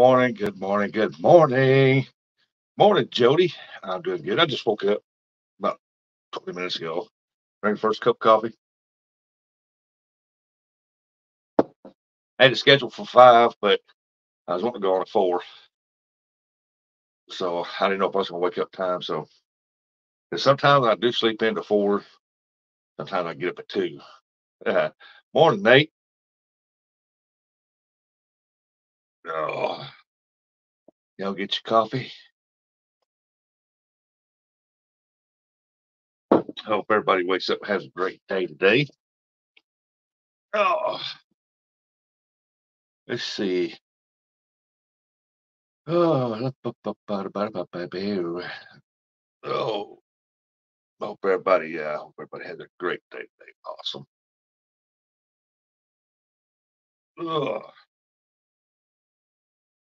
Morning, good morning, good morning. Morning, Jody. I'm doing good. I just woke up about 20 minutes ago. Drank first cup of coffee. I had it scheduled for five, but I was wanting to go on at four. So I didn't know if I was gonna wake up time. So sometimes I do sleep into four. Sometimes I get up at two. Uh, morning, Nate. Oh, y'all get your coffee. Hope everybody wakes up and has a great day today. Oh, let's see. Oh, oh, hope everybody, uh, hope everybody has a great day today. Awesome.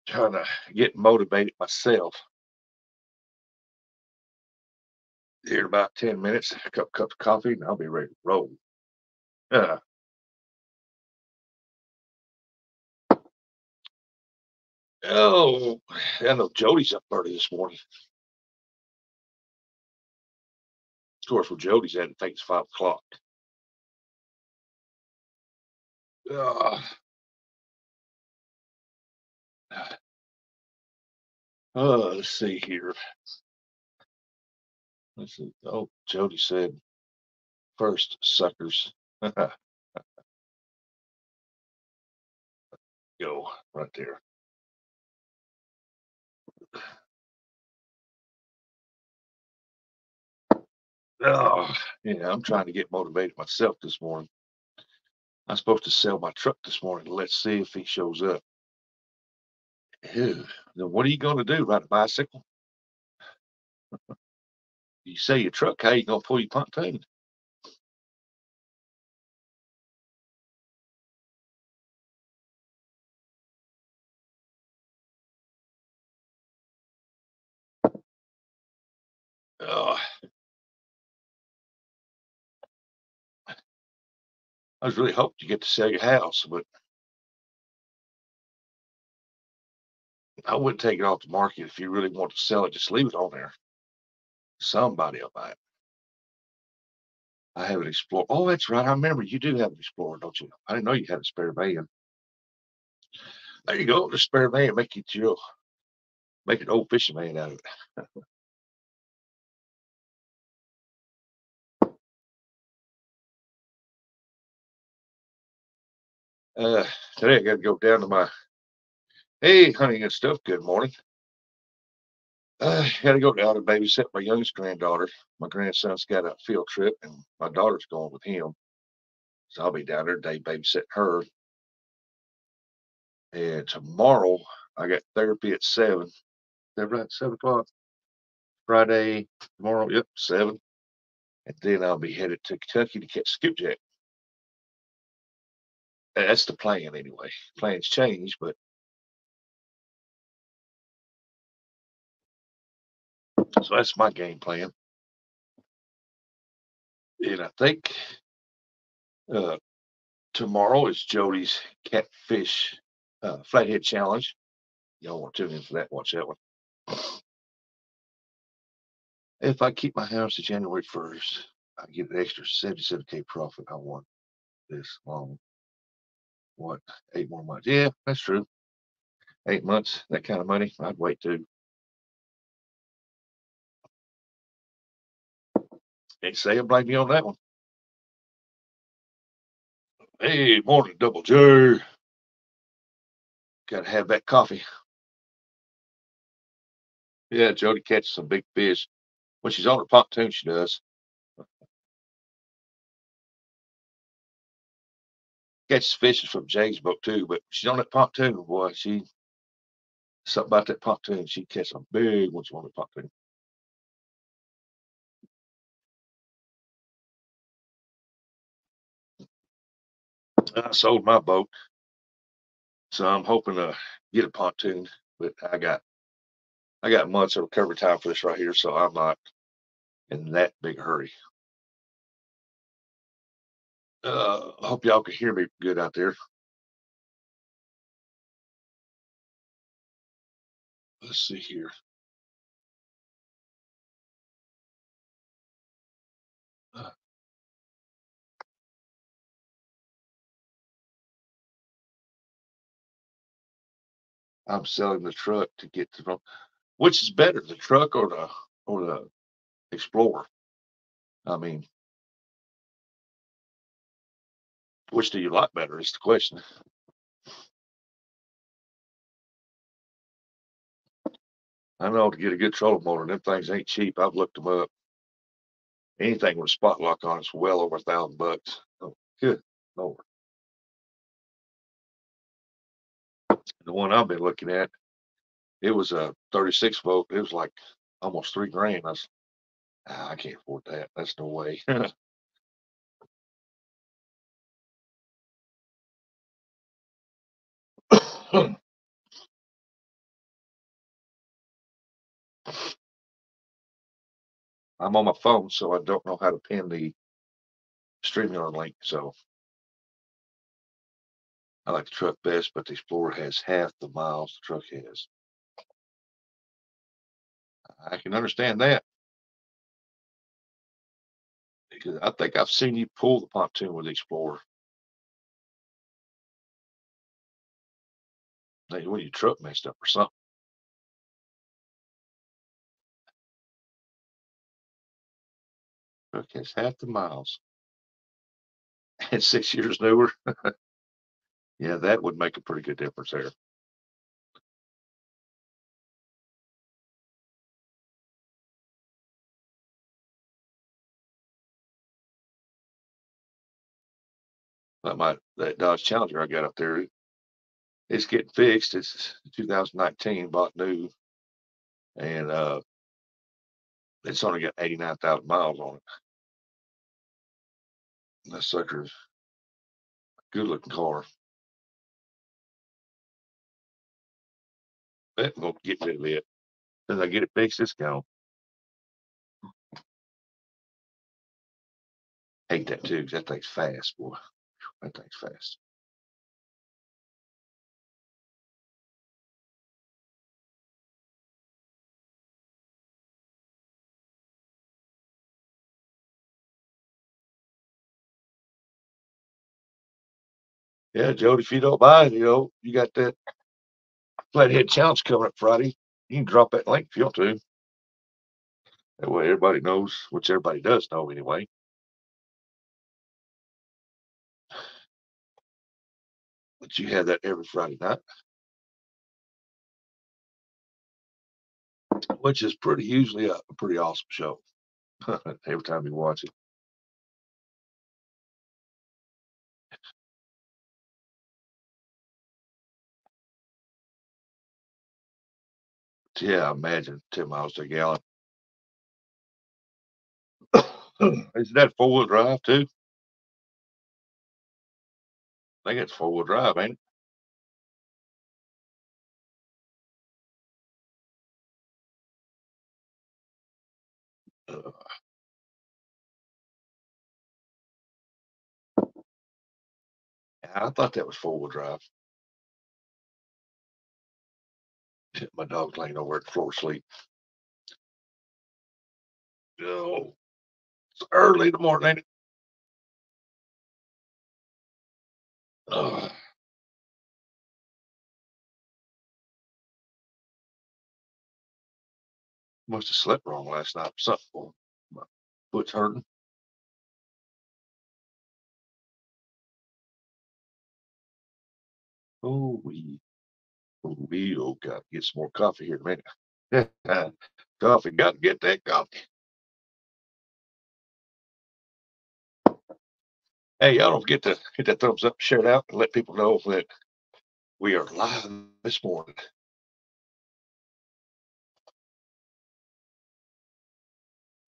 Trying to get motivated myself. Here in about 10 minutes, a couple cups of coffee, and I'll be ready to roll. Uh, oh, I know Jody's up early this morning. Of course, where Jody's at, I think it's five o'clock. Uh, uh, let's see here. Let's see. Oh, Jody said first, suckers. Go right there. Oh, yeah, I'm trying to get motivated myself this morning. I'm supposed to sell my truck this morning. Let's see if he shows up. Ew. Then what are you going to do? Ride a bicycle? you sell your truck, how you going to pull your pontoon? Oh, I was really hoping to get to sell your house, but I wouldn't take it off the market if you really want to sell it. Just leave it on there. Somebody will buy it. I have an Explorer. Oh, that's right. I remember you do have an Explorer, don't you? I didn't know you had a spare van. There you go. The spare van, make it your, make an old fishing van out of it. uh, today I got to go down to my, hey, honey and stuff. Good morning. Uh, I got to go down to babysit my youngest granddaughter. My grandson's got a field trip, and my daughter's going with him. So I'll be down there today babysitting her. And tomorrow I got therapy at seven. Is that right? Seven o'clock. Friday, tomorrow, yep, seven. And then I'll be headed to Kentucky to catch skipjack. That's the plan anyway. Plans change, but so that's my game plan. And I think uh, tomorrow is Jody's catfish uh, flathead challenge. Y'all want to tune in for that? Watch that one. If I keep my house to January 1st, I get an extra 77k profit. I want this long. What? Eight more months. Yeah, that's true. Eight months, that kind of money, I'd wait too. Can't say I blame me on that one. Hey, morning, Double J. Gotta have that coffee. Yeah, Jody catches some big fish. When she's on her pontoon, she does. Catches fishes from James' book too, but she's on that pontoon, boy. She something about that pontoon. She catch some big ones on the pontoon. I sold my boat, so I'm hoping to get a pontoon, but I got I got months of recovery time for this right here, so I'm not in that big hurry. Uh, I hope y'all can hear me good out there. let's see here. I'm selling the truck to get to from, which is better, the truck or the or the Explorer? I mean, which do you like better is the question. I know to get a good trolling motor, them things ain't cheap. I've looked them up. Anything with a spot lock on it's well over a thousand bucks. Oh, good lord. The one I've been looking at, it was a 36 volt. It was like almost three grand. I was, "Ah, I can't afford that. That's no way. I'm on my phone, so I don't know how to pin the StreamYard link. So I like the truck best, but the Explorer has half the miles the truck has. I can understand that. Because I think I've seen you pull the pontoon with the Explorer. Maybe when your truck messed up or something. Truck has half the miles. And six years newer. yeah, that would make a pretty good difference there. That my that Dodge Challenger I got up there, it's getting fixed. It's 2019, bought new, and uh, it's only got 89,000 miles on it. That sucker's a good looking car. I'm gonna get rid of it. As I get it fixed, it's gone. Hate that too, 'cause that thing's fast, boy. That thing's fast. Yeah, Jody, if you don't mind, you know, you got that Flathead Challenge coming up Friday. You can drop that link if you want to. That way everybody knows, which everybody does know anyway. But you have that every Friday night, which is pretty usually a, a pretty awesome show. every time you watch it. Yeah, imagine 10 miles a gallon. Is that four wheel drive too? I think it's four wheel drive, ain't it? Uh, I thought that was four wheel drive. My dog's laying over at the floor asleep. Oh, it's early in the morning. Must have slept wrong last night. Something. My foot's hurting. Oh, we, we, oh, got to get some more coffee here in a minute. coffee, got to get that coffee. Hey, y'all don't forget to hit that thumbs up, share it out, and let people know that we are live this morning.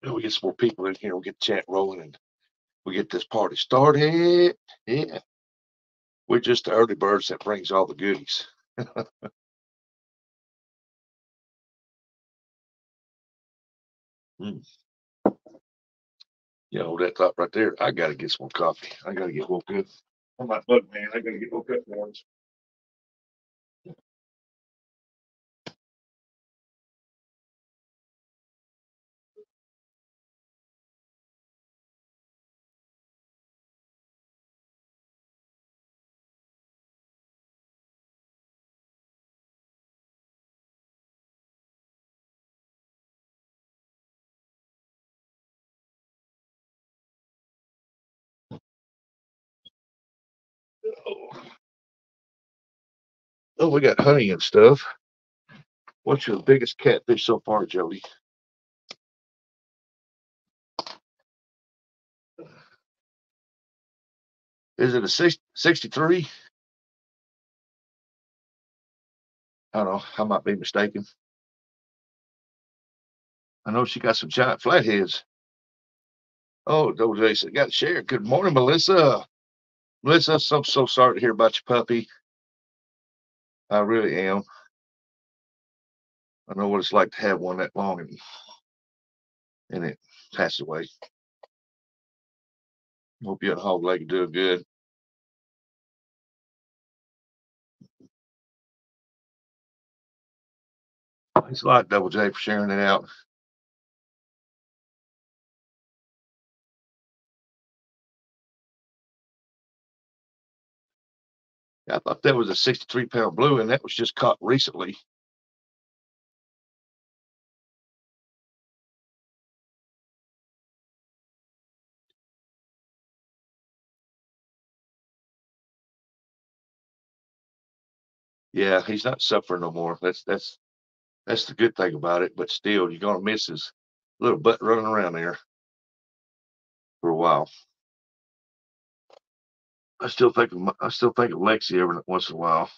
And we get some more people in here. We get chat rolling and we get this party started. Yeah. We're just the early birds that brings all the goodies. Mm. You know, that thought right there, I gotta get some coffee. I gotta get woke up. I'm not bug man. I gotta get woke up mornings. Oh, we got honey and stuff. What's your biggest catfish so far, Jody? Is it a 63? I don't know. I might be mistaken. I know she got some giant flatheads. Oh, OJ said, got to share. Good morning, Melissa. Melissa, I'm so sorry to hear about your puppy. I really am. I know what it's like to have one that long and, and it passed away. Hope you and Hog Leg doing good. Thanks a lot, Double J, for sharing it out. I thought that was a 63 pound blue, and that was just caught recently. Yeah, he's not suffering no more. That's that's that's the good thing about it. But still, you're gonna miss his little butt running around there for a while. I still think of I still think of Lexi every once in a while.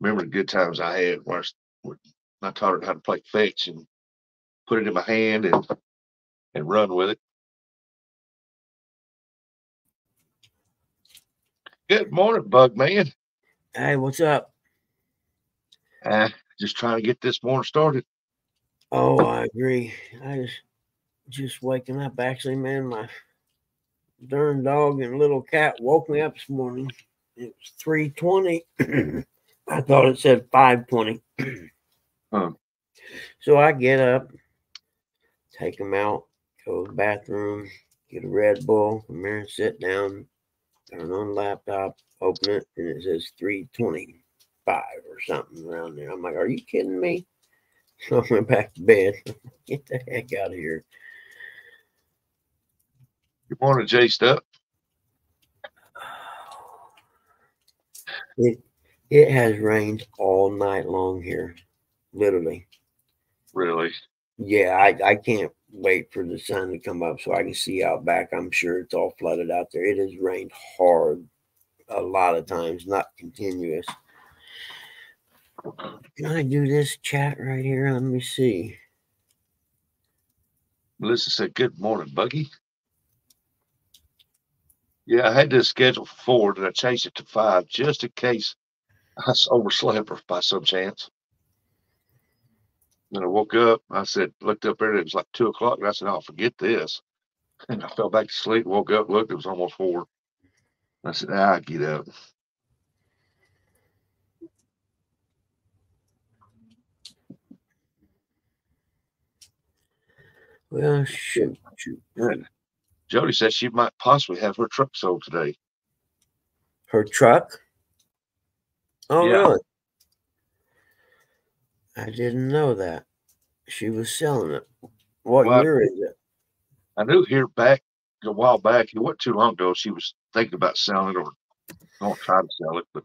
Remember the good times I had where I, I taught her how to play fetch and put it in my hand and and run with it. Good morning, Bug Man. Hey, what's up? Uh, just trying to get this morning started. Oh, I agree. I just just waking up. Actually, man, my darn dog and little cat woke me up this morning. It was three twenty. I thought it said five twenty. huh. So I get up, take them out, go to the bathroom, get a Red Bull, come here and sit down, turn on the laptop, open it, and it says three twenty five or something around there. I'm like, are you kidding me? So I went back to bed. Get the heck out of here. Good morning, Jay Stup. It it has rained all night long here. Literally. Really? Yeah, I, I can't wait for the sun to come up so I can see out back. I'm sure it's all flooded out there. It has rained hard a lot of times, not continuous. Can I do this chat right here? Let me see. Melissa said, Good morning, Buggy. Yeah, I had this scheduled for four, and I changed it to five just in case I overslept by some chance. And I woke up, I said, looked up there, it was like two o'clock, and I said, I'll oh, forget this. And I fell back to sleep, woke up, looked, it was almost four. I said, ah, I get up. Well, shoot, shoot. Jody said she might possibly have her truck sold today. Her truck? Oh, yeah. really? I didn't know that. She was selling it. What well, year is it? I knew here back a while back, it wasn't too long ago, she was thinking about selling it or don't try to sell it, but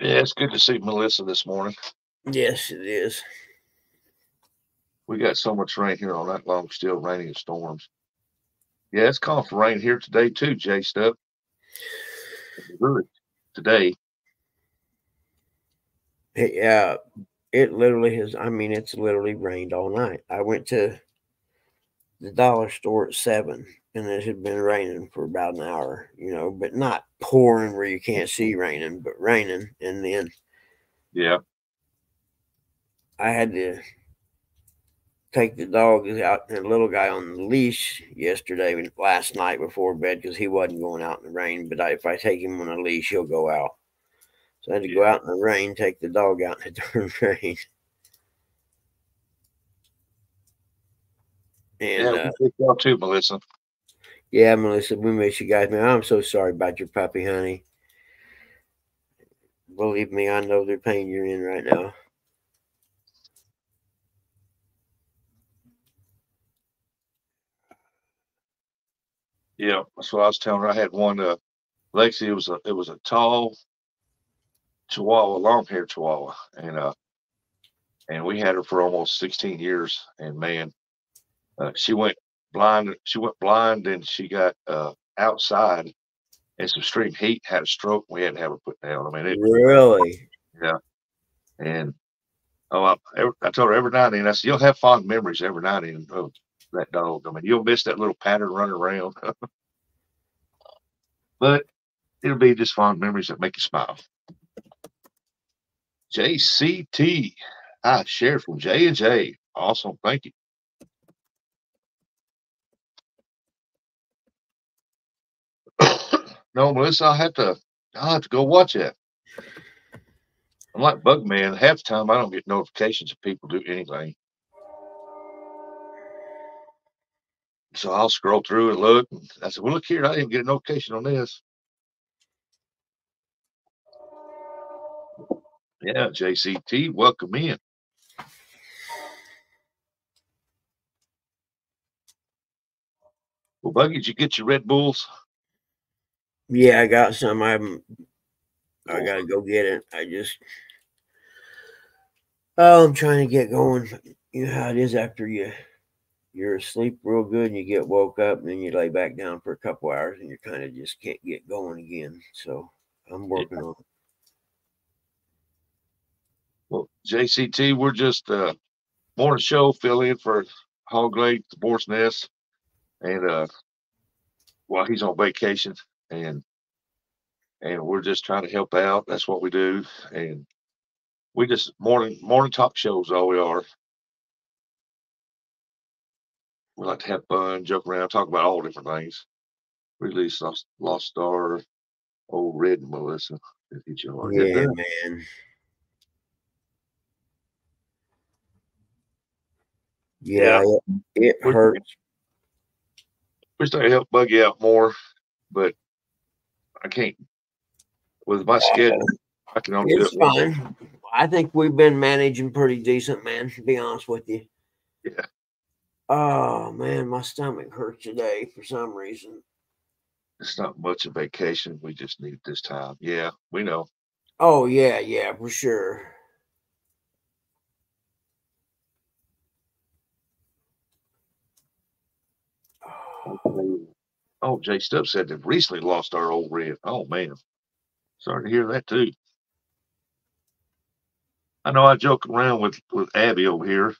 Yeah, it's good to see Melissa this morning. Yes, it is. We got so much rain here all night long, still raining and storms. Yeah, it's calling for rain here today too, Jay Stuff. Really, today. Yeah, uh, it literally has. I mean, it's literally rained all night. I went to the dollar store at seven and it had been raining for about an hour, you know, but not pouring where you can't see raining, but raining. And then, yeah, I had to take the dog out, the little guy on the leash yesterday, last night before bed, because he wasn't going out in the rain. But I, if I take him on a leash, he'll go out. So I had to go out in the rain, take the dog out in the darn rain. And yeah, uh, y'all too, Melissa. Yeah, Melissa, we miss you guys, man. I'm so sorry about your puppy, honey. Believe me, I know the pain you're in right now. Yeah, what I was telling her. I had one, uh, Lexi, it was a, it was a tall Chihuahua, long haired Chihuahua. And, uh, and we had her for almost 16 years. And man, uh, she went blind. She went blind and she got, uh, outside in some extreme heat, had a stroke. We had to have her put down. I mean, it, Really? Yeah. And oh, I, every- I told her every night, and I said, you'll have fond memories every night in of that dog. I mean, you'll miss that little pattern running around, but it'll be just fond memories that make you smile. JCT, I share from J and J. Awesome, thank you. No, Melissa, I have to. I have to go watch that. I'm like Bugman. Half the time, I don't get notifications if people do anything. So I'll scroll through and look. And I said, "Well, look here. I didn't get a notification on this." Yeah, JCT, welcome in. Well, Buggy, did you get your Red Bulls? Yeah, I got some. I'm. I gotta go get it. I just. Oh, I'm trying to get going. You know how it is after you you're asleep real good and you get woke up and then you lay back down for a couple hours and you kind of just can't get going again. So I'm working on it. Well, JCT, we're just uh morning show fill in for Hog Lake, the Boar's Nest, and uh while he's on vacation and and we're just trying to help out. That's what we do. And we just morning morning talk shows all we are. We like to have fun, joke around, talk about all different things. Release lost lost star, old red and Melissa. if you chill on it. Yeah, man. Yeah, it, it We're- hurts. we start to help Buggy out more, but I can't with my schedule. I can only do It's it once. fine. I think we've been managing pretty decent, man, to be honest with you. Yeah. Oh man, my stomach hurts today for some reason. It's not much of vacation. We just need this time. Yeah, we know. Oh yeah, yeah, for sure. Oh, Jay Stubbs said they've recently lost our old red. Oh man, sorry to hear that too. I know I joke around with with Abby over here.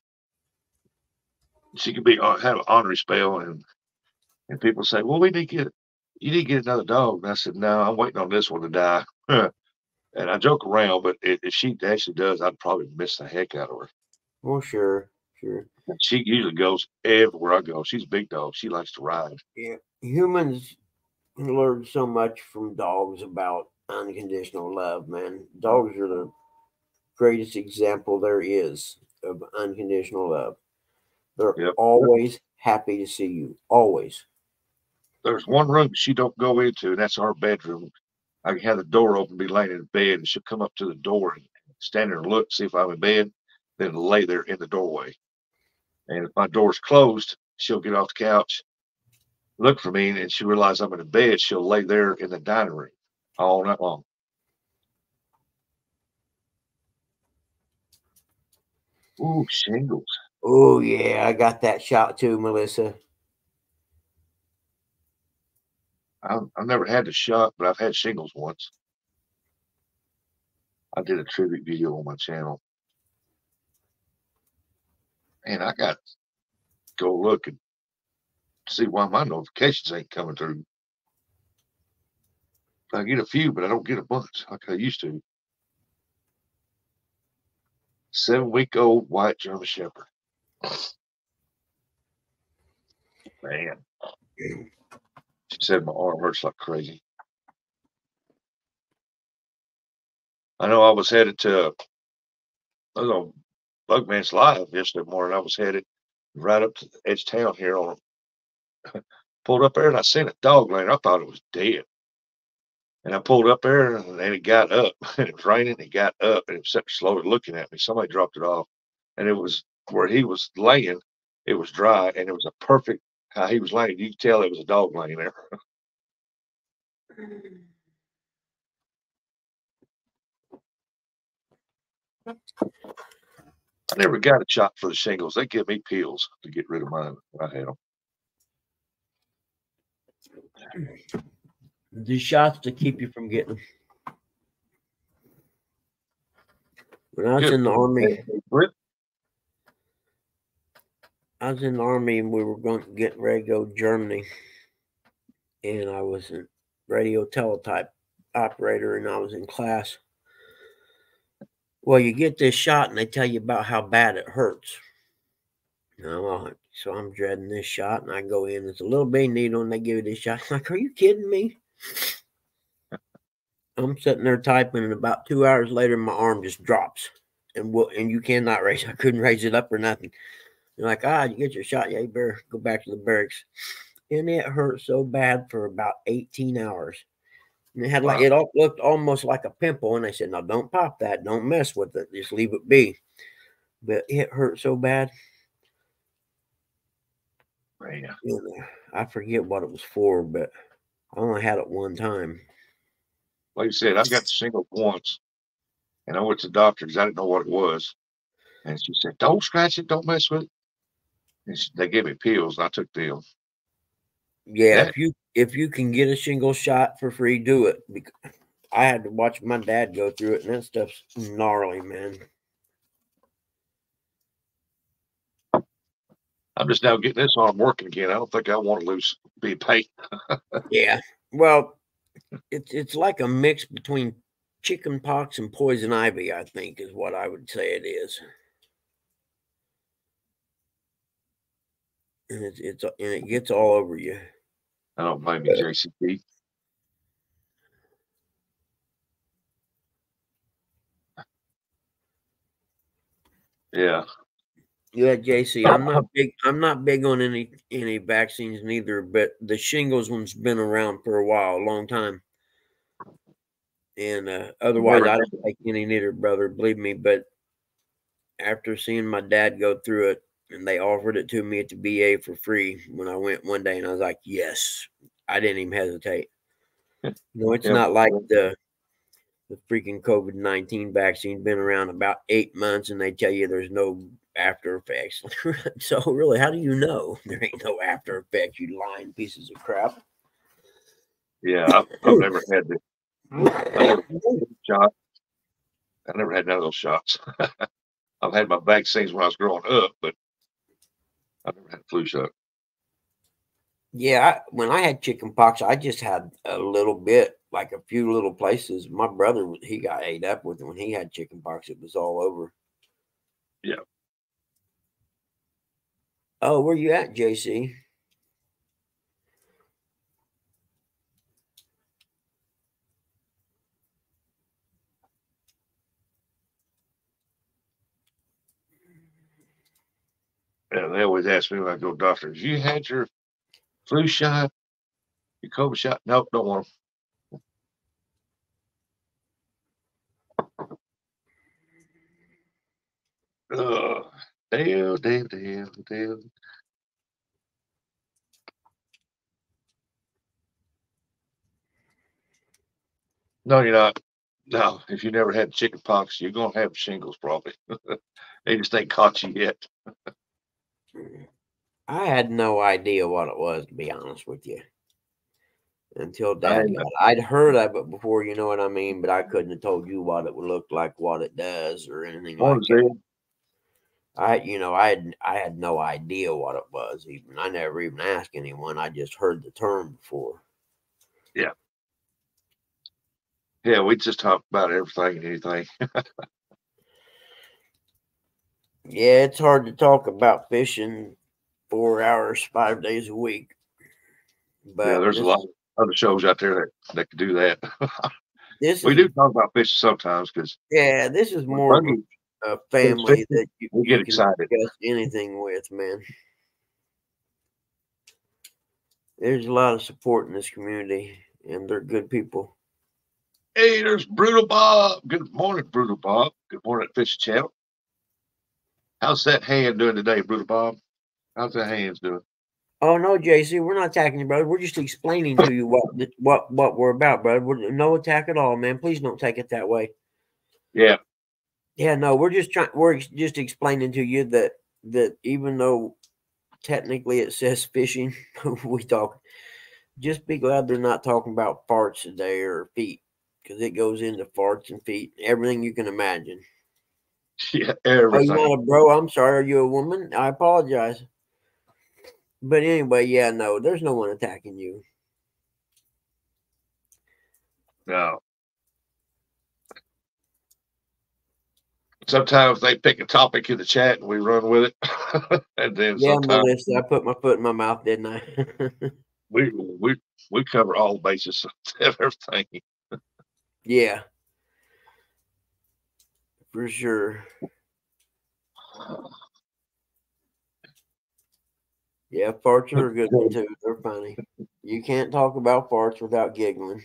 She could be uh, have an honorary spell, and and people say, "Well, we need to get you need to get another dog." And I said, "No, I'm waiting on this one to die." and I joke around, but if, if she actually does, I'd probably miss the heck out of her. Well, sure, sure. She usually goes everywhere I go. She's a big dog. She likes to ride. Humans learn so much from dogs about unconditional love, man. Dogs are the greatest example there is of unconditional love. They're Yep. always happy to see you. Always. there's one room she don't go into, and that's our bedroom. I can have the door open, be laying in bed, and she'll come up to the door and stand there and look, see if I'm in bed, then lay there in the doorway. And if my door's closed, she'll get off the couch, look for me, and she realize I'm in the bed. She'll lay there in the dining room all night long. Ooh, shingles. Oh yeah, I got that shot too, Melissa. I've, I've never had the shot, but I've had shingles once. I did a tribute video on my channel. And I got to go look and see why my notifications ain't coming through. I get a few, but I don't get a bunch like I used to. Seven week old white German Shepherd. Man. She said my arm hurts like crazy. I know I was headed to I was on Bugman's Live yesterday morning. I was headed right up to the edge of town here on pulled up there and I seen a dog laying. I thought it was dead. And I pulled up there and it got up and it was raining. It got up and it was slowly looking at me. Somebody dropped it off and it was where he was laying. It was dry and it was a perfect how he was laying. You could tell it was a dog laying there. I never got a shot for the shingles. They give me pills to get rid of mine. I had them. The shots to keep you from getting them. When I was Good. in the army, I was in the army and we were going to get ready to go to Germany. And I was a radio teletype operator and I was in class. Well, you get this shot and they tell you about how bad it hurts. No, well, so I'm dreading this shot and I go in. It's a little bitty needle and they give you this shot. I'm like, are you kidding me? I'm sitting there typing and about two hours later, my arm just drops and what and you cannot raise. I couldn't raise it up or nothing. You're like, ah, you get your shot. Yeah, you better go back to the barracks. And it hurt so bad for about 18 hours. And it had like Wow. it all looked almost like a pimple. And I said, now don't pop that. Don't mess with it. Just leave it be. But it hurt so bad. Man, you know, I forget what it was for, but I only had it one time. like you said, I got the shingles once, and I went to the doctor because I didn't know what it was, and she said, "Don't scratch it. Don't mess with it." And she, they gave me pills. I took them. Yeah, That- if you if you can get a shingle shot for free, do it. Because I had to watch my dad go through it, and that stuff's gnarly, man. I'm just now getting this arm working again. I don't think I want to lose be paid. Yeah. Well, it's it's like a mix between chicken pox and poison ivy, I think, is what I would say it is. And it's it's and it gets all over you. I don't blame you, JCP. Yeah, Yeah, JC, I'm not big. I'm not big on any any vaccines neither, but the shingles one's been around for a while, a long time. And uh, otherwise, I don't take any neither, brother. Believe me. But after seeing my dad go through it, and they offered it to me at the VA for free when I went one day, and I was like, "Yes." I didn't even hesitate. No, it's Yeah. not like the the freaking COVID nineteen vaccine been around about eight months, and they tell you there's no after effects. so really, how do you know there ain't no after effects? You lying pieces of crap. yeah. I've, I've never had the shot. I never had none of those shots. I've had my vaccines when I was growing up, but I've never had a flu shot. Yeah, I, when I had chicken pox, I just had a little bit, like a few little places. My brother, he got ate up with it when he had chicken pox. It was all over. Yeah. Oh, where you at, JC? And they always ask me when I go to doctors, you had your flu shot, your COVID shot? Nope, don't want them. Ugh. Dale, Dale, Dale, Dale. No, you're not. No, if you never had chicken pox, you're gonna have shingles probably. they just ain't caught you yet. I had no idea what it was, to be honest with you. Until Dad, I-. I'd heard of it before, you know what I mean, but I couldn't have told you what it would look like, what it does, or anything like that. I, you know, I had I had no idea what it was. Even I never even asked anyone. I just heard the term before. Yeah, Yeah, we just talk about everything and anything. Yeah, it's hard to talk about fishing four hours, five days a week. But yeah, there's a lot of other shows out there that, that can do that. This we is, do talk about fishing sometimes because Yeah, this is more of a, a family that you, we you get can excited. discuss anything with, man. There's a lot of support in this community, and they're good people. Hey, there's Brutal Bob. Good morning, Brutal Bob. Good morning, Fish Channel. How's that hand doing today, Brutal Bob? How's that hands doing? Oh no, JC, we're not attacking you, brother. We're just explaining to you what what what we're about, brother. We're, no attack at all, man. Please don't take it that way. Yeah. Yeah, no, we're just trying. We're just explaining to you that that even though technically it says fishing, we talk. Just be glad they're not talking about farts today or feet, because it goes into farts and feet, everything you can imagine. Yeah, Oh, everything. not a bro. I'm sorry. Are you a woman? I apologize. But anyway, yeah, no, there's no one attacking you. No. Sometimes they pick a topic in the chat and we run with it. and then Yeah, Melissa, I put my foot in my mouth, didn't I? we we we cover all the bases of everything. yeah, for sure. Yeah, farts are a good one too. They're funny. You can't talk about farts without giggling.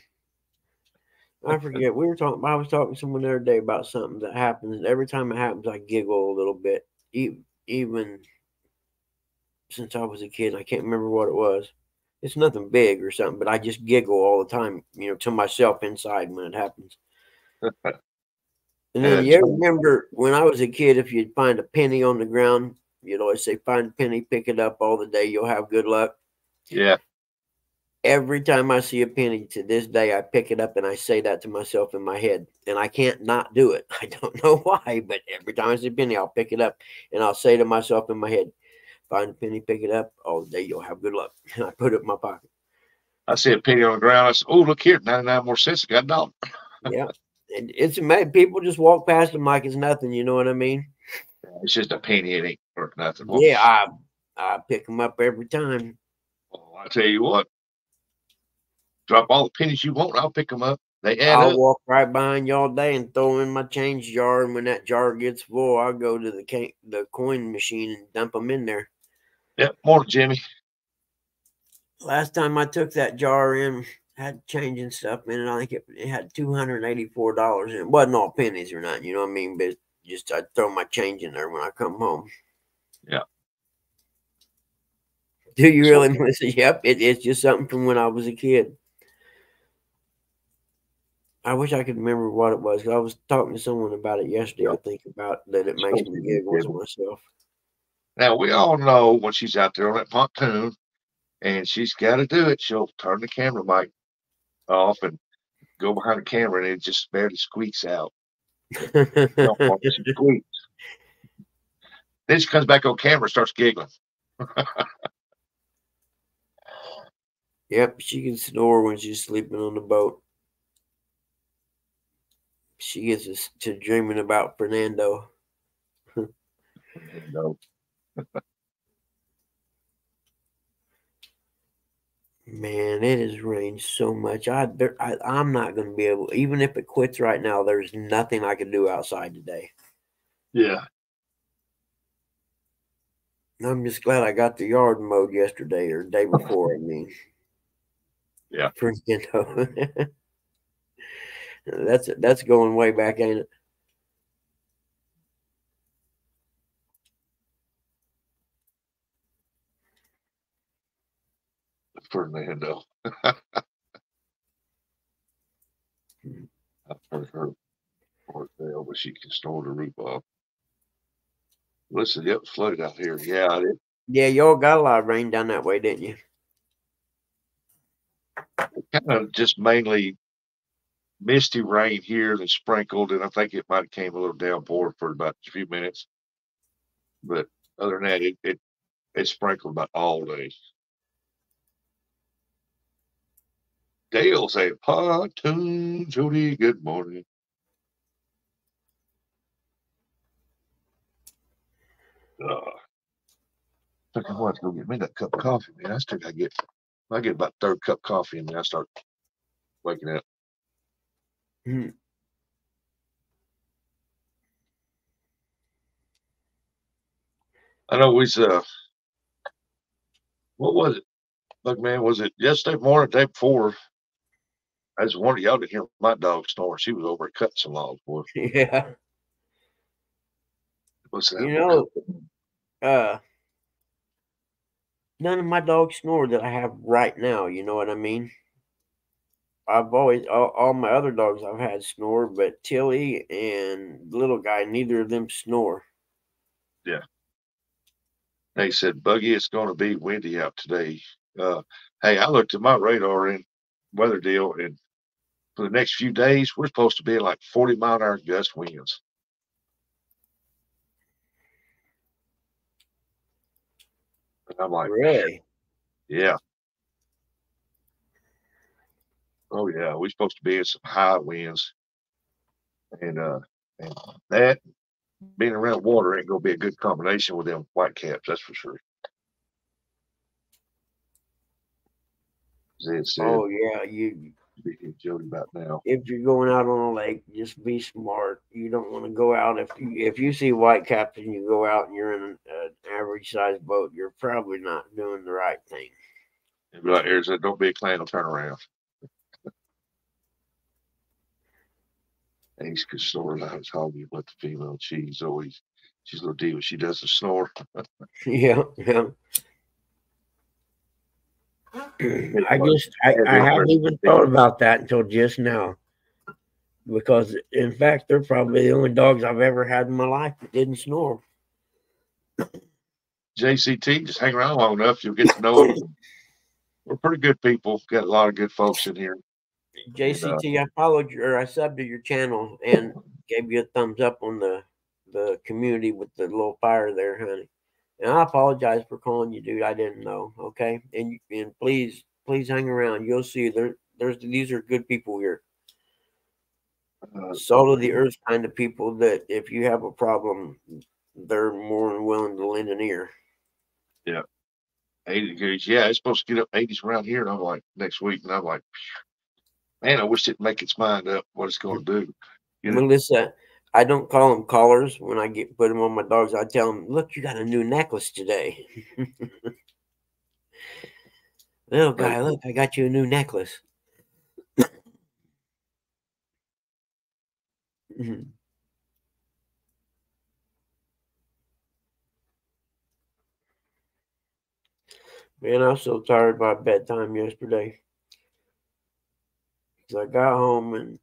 I forget. We were talking. I was talking to someone the other day about something that happens. and Every time it happens, I giggle a little bit. E- Even since I was a kid, I can't remember what it was. It's nothing big or something, but I just giggle all the time. You know, to myself inside when it happens. And then you remember when I was a kid, if you'd find a penny on the ground, you'd always say, "Find a penny, pick it up all the day. You'll have good luck." Yeah. Every time I see a penny to this day, I pick it up and I say that to myself in my head, and I can't not do it. I don't know why, but every time I see a penny, I'll pick it up and I'll say to myself in my head, "Find a penny, pick it up all day. You'll have good luck." And I put it in my pocket. I see a penny on the ground. I said, Oh, look here, 99 more cents. I got a dollar. Yeah, and it's amazing. People just walk past them like it's nothing. You know what I mean? It's just a penny. It ain't worth nothing. Yeah, I I pick them up every time. well, I tell you what, drop all the pennies you want. I'll pick them up. They add I'll up. walk right behind you all day and throw them in my change jar, and when that jar gets full, I'll go to the the coin machine and dump them in there. Yep. Morning, Jimmy. Last time I took that jar in, had change and stuff in it. I think it, it had two hundred eighty four dollars in it. wasn't all pennies or nothing, you know what I mean? But just I throw my change in there when I come home. Yeah. Do you really, Melissa? Yep, it, it's just something from when I was a kid. I wish I could remember what it was. I was talking to someone about it yesterday. I think about that it makes me giggle to myself. Now we all know when she's out there on that pontoon and she's got to do it, she'll turn the camera mic off and go behind the camera and it just barely squeaks out. Don't want it to squeak. Then she comes back on camera and starts giggling. Yep, she can snore when she's sleeping on the boat. She gets us to dreaming about Fernando. No. Man, it has rained so much. I, there, I I'm not going to be able. Even if it quits right now, there's nothing I can do outside today. Yeah. I'm just glad I got the yard mowed yesterday or day before. I mean, Yeah. Fernando. that's that's going way back, ain't it? Fernando. I've heard her for sale, but she can store the roof off. Listen, yep, flooded out here. Yeah, it Yeah, y'all got a lot of rain down that way, didn't you? kind of just mainly misty rain here and sprinkled, and I think it might have came a little downpour for about a few minutes. But other than that, it it, it sprinkled about all day. Dale say, Pontoon Jody, good morning. Uh, think I want to go get me that cup of coffee, man. I still gotta get I get about third cup of coffee and then I start waking up. Hmm. I know we uh what was it? Look man, was it yesterday morning, day before? I just wanted y'all didn't hear my dog snore. She was over at cutting some logs, boy. Yeah. What's that? You know, uh, none of my dogs snore that I have right now. You know what I mean? I've always all, all my other dogs I've had snore, but Tilly and the little guy, neither of them snore. Yeah. They said, Buggy, it's going to be windy out today. Uh, hey, I looked at my radar and weather deal, and for the next few days, we're supposed to be like 40 mile an hour gust winds. And I'm like, Really? yeah. Oh yeah, we're supposed to be in some high winds. And uh and that being around water ain't gonna be a good combination with them white caps, that's for sure. Zed said, Oh yeah, you speaking Jody about now. if you're going out on a lake, just be smart. You don't want to go out if you if you see white caps and you go out and you're in an, an average sized boat, you're probably not doing the right thing. Like, Aaron said, don't be a clown, turn around. And he's snoring out his hoggy, but the female, she's always, she's a little diva. She doesn't snore. yeah, yeah. I just I, I haven't even thought about that until just now. Because in fact they're probably the only dogs I've ever had in my life that didn't snore. JCT, just hang around long enough, you'll get to know them. We're pretty good people. Got a lot of good folks in here. JCT, I followed your, or I subbed to your channel and gave you a thumbs up on the the community with the little fire there, honey. And I apologize for calling you, dude. I didn't know. Okay, and you- and please, please hang around. You'll see there. There's these are good people here. Uh, Salt of the earth kind of people that if you have a problem, they're more than willing to lend an ear. 80 degrees. Yeah, it's supposed to get up 80s around here. And I'm like, next week. And I'm like, man, I wish it'd make its mind up what it's going to do. You know? Melissa, I don't call them collars when I get put them on my dogs. I tell them, "Look, you got a new necklace today." Oh, Little guy, look, I got you a new necklace. Man, I was so tired by bedtime yesterday. 'Cause I got home and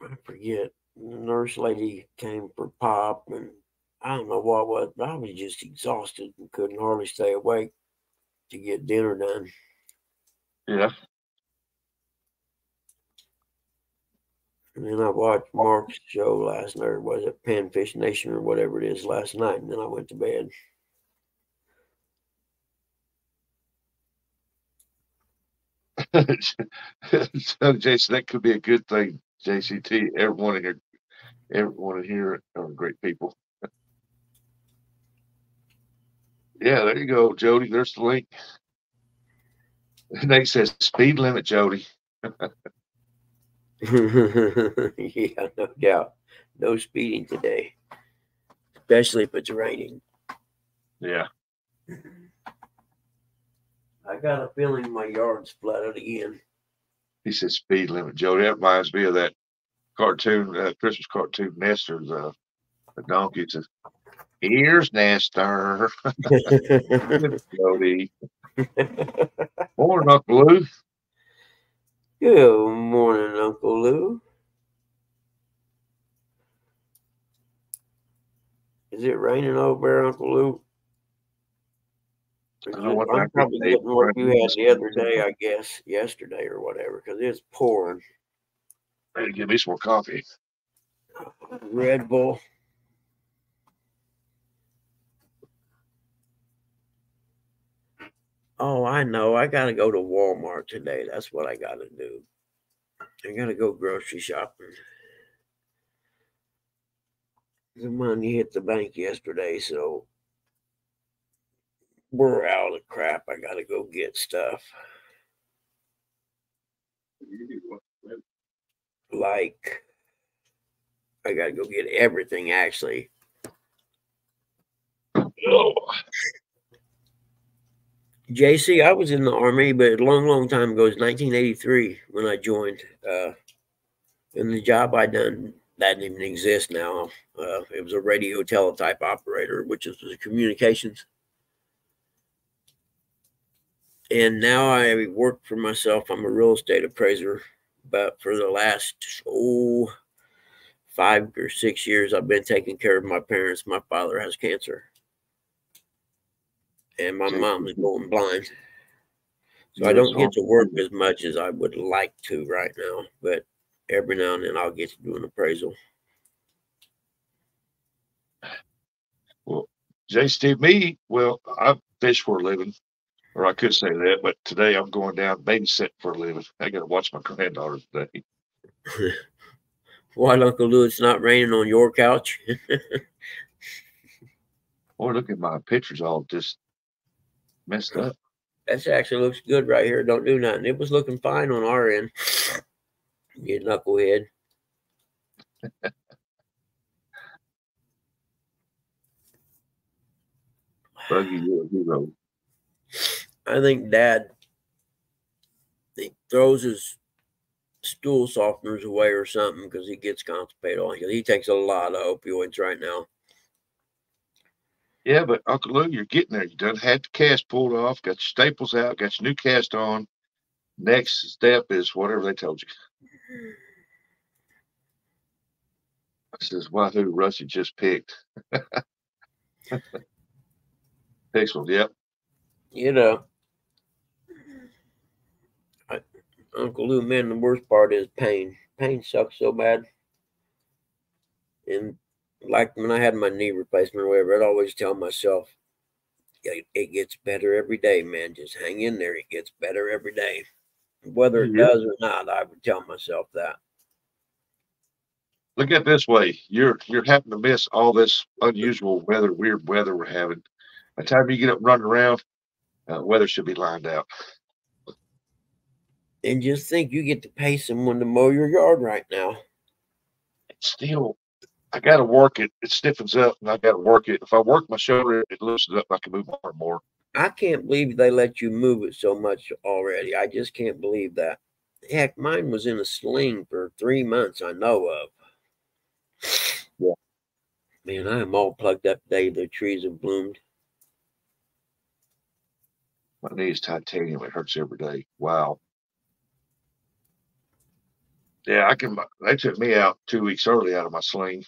I forget. The nurse lady came for pop, and I don't know what was. But I was just exhausted and couldn't hardly stay awake to get dinner done. Yeah. And then I watched Mark's show last night. Was it Panfish Nation or whatever it is last night? And then I went to bed. So, Jason, that could be a good thing. JCT, everyone here, everyone here are great people. yeah, there you go, Jody. There's the link. Nate says speed limit, Jody. yeah, no doubt. No speeding today, especially if it's raining. Yeah. I got a feeling my yard's flooded again. He says speed limit, Jody. That reminds me of that cartoon, uh, Christmas cartoon, Nestor's, uh, the donkey says, Here's Nestor. Jody. Morning, Uncle Lou. Good morning, Uncle Lou. Is it raining over there, Uncle Lou? Or is I don't it- want I'm probably getting what you had the other day, I guess, yesterday or whatever, because it's pouring. Better give me some more coffee. Red Bull. Oh, I know. I got to go to Walmart today. That's what I got to do. I got to go grocery shopping. The money hit the bank yesterday, so we're out of crap. I got to go get stuff. Like, I got to go get everything actually. Oh, JC, I was in the army, but a long, long time ago. It was 1983 when I joined. Uh, and the job I done that didn't even exist now. Uh, it was a radio teletype operator, which is the communications. And now I work for myself. I'm a real estate appraiser, but for the last oh five or six years, I've been taking care of my parents. My father has cancer, and my Okay. mom's going blind. So I don't get to work as much as I would like to right now, but every now and then I'll get to do an appraisal. Well, Jay Steve, me, well, I fish for a living, or I could say that, but today I'm going down babysitting for a living. I got to watch my granddaughter today. What, Uncle Lou? It's not raining on your couch. Boy, look at my pictures all just messed up. That actually looks good right here. Don't do nothing. It was looking fine on our end. You knucklehead. Buggy, you're a hero. I think Dad he throws his stool softeners away or something because he gets constipated on. He takes a lot of opioids right now. Yeah, but Uncle Lou, you're getting there. You done had the cast pulled off, got your staples out, got your new cast on. Next step is whatever they told you. I says, Wahoo, Rusty just picked. One, yep. You know, I, Uncle Lou, man, the worst part is pain. Pain sucks so bad. And like when I had my knee replacement or whatever, I'd always tell myself, it, gets better every day, man. Just hang in there. It gets better every day. Whether it does or not, I would tell myself that. Look at it this way. You're you're having to miss all this unusual weather, weird weather we're having. By the time you get up running around, uh, weather should be lined out. And just think you get to pay someone to mow your yard right now. It's still I gotta work it. It stiffens up and I gotta work it. If I work my shoulder, it loosens up. I can move more and more. I can't believe they let you move it so much already. I just can't believe that. Heck, mine was in a sling for three months, I know of. Yeah. Man, I am all plugged up today. The trees have bloomed. My knee is titanium. It hurts every day. Wow. Yeah, I can. They took me out two weeks early out of my sling.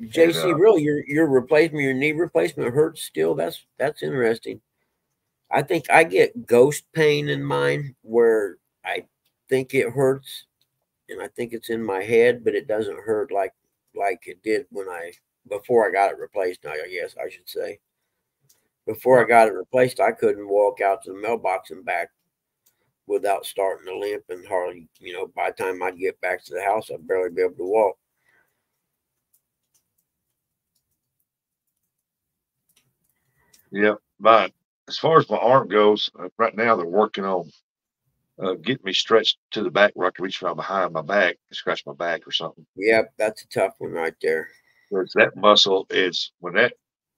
JC, uh, really, your your replacement, your knee replacement hurts still. That's that's interesting. I think I get ghost pain in mine where I think it hurts, and I think it's in my head, but it doesn't hurt like like it did when I before I got it replaced. I guess I should say. Before I got it replaced, I couldn't walk out to the mailbox and back without starting to limp, and hardly, you know, by the time I'd get back to the house, I'd barely be able to walk. Yep. But as far as my arm goes, uh, right now they're working on uh, getting me stretched to the back where I can reach from behind my back and scratch my back or something. Yep, that's a tough one right there. Whereas that muscle is when that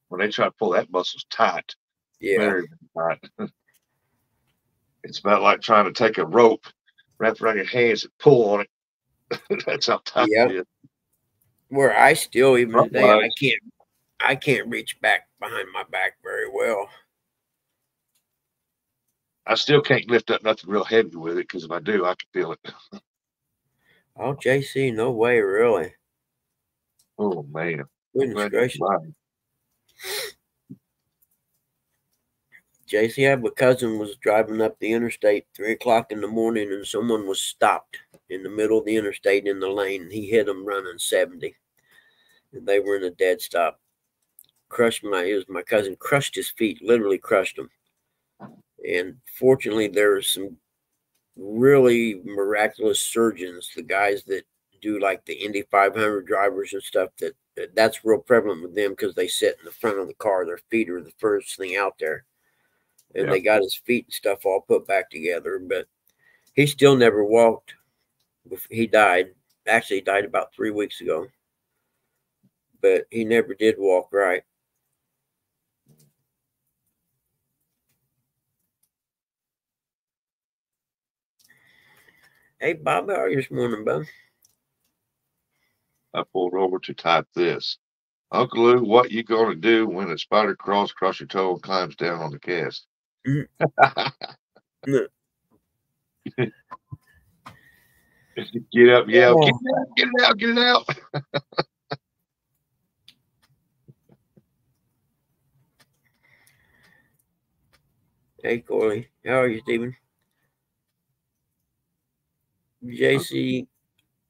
when they try to pull that muscle's tight, Yeah. very tight. it's about like trying to take a rope, wrap around your hands and pull on it. That's how tight Yep. it is. where I still even today I can't I can't reach back behind my back very well. I still can't lift up nothing real heavy with it because if I do, I can feel it. Oh JC, no way, really. Oh man. Goodness gracious. JC, I a cousin was driving up the interstate three o'clock in the morning and someone was stopped in the middle of the interstate in the lane he hit them running 70. And they were in a dead stop. Crushed my it was my cousin crushed his feet, literally crushed them. And fortunately there are some really miraculous surgeons, the guys that do like the Indy 500 drivers and stuff that that's real prevalent with them because they sit in the front of the car. Their feet are the first thing out there. And Yeah. they got his feet and stuff all put back together. But he still never walked. He died. Actually, he died about three weeks ago. But he never did walk right. Hey, Bob, how are you this morning, bud? I pulled over to type this. Uncle Lou, what you gonna do when a spider crawls across your toe and climbs down on the cast? Get up, yeah, get it out, get it out, get it out. Hey, Corey. How are you, Stephen? JC,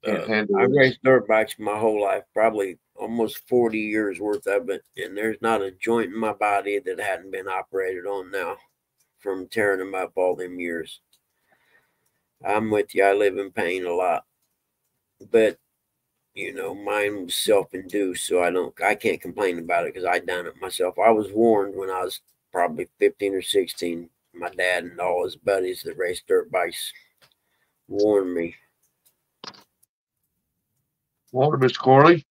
uh, I it. raced dirt bikes my whole life, probably almost 40 years worth of it. And there's not a joint in my body that hadn't been operated on now from tearing them up all them years. I'm with you. I live in pain a lot. But, you know, mine was self induced. So I don't, I can't complain about it because I done it myself. I was warned when I was probably 15 or 16. My dad and all his buddies that raced dirt bikes warned me. Water, Mr. Corley.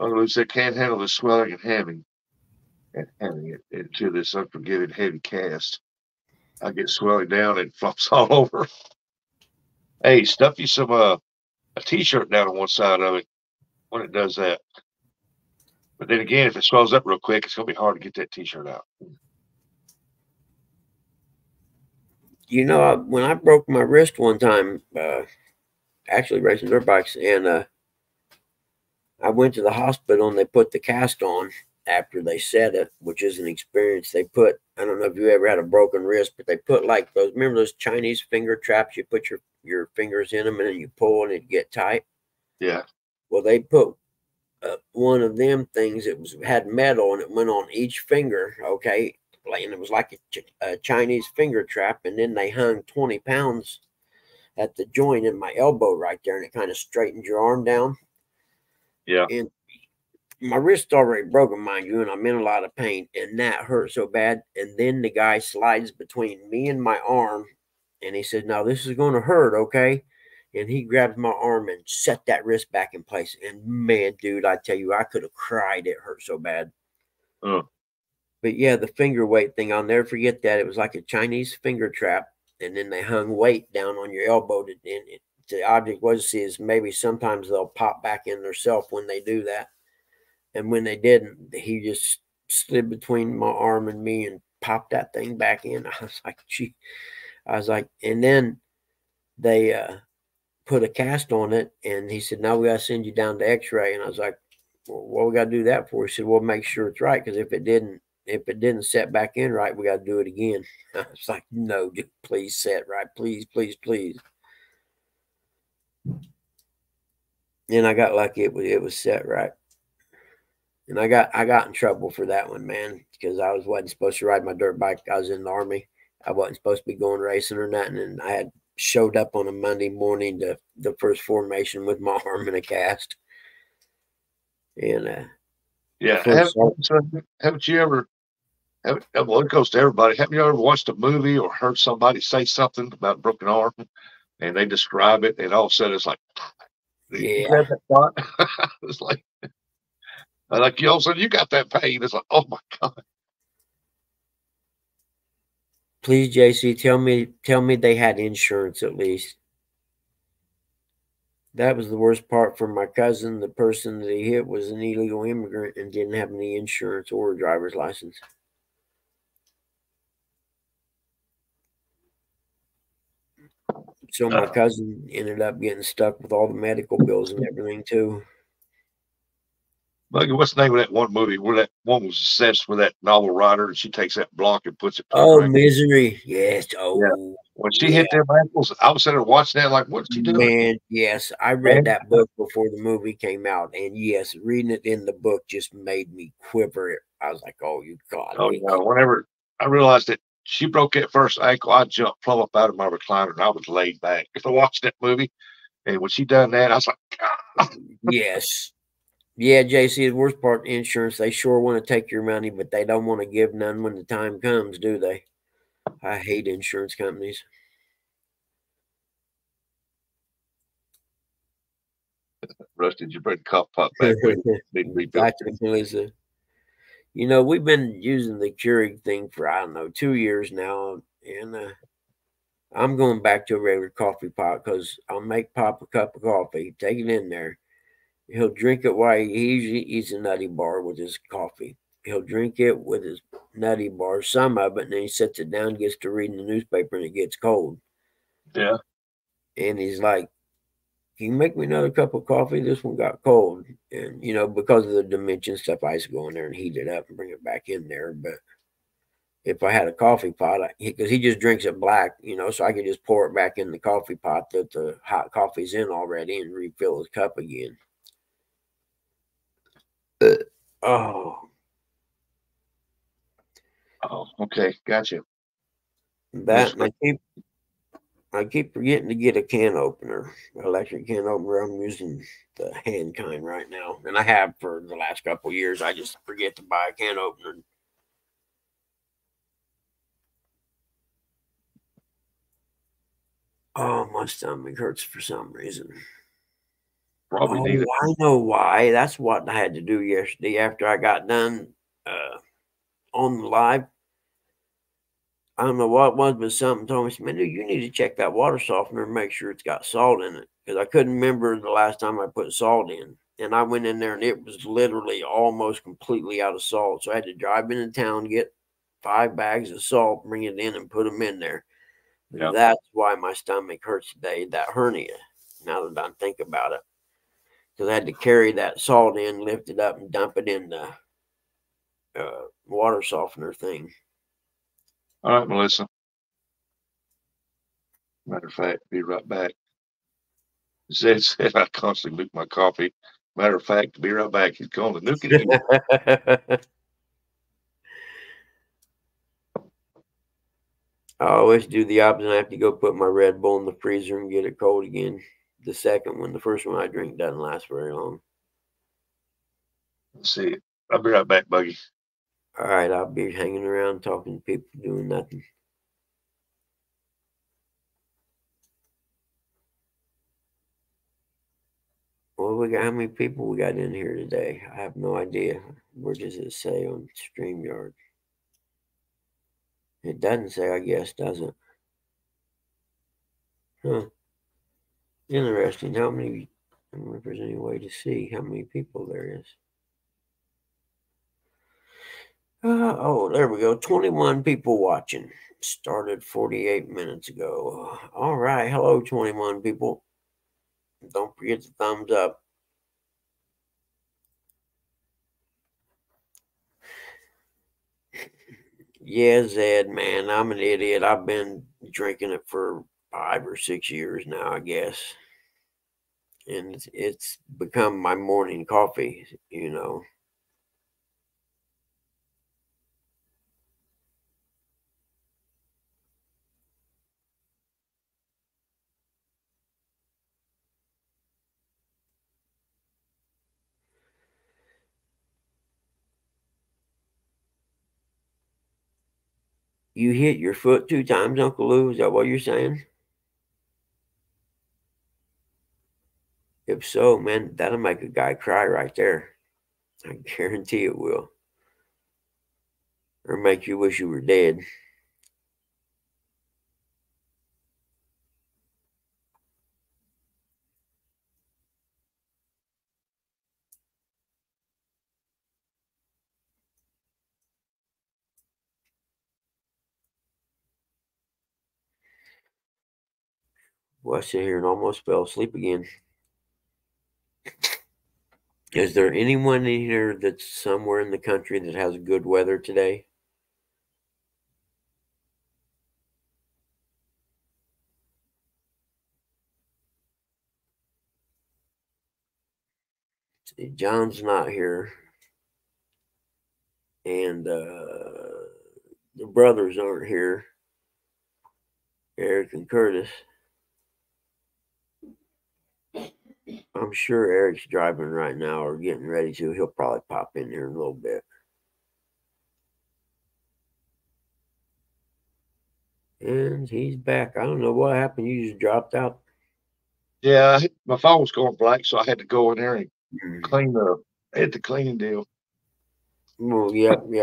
Other said can't handle the swelling and having and having it into this unforgiving heavy cast. I get swelling down and flops all over. Hey, stuff you some uh a t-shirt down on one side of it when it does that. But then again, if it swells up real quick, it's gonna be hard to get that t-shirt out. You know, when I broke my wrist one time, uh, actually racing dirt bikes, and uh, I went to the hospital and they put the cast on after they set it, which is an experience. They put, I don't know if you ever had a broken wrist, but they put like those, remember those Chinese finger traps? You put your, your fingers in them and then you pull and it get tight. Yeah. Well, they put uh, one of them things. It was had metal and it went on each finger. Okay, and it was like a, a Chinese finger trap. And then they hung twenty pounds at the joint in my elbow right there, and it kind of straightened your arm down. Yeah. And my wrist already broken, mind you, and I'm in a lot of pain, and that hurt so bad. And then the guy slides between me and my arm, and he said, "Now this is going to hurt, okay?" And he grabs my arm and set that wrist back in place. And man, dude, I tell you, I could have cried. It hurt so bad. Oh. But yeah, the finger weight thing, I'll never forget that. It was like a Chinese finger trap, and then they hung weight down on your elbow. To, and it, the object was is maybe sometimes they'll pop back in themselves when they do that. And when they didn't, he just slid between my arm and me and popped that thing back in. I was like, gee, I was like, and then they uh, put a cast on it, and he said, now we got to send you down to X-ray. And I was like, well, what we got to do that for? He said, well, make sure it's right because if it didn't, if it didn't set back in right, we got to do it again. I was like, no, just please set right, please, please, please. And I got lucky; it was it was set right. And I got I got in trouble for that one, man, because I was wasn't supposed to ride my dirt bike. I was in the army. I wasn't supposed to be going racing or nothing, and I had showed up on a Monday morning to the first formation with my arm in a cast. And uh, Yeah. Haven't, haven't you ever haven't, well, it goes to everybody. Haven't you ever watched a movie or heard somebody say something about a broken arm and they describe it and all of a sudden it's like Yeah. had that thought? it's like like you all of a sudden you got that pain. It's like, oh my God. please, JC, tell me tell me they had insurance at least. That was the worst part for my cousin. The person that he hit was an illegal immigrant and didn't have any insurance or a driver's license. So my Uh. cousin ended up getting stuck with all the medical bills and everything too. What's the name of that one movie where that one was obsessed with that novel writer and she takes that block and puts it Oh, ankles? misery. Yes. Oh, yeah. when she hit them ankles, I was sitting there watching that like, what's she doing? man. Yes. I read that book before the movie came out. And yes, reading it in the book just made me quiver. I was like, oh, you got Oh me. yeah. Whenever I realized that she broke that first ankle, I jumped plumb up out of my recliner and I was laid back. If I watched that movie, and when she done that, I was like, God. Yes. Yeah, JC, the worst part, insurance, they sure want to take your money, but they don't want to give none when the time comes, do they? I hate insurance companies. Russ, did you bring the cough pop back? with you? Need to rebuild. Melissa. You know, we've been using the Keurig thing for, I don't know, two years now. And uh, I'm going back to a regular coffee pot because I'll make Pop a cup of coffee, take it in there. He'll drink it while he usually eats a nutty bar with his coffee. he'll drink it with his nutty bar, some of it, and then he sets it down, gets to reading the newspaper, and it gets cold. Yeah. And he's like, Can you make me another cup of coffee? This one got cold. And, you know, because of the dimension stuff, I used to go in there and heat it up and bring it back in there. But if I had a coffee pot, because he, he just drinks it black, you know, so I could just pour it back in the coffee pot that the hot coffee's in already and refill his cup again. Uh, oh, Oh, okay, gotcha. that I keep I keep forgetting to get a can opener, electric can opener. I'm using the hand kind right now, and I have for the last couple years. I just forget to buy a can opener. Oh, my stomach hurts for some reason. Probably Oh. I know why. That's what I had to do yesterday after I got done uh, on the live. I don't know what it was, but something told me, man, dude, you need to check that water softener and make sure it's got salt in it. Because I couldn't remember the last time I put salt in. And I went in there and it was literally almost completely out of salt. So I had to drive into town, get five bags of salt, bring it in and put them in there. Yeah. That's why my stomach hurts today, that hernia, now that I think about it. Because I had to carry that salt in, lift it up, and dump it in the uh, water softener thing. All right, Melissa. Matter of fact, be right back. Zed said I constantly nuke my coffee. Matter of fact, be right back. He's going to nuke it. I always do the opposite. I have to go put my Red Bull in the freezer and get it cold again. The second one, the first one I drink doesn't last very long. Let's see. I'll be right back, Buggy. All right, I'll be hanging around talking to people doing nothing. Well, we got how many people we got in here today? I have no idea. Where does it say on StreamYard? It doesn't say, I guess, does it? Huh. Interesting. How many? I wonder if there's any way to see how many people there is. Uh, oh, there we go. 21 people watching. Started 48 minutes ago. All right. Hello, 21 people. Don't forget the thumbs up. Yeah, Zed, man, I'm an idiot. I've been drinking it for five or six years now, I guess. And it's, become my morning coffee, you know. You hit your foot two times, Uncle Lou. Is that what you're saying? If so, man, that'll make a guy cry right there. I guarantee it will. Or make you wish you were dead. Well, I sit here and almost fell asleep again. Is there anyone in here that's somewhere in the country that has good weather today? See, John's not here. And uh, the brothers aren't here. Eric and Curtis. I'm sure Eric's driving right now or getting ready to. He'll probably pop in here in a little bit. And he's back. I don't know what happened. You just dropped out. Yeah, my phone was going black, so I had to go in there and mm-hmm. clean the hit the cleaning deal. Well, yeah, yeah.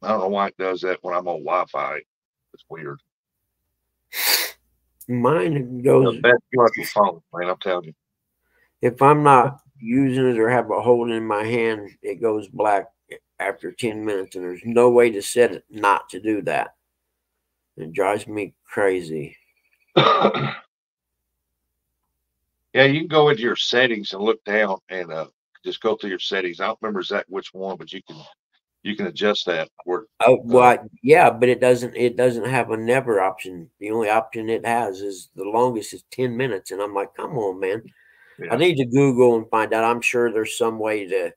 I don't know why it does that when I'm on Wi-Fi. It's weird. Mine The goes best lucky phone, man. I'm telling you. if I'm not using it or have a hold in my hand, it goes black after 10 minutes, and there's no way to set it not to do that. It drives me crazy. yeah, you can go into your settings and look down and uh, just go through your settings. I don't remember exactly which one, but you can you can adjust that. Where, Oh, uh, well, yeah, but it doesn't. It doesn't have a never option. The only option it has is the longest is 10 minutes, and I'm like, come on, man. Yeah. I need to Google and find out. I'm sure there's some way to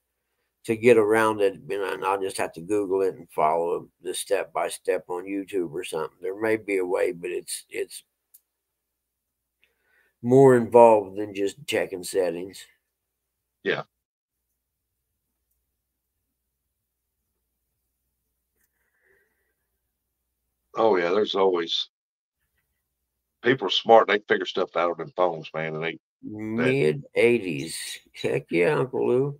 to get around it, and I'll just have to Google it and follow the step by step on YouTube or something. There may be a way, but it's it's more involved than just checking settings. Yeah. Oh yeah, there's always people are smart. They figure stuff out on their phones, man, and they Mid 80s. Heck yeah, Uncle Lou.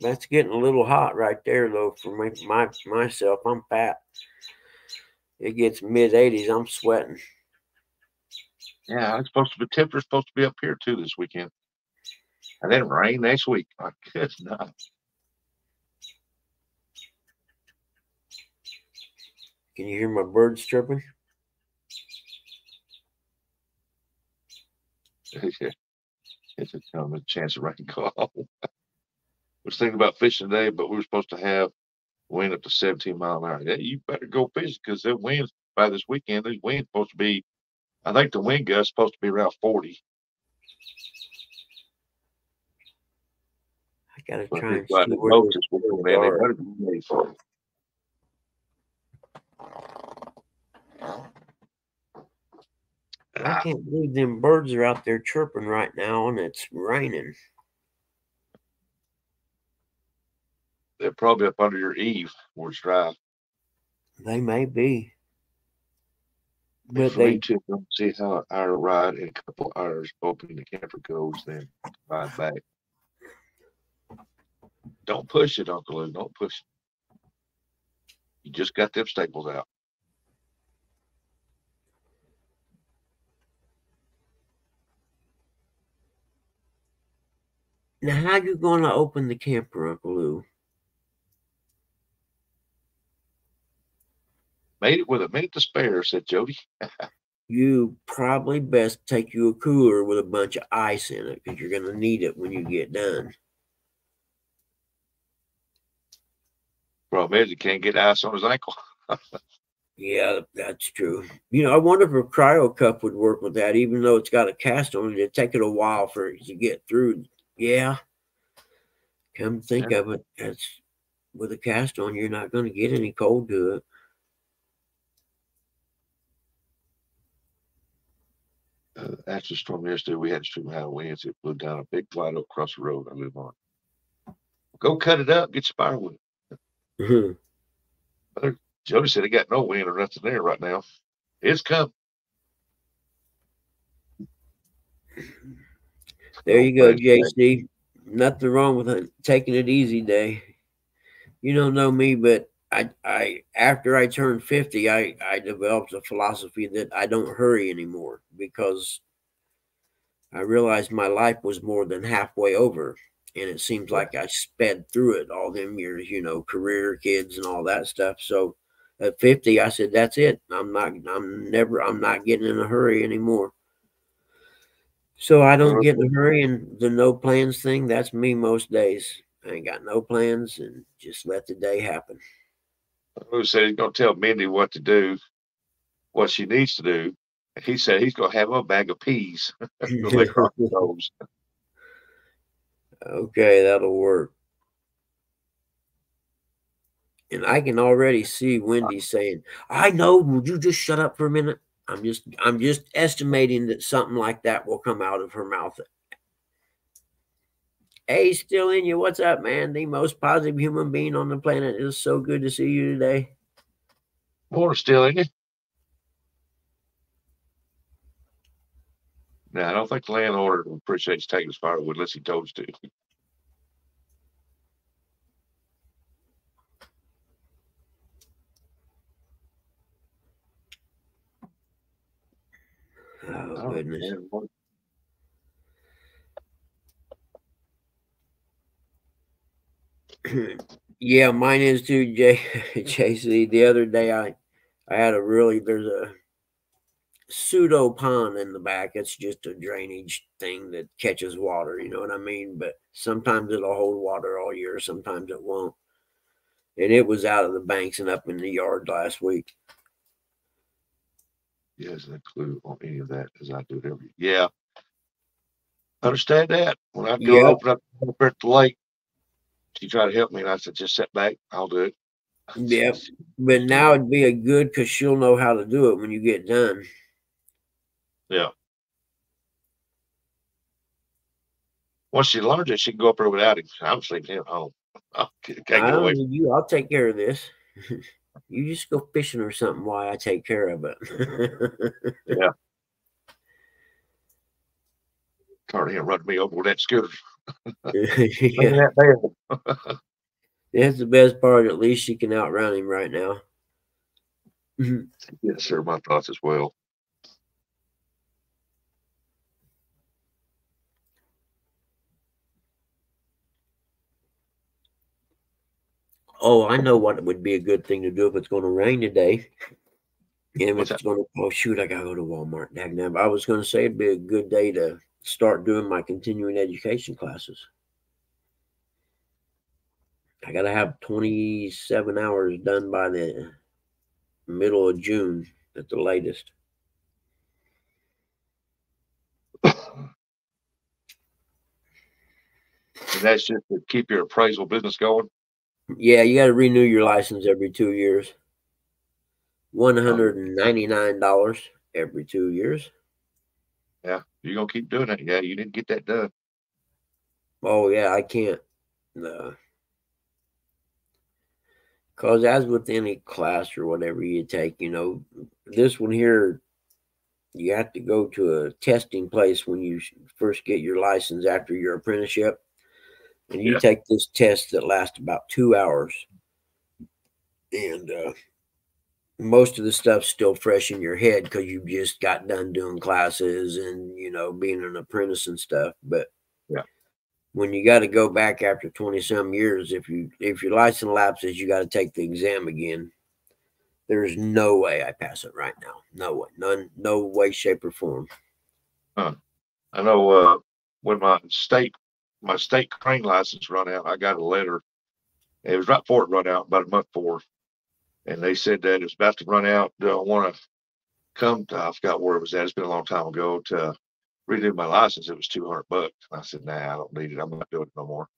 That's getting a little hot right there, though, for my, my myself. I'm fat. It gets mid 80s. I'm sweating. yeah, it's supposed to be temperature's supposed to be up here too this weekend, and then rain next week. My goodness, Can you hear my birds chirping? it's a, um, a chance of rain call. was thinking about fishing today, but we were supposed to have wind up to 17 mile an hour. Yeah, you better go fishing because the winds by this weekend, these winds supposed to be, I think the wind gust supposed to be around 40. I gotta try and see the where boats those is working, birds man. They are. better be ready for it. I can't believe them birds are out there chirping right now and it's raining. they're probably up under your eave where it's dry. They may be. But me they too, I'm see how our ride in a couple hours opening the camper goes, then ride back. Don't push it, Uncle Lou. Don't push it. You just got them staples out. now how you gonna open the camper, Uncle Lou? Made it with a minute to spare, said Jody. You probably best take you a cooler with a bunch of ice in it because you're gonna need it when you get done. Problem is, he can't get ice on his ankle. Yeah, that's true. You know, I wonder if a cryo cup would work with that, even though it's got a cast on it. It'd take it a while for it to get through. Yeah. Come think of it, that's with a cast on, you're not going to get any cold to it. Uh, after the storm yesterday, we had extreme high winds. It blew down a big white across the road I live on. Go cut it up, get some Mm-hmm. firewood. Jody said he got no wind or nothing there right now. It's coming. there you go. JC. Nothing wrong with it. Taking it easy day. You don't know me, but I, I after I turned 50, I, I developed a philosophy that I don't hurry anymore because I realized my life was more than halfway over. And it seems like I sped through it all them years, you know, career, kids, and all that stuff. So at 50, I said, that's it. I'm not, I'm never, I'm not getting in a hurry anymore. So I don't get in a hurry and the no plans thing, that's me most days. I ain't got no plans and just let the day happen. Who said he's gonna tell Mindy what to do, what she needs to do. He said he's gonna have a bag of peas. to lick off her nose. Okay, that'll work. And I can already see Wendy saying, I know, would you just shut up for a minute? I'm just I'm just estimating that something like that will come out of her mouth. Hey, still in you. What's up, man? The most positive human being on the planet. It is so good to see you today. Water still in you? No, I don't think the landlord appreciates taking his firewood unless he told us to. Oh Oh, goodness. Yeah, mine is too, J JC. The other day I I had a really there's a pseudo pond in the back. It's just a drainage thing that catches water, you know what I mean? But sometimes it'll hold water all year, sometimes it won't. And it was out of the banks and up in the yard last week. He hasn't a clue on any of that as I do it every yeah. Understand that. When I go Yeah. open up up at the lake, she tried to help me and I said, just sit back, I'll do it. Yep. But now it'd be a good because she'll know how to do it when you get done. Yeah. Once she learns it, she can go up there without him. I'm sleeping him home. I can't get away. you. I'll take care of this. you just go fishing or something while I take care of it. yeah. him running me over with that scooter. yeah, that's the best part. At least she can outrun him right now. yes, sir. My thoughts as well. Oh, I know what would be a good thing to do if it's going to rain today. And if What's it's going to, oh shoot, I gotta go to Walmart. Dagnab. I was going to say it'd be a good day to start doing my continuing education classes. I got to have 27 hours done by the middle of June at the latest. And that's just to keep your appraisal business going. Yeah, you got to renew your license every two years. Oh. One hundred and ninety nine dollars every two years. Yeah. You're gonna keep doing that. Yeah, you didn't get that done. Oh yeah, I can't. No. Cause as with any class or whatever you take, you know, this one here, you have to go to a testing place when you first get your license after your apprenticeship, and you Yeah. take this test that lasts about two hours, and uh, most of the stuff's still fresh in your head because you just got done doing classes and you know being an apprentice and stuff, but when you got to go back after 20 some years if you if your license lapses you got to take the exam again. There's no way i pass it right now. No way. None no way shape or form. I know uh when my state my state crane license run out, I got a letter. It was right before it run out, about a month before. And they said that it was about to run out. Do I want to come to, I forgot where it was at. It's been a long time ago to renew my license. It was 200 bucks. And I said, nah, I don't need it. I'm not doing it no more.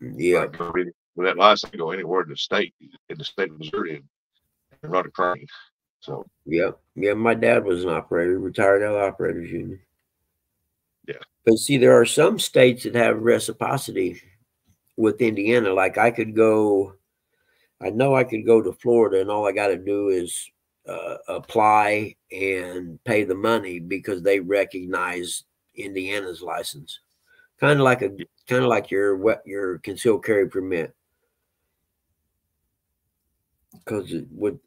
yeah I can read it. With that license, I can go anywhere in the state, in the state of Missouri and, run a crane. So, yeah yeah my dad was an operator retired L operators union Yeah. but see there are some states that have reciprocity with indiana. Like i could go i know i could go to florida and all i got to do is uh, apply and pay the money because they recognize indiana's license. Kind of like a kind of like your what your concealed carry permit. Because with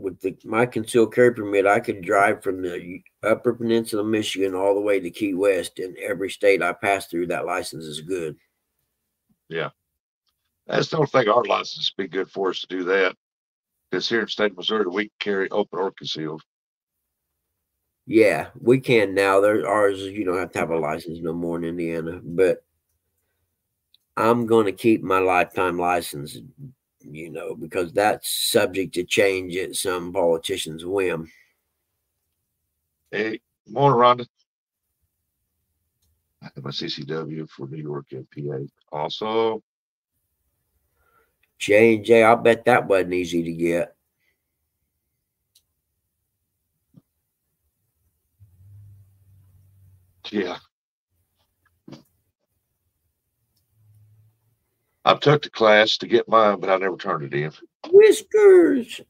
with the my concealed carry permit, I could drive from the Upper Peninsula, Michigan, all the way to Key West, and every state I pass through, that license is good. Yeah. That's the only thing our license would be good for us to do that. Because here in the state of Missouri, we can carry open or concealed. Yeah, we can now. There ours you don't have to have a license no more in Indiana, but I'm going to keep my lifetime license, you know, because that's subject to change at some politician's whim. Hey, morning, Rhonda. I have my CCW for New York and PA. Also, J and J, I'll bet that wasn't easy to get. yeah. I took the class to get mine, but I never turned it in. Whiskers.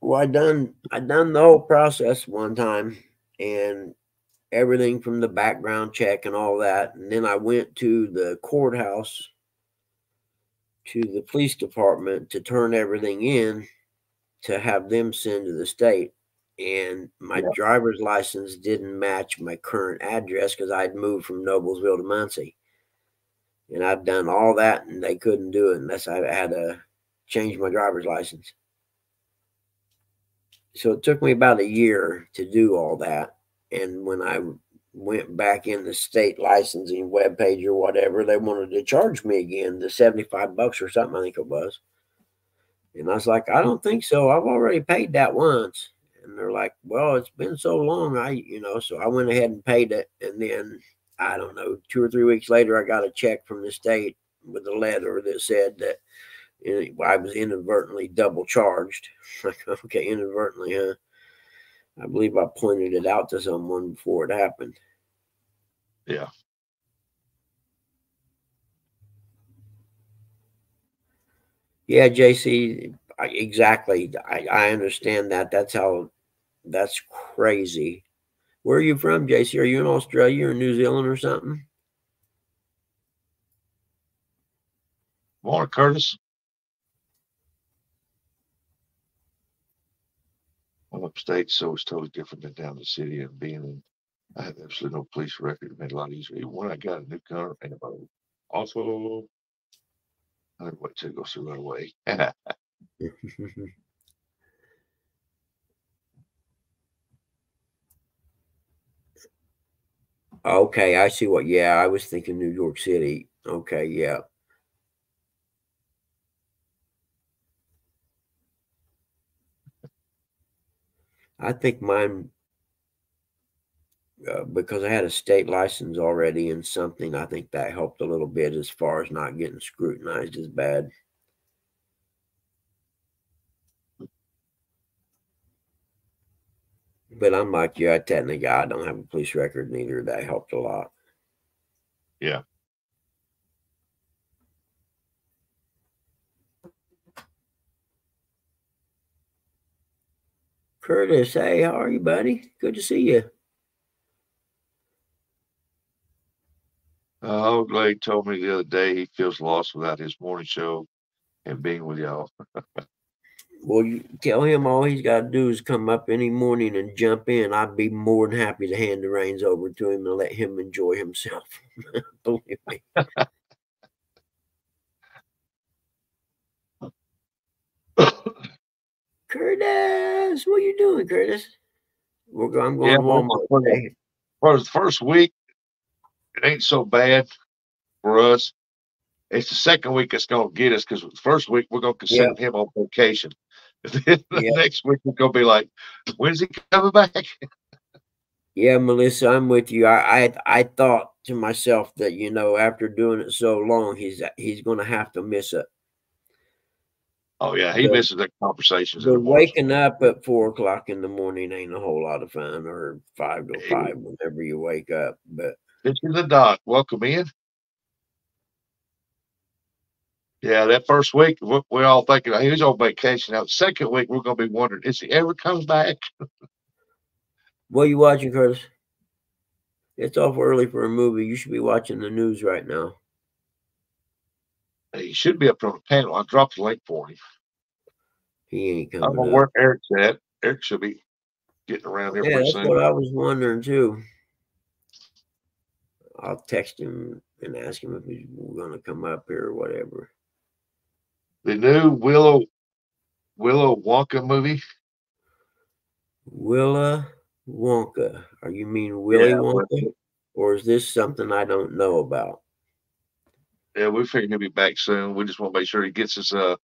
Well, I done I done the whole process one time and everything from the background check and all that. And then I went to the courthouse to the police department to turn everything in to have them send to the state. And my Yeah. driver's license didn't match my current address because I'd moved from Noblesville to Muncie. And I'd done all that and they couldn't do it unless I had to change my driver's license. So it took me about a year to do all that. And when I went back in the state licensing webpage or whatever, they wanted to charge me again the 75 bucks or something, I think it was. And I was like, I don't think so. I've already paid that once. And they're like, well, it's been so long. I, you know, so I went ahead and paid it. And then I don't know, two or three weeks later, I got a check from the state with a letter that said that eh, you know, I was inadvertently double charged. Like, okay, inadvertently, huh? I believe I pointed it out to someone before it happened. Yeah. Yeah, JC, I, exactly. I, I understand that. That's how. That's crazy. Where are you from, JC? Are you in Australia or New Zealand or something? Morning, Curtis. I'm upstate, so it's totally different than down the city and being in. I had absolutely no police record. It made it a lot easier. Even when I got a new car, and I also, I didn't wait till it goes to run away. okay, I see what. Yeah, I was thinking New York City. Okay, yeah. I think mine, uh, because I had a state license already and something, I think that helped a little bit as far as not getting scrutinized as bad. But I'm like you, I technically I don't have a police record neither. That helped a lot. Yeah. Curtis, hey, how are you, buddy? Good to see you. Uh, Old Glade told me the other day he feels lost without his morning show and being with y'all. Well, you tell him all he's got to do is come up any morning and jump in. I'd be more than happy to hand the reins over to him and let him enjoy himself. Believe me. Curtis, what are you doing, Curtis? We're going. I'm going Yeah, to Walmart. well. For the first week, it ain't so bad for us. It's the second week it's gonna get us because the first week we're gonna consider him on vacation. The Yeah. next week we're gonna be like, when's he coming back? Yeah, Melissa, I'm with you. I, I I thought to myself that you know after doing it so long, he's he's going to have to miss it. Oh yeah, he The- misses the conversations. in The the morning. waking up at four o'clock in the morning ain't a whole lot of fun, or five to five whenever you wake up. But It's in the dock. Welcome in. Yeah, that first week we- we're all thinking "Hey, he's on vacation. Now, the second week we're gonna be wondering, is he ever coming back? what are you watching, Curtis? It's awful early for a movie. You should be watching the news right now. He should be up on the panel. I dropped the link for him. He ain't I coming. don't know up. where Eric's at. Eric should be getting around here Yeah, that's soon. what I was wondering too. I'll text him and ask him if he's going to come up here or whatever. The new Willow Willow Wonka movie. Willa Wonka. Are you mean Willy Yeah, Wonka? Or is this something I don't know about? Yeah, we're figuring he'll be back soon. We just want to make sure he gets his uh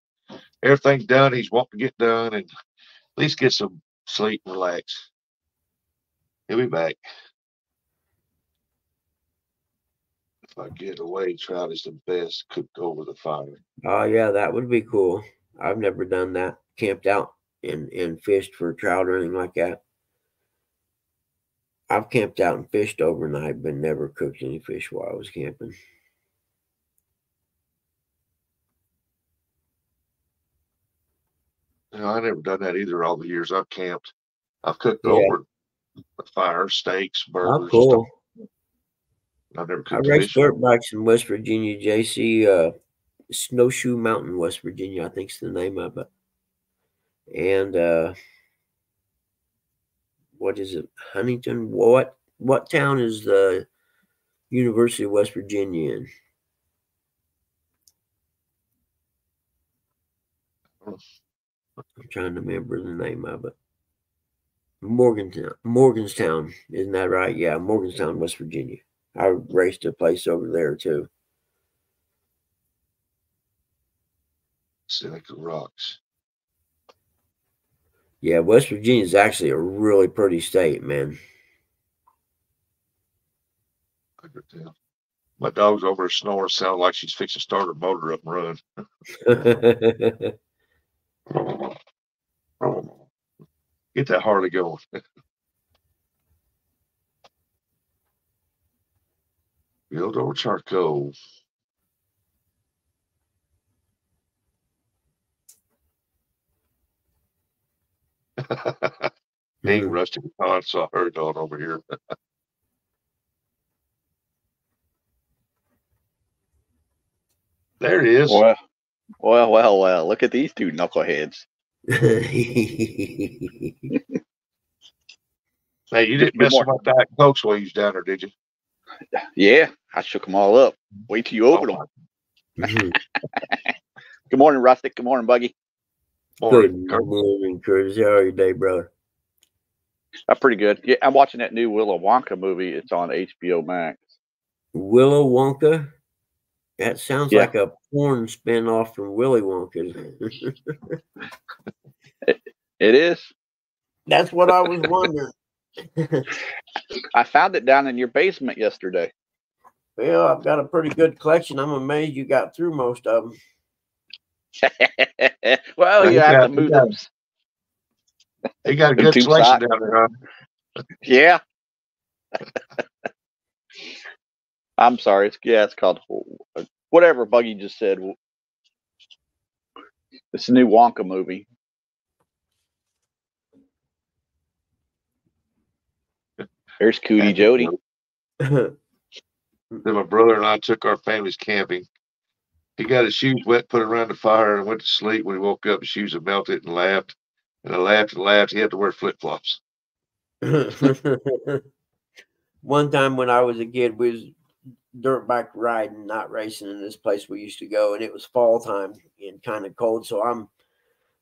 everything done he's wanting to get done and at least get some sleep and relax. He'll be back. If I get away, trout is the best cooked over the fire. Oh yeah, that would be cool. I've never done that. Camped out and and fished for trout or anything like that. I've camped out and fished overnight, but never cooked any fish while I was camping. You know, I never done that either all the years I've camped. I've cooked Yeah. over the fire, steaks, oh, burgers. Oh, cool. Stuff. I've never raced dirt bikes in West Virginia, JC. Uh, Snowshoe Mountain, West Virginia, I think's the name of it. And uh, what is it? Huntington. What what town is the University of West Virginia in? I'm trying to remember the name of it. Morgantown, Morgantown, isn't that right? Yeah, Morgantown, West Virginia. I raced a place over there too. Seneca Rocks. Yeah, West Virginia is actually a really pretty state, man. I could tell. My dog's over there snoring, sound like she's fixing to start her motor up and run. Get that Harley going. Build over charcoal. Being rusty on, so I heard on over here. there it is. Well, well, well, well. Look at these two knuckleheads. Hey, you didn't mess morning. about that Cokes while you was down there, did you? Yeah, I shook them all up. Wait till you open them. Mhm. Good morning, Rustic. Good morning, Buggy. Good Morning, Kurt. morning, Curtis. How are you today, brother? I'm pretty good. Yeah, I'm watching that new Willow Wonka movie. It's on HBO Max. Willow Wonka. That sounds Yeah. like a porn spin-off from Willy Wonka. It is. That's what I was wondering. I found it down in your basement yesterday. well, I've got a pretty good collection. I'm amazed you got through most of them. well, Yeah, you have yeah, to move them. He got a good two selection down there, huh? Yeah. I'm sorry. It's yeah, it's called uh, whatever Buggy just said. It's a new Wonka movie. There's Cootie Jody. Then my brother and I took our families camping. He got his shoes wet, put it around the fire, and went to sleep. When he woke up, his shoes had melted and laughed. And I laughed and laughed. He had to wear flip flops. One time when I was a kid, we was dirt bike riding, not racing in this place we used to go, and it was fall time and kind of cold. So I'm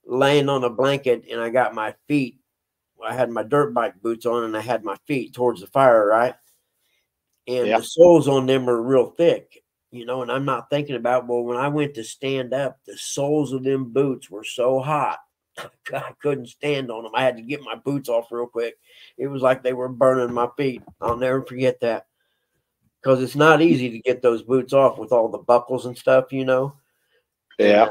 laying on a blanket and I got my feet. I had my dirt bike boots on and I had my feet towards the fire, right? And Yeah. the soles on them are real thick, you know. And I'm not thinking about well, when I went to stand up, the soles of them boots were so hot. I couldn't stand on them. I had to get my boots off real quick. It was like they were burning my feet. I'll never forget that. Because it's not easy to get those boots off with all the buckles and stuff, you know. Yeah.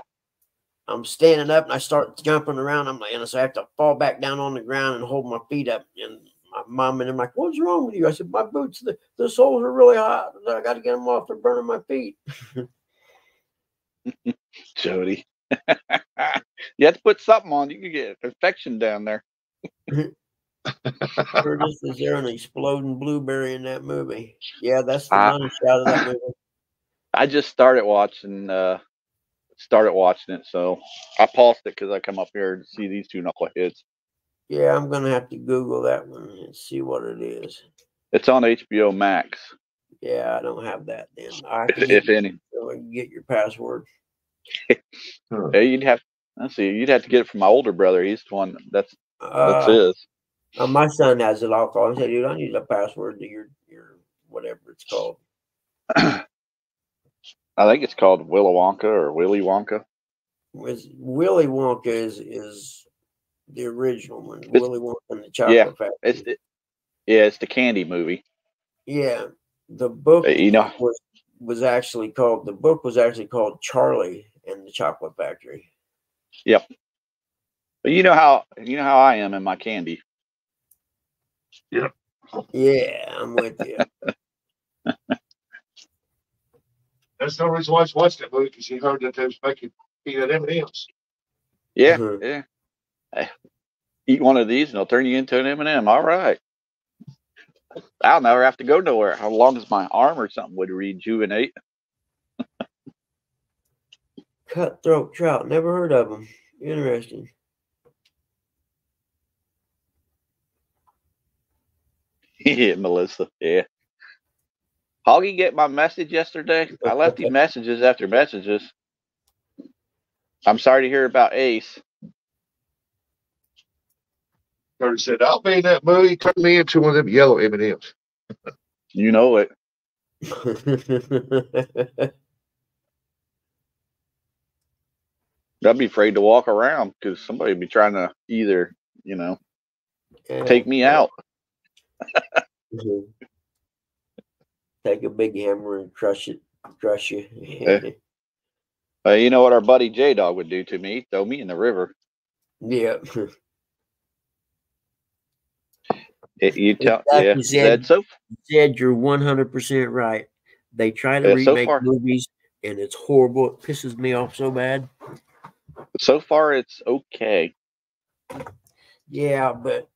I'm standing up and I start jumping around. I'm like, and so I have to fall back down on the ground and hold my feet up. And my mom and I'm like, what's wrong with you? I said, my boots, the, the soles are really hot. I got to get them off. They're burning my feet. Jody. you have to put something on. You could get infection down there. Curtis, is there an exploding blueberry in that movie? Yeah, that's the Uh, money shot of that movie. I just started watching. uh Started watching it, so I paused it because I come up here to see these two knuckleheads. Yeah, I'm gonna have to Google that one and see what it is. It's on HBO Max, Yeah, I don't have that then. I if, if any. so I can get your password. Yeah, you'd have. Let's see. You'd have to get it from my older brother. He's the one. That's that's Uh, his. uh, my son has it. I'll call him and say, dude, I need a password to your your whatever it's called. I think it's called Willa Wonka or Willy Wonka. Was Willy Wonka is is the original one. It's- Willy Wonka and the Chocolate yeah, Factory. It's it, yeah, it's the candy movie. yeah, the book You know, was was actually called the book was actually called Charlie and the Chocolate Factory. Yep. But you know how you know how I am in my candy. Yep. Yeah, I'm with you. That's the reason why I watched that movie because he heard that they was making peanut M&Ms. Yeah, Mhm. yeah. Eh, Eat one of these and I'll turn you into an M&M. All right. I'll never have to go nowhere. How long as my arm or something would rejuvenate? Cutthroat trout. Never heard of them. Interesting. yeah, Melissa. Yeah. Hoggy get my message yesterday. I left you messages after messages. I'm sorry to hear about Ace. Carter said, I'll be in that movie. Turn me into one of them yellow M&Ms. You know it. I'd be afraid to walk around because somebody would be trying to either, you know, take me out. Mhm. Take a big hammer and crush it, crush you. Uh, you know what our buddy J Dog would do to me? Throw me in the river. yeah. It, you tell, Exactly, yeah. Zed. Zed, so Said you're 100% right. They try to Yeah, so remake far- movies and it's horrible. It pisses me off so bad. so far it's okay. Yeah, but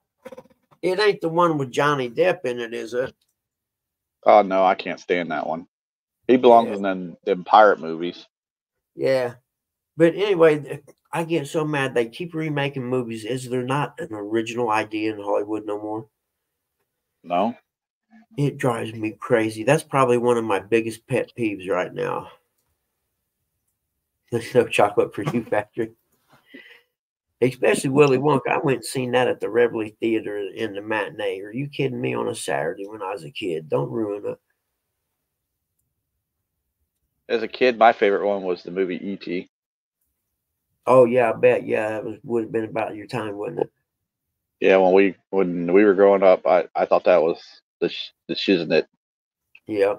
it ain't the one with Johnny Depp in it, is it? Oh no, I can't stand that one. He belongs Yeah. in them, them pirate movies. Yeah. But anyway, I get so mad they keep remaking movies. Is there not an original idea in Hollywood no more? No, It drives me crazy. That's probably one of my biggest pet peeves right now. There's no chocolate for you, Patrick. Especially Willy Wonka. I went and seen that at the Reveille Theater in the matinee. Are you kidding me on a Saturday when I was a kid? Don't ruin it. as a kid, my favorite one was the movie E.T. Oh yeah, I bet. Yeah, that was would have been about your time, wouldn't it? Yeah, when we when we were growing up, I, I thought that was the sh- the shiznit. Yeah.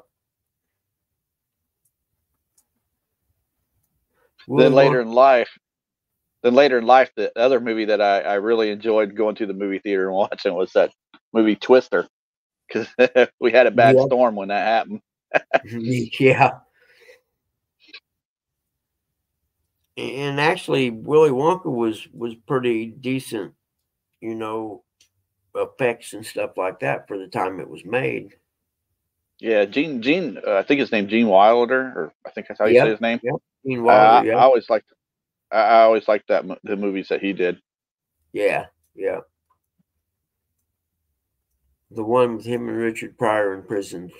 then later in life, then later in life, the other movie that I, I really enjoyed going to the movie theater and watching was that movie Twister, because we had a bad Yeah. storm when that happened. yeah. And actually, Willy Wonka was was pretty decent, you know, effects and stuff like that for the time it was made. Yeah, Gene Gene, uh, I think his name Gene Wilder, or I think that's how you Yep, say his name. Meanwhile, Uh, I, yeah, I always liked, I, I always liked that the movies that he did. yeah, yeah. The one with him and Richard Pryor in prison.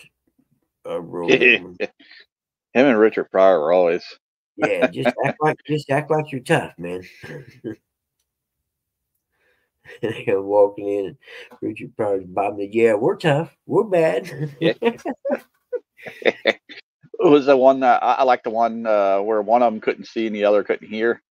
Uh, Him and Richard Pryor were always. yeah, just act like just act like you're tough, man. and walking in, and Richard Pryor's bobbing. Yeah, we're tough. We're bad. Was the one that I, I like the one uh, where one of them couldn't see and the other couldn't hear.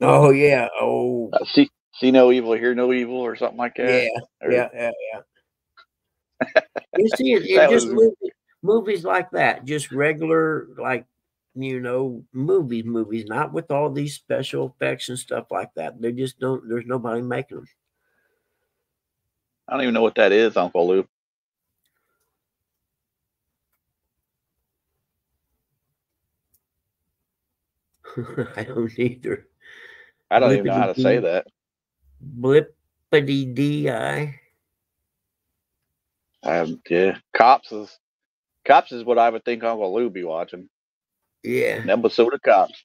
oh yeah. Oh Uh, see, see no evil, hear no evil, or something like that. yeah. Or- Yeah. Yeah. Yeah. you see it, it just was- movie, movies like that, just regular like you know movies, movies, not with all these special effects and stuff like that. They just don't. There's nobody making them. I don't even know what that is, Uncle Lou. I don't either. I don't even know how to say Blippity-doo. that. Blippity di. Um, yeah, cops is cops is what I would think Uncle Lou be watching. Yeah. An episode of Cops.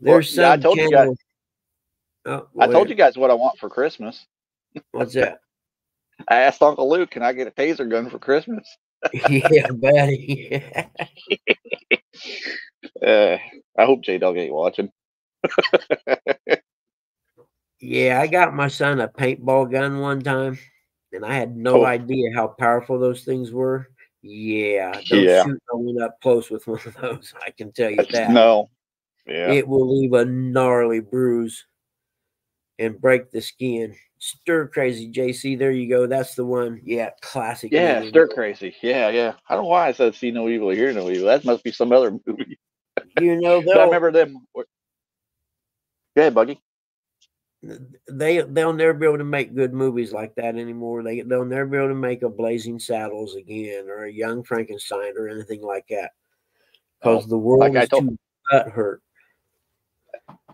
There's some yeah, I told you guys- Oh, I told you guys what I want for Christmas. What's that? I asked Uncle Lou, "Can I get a taser gun for Christmas?" yeah, buddy. Uh, I hope J Dog ain't watching. yeah, I got my son a paintball gun one time, and I had no Oh. idea how powerful those things were. Yeah, don't Yeah. shoot no one up close with one of those. I can tell you that. No. Yeah. It will leave a gnarly bruise and break the skin. Stir crazy, JC. There you go. That's the one. Yeah, classic. Yeah, movie. stir crazy. Yeah, yeah. I don't know why I said see no evil, hear no evil. That must be some other movie. You know, I remember them. Yeah, Buggy. they they'll never be able to make good movies like that anymore. They they'll never be able to make a Blazing Saddles again or a Young Frankenstein or anything like that because the world like I is told- too hurt.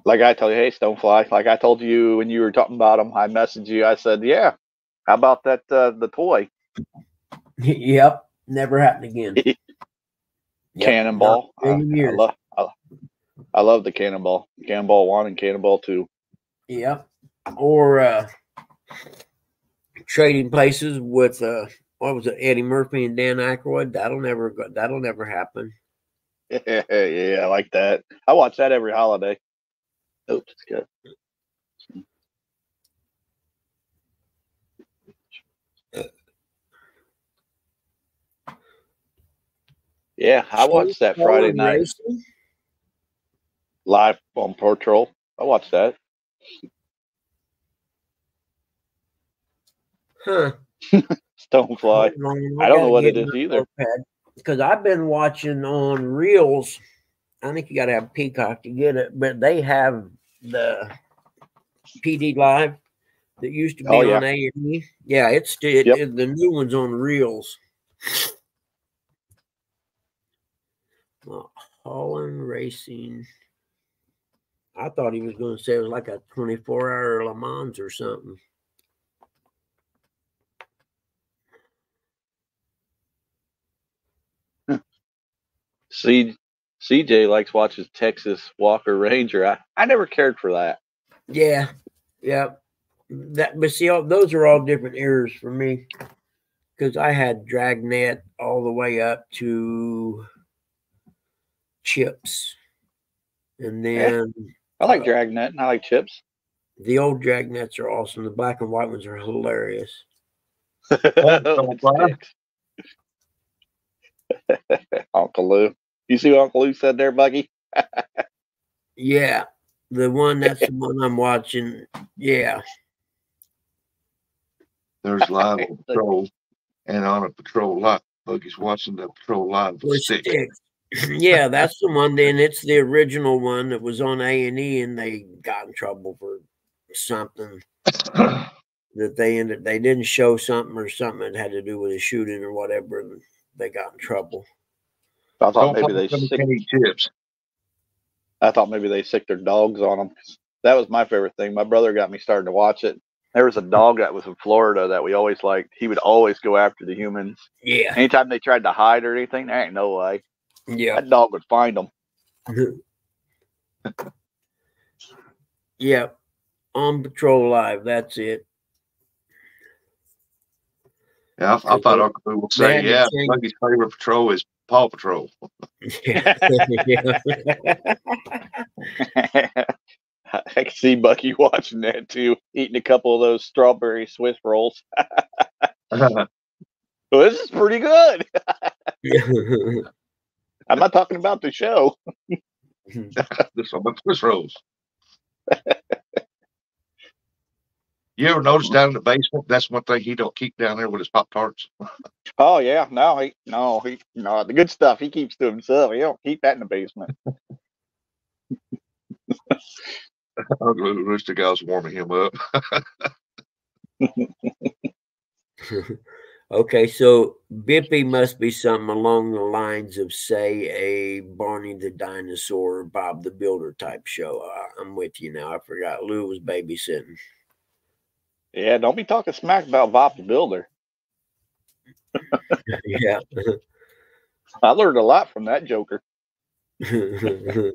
Like I tell you, hey, Stonefly. Like I told you when you were talking about them, I messaged you. I said, yeah. How about that? Uh, the toy yep, never happened again. Yep, cannonball. not in a I, I million years. love. I, I love the cannonball. Cannonball one and cannonball two. Yep. Or uh Trading Places with uh, what was it, Eddie Murphy and Dan Aykroyd. That'll never go. That'll never happen. yeah, I like that. I watch that every holiday. Oops, it's good. Yeah, I watched that Friday night Racing? live on Patrol. I watched that. Huh. Stonefly. I don't know what it is either. Because I've been watching on Reelz. I think you got to have Peacock to get it, but they have the PD Live that used to be Oh, yeah. on A and E. Yeah, it's it, Yep. it- the new one's on Reelz. Well, Holland Racing. I thought he was going to say it was like a 24 hour Le Mans or something. C, CJ likes watches Texas Walker Ranger. I, I never cared for that. Yeah, yeah. That, but see, all, those are all different eras for me because I had Dragnet all the way up to Chips, and Yeah. then I like uh, Dragnet and I like Chips. the old Dragnets are awesome. The black and white ones are hilarious. Uncle Lou. You see what Uncle Lou said there, Buggy? Yeah, the one that's the one I'm watching. Yeah, There's live patrol and on a patrol lot. Buggy's watching the patrol live or with stick. Sticks. Yeah, that's the one. Then it's the original one that was on A and E, and they got in trouble for something. that they ended they didn't show something or something that had to do with a shooting or whatever and they got in trouble I thought Don't maybe they fucking sick, eat chips. I thought maybe they sick their dogs on them. That was my favorite thing. My brother got me started to watch it. There was a dog that was in Florida that we always liked. He would always go after the humans. yeah Anytime they tried to hide or anything, there ain't no way. Yeah That dog would find them. yeah on patrol live that's it Yeah, I, I thought Uncle Lou would say, yeah, change- Buggy's favorite patrol is Paw Patrol. yeah. I can see Bucky watching that too, eating a couple of those strawberry Swiss rolls. Well, this is pretty good. I'm not talking about the show. this on my Swiss rolls. you ever notice down in the basement? That's one thing he don't keep down there with his pop tarts. Oh yeah, no, he no, he no the good stuff he keeps to himself. He don't keep that in the basement. Uncle Lou Rooster Guy's warming him up. Okay so bippy must be something along the lines of say a barney the dinosaur or bob the builder type show. Uh, i'm with you now. I forgot. Lou was babysitting. Yeah, don't be talking smack about Bob the Builder. yeah. I learned a lot from that Joker.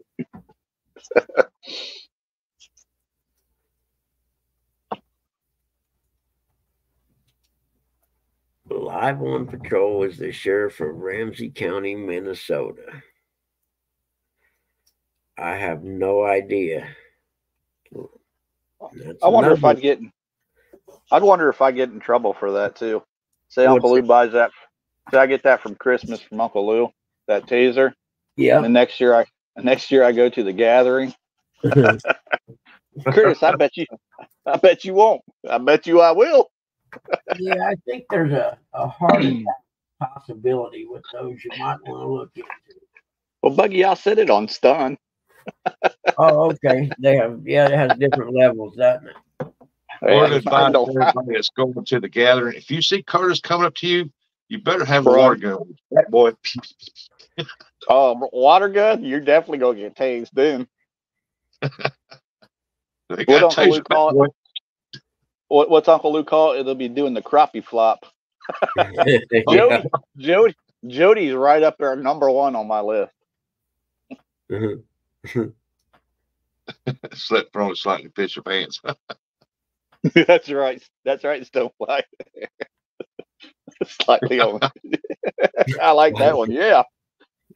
Live on patrol is the sheriff of Ramsey County, Minnesota. I have no idea. That's I wonder if I'd get. In, I'd wonder if I get in trouble for that too. Say What's Uncle Lou buys that. Say I get that from Christmas from Uncle Lou, that taser. Yeah. And the next year I, next year I go to the gathering. Curtis, I bet you, I bet you won't. I bet you I will. Yeah, I think there's a, a heart hmm. possibility with those you might want to look into. Well, Buggy, I'll set it on stun. Oh, okay. They have, yeah, it has different levels, doesn't it? Word Yeah, of I advice don't- everybody that's going to the gathering. If you see Curtis coming up to you, you better have a water gun. That boy. Oh, water gun! You're definitely gonna get tased then. They What got Uncle taser Lou that call it? Boy. What, what's Uncle Lou call it? They'll be doing the crappie flop. Yeah. Jody, Jody, Jody's right up there, number one on my list. Slept on it slightly pitch your pants. That's right. That's right, Stonefly. Slightly on. I like that one. Yeah,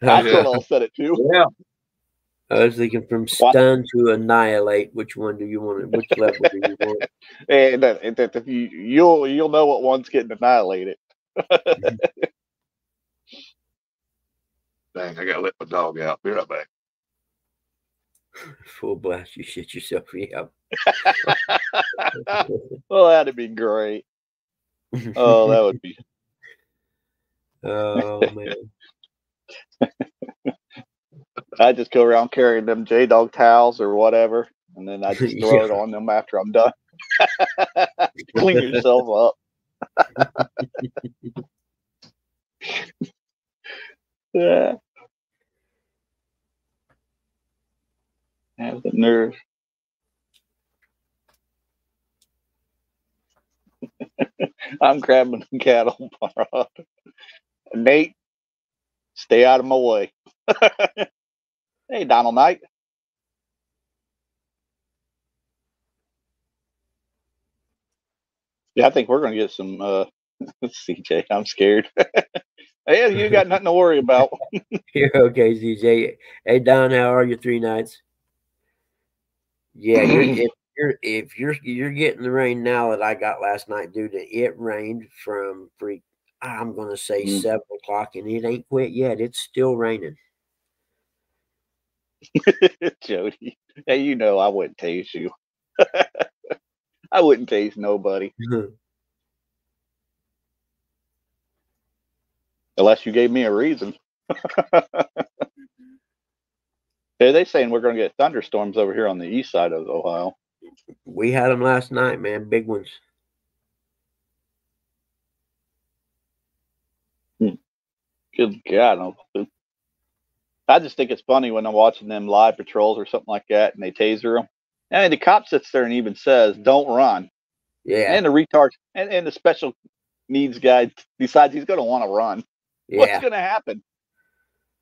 I Yeah. what I'll set it too. Yeah. I was thinking from stun to annihilate. Which one do you want? Which level do you want? And that, and that you you'll you'll know what one's getting annihilated. Mm-hmm. Dang, I gotta let my dog out. Be right back. Full blast, you shit yourself. Yeah. well, that'd be great. Oh, that would be. oh man. I just go around carrying them J Dog towels or whatever, and then I just throw it on them after I'm done. Clean yourself up. yeah. Have the nerve. I'm grabbing the cattle. Nate, stay out of my way. Hey, Donald Knight. Yeah, I think we're gonna get some uh CJ. I'm scared. hey, you got nothing to worry about. You're okay, CJ. Hey Don, how are you? Three nights. Yeah, you're, if you're if you're you're getting the rain now that I got last night, dude. It rained from freak. I'm gonna say Mm. seven o'clock, and it ain't quit yet. It's still raining. Jody. Hey, you know I wouldn't tase you. I wouldn't tase nobody unless you gave me a reason. hey, they saying we're gonna get thunderstorms over here on the east side of Ohio. we had them last night, man. Big ones. Hmm. Good God. I just think it's funny when I'm watching them live patrols or something like that and they taser them. And the cop sits there and even says, don't run. Yeah, And the retard and, and the special needs guy decides he's going to want to run. Yeah. What's going to happen?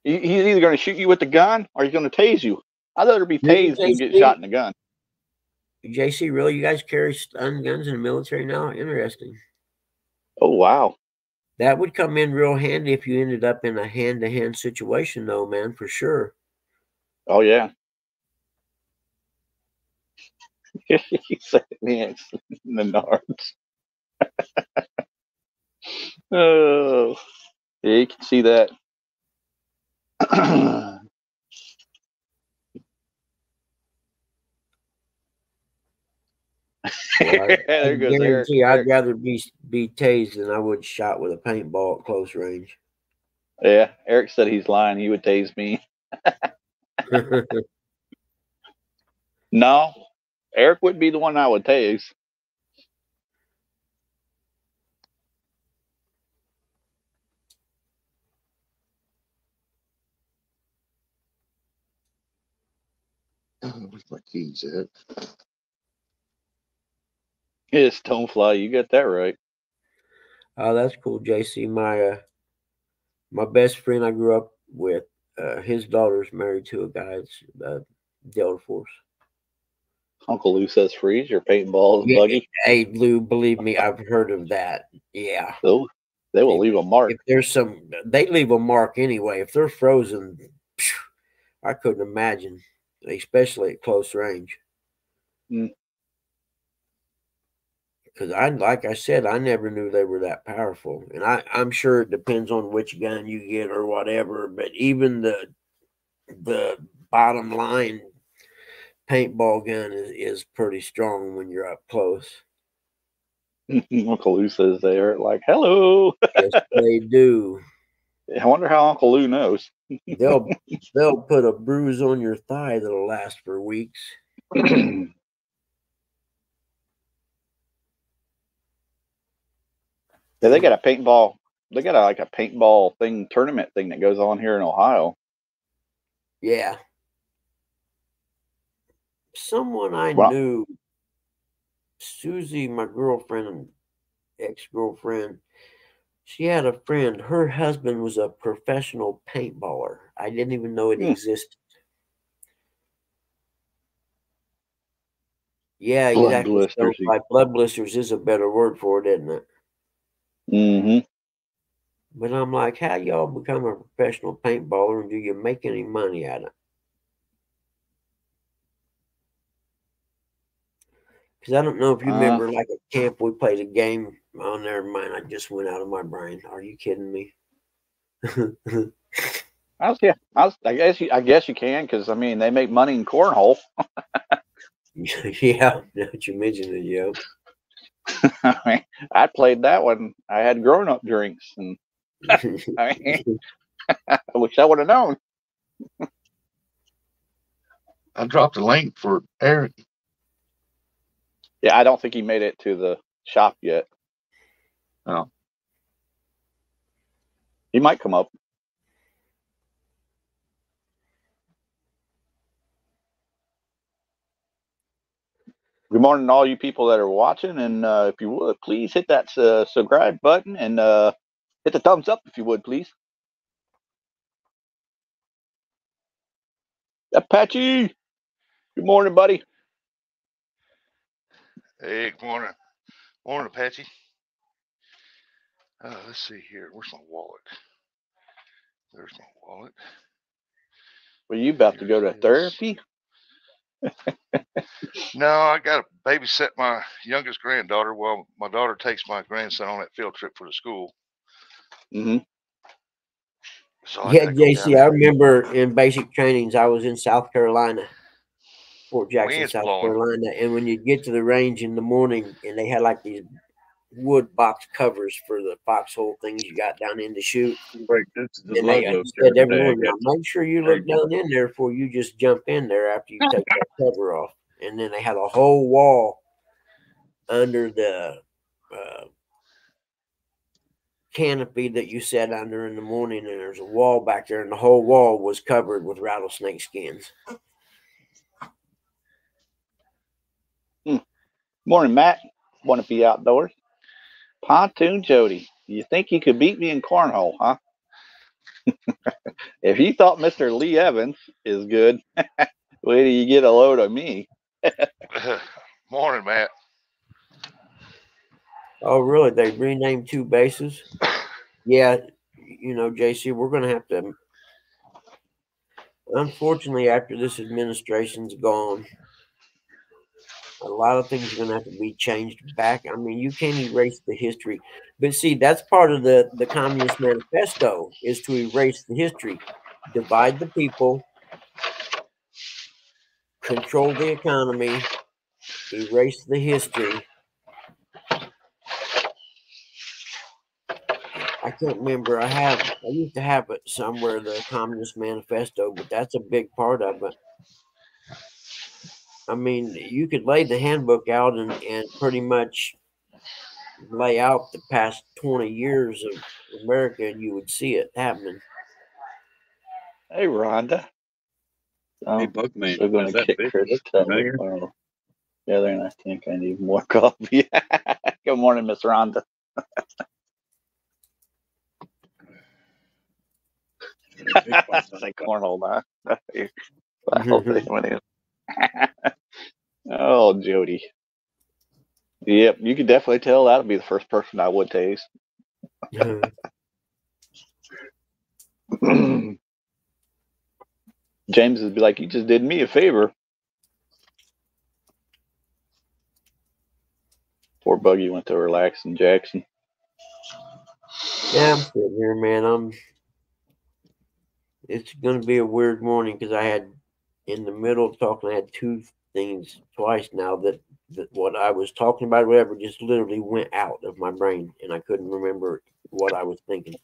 He, he's either going to shoot you with the gun or he's going to tase you. I'd rather be tased than get shot in the gun. JC, really? You guys carry stun guns in the military now? Interesting. Oh, wow. That would come in real handy if you ended up in a hand-to-hand situation, though, man, for sure. Oh, yeah. he said, man, it's Menards. oh, yeah, you can see that. Well, I- there I goes guarantee Eric. I'd rather be be tased than I would shot with a paintball at close range. Yeah, Eric said he's lying. He would tase me. No, Eric would be the one I would tase. Oh, where's my keys at? It's Stonefly. You got that right. oh, that's cool, JC. My uh, my best friend I grew up with, uh, his daughter's married to a guy that's uh, Delta Force. Uncle Lou says freeze your paintball is Yeah. buggy. Hey, Lou, believe me, I've heard of that. Yeah. Oh, they will leave a mark. if there's some they leave a mark anyway if they're frozen phew, i couldn't imagine especially at close range Mm. Because i like i said i never knew they were that powerful and i i'm sure it depends on which gun you get or whatever but even the the bottom line paintball gun is, is pretty strong when you're up close Uncle Lou says they are like, hello. yes they do I wonder how Uncle Lou knows. they'll they'll put a bruise on your thigh that'll last for weeks Yeah, they got a paintball. They got a, like a paintball thing tournament thing that goes on here in Ohio. Yeah. Someone I Wow. knew, Susie, my girlfriend, ex girlfriend, she had a friend. Her husband was a professional paintballer. I didn't even know it Hmm. existed. Yeah, Blood exactly. So, blisters, you- like blood blisters is a better word for it, isn't it? Mm-hmm. But I'm like, how y'all become a professional paintballer and do you make any money at it? Because I don't know if you Uh, remember, like at camp, we played a game. Oh, never mind. I just went out of my brain. Are you kidding me? I was, yeah, I, was, I guess you, I guess you can because I mean they make money in cornhole. yeah, now that you mentioned it, yo. I mean, I played that one. I had grown up drinks, and I mean, I wish I would have known. I dropped a link for Eric. Yeah, I don't think he made it to the shop yet. Oh. He might come up. Good morning, to all you people that are watching, and uh, if you would, please hit that uh, subscribe button and uh, hit the thumbs up if you would, please. Apache, good morning, buddy. Hey, good morning. Morning, Apache. Uh, let's see here. Where's my wallet? There's my wallet. Were you about to go to therapy? No, I got to babysit my youngest granddaughter while my daughter takes my grandson on that field trip for the school. Mm-hmm. So I yeah, gotta go down JC, I remember in basic trainings, I was in South Carolina, Fort Jackson, Wind's South blowing. Carolina. And when you get to the range in the morning, and they had like these wood box covers for the foxhole things you got down in. Break this is the And they logo. said every every day I morning, get now make sure you look down in there before you just jump in there after you take that cover off. And then they had a whole wall under the uh, canopy that you sat under in the morning, and there's a wall back there, and the whole wall was covered with rattlesnake skins. Morning, Matt. Want to be outdoors? Pontoon Jody, you think you could beat me in cornhole, huh? if you thought Mr. Lee Evans is good, wait till you get a load of me. Morning, Matt. Oh, really? They renamed two bases? Yeah, you know, JC, we're going to have to. Unfortunately, after this administration's gone, a lot of things are going to have to be changed back. I mean, you can't erase the history, but see, that's part of the the Communist Manifesto is to erase the history, divide the people, control the economy, erase the history. I can't remember. I have. I used to have it somewhere, the Communist Manifesto, but that's a big part of it. I mean, you could lay the handbook out and, and pretty much lay out the past 20 years of America, and you would see it happening. Hey, Rhonda. Hey, Um, Buckman, still going to kick fish her look toe. familiar? Oh, yeah, then I think I need more coffee. Good morning, Miss Rhonda. Say cornhole, huh? Oh, Jody. Yep, you can definitely tell that'll be the first person I would taste. James would be like, "You just did me a favor." Poor Buggy went to relax in Jackson. yeah, I'm sitting here, man. I'm. It's going to be a weird morning because I had in the middle of talking, I had two things twice now that, that what I was talking about, whatever, just literally went out of my brain and I couldn't remember what I was thinking.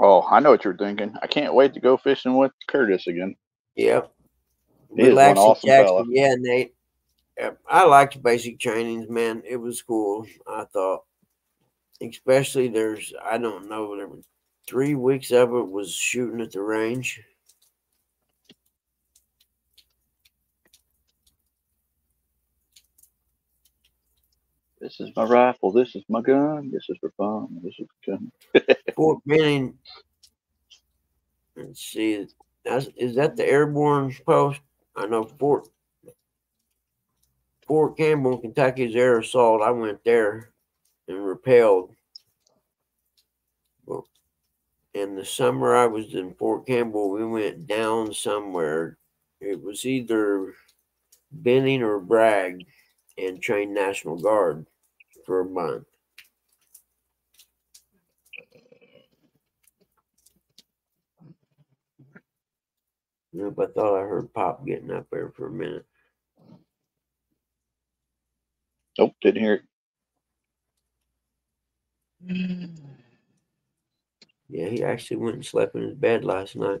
Oh, I know what you're thinking. I can't wait to go fishing with Curtis again. Yep. He Relaxing awesome Jackson. fella. Yeah, Nate. I liked basic trainings, man. It was cool. I thought, especially there's, I don't know, there were three weeks of it was shooting at the range. This is my rifle. This is my gun. This is for fun. This is gun. Fort Benning. Let's see. That's, is that the airborne post? I know Fort Fort Campbell, Kentucky's air assault. I went there and repelled. Well, in the summer I was in Fort Campbell, we went down somewhere. It was either Benning or Bragg and trained National Guard for a month. Nope, I thought I heard Pop getting up there for a minute. Nope, didn't hear it. Yeah, he actually went and slept in his bed last night.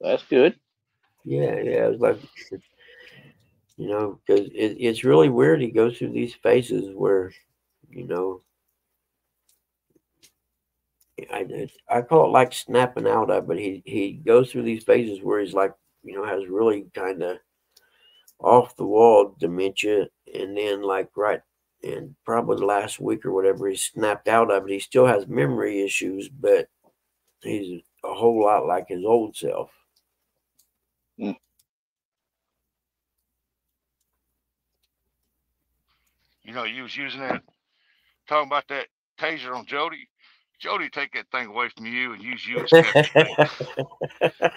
That's good. Yeah, yeah, it was like, you know, because it, it's really weird. He goes through these phases where, you know, I I call it like snapping out of, but he he goes through these phases where he's like, you know, has really kind of off the wall dementia, and then like right and probably the last week or whatever, he snapped out of it. He still has memory issues, but he's a whole lot like his old self. Hmm. You know, you was using that, talking about that taser on Jody. Jody take that thing away from you and use you as pepper spray.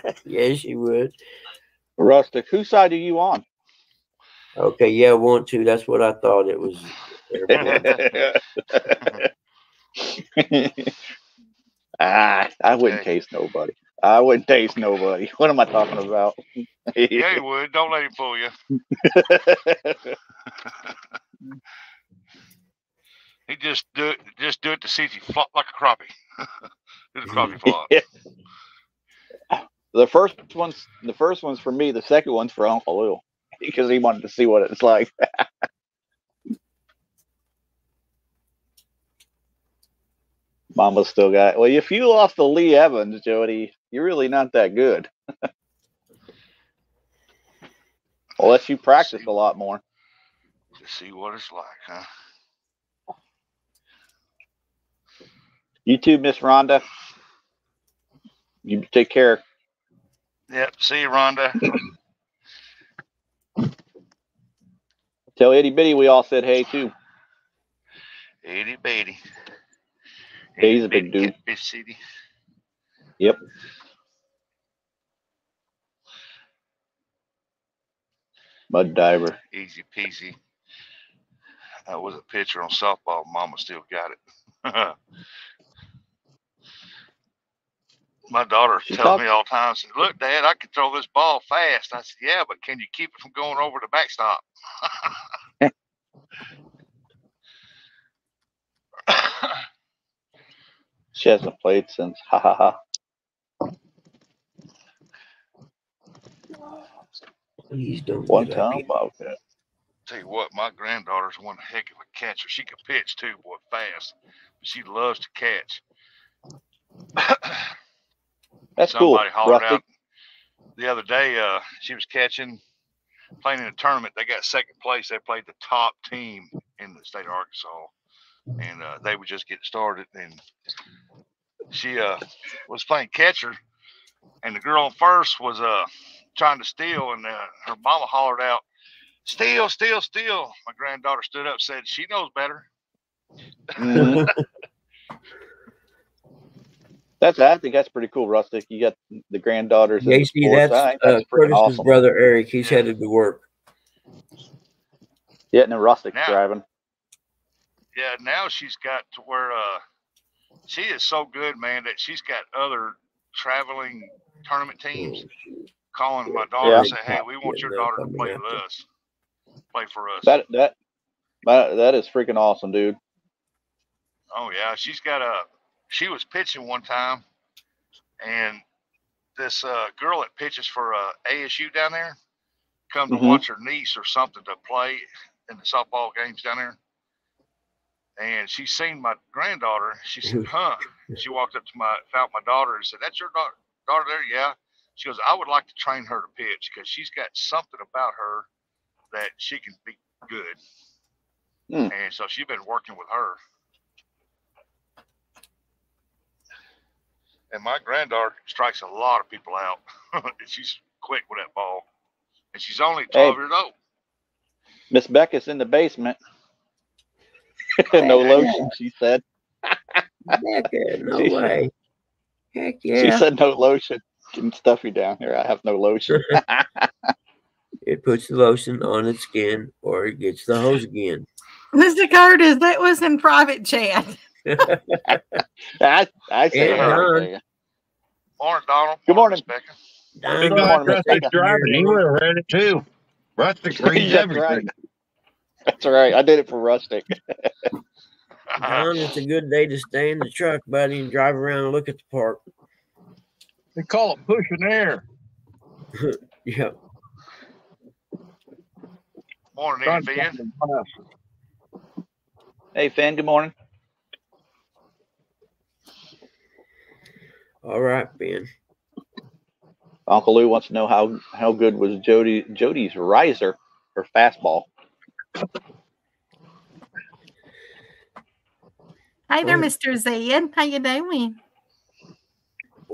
yes, you would. Rustic, whose side are you on? Okay, yeah, want to. That's what I thought it was. ah, I wouldn't Okay. taste nobody. I wouldn't taste nobody. What am I talking about? yeah, he would. Don't let him fool you. He just do it, just do it to see if you flop like a crappie. do the crappie flop. Yeah. the first one's the first one's for me. The second one's for Uncle Lou because he wanted to see what it's like. Mama still got well. If you lost to Lee Evans, Jody, you're really not that good. Unless you practice a lot more. To see what it's like, huh? You too, Miss Rhonda. You take care. Yep. See you, Rhonda. Tell Itty Bitty we all said hey too. Itty bitty. Yeah, he's a big dude. city. Yep. Mud diver. Easy peasy. That was a pitcher on softball. Mama still got it. My daughter She tells me all the time, says, "Look, Dad, I can throw this ball fast." I said, "Yeah, but can you keep it from going over the backstop?" She hasn't played since. Ha ha ha. Please don't. One get time. here. Okay. Tell you what, my granddaughter's one heck of a catcher. She can pitch too, boy, fast. She loves to catch. That's cool. Somebody hollered Rusty. out the other day. Uh, she was catching, playing in a tournament. They got second place. They played the top team in the state of Arkansas, and uh, they were just getting started. And she uh, was playing catcher, and the girl first was uh, trying to steal, and uh, her mama hollered out, "Steal, steal, steal!" My granddaughter stood up, said, "She knows better." Mhm. That's I think that's pretty cool, Rustic. You got the granddaughters. in the JC, sports. that's, I uh, that's freaking Curtis's awesome. brother Eric. He's Yeah. headed to work. Yeah, and then Rustic's Now- driving. yeah, now she's got to where uh she is so good, man, that she's got other traveling tournament teams calling my daughter Yeah. and say, Hey, we want your daughter to play with us. Play for us. That that that, that is freaking awesome, dude. oh yeah. She's got a she was pitching one time and this uh girl that pitches for uh ASU down there come to Mhm. watch her niece or something to play in the softball games down there. And she seen my granddaughter. She said, "Huh?" She walked up to my, found my daughter, and said, "That's your daughter, daughter there?" Yeah. She goes, "I would like to train her to pitch because she's got something about her that she can be good." Hmm. And so she's been working with her. And my granddaughter strikes a lot of people out. she's quick with that ball. And she's only 12 years old. Miss Becca's in the basement. no lotion, she said. Becca, no way. Heck yeah. She said no lotion. Can stuffy down here. I have no lotion. It puts the lotion on its skin or it gets the hose again. Mr. Curtis, that was in private chat. I, I say Yeah, her. Don. Good Morning, Donald. Morning, morning. Becca. Don, Big Good guy morning, Miss Rustic driving. He would have read it too. Rustic reads That's everything. right. That's all right. I did it for Rustic. Don, it's a good day to stay in the truck, buddy, and drive around and look at the park. They call it pushing air. Yep. Morning, Don's Eddie Finn. fucking fast. Hey, Finn. Good morning. All right, Ben. Uncle Lou wants to know how how good was Jody Jody's riser, her fastball. Hi there. Mr. Zed. How you doing?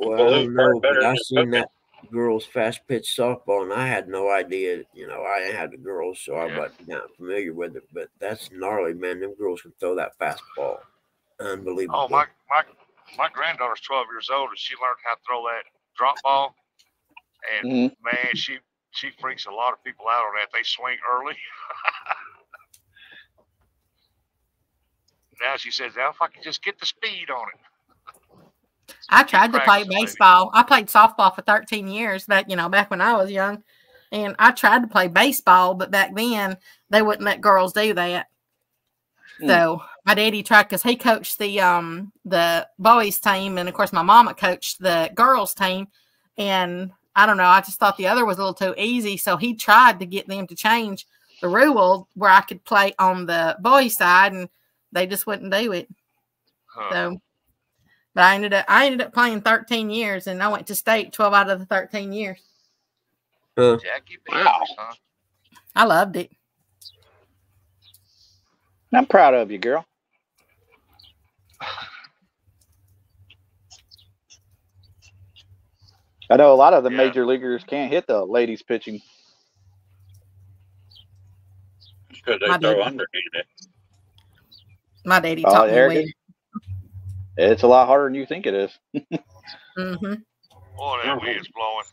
Well, I don't know, but I seen cooking. that girls fast pitch softball, and I had no idea. You know, I had the girls, so I Yeah. wasn't familiar with it. But that's gnarly, man. Them girls can throw that fastball. Unbelievable. Oh, my, my, my granddaughter's 12 years old and she learned how to throw that drop ball. And Mhm. man, she, she freaks a lot of people out on that. They swing early. now she says, now if I can just get the speed on it. I tried to play practice, baby. baseball. I played softball for 13 years back, you know, back when I was young. And I tried to play baseball, but back then they wouldn't let girls do that. Hmm. So my daddy tried because he coached the um the boys team, and of course my mama coached the girls team. And I don't know, I just thought the other was a little too easy. So he tried to get them to change the rule where I could play on the boys side, and they just wouldn't do it. Huh. So, but I ended up I ended up playing 13 years, and I went to state 12 out of the 13 years. Huh. Jackie Wow. Beavers, huh? I loved it. I'm proud of you, girl. I know a lot of the Yeah. major leaguers can't hit the ladies pitching. Because I they throw did. underhanded. My daddy Oh, taught me well. It is. A lot harder than you think it is. mm-hmm. Boy, that wind's blowing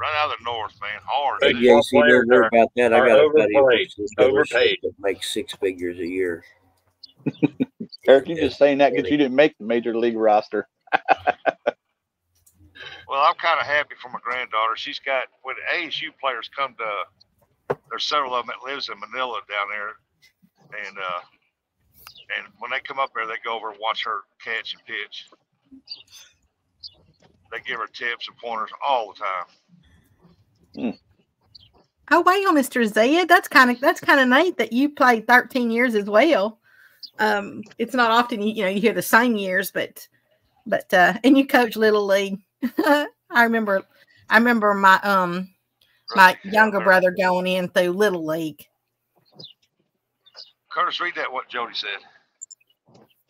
right out of the north, man. Hard. Big too. JC, players don't worry are- about that. I got a buddy overpaid. works in the dealership Overpaid. that makes six figures a year. Eric, you just saying that because you didn't make the major league roster. Well, I'm kind of happy for my granddaughter. She's got when ASU players come to. There's several of them that lives in Manila down there, and uh, and when they come up there, they go over and watch her catch and pitch. They give her tips and pointers all the time. Oh wow, Mr. Zed, that's kind of that's kind of neat that you played 13 years as well. Um, it's not often you, you know you hear the same years, but but uh, and you coach little league. I remember, I remember my um my younger brother going in through little league. Curtis, read that what Jody said.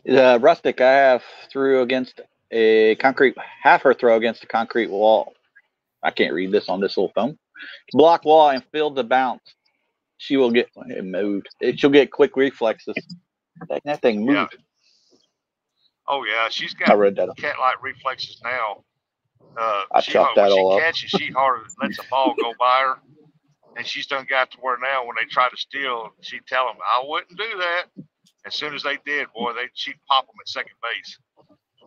Uh, Rustic, I have threw against a concrete, have her throw against a concrete wall. I can't read this on this little phone. Block wall and field the bounce. She will get it moved. It, she'll get quick reflexes. That, thing moved. Yeah. Oh yeah, she's got read that. cat-like reflexes now. Uh, I she, when that she all up. catches, she hardly lets a ball go by her, and she's done got to where now when they try to steal, she'd tell them, "I wouldn't do that." As soon as they did, boy, they she'd pop them at second base.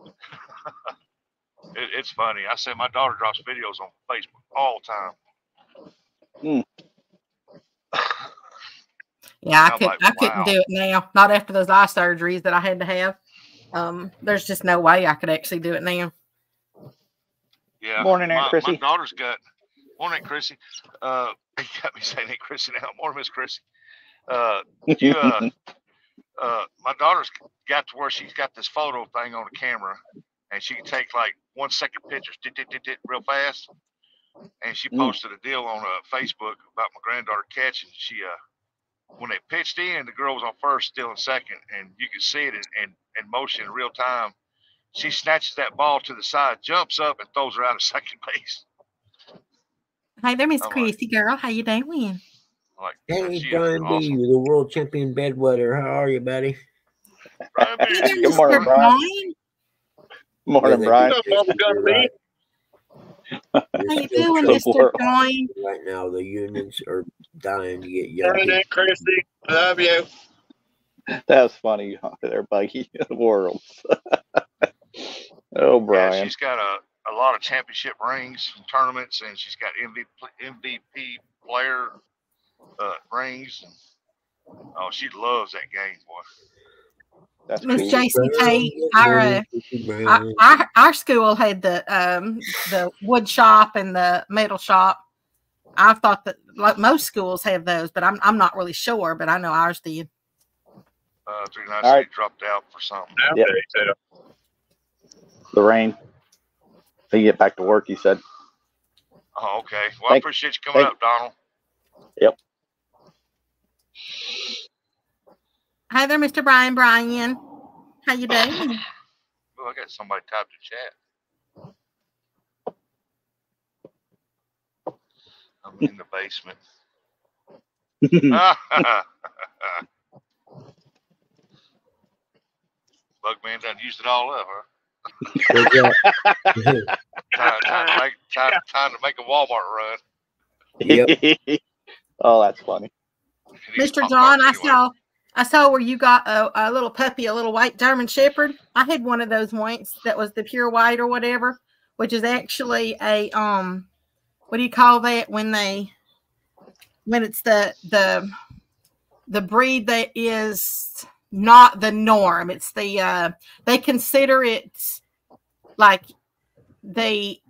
it, it's funny. I said my daughter drops videos on Facebook all the time. Yeah, I I'm could like, I couldn't wow. do it now. Not after those eye surgeries that I had to have. Um, there's just no way I could actually do it now. Yeah. Morning, Aunt my, Chrissy. My daughter's got. Morning, Chrissy. Uh, you got me saying Aunt Chrissy now. Morning, Miss Chrissy. Uh, you, uh, uh, my daughter's got to where she's got this photo thing on the camera, and she can take like one second pictures, dit, dit, dit, dit, real fast. And she Mm. posted a deal on uh, Facebook about my granddaughter catching. She, uh, when they pitched in, the girl was on first, still in second, and you could see it in, in, in motion in real time. she snatches that ball to the side, jumps up, and throws her out of second base. Hi there, Miss my. Chrissy girl. How you doing? I'm like, Hey, she is Brian B, awesome. the world champion bedwetter. How are you, buddy? Brian B. Good morning, Mr. Brian. Morning, Brian. What's up, Bubblegum B? How you doing, Mr. world. Join? Right now, the unions are dying to get young Morning, people. Aunt Christy. Love you. That was funny there, Buggy. The world. oh, Yeah, Brian. she's got a, a lot of championship rings and tournaments, and she's got MVP, MVP player uh, rings. And, oh, she loves that game, boy. That's Miss cool. JCK, our, uh, our, our our school had the um the wood shop and the metal shop. I thought that like most schools have those, but I'm I'm not really sure. But I know ours did. Uh, three nights All right. dropped out for something. Yep. Nowadays, they don't- Lorraine. He get back to work, he said. Oh, okay. Well, I appreciate you coming thank- up, Donald. Hi there, Mr. Brian. Brian, how you doing? Oh, I got somebody typed in chat. I'm in the basement. Bugman done used it all up, huh? Time, time, to make, time, time to make a Walmart run. Yep. oh, that's funny. Mr. John, I saw I saw where you got a, a little puppy, a little white German Shepherd. I had one of those once that was the pure white or whatever, which is actually a um what do you call that when they when it's the the the breed that is not the norm. It's the uh they consider it like the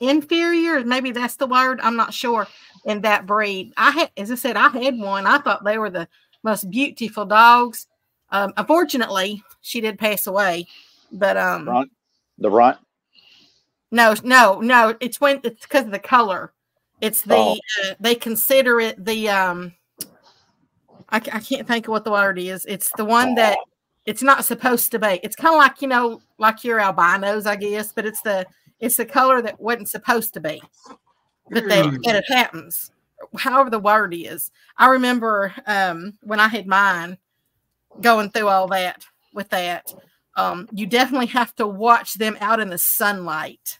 inferior, maybe that's the word. I'm not sure in that breed. I had, as I said, I had one. I thought they were the most beautiful dogs. Um, unfortunately, she did pass away. But um, Runt. The runt. no, no, no. It's when it's because of the color. It's the Oh. uh, they consider it the um. I, I can't think of what the word is. It's the one that it's not supposed to be. It's kind of like you know, like your albinos, I guess, but it's the it's the color that wasn't supposed to be, but that, that it happens. However, the word is. I remember um, when I had mine, going through all that with that. Um, you definitely have to watch them out in the sunlight.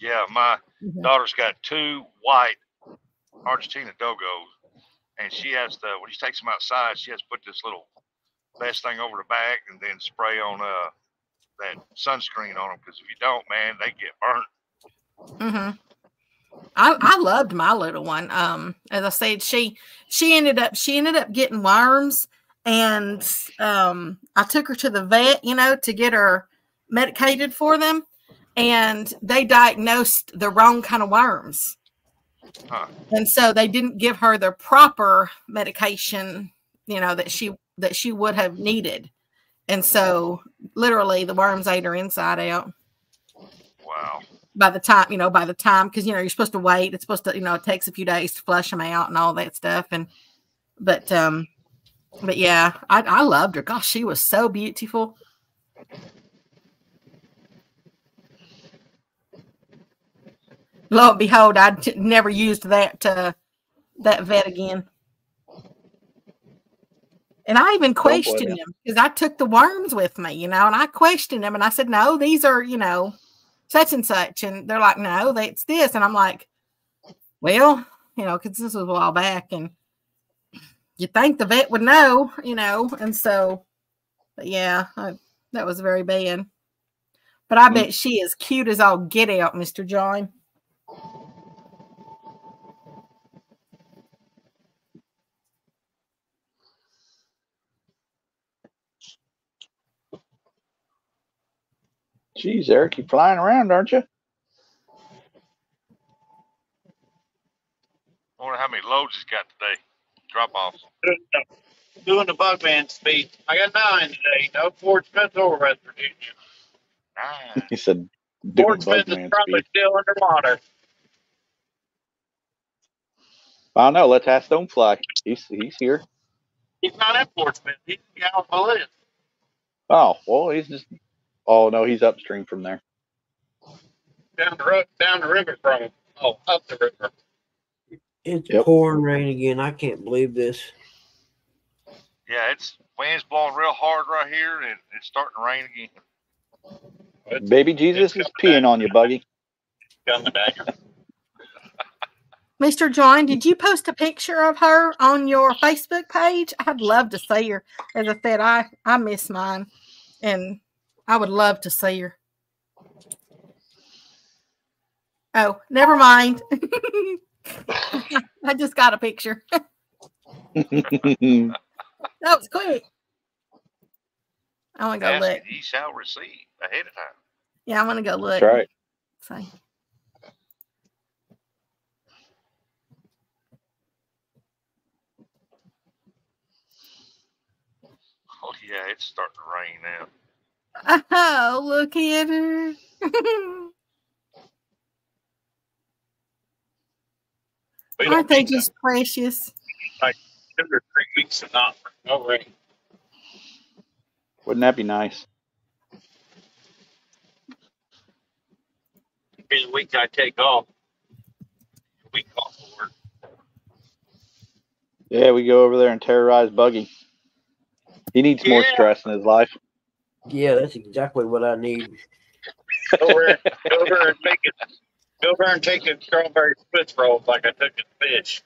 Yeah, my Mhm. daughter's got two white Argentina dogos, and she has to when she takes them outside, she has to put this little vest thing over the back and then spray on uh that sunscreen on them because if you don't, man, they get burnt. hmm I, I loved my little one. Um, as I said, she she ended up she ended up getting worms, and um, I took her to the vet, you know, to get her medicated for them, and they diagnosed the wrong kind of worms, Huh. and so they didn't give her the proper medication, you know, that she that she would have needed, and so literally the worms ate her inside out. Wow. by the time you know by the time because you know you're supposed to wait. It's supposed to you know it takes a few days to flush them out and all that stuff. And but um but yeah i, I loved her. Gosh she was so beautiful. Lo and behold I never used that uh that vet again and i even questioned him because i took the worms with me you know and i questioned him and i said no these are you know such and such. And they're like, no, they, it's this. And I'm like, well, you know, because this was a while back and you think the vet would know, you know. And so, but yeah, I, that was very bad. But I Mm. bet she is cute as all get out, Mr. John. Geez, Eric, you flying around, aren't you? I wonder how many loads he's got today. Drop offs. Doing the Bugman speed. I got nine today. No Fort Smith or West Virginia. Nine. He said, doing Fort Smith is probably speed. still underwater. I don't know. Let's ask Stonefly. He's he's here. He's not at Fort Smith. He's in Gallipolis. Oh, well, he's just Oh no, he's upstream from there. Down the road, down the river from, oh, up the river. It's Yep. pouring rain again. I can't believe this. Yeah, it's wind's blowing real hard right here and it's starting to rain again. It's Baby Jesus is peeing on you, Buggy. coming down. Mr. John, did you post a picture of her on your Facebook page? I'd love to see her. As I said, I I miss mine, and I would love to see her. Oh, never mind. I just got a picture. That was quick. I want to go Ask look. and ye shall receive ahead of time. Yeah, I want to go look. That's right. See. Oh yeah, it's starting to rain now. Oh, look at her. Aren't they need that. just precious? Two or three weeks of not, no rain. Wouldn't that be nice? Be the week I take off. Week off of work. Yeah, we go over there and terrorize Buggy. He needs more stress in his life. Yeah, that's exactly what I need. Go over, and- go over and take it. Go over and take a strawberry Swiss rolls like I took a fish.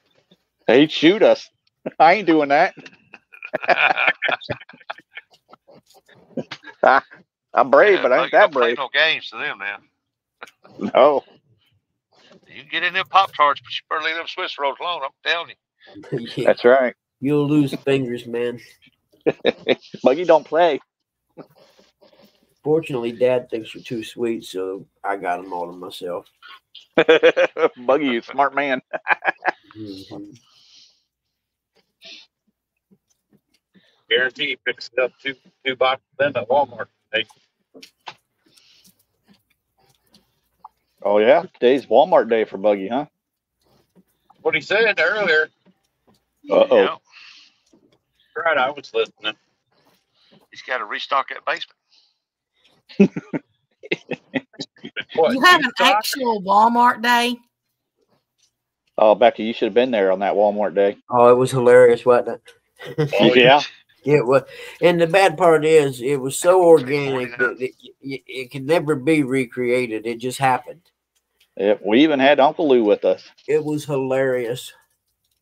He'd shoot us. I ain't doing that. I'm brave, Yeah, but I ain't that brave. No games to them now. No. You can get in them Pop Tarts, but you better leave them Swiss rolls alone. I'm telling you. yeah, That's right. you'll lose fingers, man. Buggy don't play. Fortunately, Dad thinks you're too sweet, so I got them all to myself. Buggy, you smart man. Mhm. Guarantee he picks up two two boxes of them at Walmart. They, Oh yeah, today's Walmart day for Buggy, huh? what he said earlier. Uh oh. Yeah, Right, I was listening. he's got to restock that basement. What, you have an stock? actual Walmart day? Oh, Becky, you should have been there on that Walmart day. Oh, it was hilarious, wasn't it? Oh, yeah. It was, and the bad part is, it was so organic that it, it, it could never be recreated. It just happened. Yep. We even had Uncle Lou with us. It was hilarious.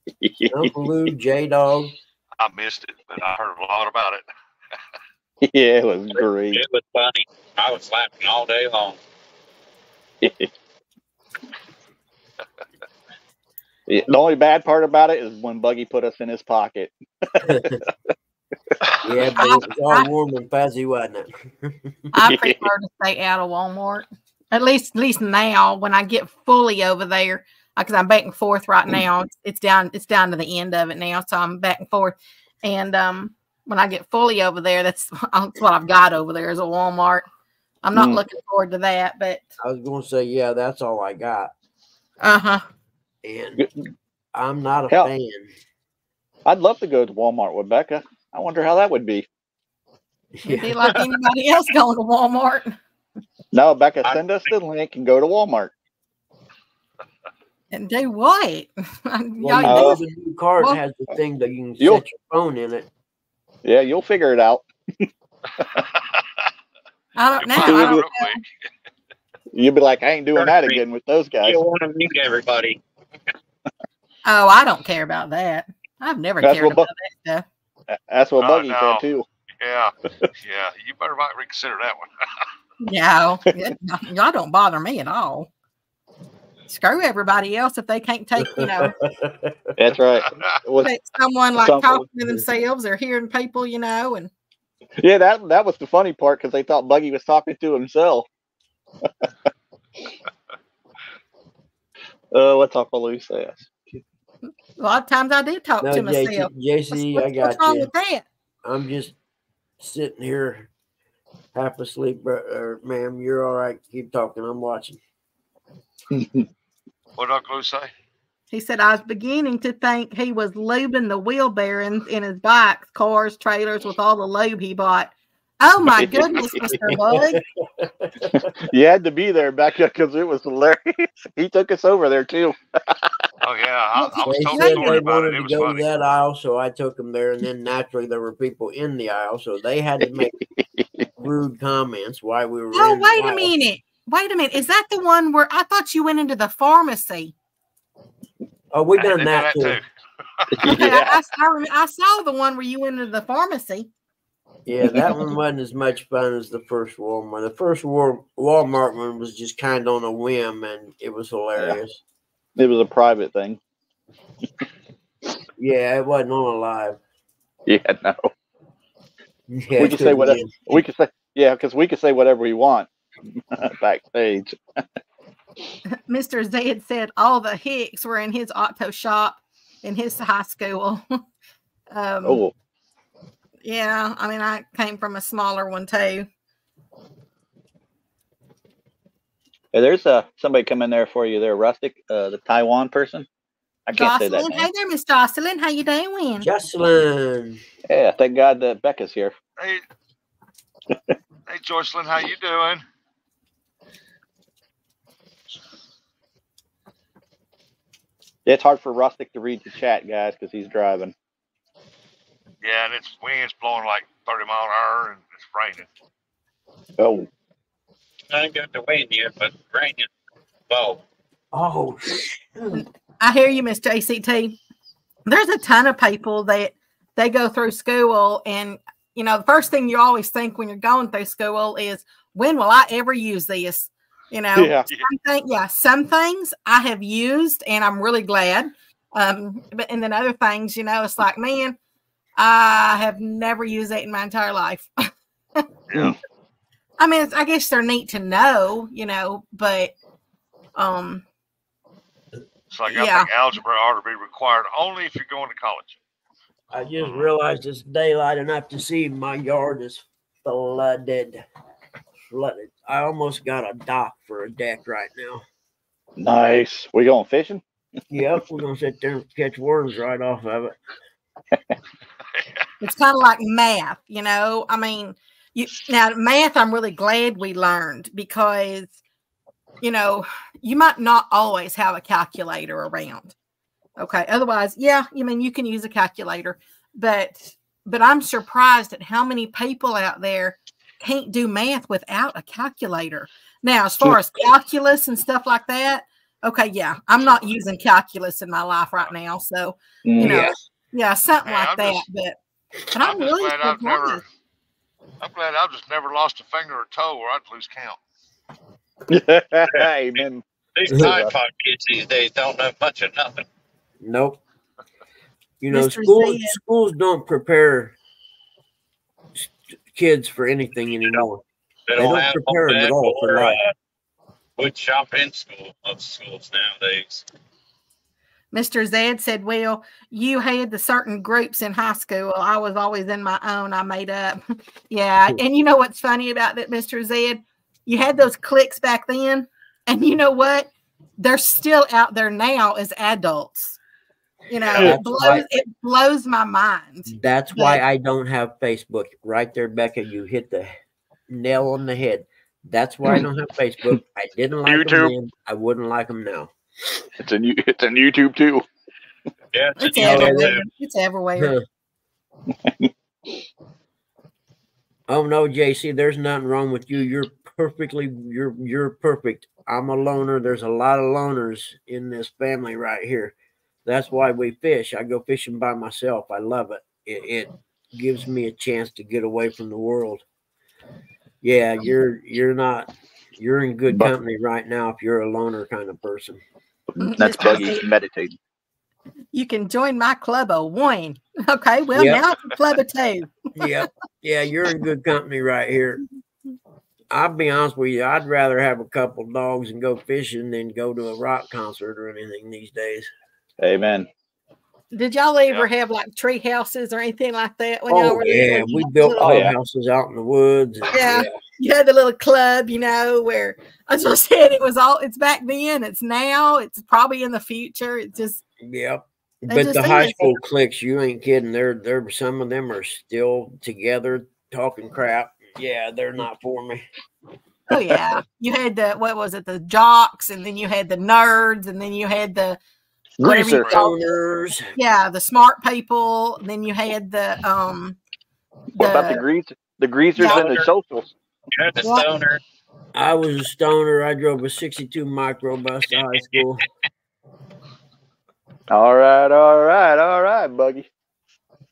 Uncle Lou, J Dog. I missed it, but I heard a lot about it. yeah, it was great. It was funny. I was laughing all day long. Yeah, the only bad part about it is when Buggy put us in his pocket. Yeah, but it was all warm and fuzzy, wasn't it? I prefer to stay out of Walmart. At least, at least now, when I get fully over there, because I'm back and forth right now. It's, it's down. It's down to the end of it now, so I'm back and forth. And um, when I get fully over there, that's, that's what I've got over there is a Walmart. I'm not Mm. looking forward to that, but I was going to say, yeah, that's all I got. uh huh. And I'm not a Hell. fan. I'd love to go to Walmart with Becca. I wonder how that would be. It'd be like anybody else going to Walmart No, Becca, send us the link and go to Walmart. and do what? Well, Y'all you know, do- the new card well- has the thing that you can set your phone in it. Yeah, you'll figure it out. I don't You know. find I out don't real quick. You'll be like, I ain't doing that again with those guys. You want to meet everybody. Oh, I don't care about that. I've never That's cared what Bu- about that stuff. That's what Buggy no. said too. Yeah, yeah. You better might reconsider that one. No, it- y'all don't bother me at all. Screw everybody else if they can't take, you know, That's right. Was- someone like Something. talking to themselves or hearing people, you know, and yeah, that that was the funny part because they thought Buggy was talking to himself. uh, what's Uncle Lou says? a lot of times I did talk no, to JC, myself. JC, what's, I got what's wrong you. with that? I'm just sitting here half asleep, bro- or, ma'am. You're all right. Keep talking. I'm watching. What did Uncle Lou say? He said, I was beginning to think he was lubing the wheel bearings in his bikes, cars, trailers with all the lube he bought. Oh my goodness, Mr. Bug. You had to be there back up because it was hilarious. He took us over there too. Oh yeah, I, I was They told they story about wanted it. It to was go to that aisle, so I took them there. And then naturally, there were people in the aisle, so they had to make rude comments why we were. Oh, in the wait a minute. Wait a minute. Is that the one where I thought you went into the pharmacy? Oh, we've done did that, too. Okay, yeah. I, I, I saw the one where you went into the pharmacy. Yeah, that one wasn't as much fun as the first Walmart. The first Walmart one was just kind of on a whim, and it was hilarious. It was a private thing. Yeah, it wasn't on a live. Yeah, no. Yeah, We can say whatever- couldn't We could say, yeah, because we could say whatever we want backstage. Mr. Zed said all the Hicks were in his auto shop in his high school. um, Oh, Yeah, I mean, I came from a smaller one too. Hey, there's uh, somebody coming there for you there, Rustic, uh, the Taiwan person. I can't say that name. hey there, Miss Jocelyn, how you doing? Jocelyn. Yeah, thank God that Becca's here. Hey, hey, Jocelyn, how you doing? Yeah, it's hard for Rustic to read the chat, guys, because he's driving. Yeah, and it's winds blowing like 30 mile an hour, and it's raining. Oh, I ain't got the wind yet, but raining. Well, Oh. I hear you, Miss JCT. There's a ton of people that they go through school, and you know, the first thing you always think when you're going through school is, when will I ever use this? You know, yeah. some thing, yeah, some things I have used, and I'm really glad. Um, but and then other things, you know, it's like, man, I have never used it in my entire life. Yeah. I mean, it's, I guess they're neat to know, you know, but um, It's like I Yeah. think algebra ought to be required only if you're going to college. I just realized it's daylight enough to see my yard is flooded. Flooded. I almost got a dock for a deck right now. Nice. We going fishing? Yep, we're gonna sit there and catch worms right off of it. it's kind of like math, you know. I mean, you now math. I'm really glad we learned because, you know, you might not always have a calculator around. Okay, otherwise, yeah, you mean you can use a calculator, but but I'm surprised at how many people out there can't do math without a calculator. Now, as far as calculus and stuff like that, okay, yeah, I'm not using calculus in my life right now, so you Mm, know, yeah, something Man, like I'm that. just- but but I'm, I'm really glad I've never. I'm glad I've just never lost a finger or toe, or I'd lose count. Amen. these Yeah. Tide kids these days don't know much of nothing. Nope. You know, Mr. schools Zed. schools don't prepare st- kids for anything anymore. They They don't don't have prepare 'em at all for life. uh, wood shop in school, most schools nowadays. Mr. Zed said, Well, you had the certain groups in high school. I was always in my own, I made up. yeah. And you know what's funny about that, Mr. Zed? You had those cliques back then. And you know what? They're still out there now as adults. You know, Yeah. it blows right. it blows my mind. That's why I don't have Facebook. Right there, Becca, you hit the nail on the head. That's why I don't have Facebook. I didn't like them then. I wouldn't like them now. It's a new. It's on YouTube too. Yeah, it's, It's everywhere. It's everywhere. Oh no, JC, there's nothing wrong with you. You're perfectly you're you're perfect. I'm a loner. There's a lot of loners in this family right here. That's why we fish. I go fishing by myself. I love it. It, it gives me a chance to get away from the world. Yeah, you're you're not you're in good But- company right now if you're a loner kind of person. Mm-hmm. That's Mr. Buggy meditating. You can join my club of one. Okay. Well, Yep. now it's a club of two. yeah, yeah, you're in good company right here. I'll be honest with you, I'd rather have a couple dogs and go fishing than go to a rock concert or anything these days. Amen. Did y'all ever have like tree houses or anything like that when y'all Oh were yeah, little? we built Oh, yeah. houses out in the woods. and- Yeah. You had the little club, you know, where as I said, it was all it's back then, it's now, it's probably in the future. It's just Yep. But the high that. school cliques, you ain't kidding. They're they're some of them are still together talking crap. yeah, they're not for me. Oh yeah, you had the what was it? The jocks, and then you had the nerds, and then you had the whatever you Greaser. yeah the smart people. Then you had the um What about the greasers? The greasers and the socials. You had the What? stoner. I was a stoner. I drove a 62 microbus to high school. All right, all right, all right, Buggy.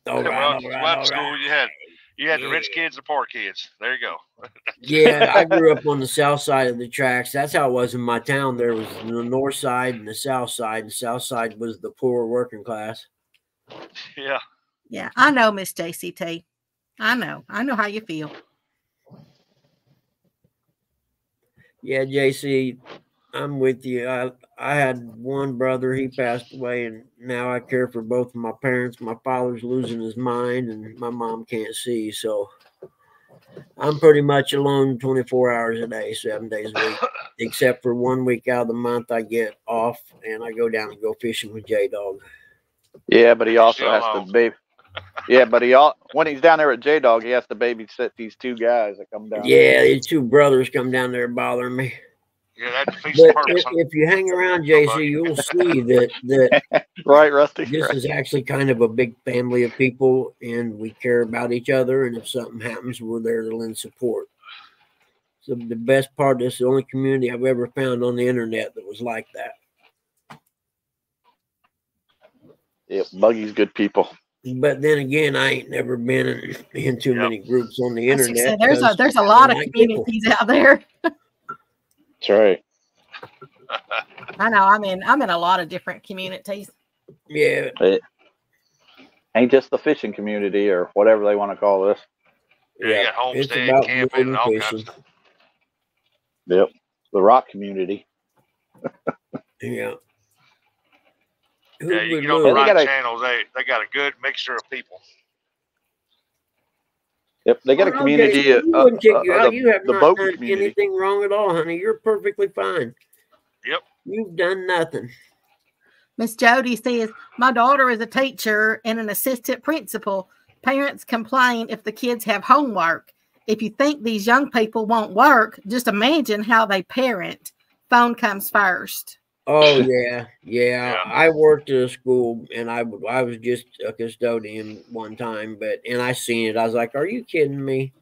All Yeah, right, well, all right, school you had you had the rich kids, the poor kids. There you go. Yeah, I grew up on the south side of the tracks. That's how it was in my town. There was the north side and the south side. The south side was the poor working class. Yeah. yeah. I know Miss JCT. I know. I know how you feel. Yeah, JC, I'm with you. I I had one brother, he passed away, and now I care for both of my parents. My father's losing his mind, and my mom can't see, so I'm pretty much alone 24 hours a day, seven days a week, except for one week out of the month I get off and I go down and go fishing with J Dog. Yeah, but he also has alone. to baby. Yeah, but he all when he's down there at J Dog, he has to babysit these two guys that come down. Yeah, these two brothers come down there bothering me. Yeah, that defeats the But purpose. if, if you hang around JC, you'll see that that right, Rusty. this Right. is actually kind of a big family of people and we care about each other and if something happens we're there to lend support so the best part is the only community i've ever found on the internet that was like that Yep, Buggy's good people. but then again i ain't never been in, in too Yep. many groups on the I was say, internet there's a there's a I lot of like people. communities out there. That's right. I know. I'm in. I'm in a lot of different communities. yeah Ain't just the fishing community or whatever they want to call this. Yeah, you got it's homestead, about camping, and all kinds of stuff. Yep. The rock community. yeah Who Yeah, you would get on the rock They channels. They they got a good mixture of people. Yep, they got a Oh, community. okay, Uh, we uh, wouldn't kick uh, you out. the, you have the not boat done community. anything wrong at all, honey. You're perfectly fine. Yep. You've done nothing. Miss Jody says, My daughter is a teacher and an assistant principal. Parents complain if the kids have homework. If you think these young people won't work, just imagine how they parent. Phone comes first. Oh yeah, yeah. Yeah. I worked at a school, and I I was just a custodian one time, but and I seen it. I was like, "Are you kidding me?"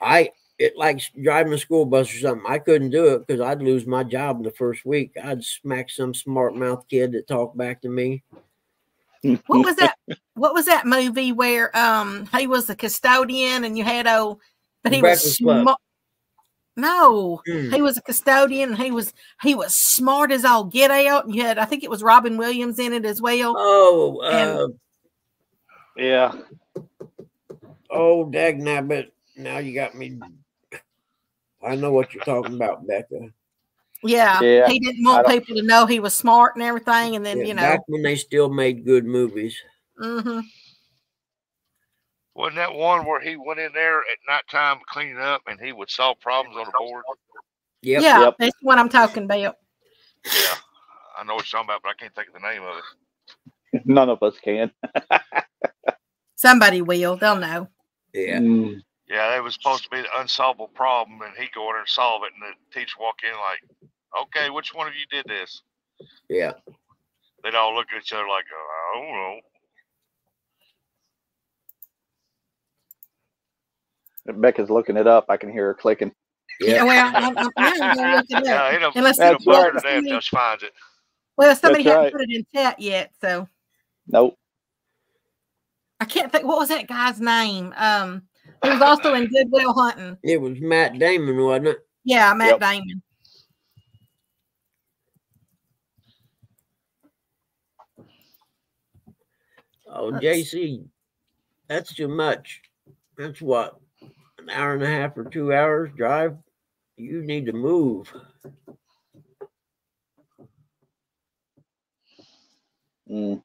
I it like driving a school bus or something. I couldn't do it because I'd lose my job in the first week. I'd smack some smart mouth kid that talked back to me. What was that? what was that movie where um he was the custodian and you had oh but he was Breakfast Club. smart. No, Mm. he was a custodian he was he was smart as all get out. And you had I think it was Robin Williams in it as well. Oh, And- uh, Yeah. oh, dag nabbit. Now you got me. I know what you're talking about, Becca. Yeah, Yeah, he didn't want people to know he was smart and everything. And then Yeah, you know, back when they still made good movies. mhm. Wasn't that one where he went in there at nighttime cleaning up and he would solve problems on the board? Yep. yeah, Yep. that's what I'm talking about. Yeah. I know what you're talking about, but I can't think of the name of it. None of us can. Somebody will, they'll know. Yeah. Mm. Yeah, that was supposed to be the unsolvable problem, and he go in there and solve it, and the teacher walk in like, "Okay, which one of you did this?" Yeah. They'd all look at each other like, "I don't know." Becca's looking it up. I can hear her clicking. Yeah, Yeah. well, I'm, I'm, I'm gonna look it up. Yeah, Unless it'll That's bug her right. to death till she finds it. Well, somebody That's hasn't right. put it in chat yet, so Nope. I can't think. What was that guy's name? Um, he was also in Good Will Hunting. It was Matt Damon, wasn't it? Yeah, Matt Yep. Damon. Oh, Let's- JC, that's too much. That's what an hour and a half or two hours drive. You need to move. Mm.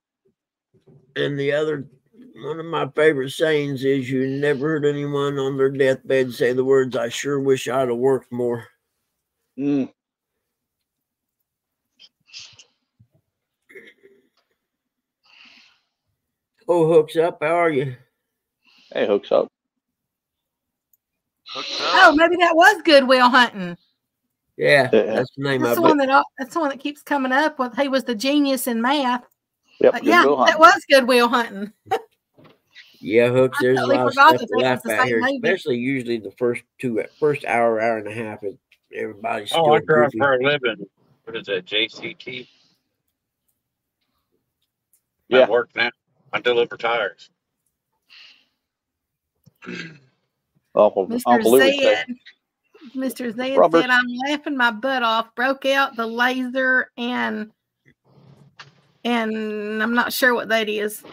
And the other one of my favorite sayings is you never heard anyone on their deathbed say the words, I sure wish I'd have worked more. Mm. Oh, hooks up, how are you? Hey, hooks up. Oh, maybe that was Good Will Hunting. Yeah, Yeah. that's the name That's of the it. one that that's the one that keeps coming up with. He was the genius in math. Yep. Yeah, Goodwill that Hunting. was Good Will Hunting. Yeah, hooks. I There's a lot of stuff that to laugh at here, movie. especially usually the first two, first hour, hour and a half. Is everybody's oh, still Oh, I drive goofy. for a living. What is that? JCT. Yeah. I work now. I deliver tires. Uncle, Mr. Uncle Louis Zed, Mr. Zed Robert. said, I'm laughing my butt off, broke out the laser and and I'm not sure what that is.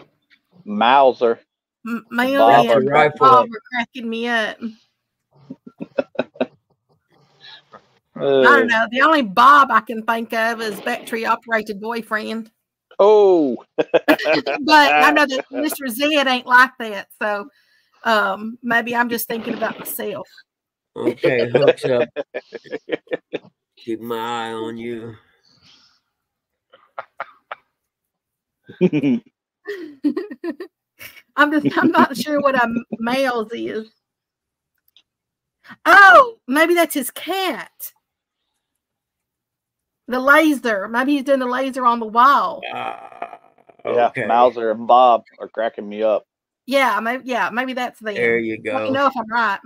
Mauser. M- Bob Melly and rifle. Bob were cracking me up. I Uh, don't know. The only Bob I can think of is battery operated boyfriend. oh, But I know that Mr. Zed ain't like that. So um maybe I'm just thinking about myself. Okay, hooks up. Keep my eye on you. I'm just I'm not sure what a male's is. Oh, maybe that's his cat. The laser. Maybe he's doing the laser on the wall. Ah, yeah. okay. Mauser and Bob are cracking me up. Yeah, maybe yeah, maybe that's them. There you Let me go. know if I'm right.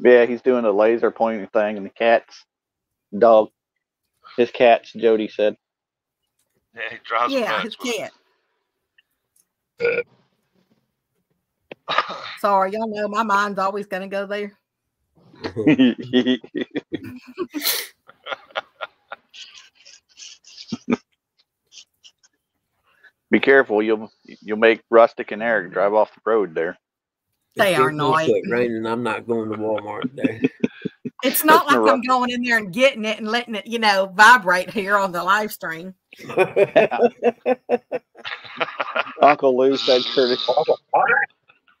Yeah, he's doing a laser pointing thing, and the cat's dog. His cat's Jody said. Yeah, he drives Yeah, his cat. Sorry, y'all know my mind's always gonna go there. Be careful, you'll you'll make Rustic and Eric drive off the road there. They If are not. raining. I'm not going to Walmart there. It's not like I'm going in there and getting it and letting it, you know, vibrate here on the live stream. Uncle Lou said Curtis.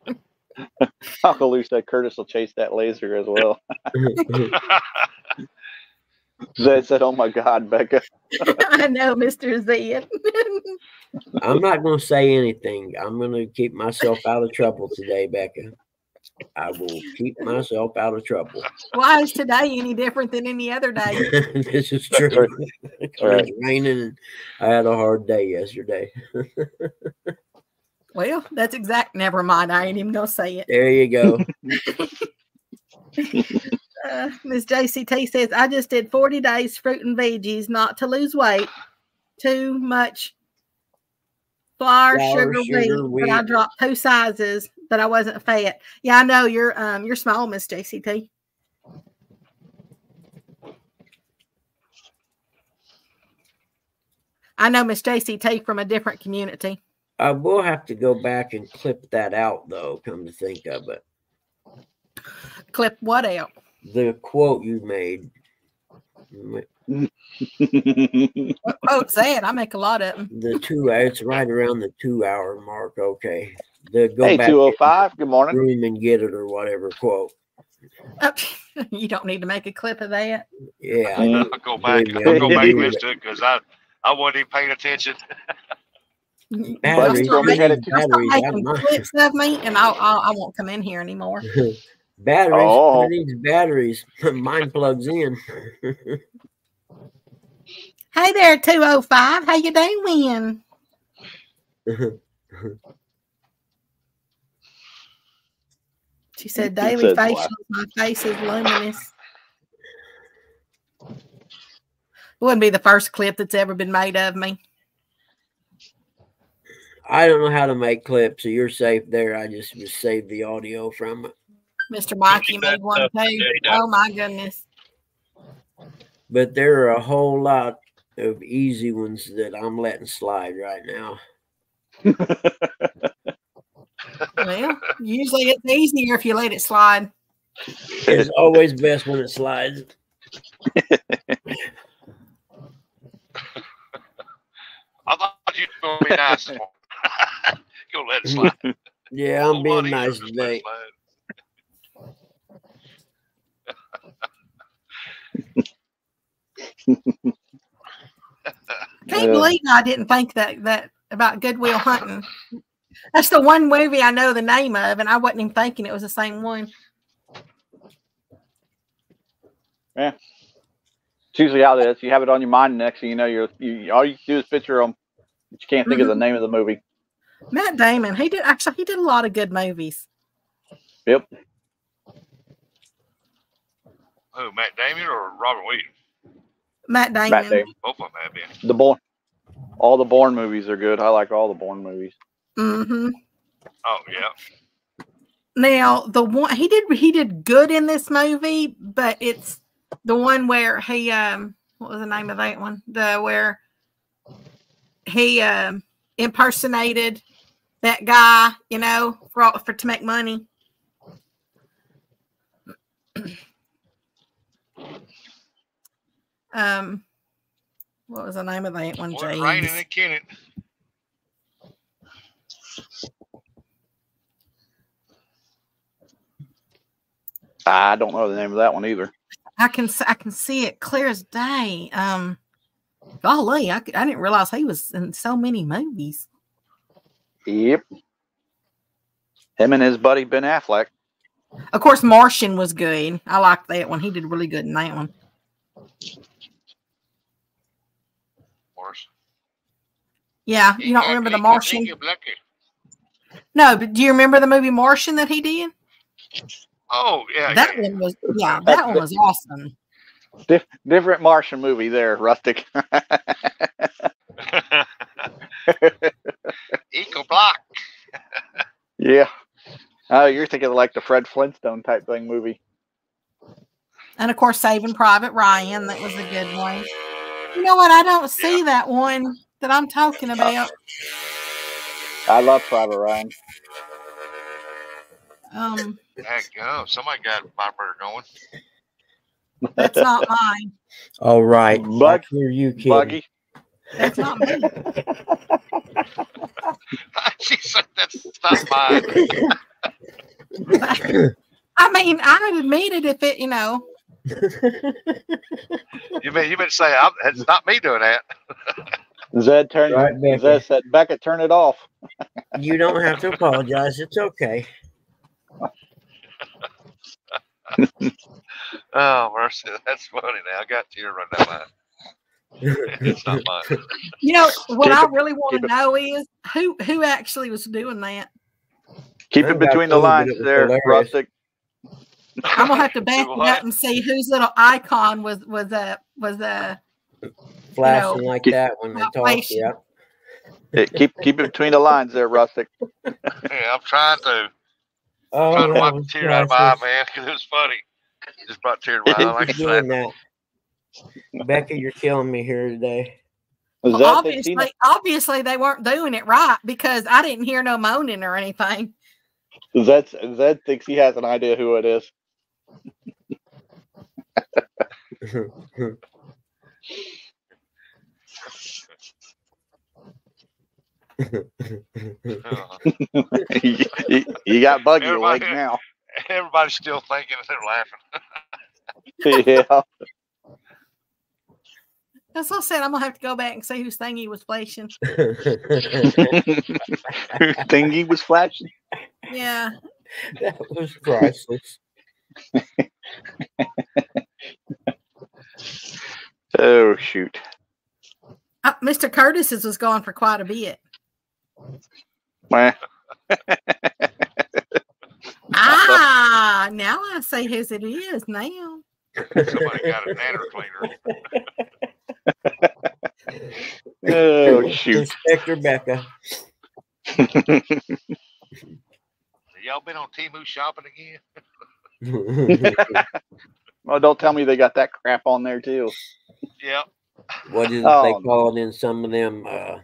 Uncle Lou said Curtis will chase that laser as well. Zed said, "Oh my God, Becca." I know, Mr. Z. I'm not going to say anything. I'm going to keep myself out of trouble today, Becca. I will keep myself out of trouble. Why is today any different than any other day? this is true. right. It's raining, I had a hard day yesterday. Well, that's exact. Never mind. I ain't even gonna say it. There you go. Uh, Miss JCT says I just did 40 days fruit and veggies, not to lose weight. Too much flour, Flour, sugar, sugar, wheat, but I dropped two sizes, but I wasn't fat. Yeah, I know you're um you're small, Miss JCT. I know Miss JCT from a different community. I will have to go back and clip that out, though. Come to think of it, Clip what out? The quote you made. What quote's that? I make a lot of them. The two, it's right around the two-hour mark. Okay, the go hey, back two oh in the five. Good morning. room and get it or whatever quote. Oh, you don't need to make a clip of that. Yeah. I'll go back. Believe me, I'll go I back do and listen to it because I I wasn't even paying attention. Y'all Batteries, start we had making, it- y'all start batteries, I making don't mind. clips of me, and I'll, I'll I won't come in here anymore. batteries. Oh. Who needs batteries? Mine plugs in. Hey there, two oh five. How you doing? She said daily said facials. black. My face is luminous. Wouldn't be the first clip that's ever been made of me. I don't know how to make clips, so you're safe there. I just was saved the audio from it. Mr. Mikey that made one stuff too. Oh my goodness. But there are a whole lot of easy ones that I'm letting slide right now. Well, usually it's easier if you let it slide. It's always best when it slides. I thought you were gonna be nice. Go let it slide. Yeah, I'm being nice just let today. Can't Yeah. believe I didn't think that that about Good Will Hunting. That's the one movie I know the name of, and I wasn't even thinking it was the same one. Yeah, it's usually how it is. You have it on your mind. Next thing you know, you're you all you do is picture them, but you can't think of the mm-hmm. name of the movie. Matt Damon, he did actually he did a lot of good movies. Yep. Who, Matt Damon or Robert Williams? Matt Damon. Matt Damon. Both of them have been. The Bourne. All the Bourne movies are good. I like all the Bourne movies. Mm-hmm. Oh yeah. Now the one he did he did good in this movie, but it's the one where he um what was the name of that one? The where he um impersonated that guy, you know, for for to make money. Um what was the name of that one, Wasn't raining James? in Kennett. I don't know the name of that one either. I can s- I can see it clear as day. Um, golly, I, c- I didn't realize he was in so many movies. Yep. Him and his buddy Ben Affleck. Of course, Martian was good. I liked that one. He did really good in that one. Worse. Yeah, you don't remember the Martian? No, but do you remember the movie Martian that he did? Oh yeah. That yeah. one was yeah, that one was awesome. Dif- different Martian movie there, Rustic. Eco block. yeah. Oh, you're thinking like the Fred Flintstone type thing movie. And of course, Saving Private Ryan. That was a good one. You know what? I don't see that one that I'm talking about. I love Private Ryan. Um, Heck go. Somebody got vibrator going. that's not mine. All right. Bug- here, you kid. Buggy. That's not me. she said that's not mine. I mean, I'd admit it if it, you know. You mean you meant to say I'm, it's not me doing that? Zed turned. Right, Becky. Zed said, "Becca, turn it off." you don't have to apologize. It's okay. Oh mercy, that's funny. Now I got tear running down mine. it's not mine. You know what Keep I it- really want to it- know is who who actually was doing that. Keep it between the lines there, hilarious. Rustic. I'm gonna have to back it up and see whose little icon was was uh was uh Flashing know, like get- that when they talk. Yeah. Hey, keep keep it between the lines there, Rustic. Yeah, I'm trying to Oh, trying to that wipe the was tear out of my eye, man, because it was funny. Just brought tear to my eye. Like I for doing that. Becca, you're killing me here today. Zed well, thinks he obviously obviously they weren't doing it right because I didn't hear no moaning or anything. kn- Zed, Zed thinks he has an idea who it is. you, you got Buggy Everybody- awake now. everybody's still thinking and they're laughing. yeah. That's what I said. I'm gonna have to go back and see whose thing he was flashing. Whose Thingy was flashing. Yeah. that was priceless. Oh shoot. Uh, Mr. Curtis's was gone for quite a bit. Well, Ah, now I say as it is now. Somebody got a nanner cleaner. oh shoot. Inspector Becca. Have y'all been on Temu shopping again? well, don't tell me they got that crap on there too. Yep. what is it Oh, they no. call it in some of them uh,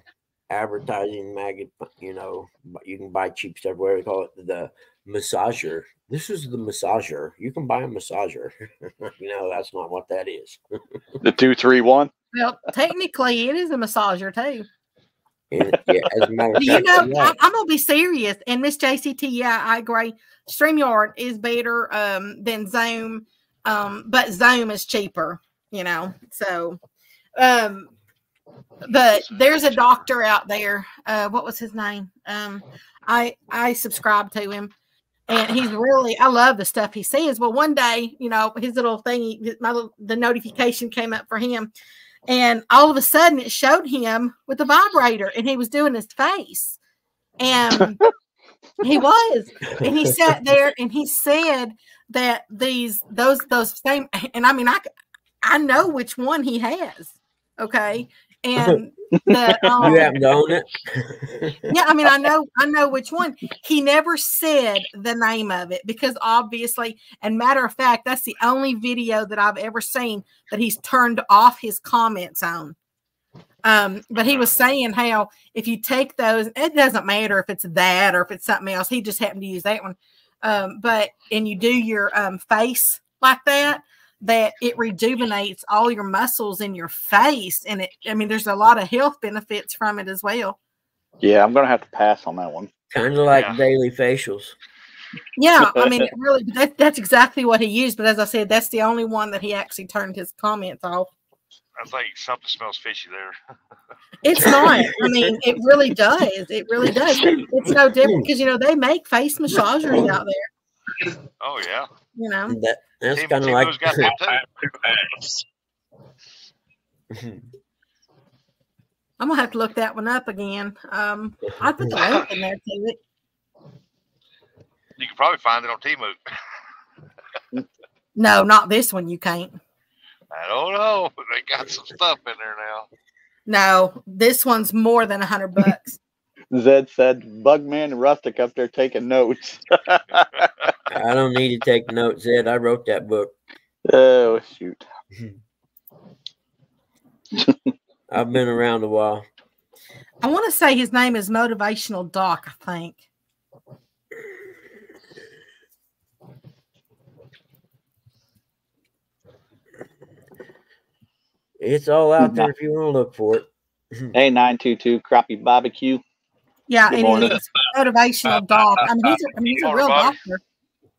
advertising magazine? You know, you can buy cheap stuff. Where they call it the massager. This is the massager. You can buy a massager. you know, that's not what that is. The two three one. Well, technically, it is a massager too. And, yeah, as a matter of you fact, know, you're I'm. I'm gonna be serious. And Miss JCT, yeah, I agree. StreamYard is better um, than Zoom, um, but Zoom is cheaper. You know, so. Um, but there's a doctor out there. Uh, what was his name? Um, I I subscribe to him. and he's really I love the stuff he says. Well, one day, you know, his little thing, my little, the notification came up for him, and all of a sudden it showed him with the vibrator, and he was doing his face, and he was, and he sat there and he said that these those those same, and I mean I I know which one he has, okay, and the um, you happen to own it? yeah, I mean, I know, I know which one. He never said the name of it because obviously, and matter of fact, that's the only video that I've ever seen that he's turned off his comments on. Um, but he was saying how if you take those, it doesn't matter if it's that or if it's something else. He just happened to use that one. Um, but and you do your um face like that, that it rejuvenates all your muscles in your face, and it. I mean, there's a lot of health benefits from it as well. Yeah, I'm gonna have to pass on that one. kind of like Yeah. daily facials. Yeah, I mean, it really, that, that's exactly what he used. But as I said, that's the only one that he actually turned his comments off. I think something smells fishy there. It's not. I mean, it really does. It really does. It's no different because you know they make face massagers out there. Oh yeah. You know, That that's Tim- kind of like got. I have two hands. I'm gonna have to look that one up again. Um, I put the link in there to it. You can probably find it on Temu. No, not this one. You can't. I don't know. They got some stuff in there now. No, this one's more than a hundred bucks. Zed said, "Bugman and Rustic up there taking notes." I don't need to take notes, Ed. I wrote that book. oh shoot! I've been around a while. I want to say his name is Motivational Doc. I think. It's all out there if you want to look for it. hey, nine two two crappie barbecue. Yeah, Good it morning. is motivational doc. I mean, he's a, I mean, he's a Morning, real Bobby. doctor.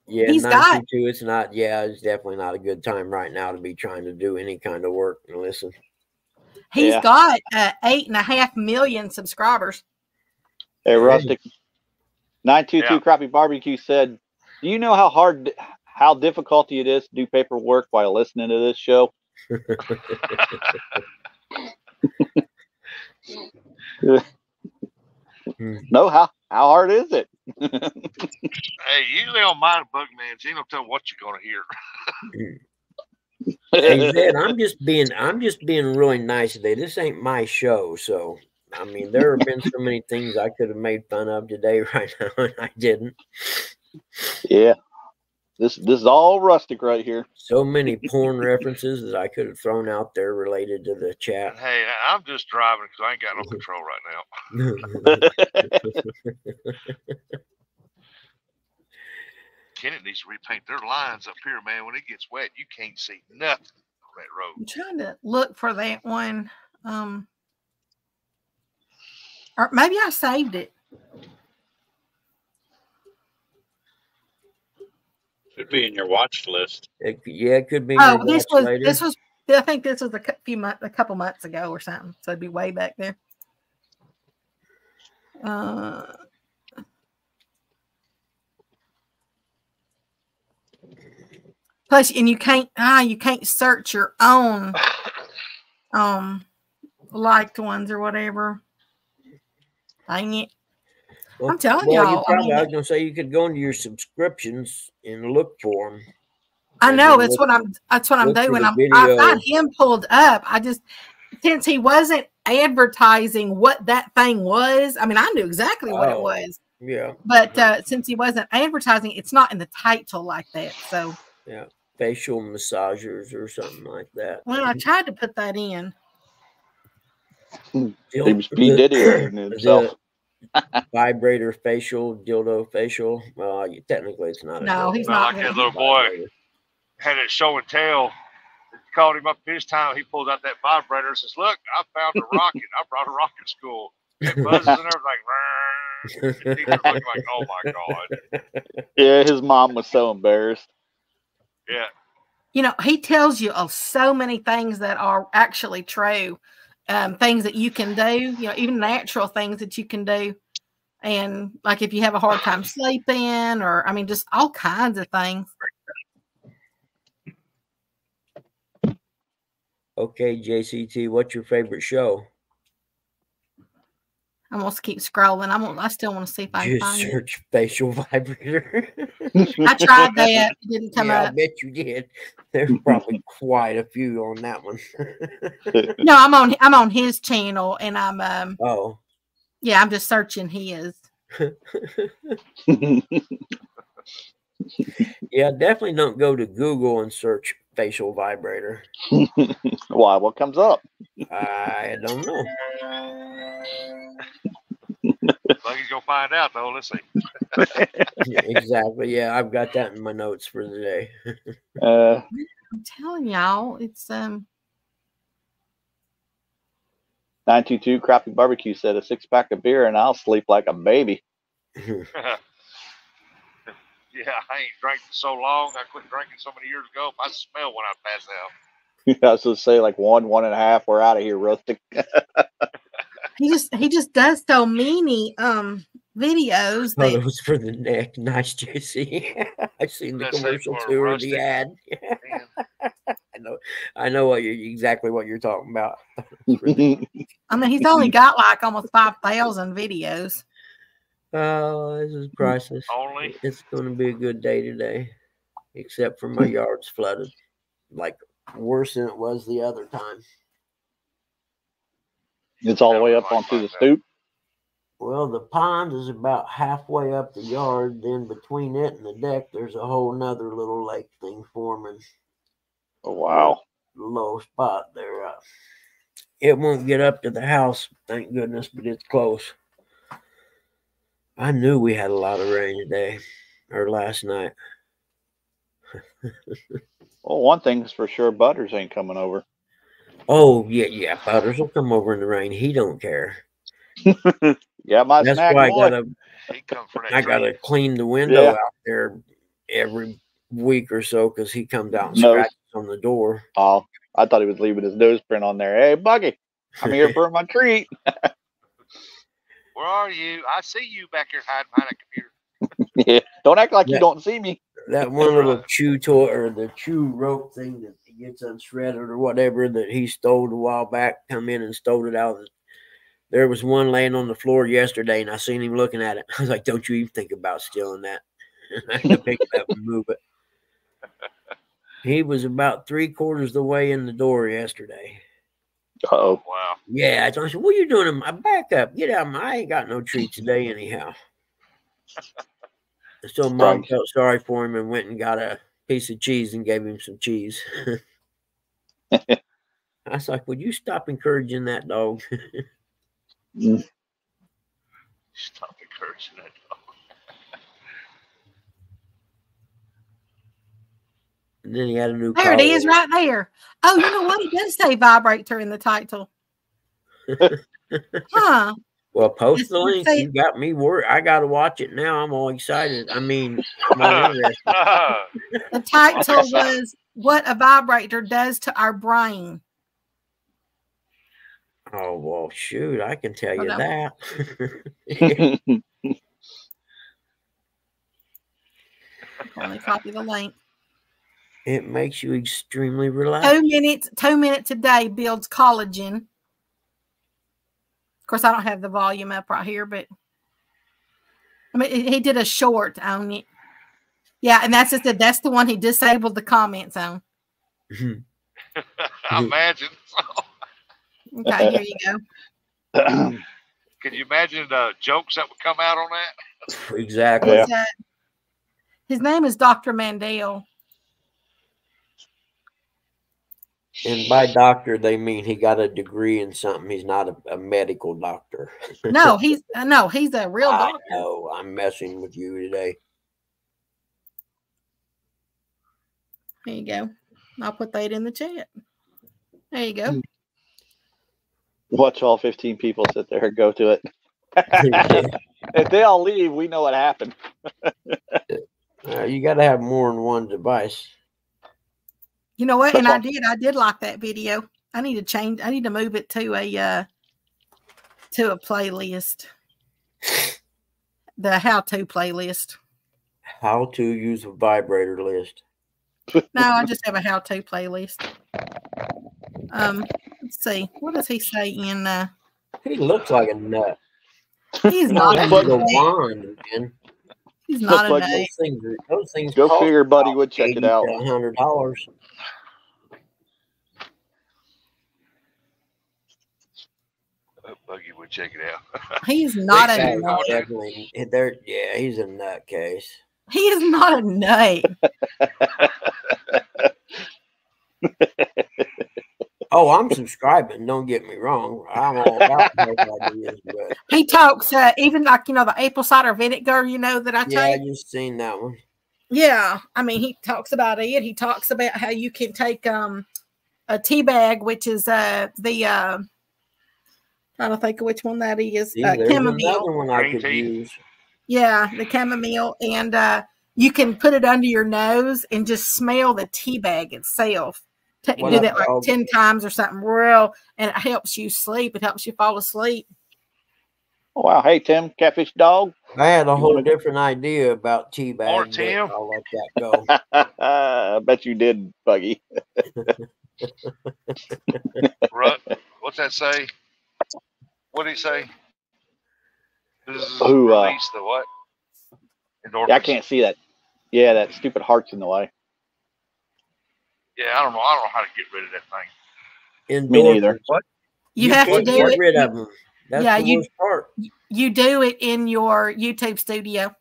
Yeah, He's nine got- two two. It's not. Yeah, it's definitely not a good time right now to be trying to do any kind of work and listen. He's Yeah. got uh, eight and a half million subscribers. Hey, Rustic. Nine two two Yeah. crappie barbecue said, "Do you know how hard, how difficult it is to do paperwork while listening to this show?" No, how how hard is it? Hey, usually on my bug man, you don't tell what you're gonna hear. Hey Zed, I'm just being. I'm just being really nice today. This ain't my show, so I mean, there have been so many things I could have made fun of today, right now, and I didn't. yeah, this this is all Rustic right here. So many porn references that I could have thrown out there related to the chat. Hey, I'm just driving because I ain't got no control right now. Kennett needs to repaint their lines up here, man. When it gets wet, you can't see nothing on that road. I'm trying to look for that one. Um, or maybe I saved it. Should be in your watch list. It- yeah, it could be. Oh, your this watch was later. this was. I think this was a few months, a couple months ago or something. So it'd be way back there. Uh, plus, and you can't ah, you can't search your own um liked ones or whatever. Dang it. Well- I'm telling well, y'all, You I probably, mean- I was gonna say you could go into your subscriptions and look for them. I know then that's look- what I'm. That's what I'm doing. the I'm, I've got him pulled up. I just since he wasn't advertising what that thing was. I mean, I knew exactly what it Oh. was, Yeah, but uh, since he wasn't advertising, it's not in the title like that. So, Yeah, facial massagers or something like that. well, I tried to put that in. He was P Diddy himself. The vibrator facial, dildo facial. Well, you- technically, it's not. No, dildo, he's Not not like that little boy vibrator. had it show and tell. Called him up this time. He pulls out that vibrator and says, "Look, I found a rocket. I brought a rocket school. It buzzes and everything." And he was looking like, "Oh my god!" Yeah, his mom was so embarrassed. Yeah, You know, he tells you of so many things that are actually true, um, things that you can do. You know, even natural things that you can do. and like if you have a hard time sleeping, or I mean, just all kinds of things. Okay, JCT, what's your favorite show? I'm gonna keep scrolling. I'm gonna, I still want to see if I can Just find it. search facial vibrator. I tried that. It didn't come yeah, I bet you did. There's probably quite a few on that one. No, I'm on I'm on his channel and I'm um oh. yeah, I'm just searching his. Yeah, definitely don't go to Google and search facial vibrator. Why? What comes up? I don't know. Like he's gonna find out though. Let's see. Yeah, exactly. Yeah, I've got that in my notes for the day. Uh, I'm telling y'all, it's um 922 Crappy Barbecue said a six pack of beer and I'll sleep like a baby. Yeah, I ain't drank for so long. I quit drinking so many years ago. I smell when I pass out. I was going to say like one, one and a half. We're out of here, Rustic. he just he just does so many um videos Oh, that it was for the neck. Nice, JC. I've seen the That's commercial for too, or the ad. I know, I know what you exactly what you're talking about. I mean he's only got like almost five thousand videos. Oh, this is priceless. only It's going to be a good day today, except for my yard's flooded, like worse than it was the other time. it's all the way up onto the stoop. Well, the pond is about halfway up the yard. Then between it and the deck, there's a whole nother little lake thing forming. Oh, wow. low spot there. Uh, it won't get up to the house, thank goodness, but it's close. I knew we had a lot of rain today or last night. Well, one thing's for sure, Butters ain't coming over. Oh yeah, yeah. Butters will come over in the rain. He don't care. Yeah, my That's snack why I gotta he come for that. I gotta clean the window Yeah. out there every week or so because he comes out and No. scratches on the door. Oh, I thought he was leaving his nose print on there. Hey, Buggy, I'm here for my treat. Where are you? I see you back here hiding behind a computer. yeah. Don't act like Yeah. you don't see me. that one little chew toy or the chew rope thing that gets unshredded or whatever that he stole a while back, come in and stole it out. There was one laying on the floor yesterday, and I seen him looking at it. I was like, "Don't you even think about stealing that?" I had to pick it up and move it. He was about three quarters the way in the door yesterday. Oh, Wow. Yeah, I said, "What are you doing in my backup? Get out! of my- I ain't got no treat today, anyhow." So mom Right. felt sorry for him and went and got a piece of cheese and gave him some cheese. I was like, "Would you stop encouraging that dog?" Mm. Stop encouraging that and then he had a new. There it collar. right there. Oh, you know what? It does say vibrator in the title. Huh. Well, post the link. You got me worried. I got to watch it now. I'm all excited. I mean, I'm all interested. The title was What a Vibrator Does to Our Brain. Oh well, shoot! I can tell you no. that. Let me copy the link. It makes you extremely relaxed. Two minutes, two minutes a day builds collagen. Of course, I don't have the volume up right here, but I mean, he he did a short on it. Yeah, and that's just the, that's the one he disabled the comments on. I imagine. Okay, here you go. Can you imagine the jokes that would come out on that? exactly. Yeah. Uh, his name is Dr. Mandell. And by doctor, they mean he got a degree in something. He's not a, a medical doctor. No, he's uh, no, he's a real I doctor. know. I'm messing with you today. There you go. I'll put that in the chat. There you go. Watch all 15 people sit there and go to it. If they all leave, we know what happened. Uh, you got to have more than one device. You know what? And I did. I did like that video. I need to change. I need to move it to a uh to a playlist. the how-to playlist. How to use a vibrator list. No, I just have a how-to playlist. Um, let's see. What does he say in? Uh, He looks like a nut. he's not a wand, man. He's not a like Those things, those things. Go figure, buddy would check it out. to Hundred dollars. Uh, Buggy would check it out. He's not a Exactly. nut. Definitely, there. Yeah, he's a nutcase. He is not a nut. Oh, I'm subscribing. Don't get me wrong. I'm all about ideas, but He talks uh, even like you know the apple cider vinegar. You know that I yeah, I take. just seen that one. Yeah, I mean he talks about it. He talks about how you can take um a tea bag, which is uh the uh trying to think which one that is. See, Uh, chamomile. one I could use. Yeah, the chamomile, and uh you can put it under your nose and just smell the tea bag itself. Ta- What do that like dog? ten times or something real, and it helps you sleep. It helps you fall asleep. Oh, wow. Hey, Tim, catfish dog. I had a You whole wanna- different idea about teabag. Or Tim. I'll let that go. I bet you did, Buggy. Rut, what's that say? What did he say? This is Who, uh, the what? Yeah, I can't see that. Yeah, that stupid heart's in the way. Yeah, I don't know. I don't know how to get rid of that thing. Me neither. Endorphins. You, have to do get it. rid of them. That's Yeah, the you- worst part. You do it in your YouTube studio.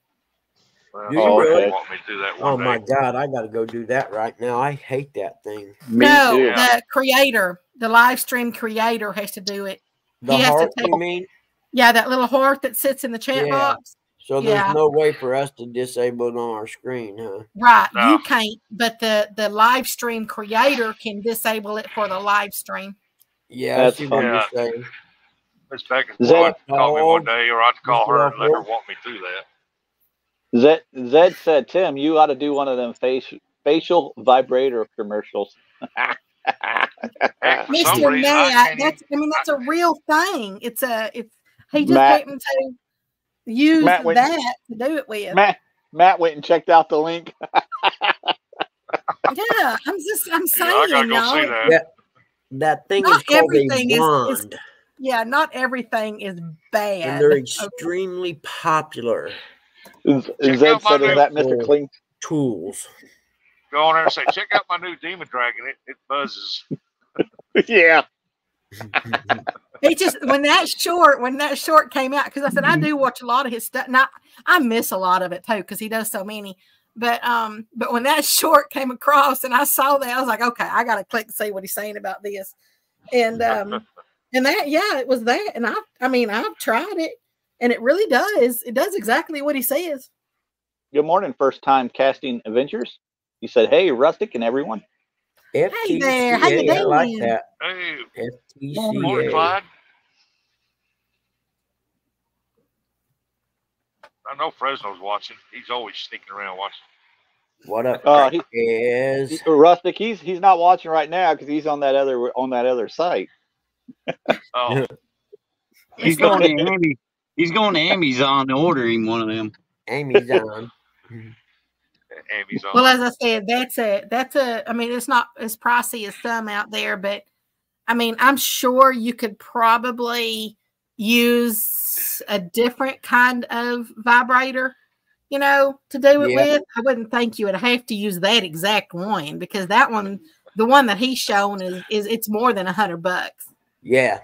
Well, Do you they really? want me to do that oh one Oh day. my god, I got to go do that right now. I hate that thing. Me no, too. The creator, the live stream creator has to do it. The He has to heart, take- you mean? Yeah, that little heart that sits in the chat Yeah. box. So there's Yeah. no way for us to disable it on our screen, huh? Right. No. You can't, but the the live stream creator can disable it for the live stream. Yeah, That's I see what fine. you're saying. Miss Beckett Is that- to call me one day, or I have to call her and let her walk me through that. Zed, Zed said, Tim, you ought to do one of them facial facial vibrator commercials. Some Mr. reason, I that's I mean that's a real thing. It's a it's he just Matt- happened to use Matt went- that to do it with. Matt Matt went and checked out the link. Yeah, I'm just I'm even- saying, yeah, I gotta go see y'all. that. Yeah. That thing Not is called a everything is- is wand, Yeah, not everything is bad. and they're Okay. extremely popular And Check Zed said, new- that Mr. Clean?" tools. Go on there and say, check out my new Demon Dragon. It, it buzzes. yeah. It just when that short when that short came out because I said I do watch a lot of his stuff. Now I miss a lot of it too because he does so many. But um, but when that short came across and I saw that, I was like, okay, I gotta click to see what he's saying about this. And um, and that yeah, it was that. And I I mean I've tried it and it really does. It does exactly what he says. Good morning, first time casting Avengers. He said, "Hey, Rustic and everyone." FTCA, there, how you I like doing? that. Hey, FTCA. morning, Clyde. I know Fresno's watching. He's always sneaking around watching. What up, Uh, he- is? Rustic, he's he's not watching right now because he's on that other on that other site. Oh, He's going to Amy. He's going to Amazon to order him one of them. Amy's on. Amy's on. Well, as I said, that's a that's a. I mean, it's not as pricey as some out there, but I mean, I'm sure you could probably use a different kind of vibrator, you know, to do it Yeah. with. I wouldn't think you would have to use that exact one because that one, the one that he's shown, is is it's more than a hundred bucks. Yeah,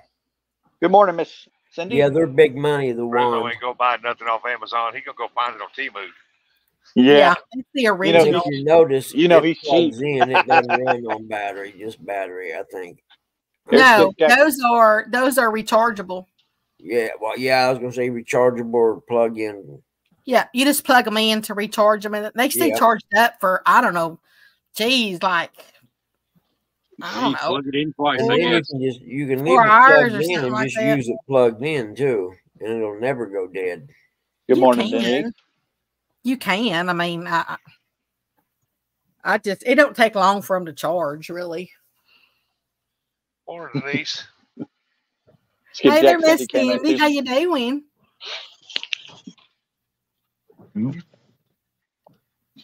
Good morning, Miss Cindy. yeah, they're big money. The Fresno one. ain't go buy nothing off Amazon. He gonna go find it on Temu. Yeah. it's the original. If you notice, You know it he's plugs cheap. in. It doesn't run on battery, just battery. I think. No, those are those are rechargeable. Yeah, well, yeah, I was gonna say rechargeable or plug in. Yeah, you just plug them in to recharge them, and they stay Yeah. charged up for I don't know, geez, like I don't He know. plugged it in twice. And then you can just you can leave Four it plugged in and like just that. use it plugged in too, and it'll never go dead. Good You morning, can. Cindy. You can. I mean, I, I- I just it don't take long for them to charge, really. Morning, Denise. Let's Hey there, Jack Miss Cindy came in, Cindy, too. how you doing?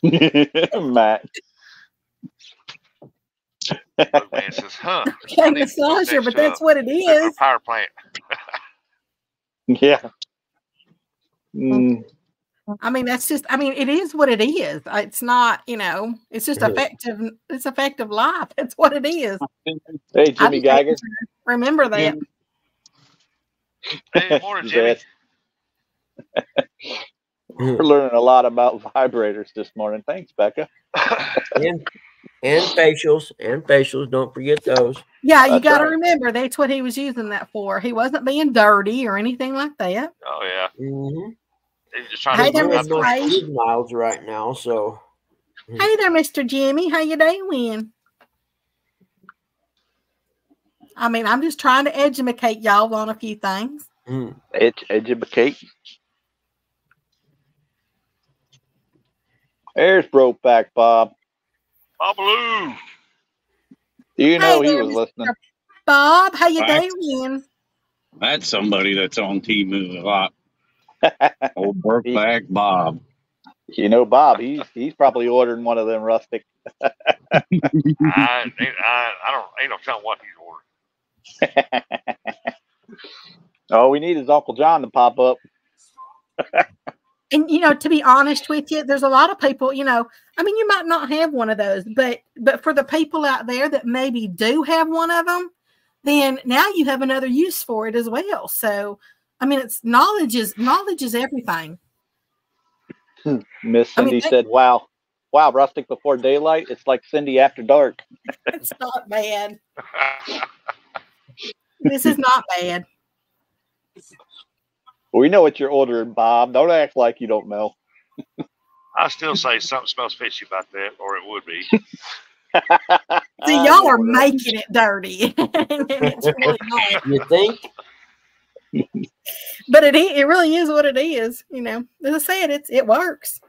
Matt. Man says, huh. Okay, I need to put massager, next but to a that's what it nuclear is. Power plant. Yeah. Mm, I mean, that's just. I mean, it is what it is. Uh, It's not. You know, it's just Yeah. effective. It's effective life. It's what it is. hey, Jimmy just Geiger. Remember that. Hey, morning, Jimmy. We're learning a lot about vibrators this morning. Thanks, Becca. and and facials and facials. Don't forget those. Yeah, you got to right. remember that's what he was using that for. He wasn't being dirty or anything like that. oh, yeah. Mm-hmm. He's just trying Hey to there, figure Miss out Grace. miles right now, so Hey there, Mister Jimmy. How you doing? I mean, I'm just trying to educate y'all on a few things. mm, Edge, educate. There's Brokeback Bob. Babaloo. Do you know Hey he there, was Mr. listening? Bob, how you Right. doing? That's somebody that's on Temu a lot. Old Brokeback Bob. You know Bob. He's he's probably ordering one of them rustic. I, I, I don't, ain't no telling what he's ordering. All we need is Uncle John to pop up. And you know, to be honest with you, there's a lot of people. You know, I mean, you might not have one of those, but but for the people out there that maybe do have one of them, then now you have another use for it as well. So, I mean, it's knowledge is knowledge is everything. Hmm. Miss I mean, Cindy they- said, "Wow, wow, rustic before daylight. It's like Cindy after dark." It's not bad. This is not bad. We know what you're ordering, Bob. Don't act like you don't know. I still say something smells fishy about that, or it would be. See, y'all are making it dirty. and it's really not. you think? But it it really is what it is. You know, as I said, it's it works.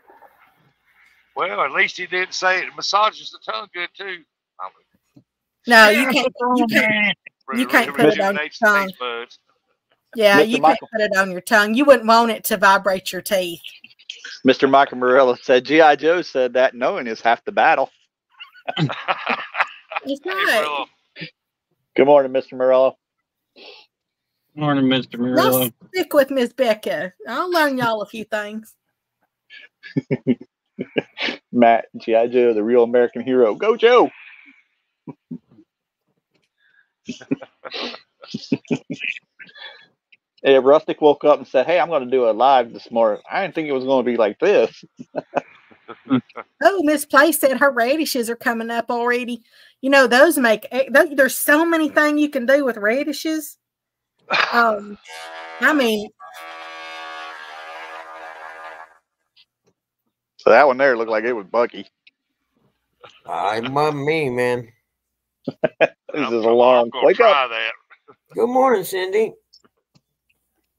Well, at least he didn't say it massages the tongue good too. I mean, No, you can't. You can't. You can't put it on your tongue. Yeah, Mr. you Michael. can't put it on your tongue. You wouldn't want it to vibrate your teeth. Mr. Michael Morella said, "GI Joe said that knowing is half the battle." That's Hey, right. Good morning, Mr. Morella. Morning, Mr. Y'all Murillo. stick with Miss Becca. I'll learn y'all a few things. Matt, GI Joe, the real American hero. Go Joe. yeah, Rustic woke up and said, "Hey, I'm going to do a live this morning. I didn't think it was going to be like this." Oh, Miss Place said her radishes are coming up already. You know, those make eh, tho- there's so many things you can do with radishes. Um, I mean, So that one there looked like it was Bucky. I mind me, man. This I'm is gonna- alarm. I'm gonna Wake try up. that. Good morning, Cindy.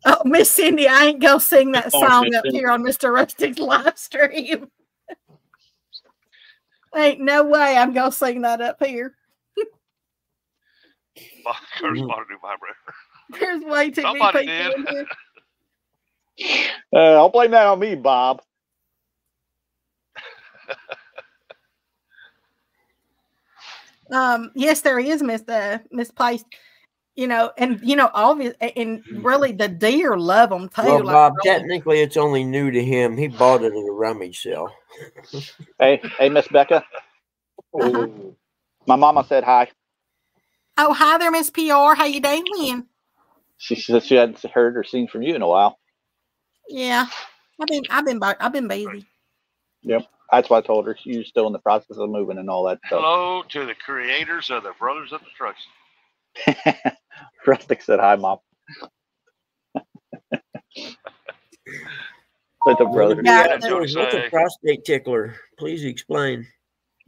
oh, Miss Cindy, I ain't gonna sing that Oh, song Miss up Cindy. here on Mr. Rustic's live stream. ain't no way I'm gonna sing that up here. Curtis Mhm. bought a new vibrator. There's way too Somebody many people did. in here. Uh, I'll blame that on me, Bob. Um, yes, there is Miss uh, misplaced. You know, and you know, obvious, and really, the deer love them too. Well, like Bob, really. technically it's only new to him. He bought it at a rummage sale. Hey, hey, Miss Becca. Uh-huh. My mama said hi. Oh, hi there, Miss PR. How you doing? She said she hadn't heard or seen from you in a while. Yeah, I've been, I've been, I've been busy. Yep, that's why I told her she was still in the process of moving and all that stuff. Hello to the creators of the Brothers of the Destruction. Rustic said hi, mom. With the brother. Yeah, that's what What's I'm a prostate tickler? Please explain.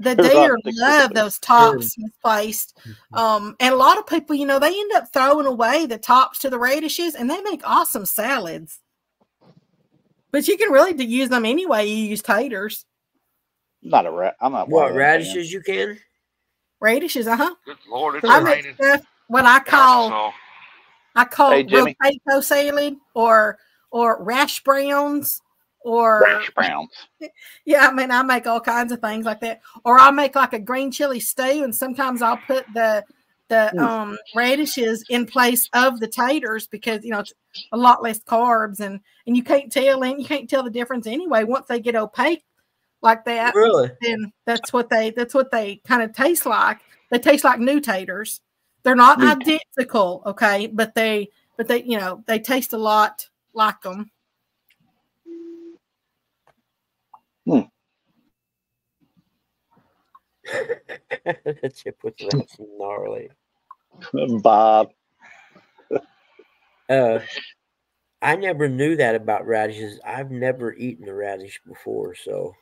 The deer love those tops misplaced. Um, and a lot of people, you know, they end up throwing away the tops to the radishes, and they make awesome salads. But you can really use them anyway. You use taters, Not a rat. I'm not. What of them radishes you can? radishes. Uh huh. Good Lord, it's I make raining. stuff what I call Arkansas. I call Hey, Jimmy. potato salad or or rash browns or Rash browns. yeah, I mean, I make all kinds of things like that, or I'll make like a green chili stew, and sometimes I'll put the the Mm. um, radishes in place of the taters because you know it's a lot less carbs, and and you can't tell and you can't tell the difference anyway once they get opaque like that. Really? Then that's what they that's what they kind of taste like. They taste like new taters. They're not New- identical, okay, but they but they you know they taste a lot like them. That chip was that's gnarly. Bob. Uh, I never knew that about radishes. I've never eaten a radish before, so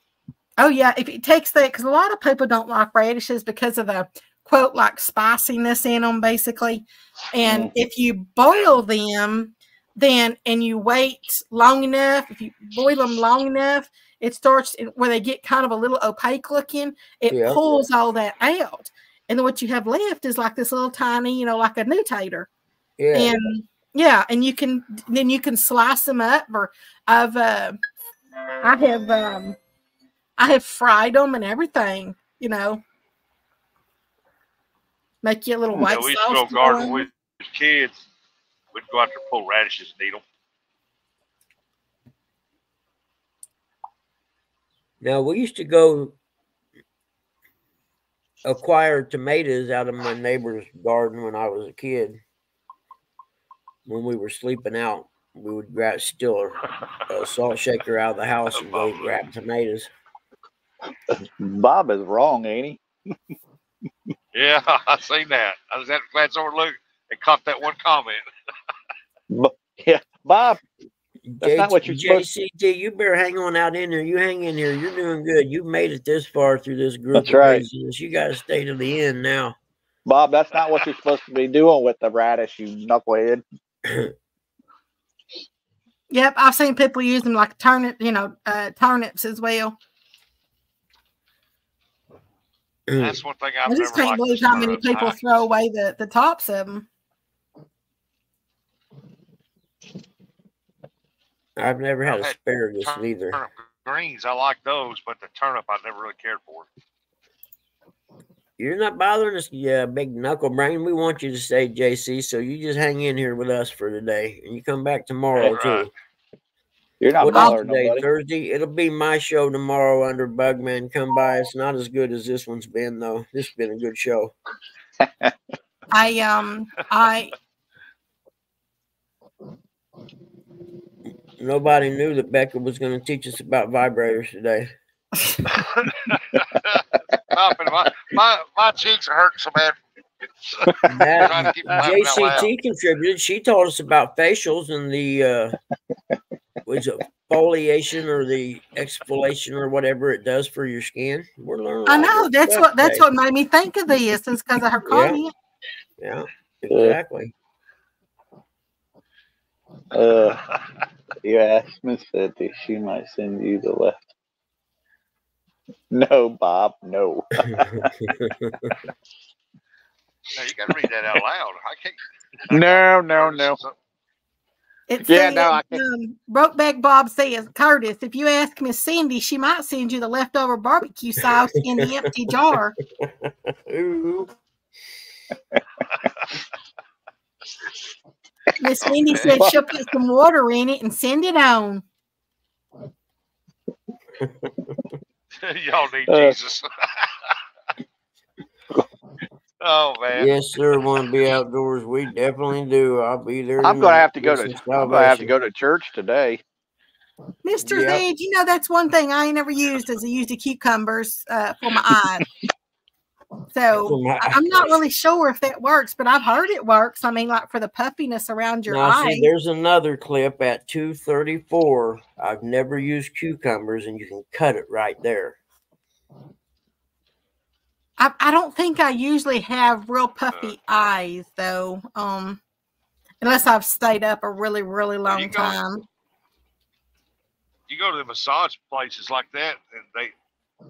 Oh yeah, if it takes that because a lot of people don't like radishes because of the quote like spiciness in them, basically. And if you boil them, then and you wait long enough, if you boil them long enough, it starts where they get kind of a little opaque looking. It Yeah. pulls all that out, and then what you have left is like this little tiny, you know, like a new tater yeah. and yeah and you can then you can slice them up or i've uh i have um i have fried them and everything you know make you a little white Yeah, we used to go garden with kids. We'd go out there pull radishes and eat them. Now we used to go acquire tomatoes out of my neighbor's garden when I was a kid. When we were sleeping out, we would grab steal a, a salt shaker out of the house and go grab tomatoes. Bob is wrong, ain't he? Yeah, I seen that. I was at glance overlook and caught that one comment. Yeah, Bob. That's not what you're supposed JCT, you better hang on out in there. You hang in here. You're doing good. You made it this far through this group. That's right. craziness. You got to stay to the end now. Bob, that's not what you're supposed to be doing with the radish, you knucklehead. yep i've seen people use them like turnip you know uh turnips as well That's one thing I've i just never can't believe is how many people I- throw away the the tops of them I've never had I've had asparagus turn- either. Turnip greens, I like those, but the turnip I never really cared for. You're not bothering us, yeah, big knuckle brain. We want you to stay, JC. So you just hang in here with us for today, and you come back tomorrow Right. too. You're not What is bothering today? nobody. Thursday. It'll be my show tomorrow under Bugman. Come by. It's not as good as this one's been, though. This has been a good show. i um i Nobody knew that Becca was going to teach us about vibrators today. My, my, my cheeks are hurting so bad. That to keep laughing out loud. JCT contributed. She told us about facials and the uh, was it foliation or the exfoliation or whatever it does for your skin. We're learning. i know that's stuff what that's today. what made me think of this is because of her Yeah. comment Yeah, exactly. Uh, you asked Miss Cindy, she might send you the left. No, Bob, no. No, you got to read that out loud. I can't. No, no, no. It Yeah, says, no, I can't- um, Brokeback Bob says, Curtis, if you ask Miss Cindy, she might send you the leftover barbecue sauce in the empty jar. Ooh. Miss Wendy Okay. said she'll put some water in it and send it on. Y'all need Uh. Jesus. oh man. Yes, sir. Want to be outdoors? We definitely do. I'll be there. I'm gonna have to go to. with I'm gonna have to go to church today. Mr. Yep. Zed, you know that's one thing I ain't never used is I used the cucumbers uh, for my eyes. So I'm not really sure if that works, but I've heard it works. I mean, like for the puffiness around your Now, eye. see, there's another clip at 234. I've never used cucumbers, and you can cut it right there. I, I don't think I usually have real puffy eyes though. Um unless I've stayed up a really, really long you go- time. You go to the massage places like that, and they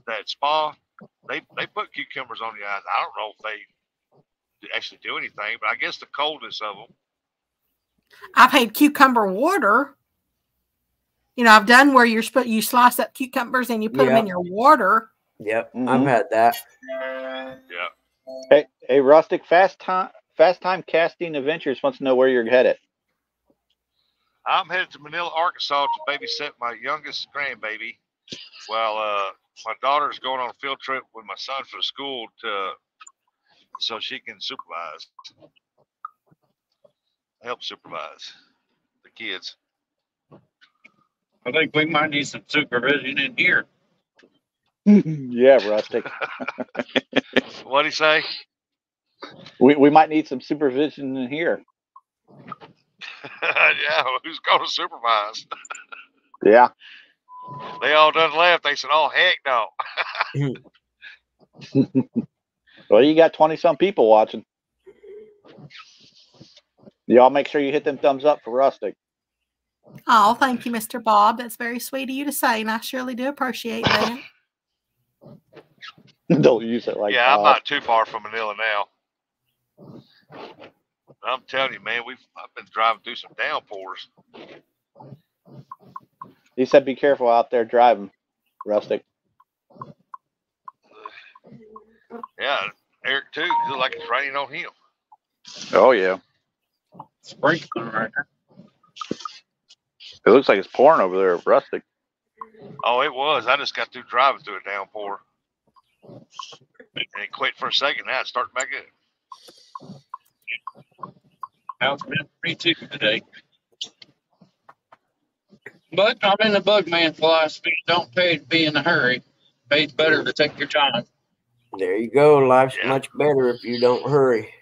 that spa, they they put cucumbers on your eyes. I don't know if they actually do anything, but I guess the coldness of them. I've had cucumber water. You know, I've done where you're supposed you slice up cucumbers and you put them in your water. Yep, Mhm. I've had that. Yeah. Hey, hey, Rustic, fast time, fast time casting adventures wants to know where you're headed. I'm headed to Manila, Arkansas to babysit my youngest grandbaby. Well, uh, my daughter's going on a field trip with my son for school to so she can supervise, help supervise the kids. I think we might need some supervision in here. yeah, Rustic. What'd he say? We, we might need some supervision in here. yeah, who's going to supervise? Yeah. They all done left. They said, "Oh heck no." Well, you got 20 some people watching. Y'all make sure you hit them thumbs up for Rustic. Oh, thank you, Mr. Bob. That's very sweet of you to say, and I surely do appreciate that. Don't use it like yeah, I'm not too far from Manila now. I'm telling you, man, we've I've been driving through some downpours. He said, be careful out there driving, Rustic. Yeah, Eric too. It like it's raining on him. Oh, yeah. Sprinkling right now. It looks like it's pouring over there, Rustic. Oh, it was. I just got through driving through a downpour. And it quit for a second. Now it's starting back up. How it's been for me too today. But I'm in the Bugman philosophy. Don't pay to be in a hurry. Pays better to take your time. There you go. Life's Yeah. much better if you don't hurry.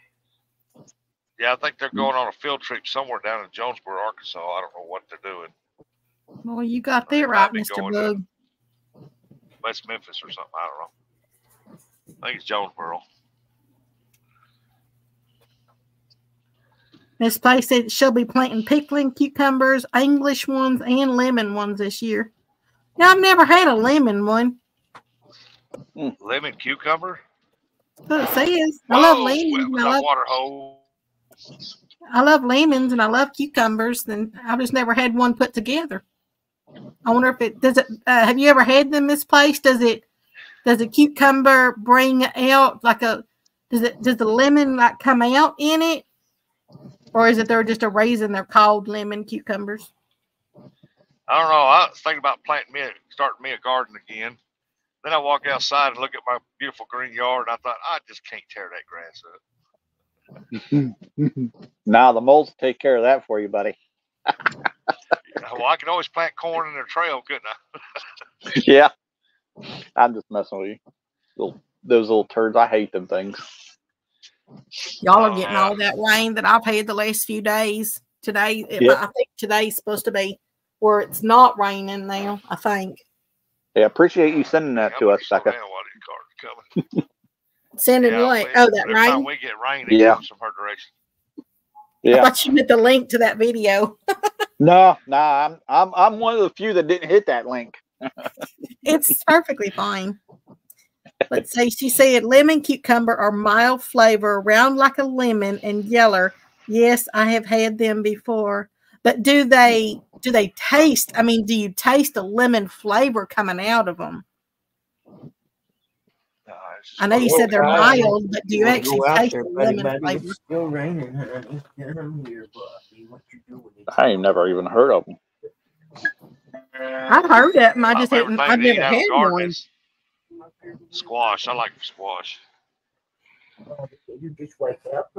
Yeah, I think they're going on a field trip somewhere down in Jonesboro, Arkansas. I don't know what they're doing. Well, you got They that right, be Mr. Bug. West Memphis or something. I don't know. I think it's Jonesboro. This place said she'll be planting pickling cucumbers, English ones, and lemon ones this year. Now, I've never had a lemon one. Lemon cucumber. That's what it says. I love lemons. well, I love, water hole. I love lemons and I love cucumbers. And I've just never had one put together. I wonder if it does it. Uh, have you ever had them this place? Does it? Does a cucumber bring out like a? Does it? Does the lemon like come out in it, or is it they're just a raisin? They're called lemon cucumbers. I don't know. I was thinking about planting me, a, starting me a garden again. Then I walk outside and look at my beautiful green yard, and I thought I just can't tear that grass up. Now the moles take care of that for you, buddy. Well, I could always plant corn in their trail, couldn't I? yeah. I'm just messing with you. Little, those little turds. I hate them things. Y'all are Oh, getting all that rain that I've had the last few days. Today, it, Yeah. I think today's supposed to be where it's not raining now. I think. Yeah, appreciate you sending that Yeah, to we us, can Becca. down while these cars are coming. Sending Yeah, link. we- Oh, that every rain. we get rain, it Yeah. comes from her direction. I Yeah. thought you meant the link to that video. No, no, I'm I'm I'm one of the few that didn't hit that link. It's perfectly fine. Let's see. She said lemon cucumber are mild flavor, round like a lemon and yeller. Yes, I have had them before. But do they do they taste? I mean, do you taste a lemon flavor coming out of them? No, I know you said they're mild, but do you Wanna actually taste there, buddy, lemon buddy? flavor? It's still raining, honey. Come here, buddy. What you doing? I ain't never even heard of them. I've heard that, and I My just favorite hadn't. I've to eat never out had the one. is Squash. I like squash. You just wake up.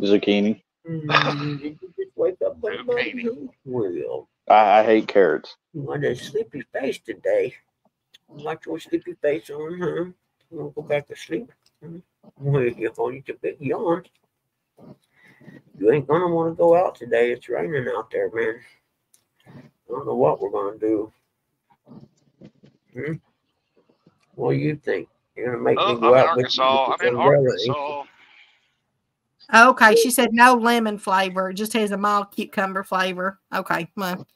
Zucchini. You just wake up, buddy? buddy? Zucchini. Well, I, I hate carrots. you had a sleepy face today. You Like your sleepy face on, huh? You want to go back to sleep? Well, you're going to big yawn. You ain't gonna want to go out today. It's raining out there, man. I don't know what we're gonna do. Hmm? What do you think? You're gonna make Oh, me I'm go out with, Arkansas. with I'm in umbrella, ain't? Arkansas. Okay, she said no lemon flavor. It just has a mild cucumber flavor. Okay, well,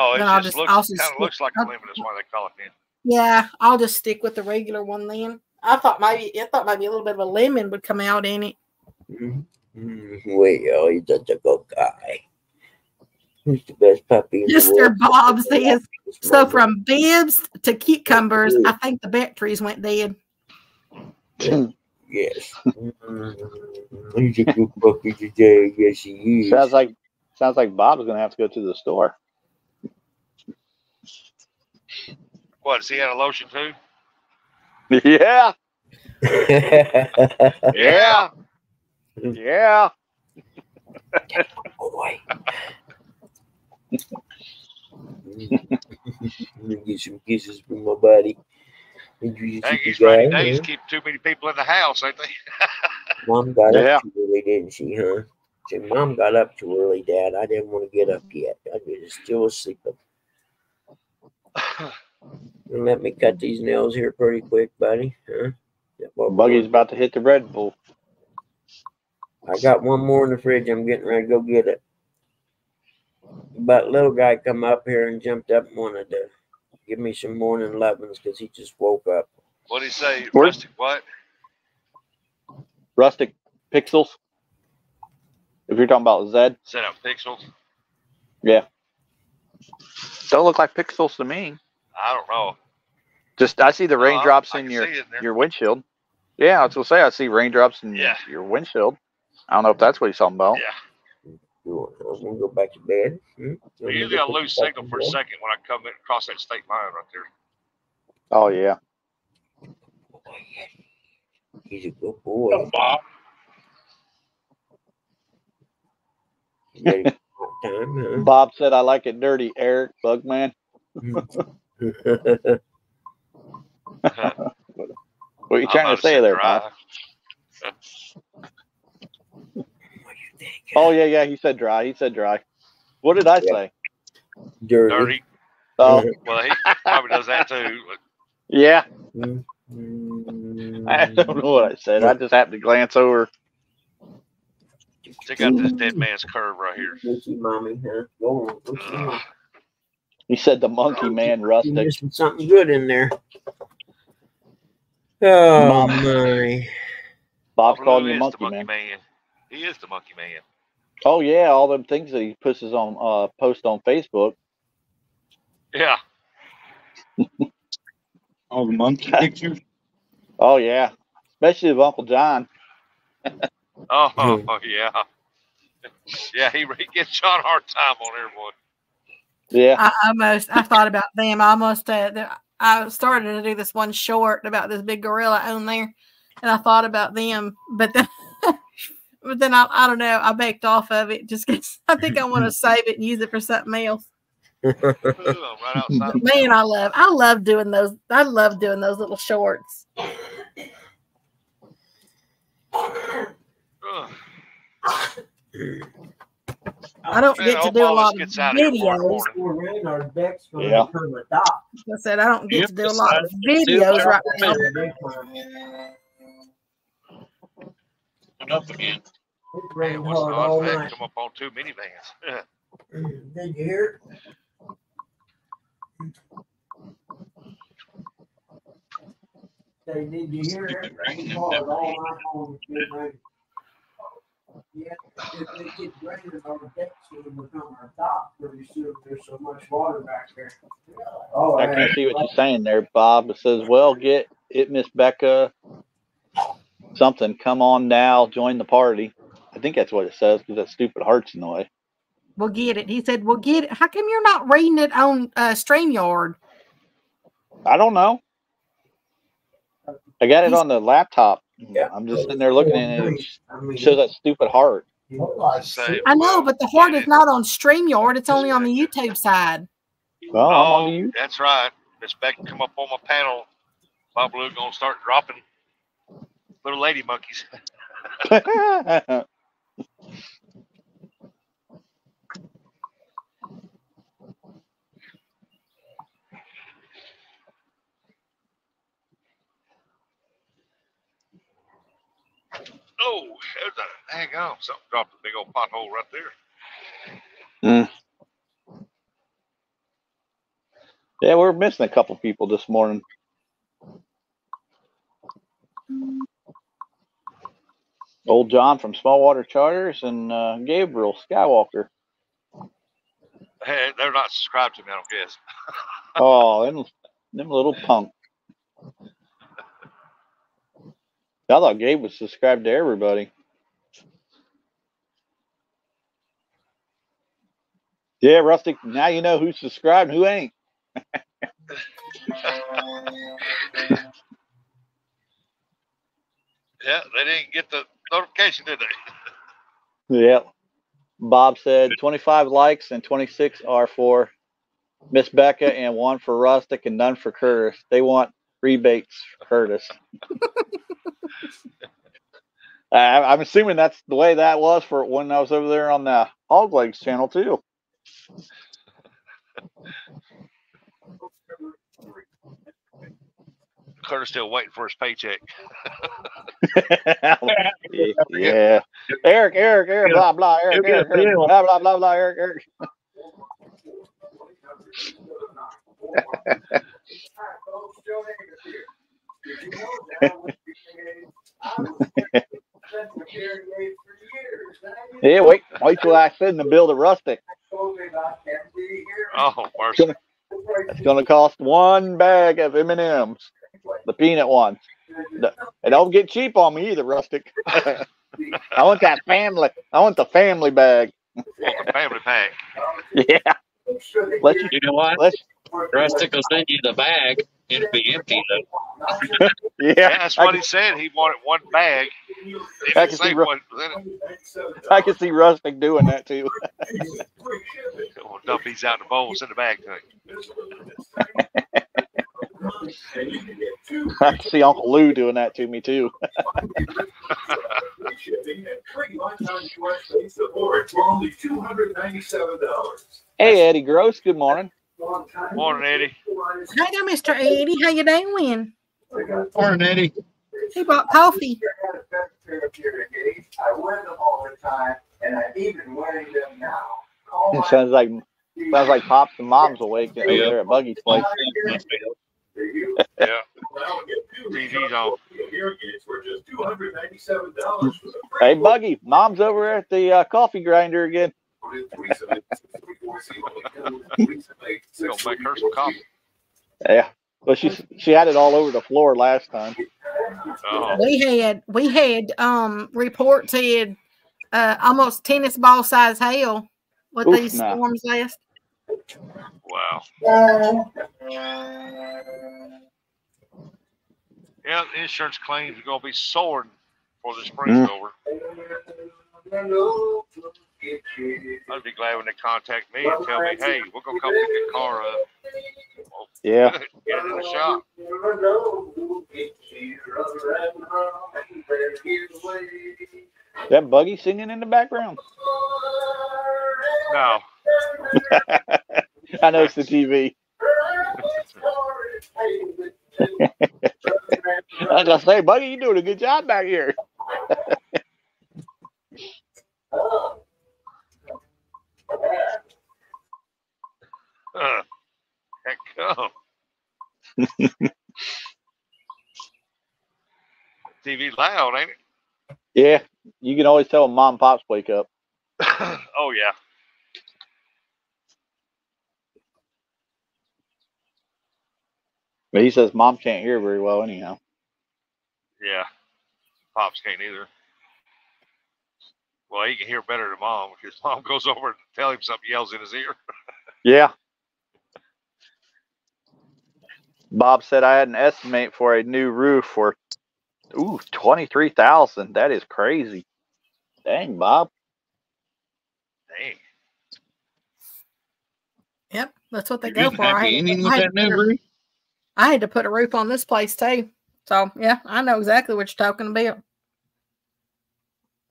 Oh, it Then I'll just just- looks I'll kind just of looks like a I'll- lemon. That's why they call it then. yeah, I'll just stick with the regular one then. I thought maybe I thought maybe a little bit of a lemon would come out in it. Mhm. Mhm. Well, he's such a good guy. Who's the best puppy in the Mr. world? Bob says, It's so from bibs to cucumbers, I think the batteries went dead. Yes. Mm, He's a good puppy today. Yes, he is. sounds like sounds like Bob's gonna have to go to the store. What, does he have a lotion too? yeah, yeah, yeah. Boy. Let me get some kisses from my buddy. Did you Dang, see these the rainy guy, days huh? keep too many people in the house, ain't they? Mom got Yeah. up too early, didn't she, huh? Said, Mom got up too early, Dad. I didn't want to get up yet. I was still asleep. Let me cut these nails here pretty quick, buddy. Huh? That what Buggy's doing? about to hit the Red Bull. I got one more in the fridge. I'm getting ready to go get it. But little guy come up here and jumped up and wanted to give me some morning lovins because he just woke up. What did he say? Rustic what? Rustic Pixels. If you're talking about Zed, Set up pixels? Yeah. Don't look like pixels to me. I don't know. Just I see the No, raindrops I in can your in your windshield. Yeah, I was gonna say I see raindrops in Yeah. your windshield. I don't know if that's what he's talking about. Yeah. You I'm gonna go back to bed. Hmm? We usually got lose signal for a second when I come in across that state line right there. Oh yeah. He's a good boy. Bob. Ready for Bob said I like it dirty, Eric Bugman. huh? What are you I trying to say there, dry. Bob? Oh yeah, yeah, he said dry. He said dry. What did I Yeah. say? Dirty. Dirty. Oh Well, he probably does that too. Yeah. Mm, I don't know what I said. I just happened to glance over. check out this dead man's curve right here. Go mommy, huh? Go on. Go see Ugh. He said the monkey man You're rustic. missing something good in there. Oh Mom. my! Bob's Blue calling you monkey monkey man. man. He is the monkey man. Oh yeah, all them things that he puts on uh post on Facebook. Yeah. All the monkey pictures. Oh yeah. Especially of Uncle John. Oh, Hmm. yeah. Yeah, he, he gets John a hard time on everyone. Yeah. I almost, I thought about them. I almost, uh, the- I started to do this one short about this big gorilla on there, and I thought about them, but then, but then I, I don't know, I backed off of it just because I think I want to save it and use it for something else. Ooh, right man, I love, I love doing those. I love doing those little shorts. I don't Man, get to do a lot of gets out of here tomorrow videos. morning. rain, our deck's gonna Yeah. become. I said I don't get Yep, to do a lot of videos right there. Now. Enough again. It rained what's hard all odds of that night. come up on two minivans? Did you hear it? They did you hear it? Stupid rain Rained hard all night long. It did rain. Yeah, if it gets raining on the deck's gonna become our dock pretty soon. There's so much water back there. Oh, I can oh, see what you're saying there, Bob. It says, "Well, get it, Miss Becca. Something. Come on now, join the party." I think that's what it says because that stupid heart's in the way. We'll get it. He said, "We'll get it." How come you're not reading it on uh, Streamyard? I don't know. I got it He's- on the laptop. Yeah. I'm just sitting there looking at it. and I mean, It shows that stupid heart. it looked like Say, I know, but the heart is not on Streamyard. It's only on the YouTube side. Well, Oh, you. that's right. It's back to come up on my panel. Bob Blue gonna start dropping little lady monkeys. Oh, there's a hang on. Something dropped a big old pothole right there. Hmm. yeah, we're missing a couple people this morning. Old John from Smallwater Charters and uh, Gabriel Skywalker. Hey, they're not subscribed to me, I don't guess. Oh, them, them little punk. I thought Gabe was subscribed to everybody. Yeah, Rustic. Now you know who's subscribed and who ain't. Yeah, they didn't get the notification, today. Yep. Bob said 25 likes and 26 are for Miss Becca and one for Rustic and none for Curtis. They want rebates for Curtis. I, I'm assuming that's the way that was for when I was over there on the Hog Legs channel too. Curtis still waiting for his paycheck. yeah. Eric, Eric, Eric, blah, blah, Eric, He'll Eric, Eric, deal. blah, blah, blah, blah, Eric, Eric. Yeah, wait, wait till I send the bill to Rustic. Oh, mercy. It's gonna cost one bag of M and M's, the peanut ones. The- They don't get cheap on me either, Rustic. I want that family. I want the family bag. Want the family pack. Yeah. Let you. You know what? Let's. Rustic will send you the bag. It'll be empty though. Yeah. Yeah, that's what can, he said. He wanted one bag. I can see Ru- what was in it. I can see Rustic doing that too. We'll dump these out in the bowl, send it back to him. I can see Uncle Lou doing that to me too. Hey, Eddie Gross. Good morning. Morning, Eddie. Hey there, Mr. Eddie. How you doing? Morning, Eddie. He bought coffee. I wear them all the time, and I'm even wearing them now. It sounds like sounds like pops and moms awake over there at Buggy's place. Yeah. TV's on. Hey, Buggy, mom's over at the uh, coffee grinder again. Gonna make her some coffee. Yeah. Well, she she had it all over the floor last time. Oh, We had we had um reports said uh almost tennis ball size hail with Oof, these nah. storms last. Wow. Yeah, the insurance claims are gonna be soaring for the spring's Mm. over. I'd be glad when they contact me and tell me, hey, we're gonna come pick your car up. Yeah. Get it in the shop. That Buggy singing in the background. No. I know it's the TV. I was gonna say, buddy, you're doing a good job back here. Uh, heck come. TV loud, ain't it? Yeah, you can always tell when mom and pops wake up. oh yeah. But he says mom can't hear very well anyhow. Yeah. Pops can't either. Well, he can hear better than mom because mom goes over and tell him something, yells in his ear. Yeah. Bob said I had an estimate for a new roof for ooh twenty three thousand. That is crazy. Dang, Bob. Dang. Yep, that's what they go for. I happy had, ending with that to new roof? I had to put a roof on this place too. So yeah, I know exactly what you're talking about.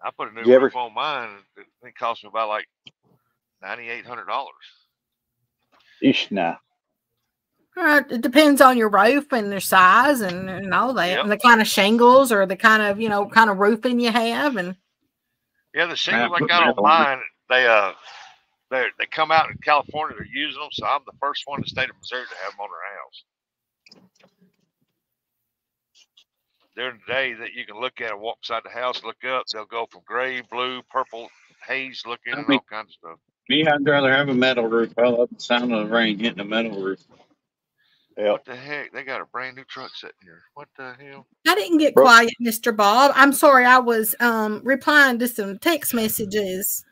I put a new You ever- roof on mine. It, it cost me about like ninety eight hundred dollars. Ish, nah. Uh, it depends on your roof and their size and, and all that, Yep. and the kind of shingles or the kind of you know kind of roofing you have, and Yeah, the shingles I put got on metal on it. mine, they uh, they they come out in California. They're using them, so I'm the first one in the state of Missouri to have them on their house. During the day that you can look at and walk beside the house, look up, they'll go from gray, blue, purple, haze looking, How and all kinds of stuff. Me, I'd rather have a metal roof. I love the sound of the rain hitting a metal roof. Yep. What the heck? They got a brand new truck sitting here. What the hell? I didn't get Bro- quiet, Mr. Bob. I'm sorry. I was um replying to some text messages.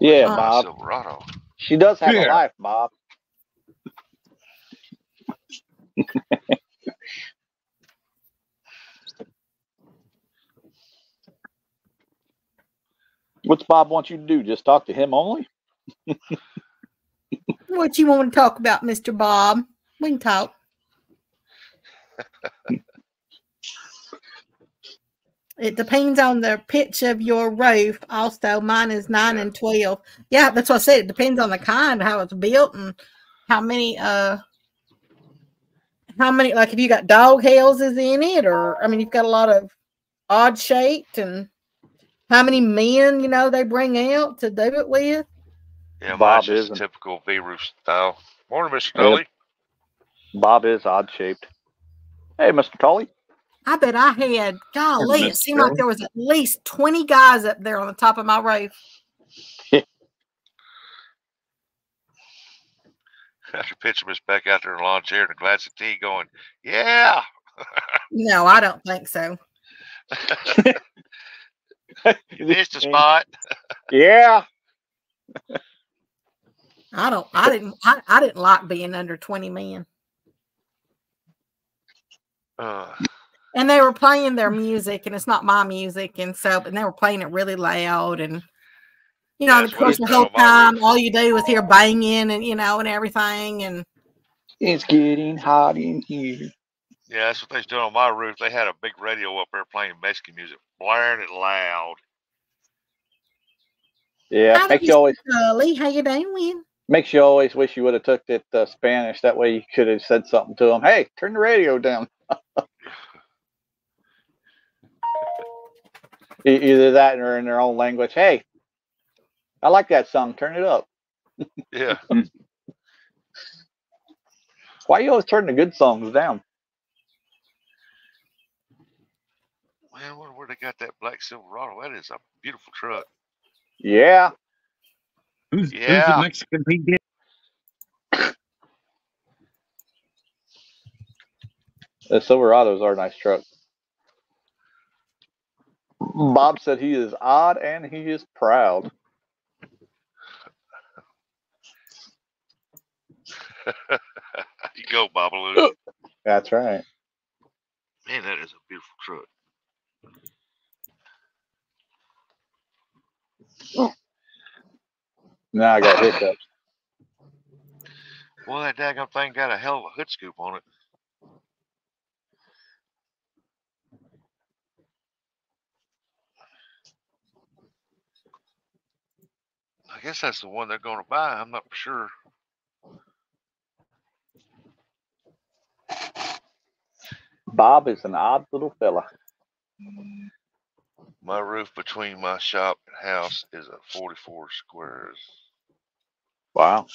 Yeah, Uh, Bob. Silverado. She does have a life, Bob. What's Bob want you to do? Just talk to him only? What you want to talk about, Mr. Bob? We can talk. It depends on the pitch of your roof. Also, mine is nine Yeah. and twelve. Yeah, that's what I said. It depends on the kind, how it's built, and how many uh how many like if you got dog houses in it, or I mean you've got a lot of odd shaped and how many men, you know, they bring out to do it with. Yeah, Bob isn't. typical V roof style. Morning, Mr. Yep. Tully. Bob is odd shaped. Hey, Mr. Tully. I bet I had golly, it Miss seemed like there was at least 20 guys up there on the top of my roof. I can picture Miss Beck out there in a lawn chair and a glass of tea going, Yeah. No, I don't think so. You missed a spot. Yeah. I don't I didn't I, I didn't like being under 20 men. Uh, And they were playing their music and it's not my music and so and they were playing it really loud and you know, Yeah, and of course the whole done on time all you do is hear banging and you know and everything and It's getting hot in here. Yeah, that's what they was doing on my roof. They had a big radio up there playing Mexican music, blaring it loud. Yeah. How Makes do you always Tully, how you doing? makes you always wish you would have took that uh, Spanish. That way you could have said something to them. Hey, turn the radio down. Either that or in their own language. Hey, I like that song. Turn it up. Yeah. Why you always turn the good songs down? Man, I wonder where they got that black Silverado. That is a beautiful truck. Yeah. Who's, who's the Mexican he did? The Silverados are a nice truck. Bob said he is odd and he is proud. you go, Babaloo. That's right. Man, that is a beautiful truck. Now I got hiccups. Well, that daggone thing got a hell of a hood scoop on it. I guess that's the one they're going to buy. I'm not sure. Bob is an odd little fella. My roof between my shop and house is at 44 squares. Wow.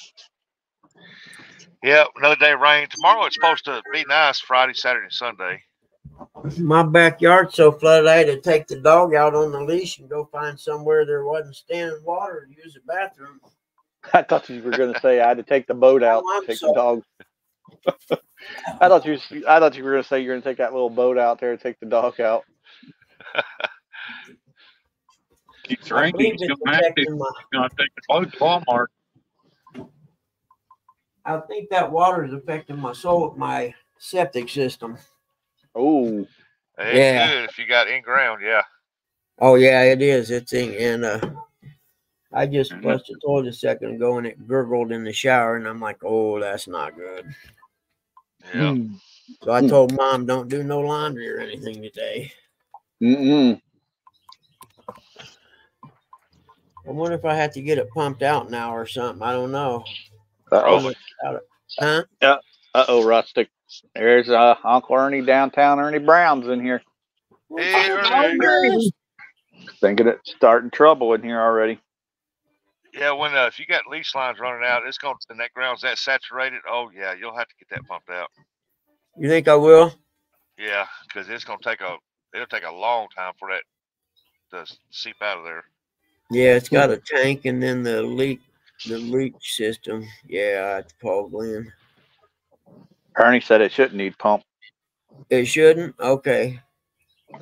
Yep, another day of rain. Tomorrow it's supposed to be nice Friday, Saturday, Sunday. My backyard's so flooded, I had to take the dog out on the leash and go find somewhere there wasn't standing water and use the bathroom. I thought you were going to say I had to take the boat out, Oh, I'm take sorry. the dog. I thought you. I thought you were going to say you're going to take that little boat out there and take the dog out. Keeps I raining. believe He's it's going to have to. affecting my, He's going to take the boat to Walmart. I think that water is affecting my soul, my septic system. Oh, It's Yeah. good if you got in ground, yeah. Oh yeah, it is. It's in, and uh, I just Mhm. flushed the toilet a second ago, and it gurgled in the shower, and I'm like, oh, that's not good. Yeah. Hmm. So I Hmm. told mom, don't do no laundry or anything today. Mm-mm. I wonder if I have to get it pumped out now or something. I don't know. Uh-oh. Probably. Huh? Uh-oh, Rustic. There's uh, Uncle Ernie downtown, Ernie Brown's in here. Hey, Ernie. Thinking it's starting trouble in here already. Yeah, when uh, if you got leach lines running out, it's going to and that ground's that saturated. Oh yeah, you'll have to get that pumped out. You think I will? Yeah, because it's going to take a it'll take a long time for that to seep out of there. Yeah, it's got a tank, and then the leak The leach system. Yeah, it's Paul Glenn. Ernie said it shouldn't need pump. It shouldn't? Okay.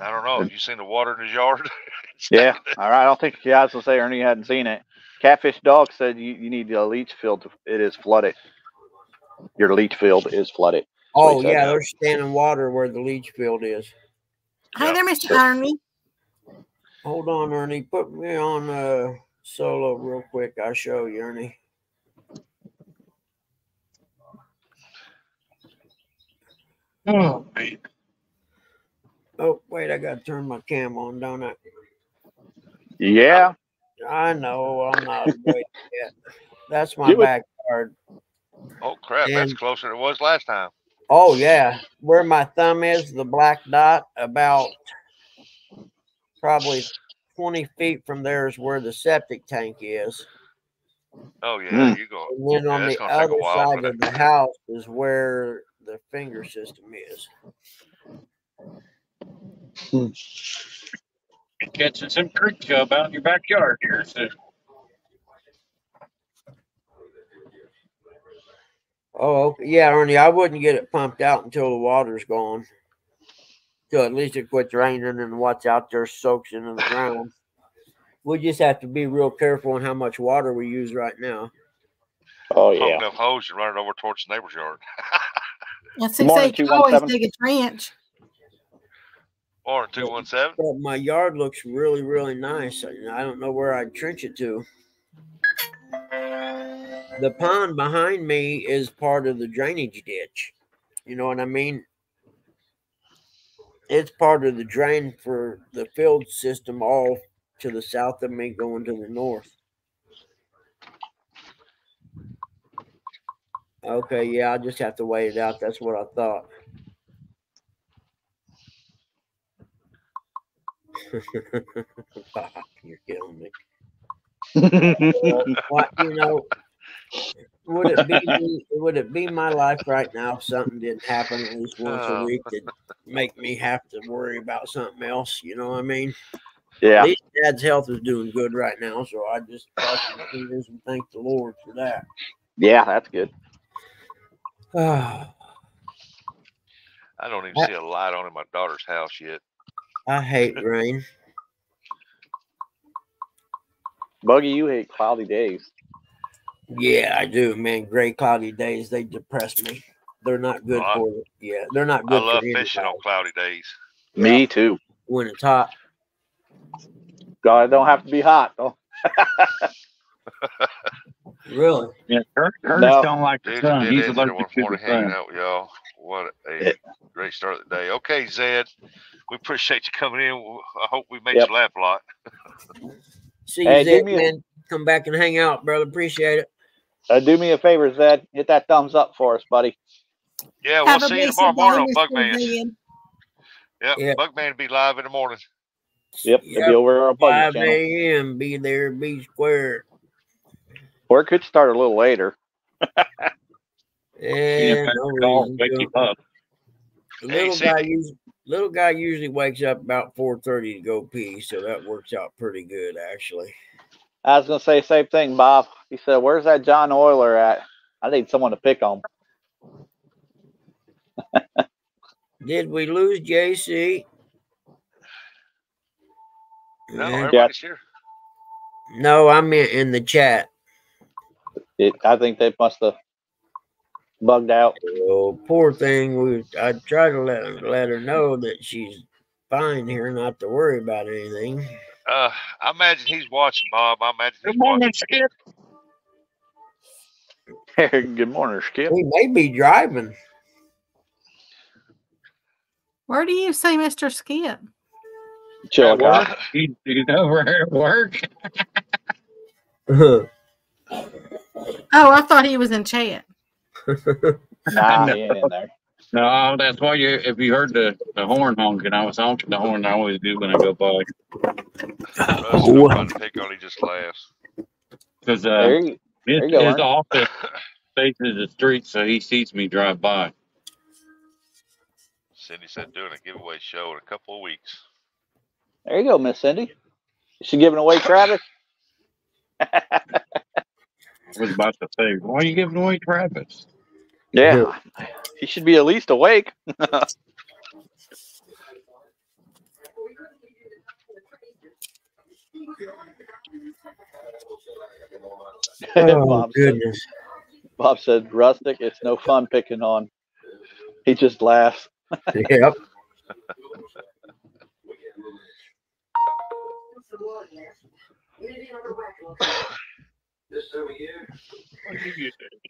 I don't know. Have you seen the water in his yard? Yeah. All right. I don't think yeah, I was gonna say Ernie hadn't seen it. Catfish dog said you, you need a leach field. To, it is flooded. Your leach field is flooded. Oh yeah, that. there's standing water where the leach field is. Hi Yeah. there, Mr. Ernie. Hold on, Ernie. Put me on uh solo real quick. I'll show you, Ernie. Oh, man. Oh, wait, I gotta turn my cam on, don't I? Yeah. I know I'm not awake yet. That's my backyard. oh crap! That's closer than it was last time. Oh yeah, where my thumb is, the black dot, about probably 20 feet from there is where the septic tank is. Oh yeah, Mm. you go. And then Yeah, on the gonna take a other while side of that. the house is where the finger system is. Catching some creek chub out in your backyard here soon. Oh, yeah, Ernie, I wouldn't get it pumped out until the water's gone. Till at least it quits raining and what's out there soaks into the ground. We just have to be real careful on how much water we use right now. Oh Pump yeah. enough hose and run it over towards the neighbor's yard. That's Good six. You can always dig a trench. Or two one seven. But my yard looks really, really nice. I I don't know where I'd trench it to. The pond behind me is part of the drainage ditch. You know what I mean? It's part of the drain for the field system all to the south of me going to the north. Okay, yeah, I'll just have to wait it out. That's what I thought. You're killing me. Uh, you know? Would it be would it be my life right now if something didn't happen at least once a Oh. week that make me have to worry about something else? You know what I mean? yeah. At least Dad's health is doing good right now, so I just cross my fingers and thank the Lord for that. Yeah, that's good. I I don't even see a light on in my daughter's house yet. I hate rain. Buggy, you hate cloudy days. Yeah, I do, man. Gray, cloudy days they depress me. They're not good Well, I- for yeah. They're not good. I love for fishing on cloudy days. Me too. when it's hot. God, it don't have to be hot though. Really? Yeah, Kurt, Curtis No. don't like the Dude, sun. He's is allergic to the morning hanging sun. out with y'all. What a Yeah. great start of the day. Okay, Zed, we appreciate you coming in. I hope we made Yep. you laugh a lot. See you, Hey, Zed, do me a- man. Come back and hang out, brother. Appreciate it. Uh, do me a favor, Zed. Hit that thumbs up for us, buddy. Yeah, we'll Have see you tomorrow morning day, on Bugman. Zed. Yep, Yeah. Bugman will be live in the morning. Yep, it'll be over on Buggy 5 a.m. Be there, be square. Or it could start a little later. Yeah, no Call, wake you up. The Hey, little guy usually little guy usually wakes up about four thirty to go pee, so that works out pretty good actually. I was gonna say the same thing, Bob. He said, "Where's that John Euler at? I need someone to pick on." Did we lose JC? No, Yeah. everybody's here. No, I meant in the chat. It, I think they must have bugged out. Oh, poor thing. We I try to let let her know that she's fine here, not to worry about anything. Uh, I imagine he's watching, Bob. I imagine he's Good morning, watching. Skip. Good morning, Skip. We may be driving. Where do you see Mr. Skip? Chill, At guy. work. He, he's over at work. Oh, I thought he was in chat. Nah, No. he ain't in there. No, that's why you. If you heard the, the horn honking, I was honking the horn. I always do when I go by Russ, don't try to pick on. He just laughs. because uh, There you, his, there you go, his office faces the street, so he sees me drive by. Cindy said doing a giveaway show in a couple of weeks. there you go, Miss Cindy. Is she giving away Travis? I was about to say, why are you giving away Travis? Yeah, he should be at least awake. Oh Bob, said, goodness. Bob said, "Rustic, it's no fun picking on." He just laughs. Yep.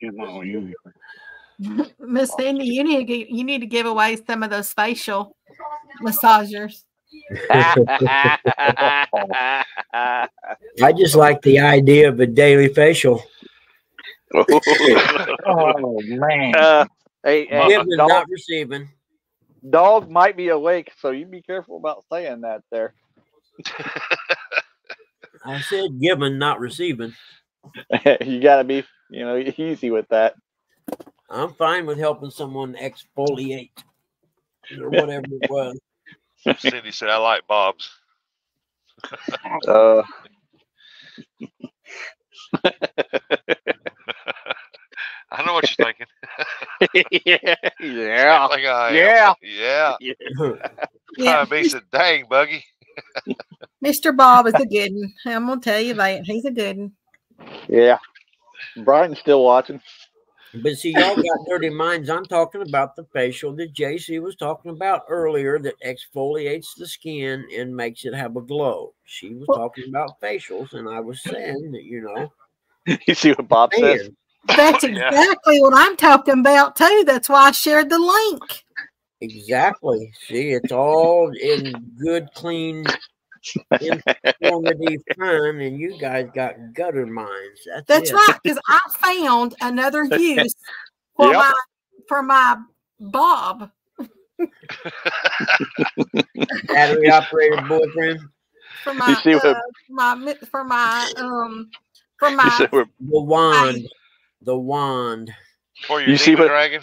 You know, you Miss Cindy, you need to gi- you need to give away some of those facial massagers. I just like the idea of a daily facial. Oh man. Uh, hey, hey, Giving, dog, not receiving. dog might be awake, so you be careful about saying that there. I said giving, not receiving. you got to be, you know, easy with that. I'm fine with helping someone exfoliate or whatever it was. Cindy said, I like Bob's. Uh, I know what you're thinking. yeah, yeah, like I am. yeah. Yeah. Yeah, Yeah. He said, dang, Buggy. Mr. Bob is a good one. I'm gonna tell you that he's a good one. yeah. Brian's still watching. But see, y'all got dirty minds. I'm talking about the facial that JC was talking about earlier that exfoliates the skin and makes it have a glow. She was Well- talking about facials, and I was saying that, you know, You see what Bob says? man, That's Yeah. exactly what I'm talking about too. That's why I shared the link. exactly. See, it's all in good, clean, informative fun, and you guys got gutter minds. That's, That's right, because I found another use for Yep. my for my Bob. Battery operated boyfriend. For my see what- uh, my for my um for my see what, The wand. The wand. For your You see what- dragon.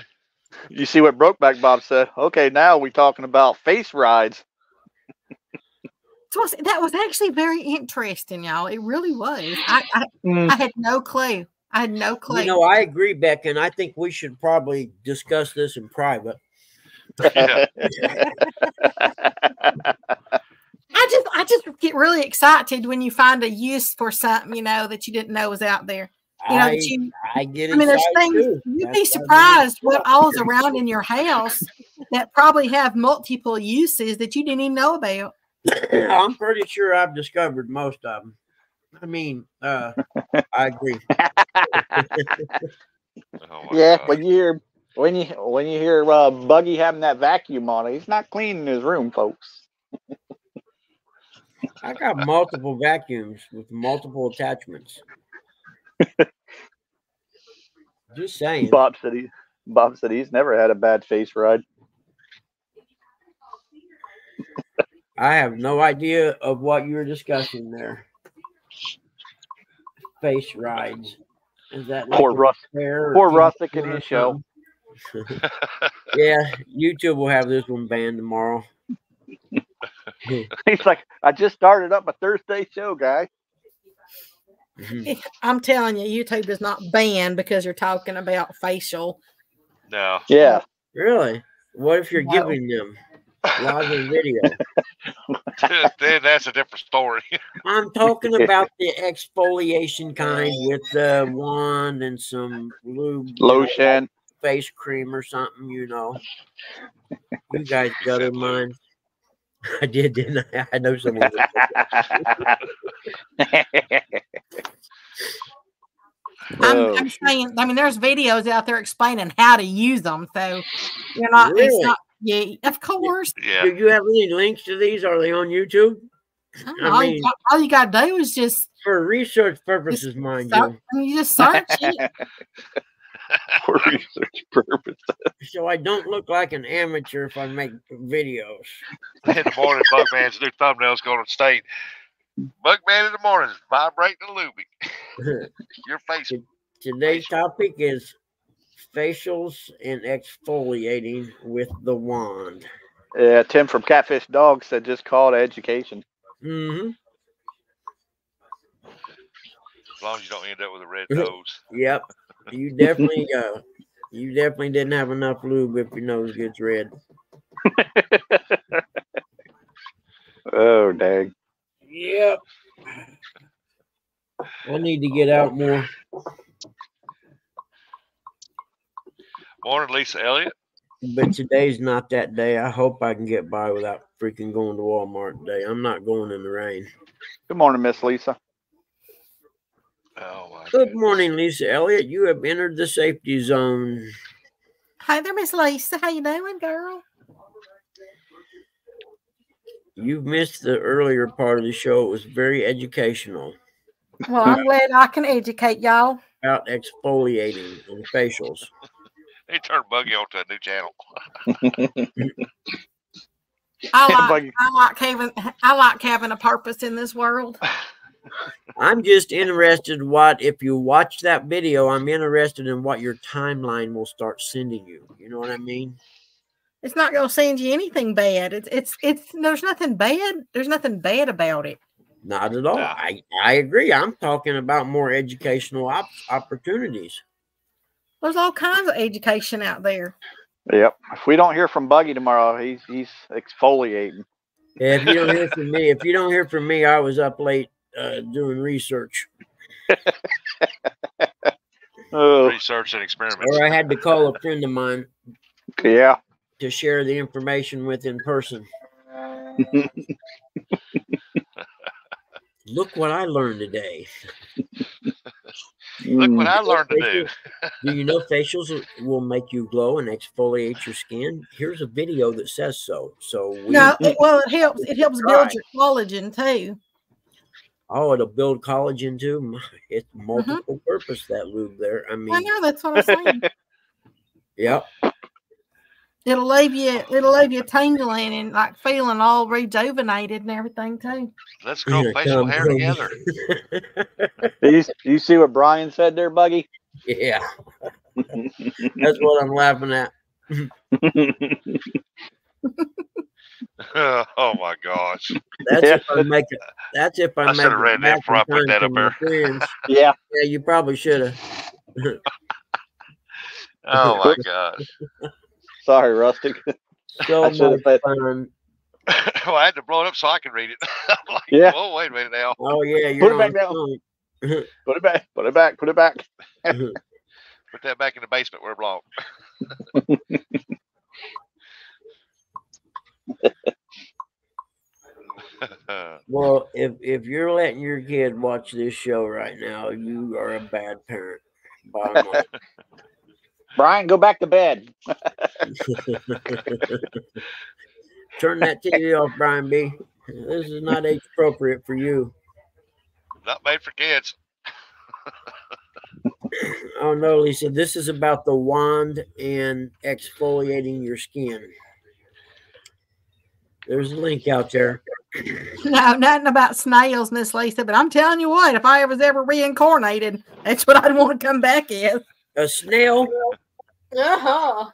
you see what Brokeback Bob said? Okay, now we're talking about face rides. It was- that was actually very interesting, y'all. It really was. I, I mm. I had no clue. I had no clue. You know, I agree, Beck, and I think we should probably discuss this in private. Yeah. I just I just get really excited when you find a use for something, you know, that you didn't know was out there. You know, I, that you I get I mean, there's things too. you'd That's be why I surprised do what all is around in your house that probably have multiple uses that you didn't even know about. I'm pretty sure I've discovered most of them. I mean, uh, I agree. Oh yeah, God. when you hear when you when you hear uh, Buggy having that vacuum on it, he's not cleaning his room, folks. I got multiple vacuums with multiple attachments. Just saying. Bob said he Bob said he's never had a bad face ride. I have no idea of what you're discussing there. Face rides. Is that like Poor a Russ. or poor TV Rustic and his show. yeah, YouTube will have this one banned tomorrow. He's like, I just started up a Thursday show, guy. Mhm. I'm telling you, YouTube is not banned because you're talking about facial. no. Yeah. Really? What if you're No. giving them live and video? then that's a different story. I'm talking about the exfoliation kind with the wand and some lube, Lotion. face cream or something, you know. You guys got in mind. I did, didn't I? I know someone. would. I'm, Oh, I'm saying, I mean, there's videos out there explaining how to use them. So you're not, Really? it's not, yeah, of course. yeah. Do you have any links to these? Are they on YouTube? Oh, I don't I know, all, you mean- got, all you got to do is just, For research purposes, mind search, you. I mean, you just search it. For research purposes. So I don't look like an amateur if I make videos. In the morning, Bugman's new thumbnail's going to state Bugman in the morning is vibrating the Luby. Your face. Today's topic is facials and exfoliating with the wand. Yeah, Tim from Catfish Dog said just call it education. Mm-hmm. As long as you don't end up with a red nose. Yep. You definitely uh you definitely didn't have enough lube if your nose gets red. Oh, dang. Yep. I need to get out more. Morning, Lisa Elliott. But today's not that day. I hope I can get by without freaking going to Walmart today. I'm not going in the rain. Good morning, Miss Lisa. Oh my Good goodness. morning, Lisa Elliott. You have entered the safety zone. Hi there, Miss Lisa. How you doing, girl? You've missed the earlier part of the show. It was very educational Well, I'm glad I can educate y'all. about exfoliating and facials. They turned Buggy onto a new channel. I like Buggy. I like having I like having a purpose in this world. I'm just interested what if you watch that video, I'm interested in what your timeline will start sending you. You know what I mean? It's not gonna send you anything bad. It's it's it's there's nothing bad. There's nothing bad about it. Not at all. No. I, I agree. I'm talking about more educational op- opportunities. There's all kinds of education out there. Yep. If we don't hear from Buggy tomorrow, he's he's exfoliating. Yeah, if you don't hear from me, if you don't hear from me, I was up late uh, doing research, Oh, Research and experiments. or I had to call a friend of mine yeah. to share the information with in person. Look what I learned today. Look what Mm. I learned to do. Do you know facials will- will make you glow and exfoliate your skin? Here's a video that says so. So we, No, it, well, it helps. It helps build Right. your collagen too. oh, it'll build collagen too. It's multiple purpose that lube there. I mean, I mean, know that's what I'm saying. yep. It'll leave you. It'll leave you tingling and like feeling all rejuvenated and everything too. Let's grow Here facial hair Buggy. together. you, you see what Brian said there, Buggy? yeah, that's what I'm laughing at. oh my gosh. That's Yeah. if I make it. That's if I, I make shoulda it read that back before I in put time that up there. yeah. Yeah, you probably should have. Oh my gosh. Sorry, Rustic. So I should've much said- fun. well, I had to blow it up so I could read it. I'm like, Yeah. oh, wait a minute now. Oh yeah, Put you're it back on down. Put it back. Put it back. Put it back. Put that back in the basement where it belongs. Well, if if you're letting your kid watch this show right now, you are a bad parent. Bottom line. Brian, go back to bed. Turn that TV off, Brian B. This is not age appropriate for you. Not made for kids. Oh no, Lisa, this is about the wand and exfoliating your skin. There's a link out there. No, nothing about snails, Miss Lisa. But I'm telling you what, if I was ever reincarnated, that's what I'd want to come back as. A snail, Uh huh.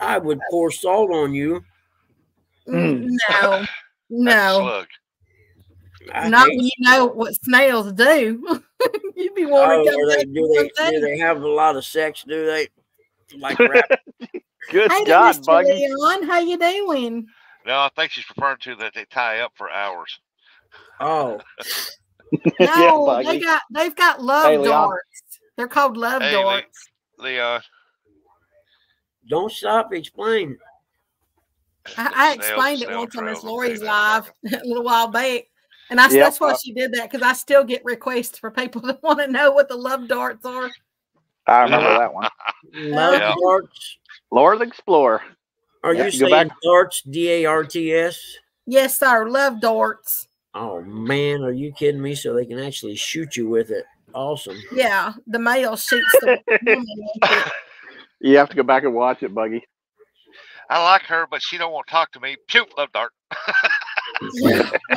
I would pour salt on you. Mm. No, no. I not when you know what snails do. You'd be Oh, wanting to they, do they do they have a lot of sex? Do they like rap? Good Hey there, God, Buggy. Leon, how you doing? No, I think she's referring to that they tie up for hours. Oh, yeah, No, they got they've got love Hey, darts. They're called love Hey, Le- darts. Leon, don't stop. Explain. I, I snail- explained it once on trails Miss Lori's live a little while back. And I, Yep, that's why she did that because I still get requests for people that want to know what the love darts are. I remember that one. Love Yeah. darts. Lord the Explorer. Are Yeah, you go saying back. darts? D A R T S. Yes, sir. Love darts. Oh man, are you kidding me? So they can actually shoot you with it. Awesome. Yeah, the male shoots the woman with it. You have to go back and watch it, Buggy. I like her, but she don't want to talk to me. Pew, love dart.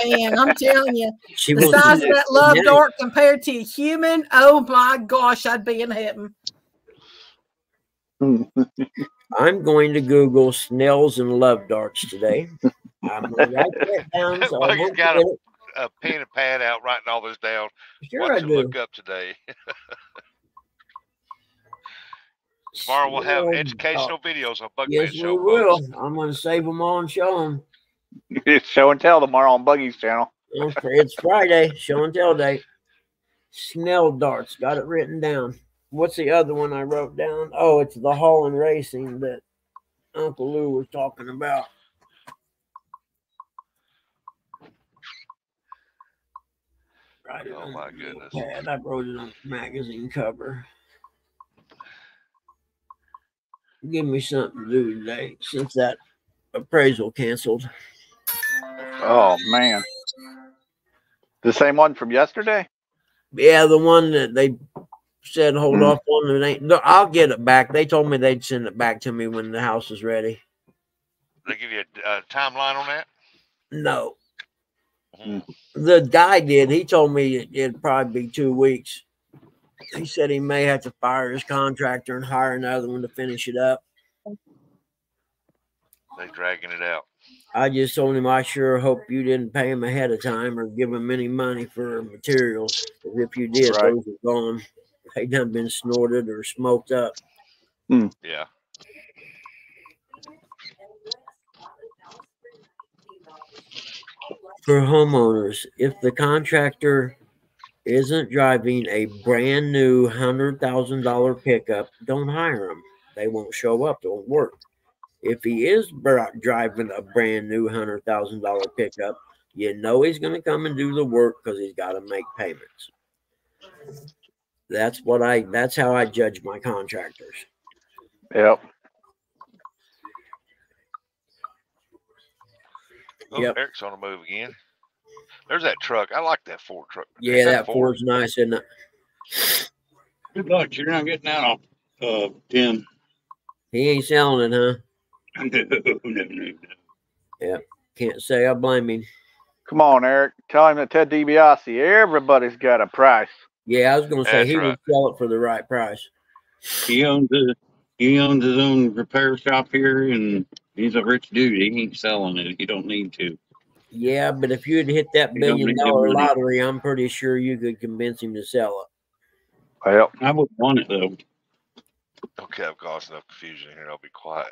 Man, I'm telling you, She the size of that love Yeah. dart compared to a human, oh my gosh, I'd be in heaven. I'm going to Google snails and love darts today. I'm going to write that down so I Well, you got forget it. a pen and pad out writing all this down. Sure, what I to do. look up today. Tomorrow we'll have Sure. educational videos on Bugman Yes, we will. folks. I'm going to save them all and show them. It's show and tell tomorrow on Buggy's channel. It's Friday, show and tell day. Snell darts, got it written down. What's the other one I wrote down? Oh, it's the Holland Racing that Uncle Lou was talking about. Write it Oh, my goodness. Pad. I wrote it on the magazine cover. Give me something to do today since that appraisal canceled. Oh man. The same one from yesterday? Yeah, the one that they said hold Hmm. off on it ain't. No, I'll get it back. They told me they'd send it back to me when the house is ready. They give you a, a timeline on that. No, Hmm. the guy did. He told me it, it'd probably be two weeks. He said he may have to fire his contractor and hire another one to finish it up. They're dragging it out. I just told him I sure hope you didn't pay him ahead of time or give him any money for materials. if you did, Right. those are gone. They done been snorted or smoked up. Hmm. Yeah. for homeowners, if the contractor isn't driving a brand new hundred thousand dollar pickup, don't hire him. They won't show up. Don't work. If he is driving a brand new hundred thousand dollar pickup, you know he's going to come and do the work because he's got to make payments. That's what I. That's how I judge my contractors. Yep. Oh, Yep. Eric's on the move again. There's that truck. I like that Ford truck. Yeah, that Ford's nice, isn't it? Good luck. You're not getting that off uh, Tim. He ain't selling it, huh? No, no, no, no. Can't say I blame him. Come on, Eric. Tell him that Ted DiBiase, everybody's got a price. Yeah, I was going to say That's he right. would sell it for the right price. He owns a, he owns his own repair shop here, and he's a rich dude. He ain't selling it. He don't need to. Yeah, but if you had hit that You don't billion need no dollar money. lottery, I'm pretty sure you could convince him to sell it. Well, I would want it though. Okay, I've caused enough confusion here. I'll be quiet.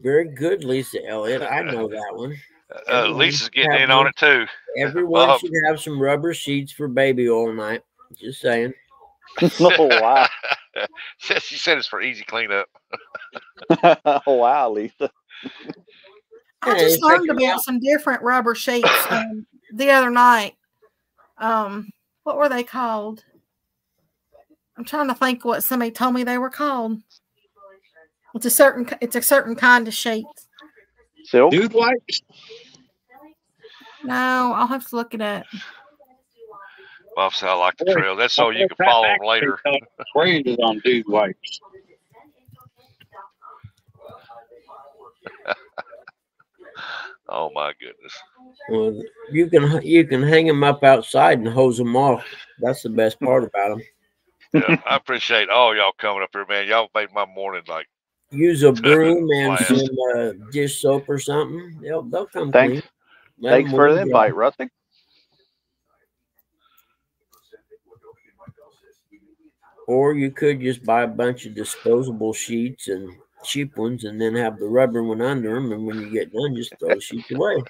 Very good, Lisa Elliott. I know that one. Uh, Everyone Lisa's getting have in on it too. Everyone Bob. should have some rubber sheets for baby all night. Just saying. oh wow, she said it's for easy cleanup. oh wow, Lisa. I just check learned about some different rubber sheets um, the other night. Um, what were they called? I'm trying to think what somebody told me they were called. It's a certain it's a certain kind of sheet. Silk. Dude wipes. No, I'll have to look it up. Bob said I like the trail. That's so you can follow them later. thought Brand is on dude wipes. Oh my goodness. Well, you can you can hang them up outside and hose them off. That's the best part about them. Yeah, I appreciate all y'all coming up here, man. Y'all made my morning like Use a broom and Blast. some uh, dish soap or something. They'll they'll come Thanks. clean. Let Thanks 'em for the you invite, up. Rustic. Or you could just buy a bunch of disposable sheets and cheap ones, and then have the rubber one under them. And when you get done, just throw the sheets away.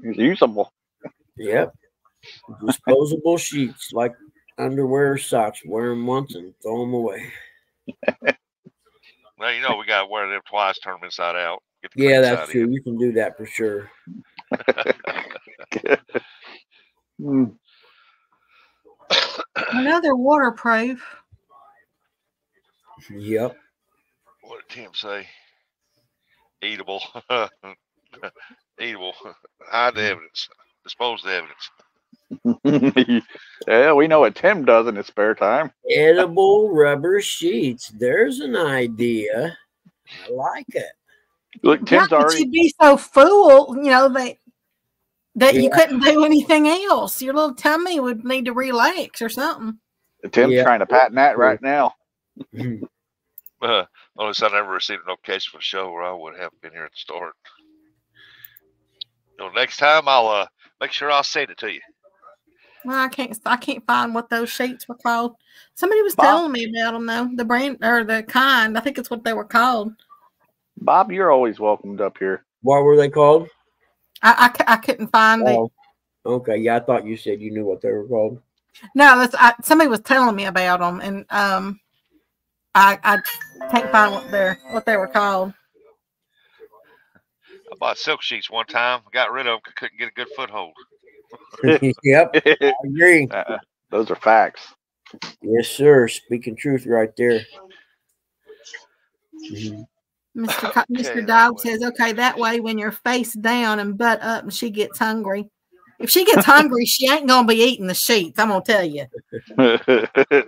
It's usable. Yep. Disposable sheets like underwear or socks. Wear them once and throw them away. well, you know we gotta wear them twice, turn them inside out. Get the Yeah, that's true. You can do that for sure. Another waterproof. Yep. What did Tim say? Eatable. Eatable. Hide the mm-hmm. evidence. Dispose the evidence. yeah, we know what Tim does in his spare time. Edible rubber sheets. There's an idea. I like it. Look, Tim's that already. you'd be so full, you know, that that you couldn't do anything else. Your little tummy would need to relax or something. Tim's Yeah. trying to patent that right now. Mm-hmm. Uh, notice I never received a notification for the show, or I would have been here at the start. So next time I'll uh make sure I'll send it to you. Well, I can't. I can't find what those sheets were called. Somebody was Bob? telling me about them though. The brand or the kind. I think it's what they were called. Bob, you're always welcomed up here. What were they called? I I, I couldn't find the. Oh, okay. Yeah, I thought you said you knew what they were called. No, that's I, somebody was telling me about them, and um, I I can't find what they're what they were called. I bought silk sheets one time, got rid of them, couldn't get a good foothold. yep, I agree. Uh, Those are facts. Yes, sir. Speaking truth right there. Mhm. Mr. Okay, Co- Mr. Dog says, okay, that way when you're face down and butt up and she gets hungry. If she gets hungry, she ain't gonna be eating the sheets. I'm gonna tell you. You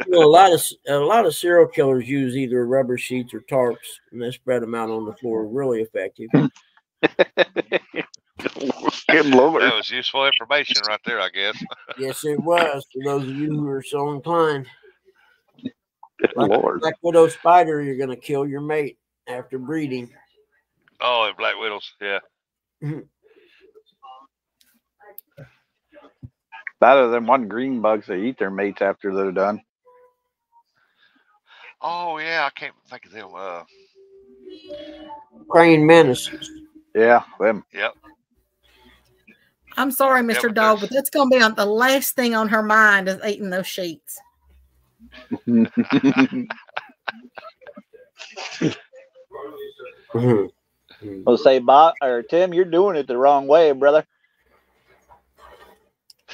know, a lot of a lot of serial killers use either rubber sheets or tarps, and they spread them out on the floor. Really effective. Good lord. That was useful information right there, I guess. yes, it was. For those of you who are so inclined, Good lord. Black widow spider, you're gonna kill your mate after breeding. Oh, and black widows, yeah. Mm-hmm. Better than one green bugs they eat their mates after they're done. Oh yeah, I can't think of them. Uh, Praying menaces. Yeah, them. yep. I'm sorry, Mr. but Dog, but that's gonna be on the last thing on her mind is eating those sheets. Mhm. I'll say, Bob or Tim, you're doing it the wrong way, brother.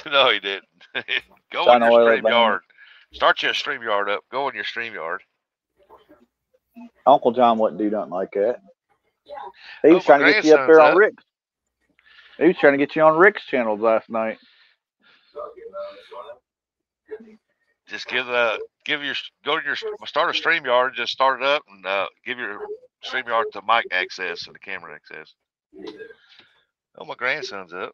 no, he didn't. Go Trying in your StreamYard. Start your StreamYard up. Go in your StreamYard. Uncle John wouldn't do nothing like that. He was my trying to get you up there on up. Rick's. He was trying to get you on Rick's channels last night. Just give the give your go to your start a StreamYard. Just start it up and uh, give your StreamYard the mic access and the camera access. Oh, my grandson's up.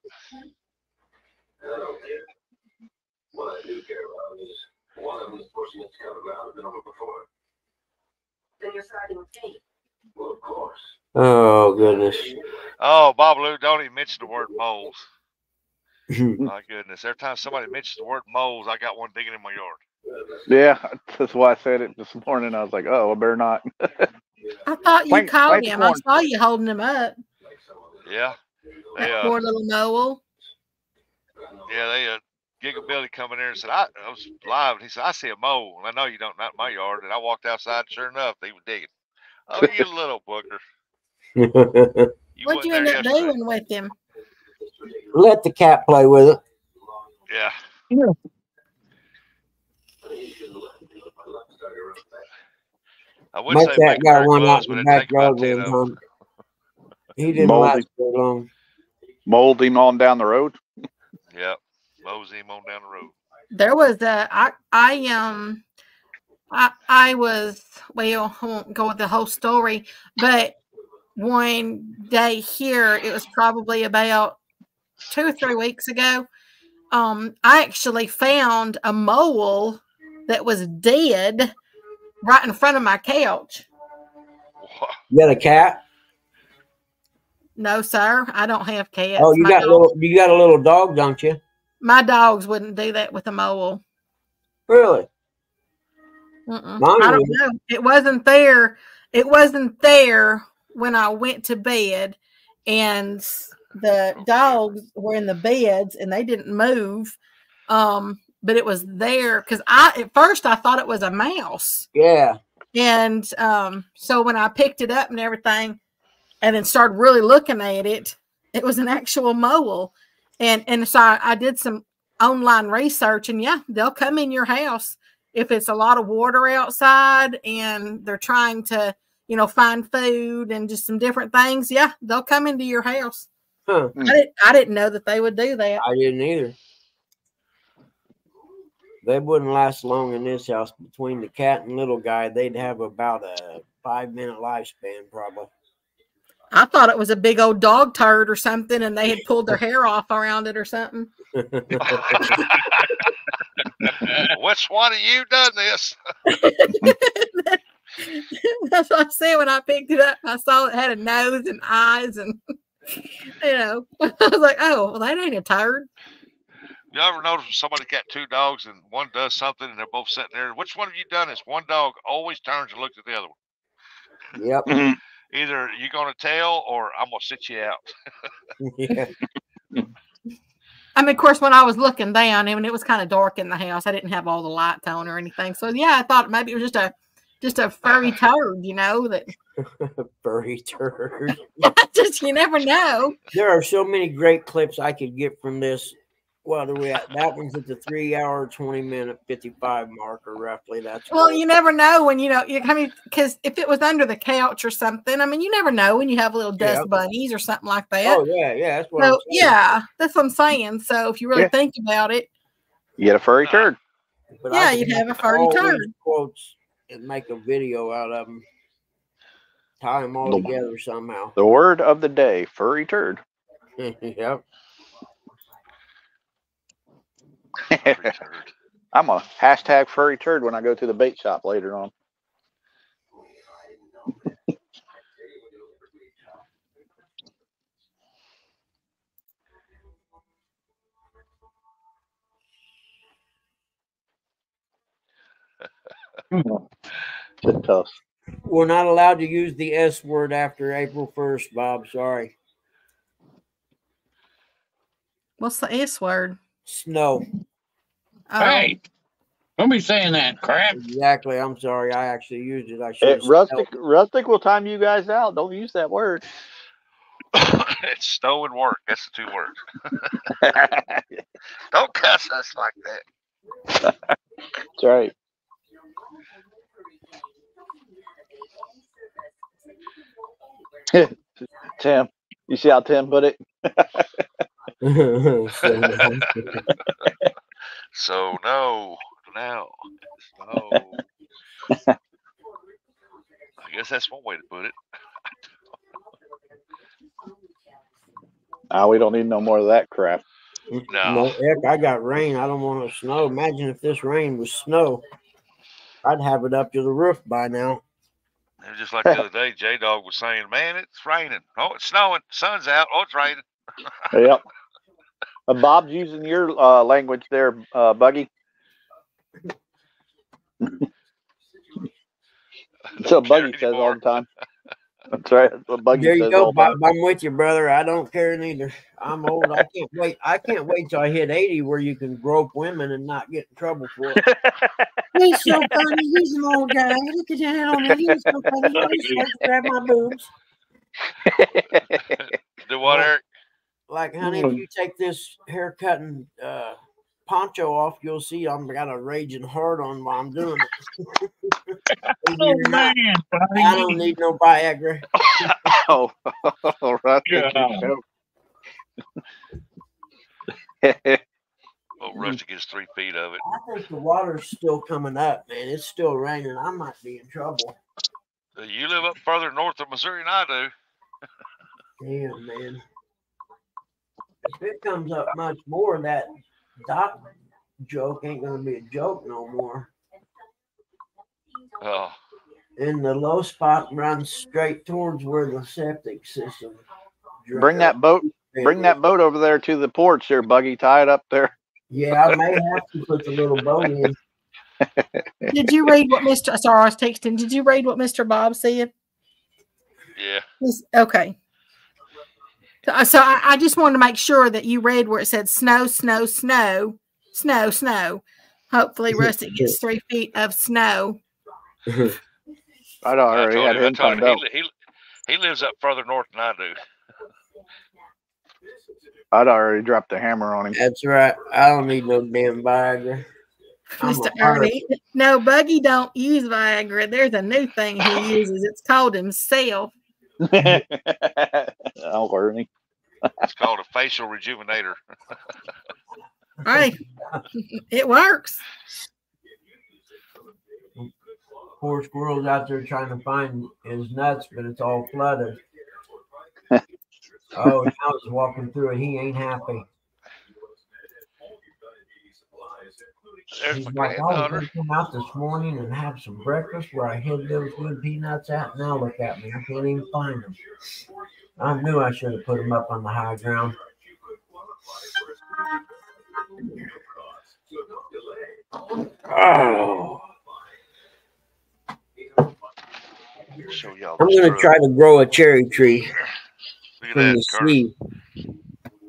Oh goodness. Oh, Bob Lou, don't even mention the word moles. My goodness. Every time somebody mentions the word moles, I got one digging in my yard. Yeah, that's why I said it this morning. I was like, oh, I better not. I thought you Plant- called plant the him. I saw you holding him up. Yeah. They, That uh, poor little mole. Yeah, they uh, Giga Billy come in there and said, I, I was live. And he said, I see a mole. And I know you don't, not in my yard. And I walked outside. Sure enough, he was digging. Oh, you little booker. You What'd you end up yesterday. doing with him? Let the cat play with it. Yeah. I would Make say that make a guy pair of one out gloves, in but the it'd take about backyard with of him. 'em. He didn't Moldy. last very long. Mold him on down the road. Yep. Mosey him on down the road. There was a I I um I I was well I won't go with the whole story, but one day here it was probably about two or three weeks ago. Um, I actually found a mole that was dead right in front of my couch. Wha- You got a cat? No, sir, I don't have cats. Oh, you my, got a dog- little. You got a little dog, don't you? my dogs wouldn't do that with a mole. Really? Mm-mm. I don't know. It wasn't there. It wasn't there when I went to bed, and the dogs were in the beds and they didn't move. Um, but it was there because I at first I thought it was a mouse, Yeah. and um, so when I picked it up and everything, and then started really looking at it, it was an actual mole, and and so I, I did some online research, and yeah, they'll come in your house if it's a lot of water outside and they're trying to you know find food and just some different things. Yeah, they'll come into your house. Huh. I didn't I didn't know that they would do that. I didn't either. They wouldn't last long in this house. Between the cat and little guy, they'd have about a five minute lifespan, probably. I thought it was a big old dog turd or something, and they had pulled their hair off around it or something. Which one of you done this? That's what I said when I picked it up. I saw it had a nose and eyes, and you know, I was like, oh, well, that ain't a turd. You ever notice when somebody got two dogs and one does something and they're both sitting there? Which one have you done this? One dog always turns and looks at the other one. Yep. Mm-hmm. Either you're gonna tell or I'm gonna sit you out. yeah. I mean, of course, when I was looking down, and it was kind of dark in the house, I didn't have all the lights on or anything. So yeah, I thought maybe it was just a just a furry turd, you know, that Furry turd. just you never know. There are so many great clips I could get from this. What are we at? That one's at the three hour, 20 minute, 55 marker, roughly. That's Well, you never know when you know. You, I mean, because if it was under the couch or something, I mean, you never know when you have little dust Yeah. bunnies or something like that. Oh, yeah, yeah. That's what I'm so saying. yeah, that's what I'm saying. So if you really Yeah. think about it, You get a furry turd. But yeah, you'd have a furry all turd. Quotes and make a video out of them. Tie them all The- together somehow. The word of the day: furry turd. yep. Furry turd. I'm a hashtag furry turd when I go to the bait shop later on. Just tough. We're not allowed to use the S word after April 1st, Bob. Sorry. What's the S word? Snow. Oh, Hey, don't be saying that crap. Exactly. I'm sorry. I actually used it. I should Hey, have rustic, rustic will time you guys out. Don't use that word. it's snow and work. That's the two words. Don't cuss us like that. That's right. Tim, you see how Tim put it? So, So no, now, no. I guess that's one way to put it. Ah, we don't need no more of that crap. no, No. heck, I got rain. I don't want to snow. Imagine if this rain was snow. I'd have it up to the roof by now. It was just like the other day, J Dog was saying, "Man, it's raining. Oh, it's snowing. Sun's out. Oh, it's raining." Yep. Uh, Bob's using your uh, language there, uh, Buggy. So Don't Buggy says all the time. That's right. That's what Buggy There you says go, all the time. Bob. I'm with you, brother. I don't care neither. I'm old. I can't wait. I can't wait till I hit 80 where you can grope women and not get in trouble for it. He's so funny. He's an old guy. Look at that on him. He's so funny. He just grab my boobs. Do what, Eric? Like, honey, if you take this haircut and uh, poncho off, you'll see I'm got a raging heart on while I'm doing it. Oh it or not, man, I don't need no Viagra. oh, right. God. Oh, Rusty gets three feet of it. I think the water's still coming up, man. It's still raining. I might be in trouble. Uh, You live up further north of Missouri than I do. Damn, man. If it comes up much more, that dock joke ain't gonna be a joke no more. Oh, And the low spot runs straight towards where the septic system. Bring that boat. Bring that boat over there to the porch there, Buggy. Tie it up there. Yeah, I may have to put the little boat in. Did you read what Mr. Sorry, I was texting. Did you read what Mr. Bob said? yeah. Okay. So, uh, I, I just wanted to make sure that you read where it said snow, snow, snow, snow, snow. Hopefully, Rusty gets three feet of snow. I'd I already told had him, I him told out. he, he, he lives up further north than I do. I'd already dropped the hammer on him. That's right. I don't need no damn Viagra. Mr. Ernie. No, Buggy don't use Viagra. There's a new thing he uses. It's called himself. I'll Ernie. It's called a facial rejuvenator. Hey, it works. Poor squirrel's out there trying to find his nuts, but it's all flooded. oh, now he's walking through it. He ain't happy. There's He's my like, oh, I was granddaughter. gonna come out this morning and have some breakfast where I hid those good peanuts out. Now look at me. I can't even find them. I knew I should have put them up on the high ground. Oh, Show. I'm gonna try to grow a cherry tree Look at from the that, Carter. seed.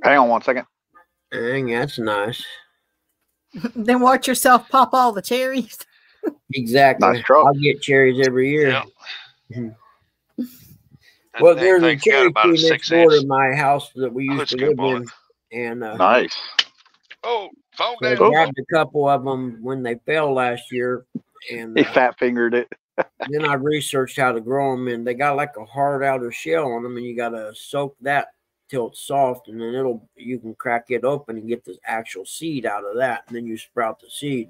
Hang on one second. Dang, that's nice. Then watch yourself pop all the cherries. Exactly. Nice. I'll get cherries every year. Yeah. Mhm. Well, there's a thing's cherry tree next door inch to my house that we used hood to live in, and uh, Nice. Oh, phone so I down. grabbed a couple of them when they fell last year, and He uh, fat fingered it. then I researched how to grow them, and they got like a hard outer shell on them, and you gotta soak that till it's soft, and then it'll you can crack it open and get the actual seed out of that, and then you sprout the seed.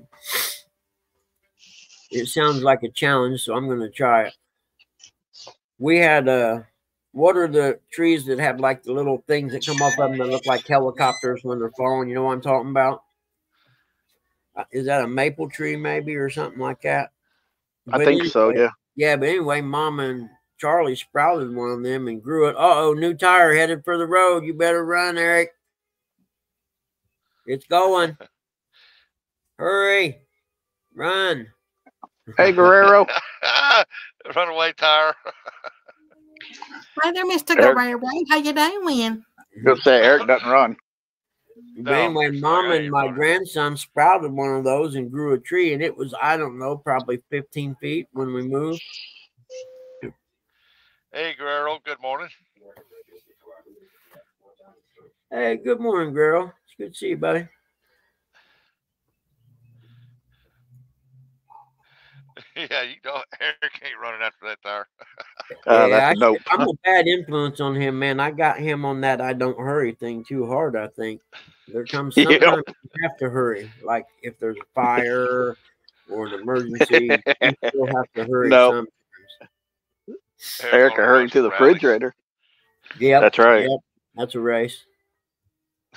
It sounds like a challenge, so I'm gonna try it. We had uh what are the trees that have like the little things that come off of them that look like helicopters when they're falling? You know what I'm talking about? Uh, Is that a maple tree maybe or something like that? I But think so. Yeah. yeah, but anyway, Mom and Charlie sprouted one of them and grew it. Uh oh, new tire headed for the road. You better run, Eric. It's going. Hurry. Run. Hey Guerrero. Runaway tire. Hi there, Mr. Eric. Guerrero. How you doing? Go say Eric doesn't run. But No, anyway, Mom like, and my running. grandson sprouted one of those and grew a tree, and it was, I don't know, probably 15 feet when we moved. Hey, Guerrero. Good morning. Hey, good morning, girl. It's good to see you, buddy. yeah, you know, Eric ain't running after that tire. Uh, Yeah, that's a I nope. I'm a bad influence on him, man. I got him on that I don't hurry thing too hard, I think. There comes Yep. sometimes you have to hurry. Like if there's a fire or an emergency, you still have to hurry Nope. Sometimes. Eric hurry to the rallies. refrigerator. Yeah, That's right. Yep. That's a race.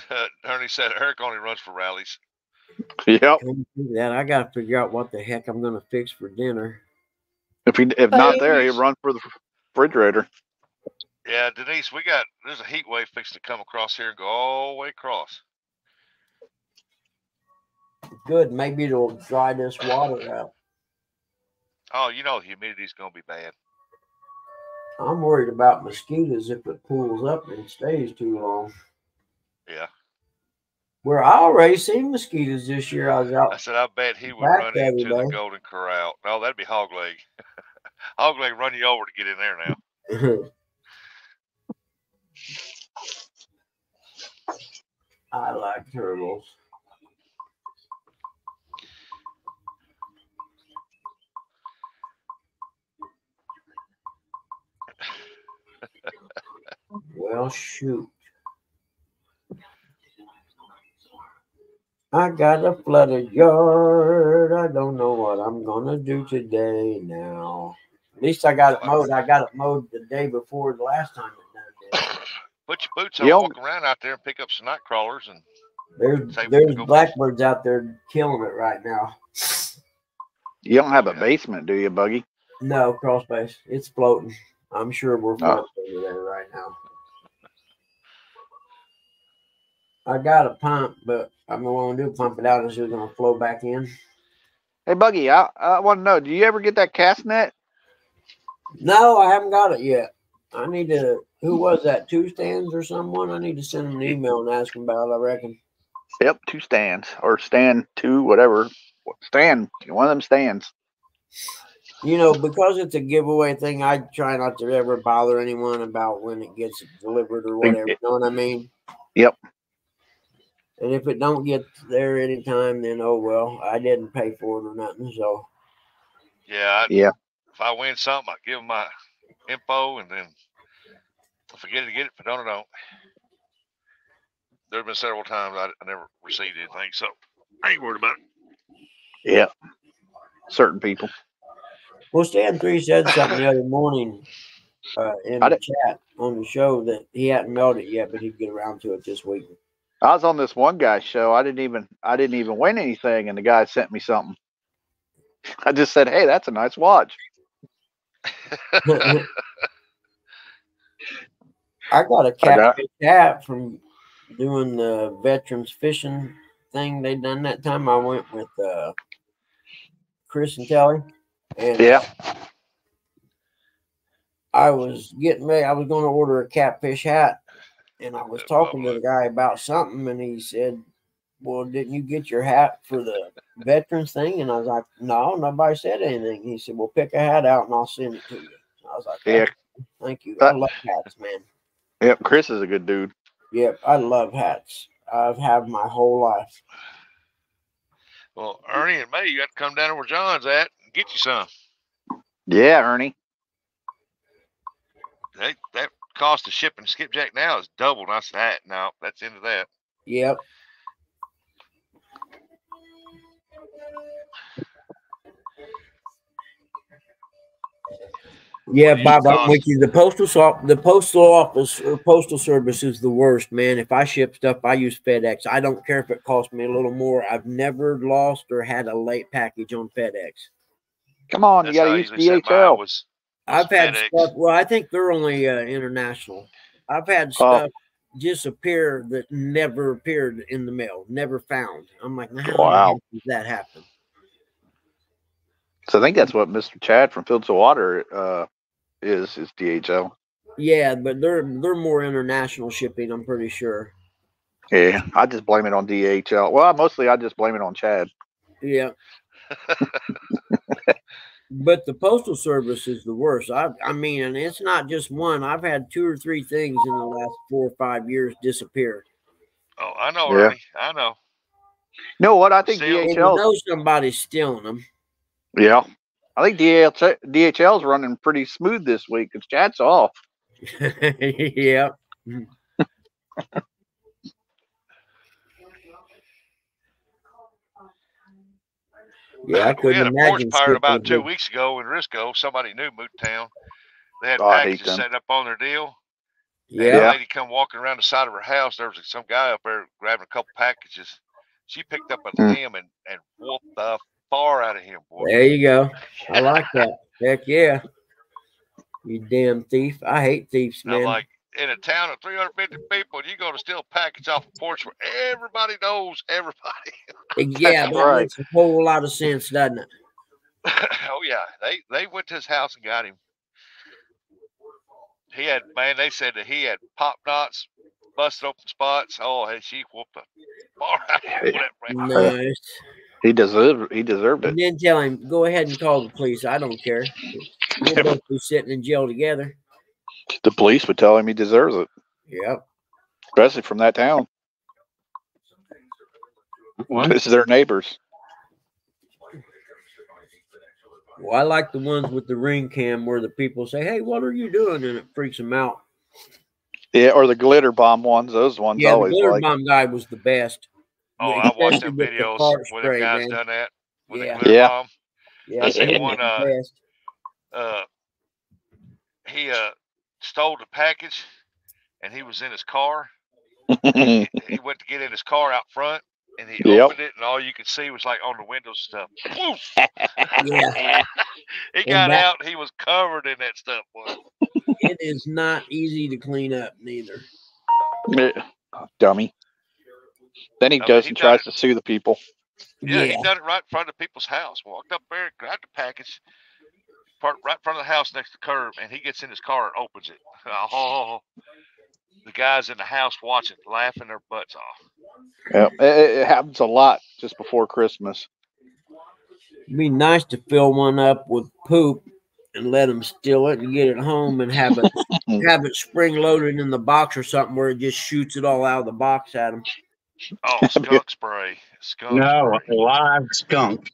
Ernie said Eric only runs for rallies. Yep. Come to think of that I gotta figure out what the heck I'm gonna fix for dinner. If he if not there, he'd run for the refrigerator. Yeah, Denise, we got there's a heat wave fixed to come across here and go all the way across. Good, maybe it'll dry this water out. Oh, you know, the humidity's gonna be bad. I'm worried about mosquitoes if it pulls up and stays too long. Yeah, Where I already seen mosquitoes this year. I was out. I said I bet he would run into the. Golden Corral. No, that'd be hog leg. hog leg run you over to get in there now. I like turtles. Well, shoot. I got a flooded yard. I don't know what I'm gonna do today now. At least I got it mowed. I got it mowed the day before the last time it done. Put your boots on, Yep. walk around out there and pick up some night crawlers and There's there's can go blackbirds out there killing it right now. You don't have a basement, do you, Buggy? No, crawl space. It's floating. I'm sure we're Oh. over there right now. I got a pump, but I'm going to do pump it out. It's just going to flow back in. Hey, Buggy, I, I want to know, do you ever get that cast net? No, I haven't got it yet. I need to. Who was that? Two stands or someone? I need to send them an email and ask them about it. I reckon. Yep, two stands or stand two, whatever. Stand, one of them stands. You know, because it's a giveaway thing, I try not to ever bother anyone about when it gets delivered or whatever. You know what I mean? Yep. And if it don't get there anytime, then oh well, I didn't pay for it or nothing. So yeah, I, Yeah. if I win something, I give them my info and then if I get it, I get it. If I don't, I don't. There have been several times I, I never received anything, so I ain't worried about it. Yeah. Certain people. Well, Stan three said something the other morning uh, in I the chat on the show that he hadn't mailed it yet, but he'd get around to it this week. I was on this one guy's show. I didn't even I didn't even win anything, and the guy sent me something. I just said, "Hey, that's a nice watch." I got a I got- catfish hat from doing the veterans fishing thing they done that time. I went with uh, Chris and Kelly, and Yeah. I was getting ready. I was going to order a catfish hat, and I was talking to lovely. the guy about something, and he said, "Well, didn't you get your hat for the veterans thing?" And I was like, "No, nobody said anything." He said, "Well, pick a hat out, and I'll send it to you." I was like, Yeah. Thank you. I love hats, man. Yep. Chris is a good dude. Yep, I love hats. I've had my whole life." Well, Ernie and May, you got to come down to where John's at and get you some. Yeah, Ernie. They, that cost of shipping skipjack now is double. And I said, "Ah, no, that's into that. Yep. Yeah, you Bob, I'm with you. The postal so- the postal office or postal service is the worst, man. If I ship stuff, I use FedEx. I don't care if it costs me a little more. I've never lost or had a late package on FedEx. Come on, you That's how got to use usually set mine DHL. Was, I've had FedEx. stuff. Well, I think they're only uh, international. I've had Oh. stuff disappear that never appeared in the mail, never found. I'm like, how Wow. does that happen? So I think that's what Mr. Chad from Fields of Water uh, is is DHL. Yeah, but they're they're more international shipping. I'm pretty sure. Yeah, I just blame it on DHL. Well, mostly I just blame it on Chad. Yeah. But the postal service is the worst. I I mean, and it's not just one. I've had two or three things in the last four or five years disappear. oh, I know, Yeah. Ernie. I know. No, what? I think Still- And DHL. know somebody's stealing them. Yeah, I think DHL DHL's running pretty smooth this week because chat's off. yeah. Yeah, I couldn't had a porch imagine. pirate skipping about two weeks ago in Risco. Somebody new moved town. They had Oh, packages set up on their deal. And Yeah. a lady come walking around the side of her house. There was some guy up there grabbing a couple packages. She picked up a Hmm. limb and, and whooped the far out of him, boy. There you go. I like that. Heck yeah. You damn thief. I hate thieves, And I'm man. like, in a town of 350 people, you go to steal a package off a porch where everybody knows everybody. yeah, that right. makes a whole lot of sense, doesn't it? oh yeah, they they went to his house and got him. He had man, they said that he had pop knots, busted open spots. Oh, hey, she whooped the far out him with. Nice. He deserved. He deserved it. And then tell him, go ahead and call the police. I don't care. We'll both be sitting in jail together. The police would tell him he deserves it, Yep. especially from that town. What? This is their neighbors. Well, I like the ones with the ring cam where the people say, "Hey, what are you doing?" and it freaks them out. Yeah, or the glitter bomb ones. Those ones Yeah, the always glitter like. bomb guy was the best. Oh, Yeah, I watched them with the videos fart where the guys man. done that with Yeah. the glitter Yeah. bomb. Yeah, I seen one, uh. Uh, he uh stole the package, and he was in his car. he went to get in his car out front, and he Yep. opened it, and all you could see was like on the window stuff. Yeah, He And got that- out, he was covered in that stuff. Boy. it is not easy to clean up, neither. Dummy. Then he I mean, goes he and tries it. to sue the people. Yeah, Yeah. he done it right in front of people's house. Walked up there, grabbed the package, part right in front of the house next to the curb, and he gets in his car and opens it. Oh, the guys in the house watching, laughing their butts off. Yeah, it, it happens a lot just before Christmas. It'd be nice to fill one up with poop and let them steal it and get it home and have it have it spring loaded in the box or something where it just shoots it all out of the box at them. Oh, skunk spray, skunk No, a spray. live skunk.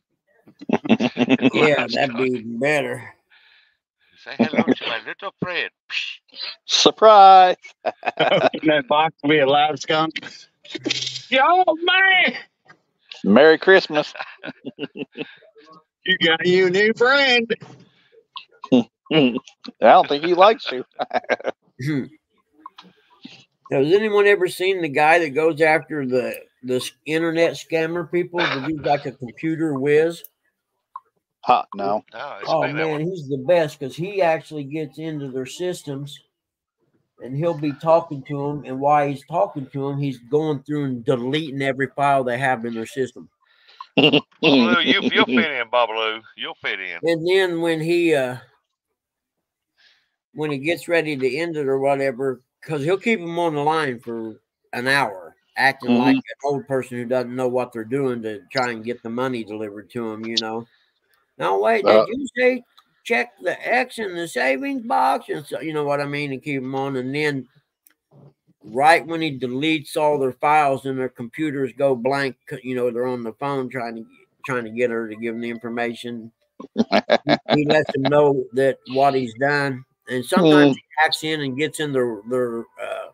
Yeah, that'd be better. Say hello to my little friend. Surprise! Open that box to be a live skunk. Yo, man, Merry Christmas. you got you a new friend. I don't think he likes you. Now, has anyone ever seen the guy that goes after the the internet scammer people? The dude's like a computer whiz. Huh, no. No, Oh man, one. he's the best because he actually gets into their systems and he'll be talking to him, and while he's talking to him, he's going through and deleting every file they have in their system. Babaloo, you, you'll fit in, Babaloo. You'll fit in. And then when he uh when he gets ready to end it or whatever, because he'll keep him on the line for an hour, acting Mhm. like an old person who doesn't know what they're doing to try and get the money delivered to him, you know. Now wait, did Uh, you say check the X in the savings box? And so you know what I mean, and keep them on, and then right when he deletes all their files and their computers go blank, you know, they're on the phone trying to trying to get her to give them the information he lets them know that what he's done, and sometimes he hacks in and gets in their their uh,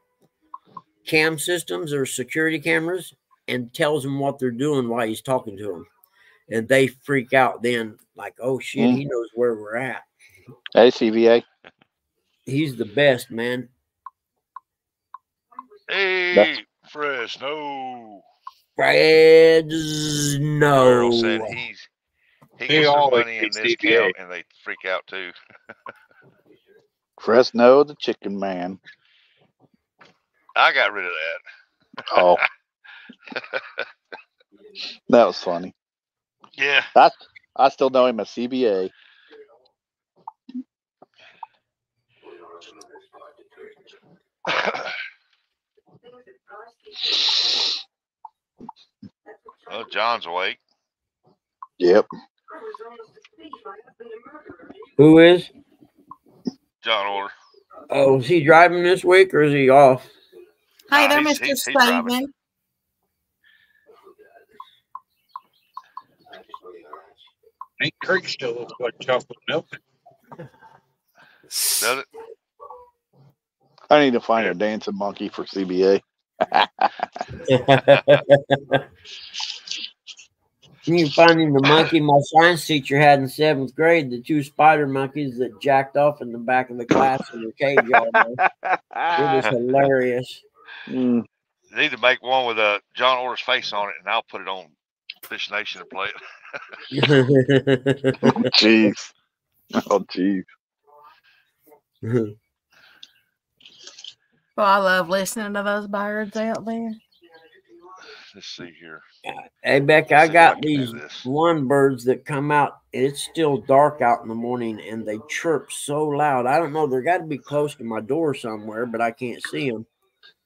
cam systems or security cameras and tells them what they're doing while he's talking to them, and they freak out. Then, like, oh shit, Mm. he knows where we're at. Hey, CVA. He's the best, man. Hey, Fresno. Fred's no. Earl said he's he He gets some always money in this CPA. count and they freak out too. Fresno the Chicken Man. I got rid of that. Oh. that was funny. Yeah. That's I still know him as CBA. well, John's awake. Yep. Who is? John Order. Oh, is he driving this week or is he off? Hey Nah, uh, there, he's- Mr. he's- he's driving. Steven. Ain't Creek still looks like chocolate milk. Does it? I need to find a dancing monkey for CBA. You can find him the monkey my science teacher had in seventh grade, the two spider monkeys that jacked off in the back of the class in the cage all day. It was hilarious. Mm, Need to make one with uh, John Order's face on it, and I'll put it on Fish Nation and play it. Jeez. Oh, jeez. Well, I love listening to those birds out there. Let's see here. hey, Beck, I See if I got these one birds that come out. It's still dark out in the morning and they chirp so loud. I don't know. They're got to be close to my door somewhere, but I can't see them.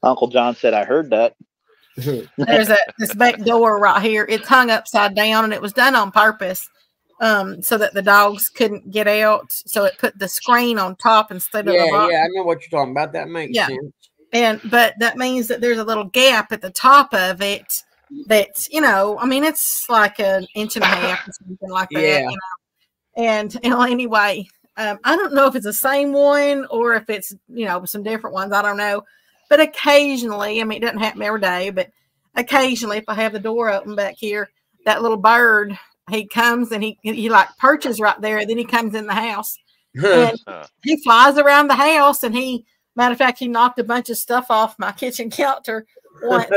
Uncle John said I heard that. There's a this back door right here. It's hung upside down and it was done on purpose. Um, so that the dogs couldn't get out. So it put the screen on top instead of the yeah, bottom. yeah, I know what you're talking about. That makes Yeah. sense. And but that means that there's a little gap at the top of it that's, you know, I mean it's like an inch and a half or something like that. Yeah. You know? And you know, anyway, um, I don't know if it's the same one or if it's, you know, some different ones. I don't know. But occasionally, I mean it doesn't happen every day, but occasionally if I have the door open back here, that little bird he comes and he he like perches right there, and then he comes in the house. And Uh, he flies around the house and he matter of fact he knocked a bunch of stuff off my kitchen counter once.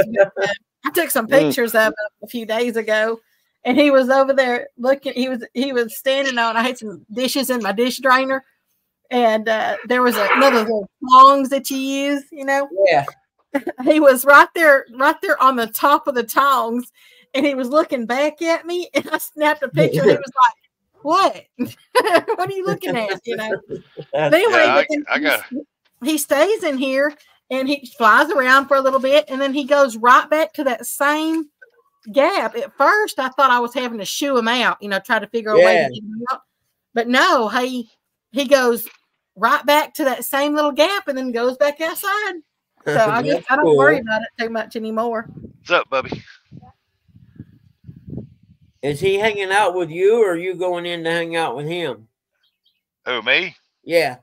I took some Mm. pictures of him a few days ago and he was over there looking he was he was standing on i had some dishes in my dish drainer and uh, there was a, another little tongs that you use you know yeah. he was right there right there on the top of the tongs and he was looking back at me and i snapped a picture and he was like what what are you looking at you know but anyway, Yeah, I- then I he got- he stays in here and he flies around for a little bit and then he goes right back to that same gap. At first, I thought I was having to shoo him out, you know, try to figure a way to get him out. But no, he he goes right back to that same little gap and then goes back outside. So I guess I don't worry about it too much anymore. what's up, Bubby? Is he hanging out with you or are you going in to hang out with him? Who me? Yeah.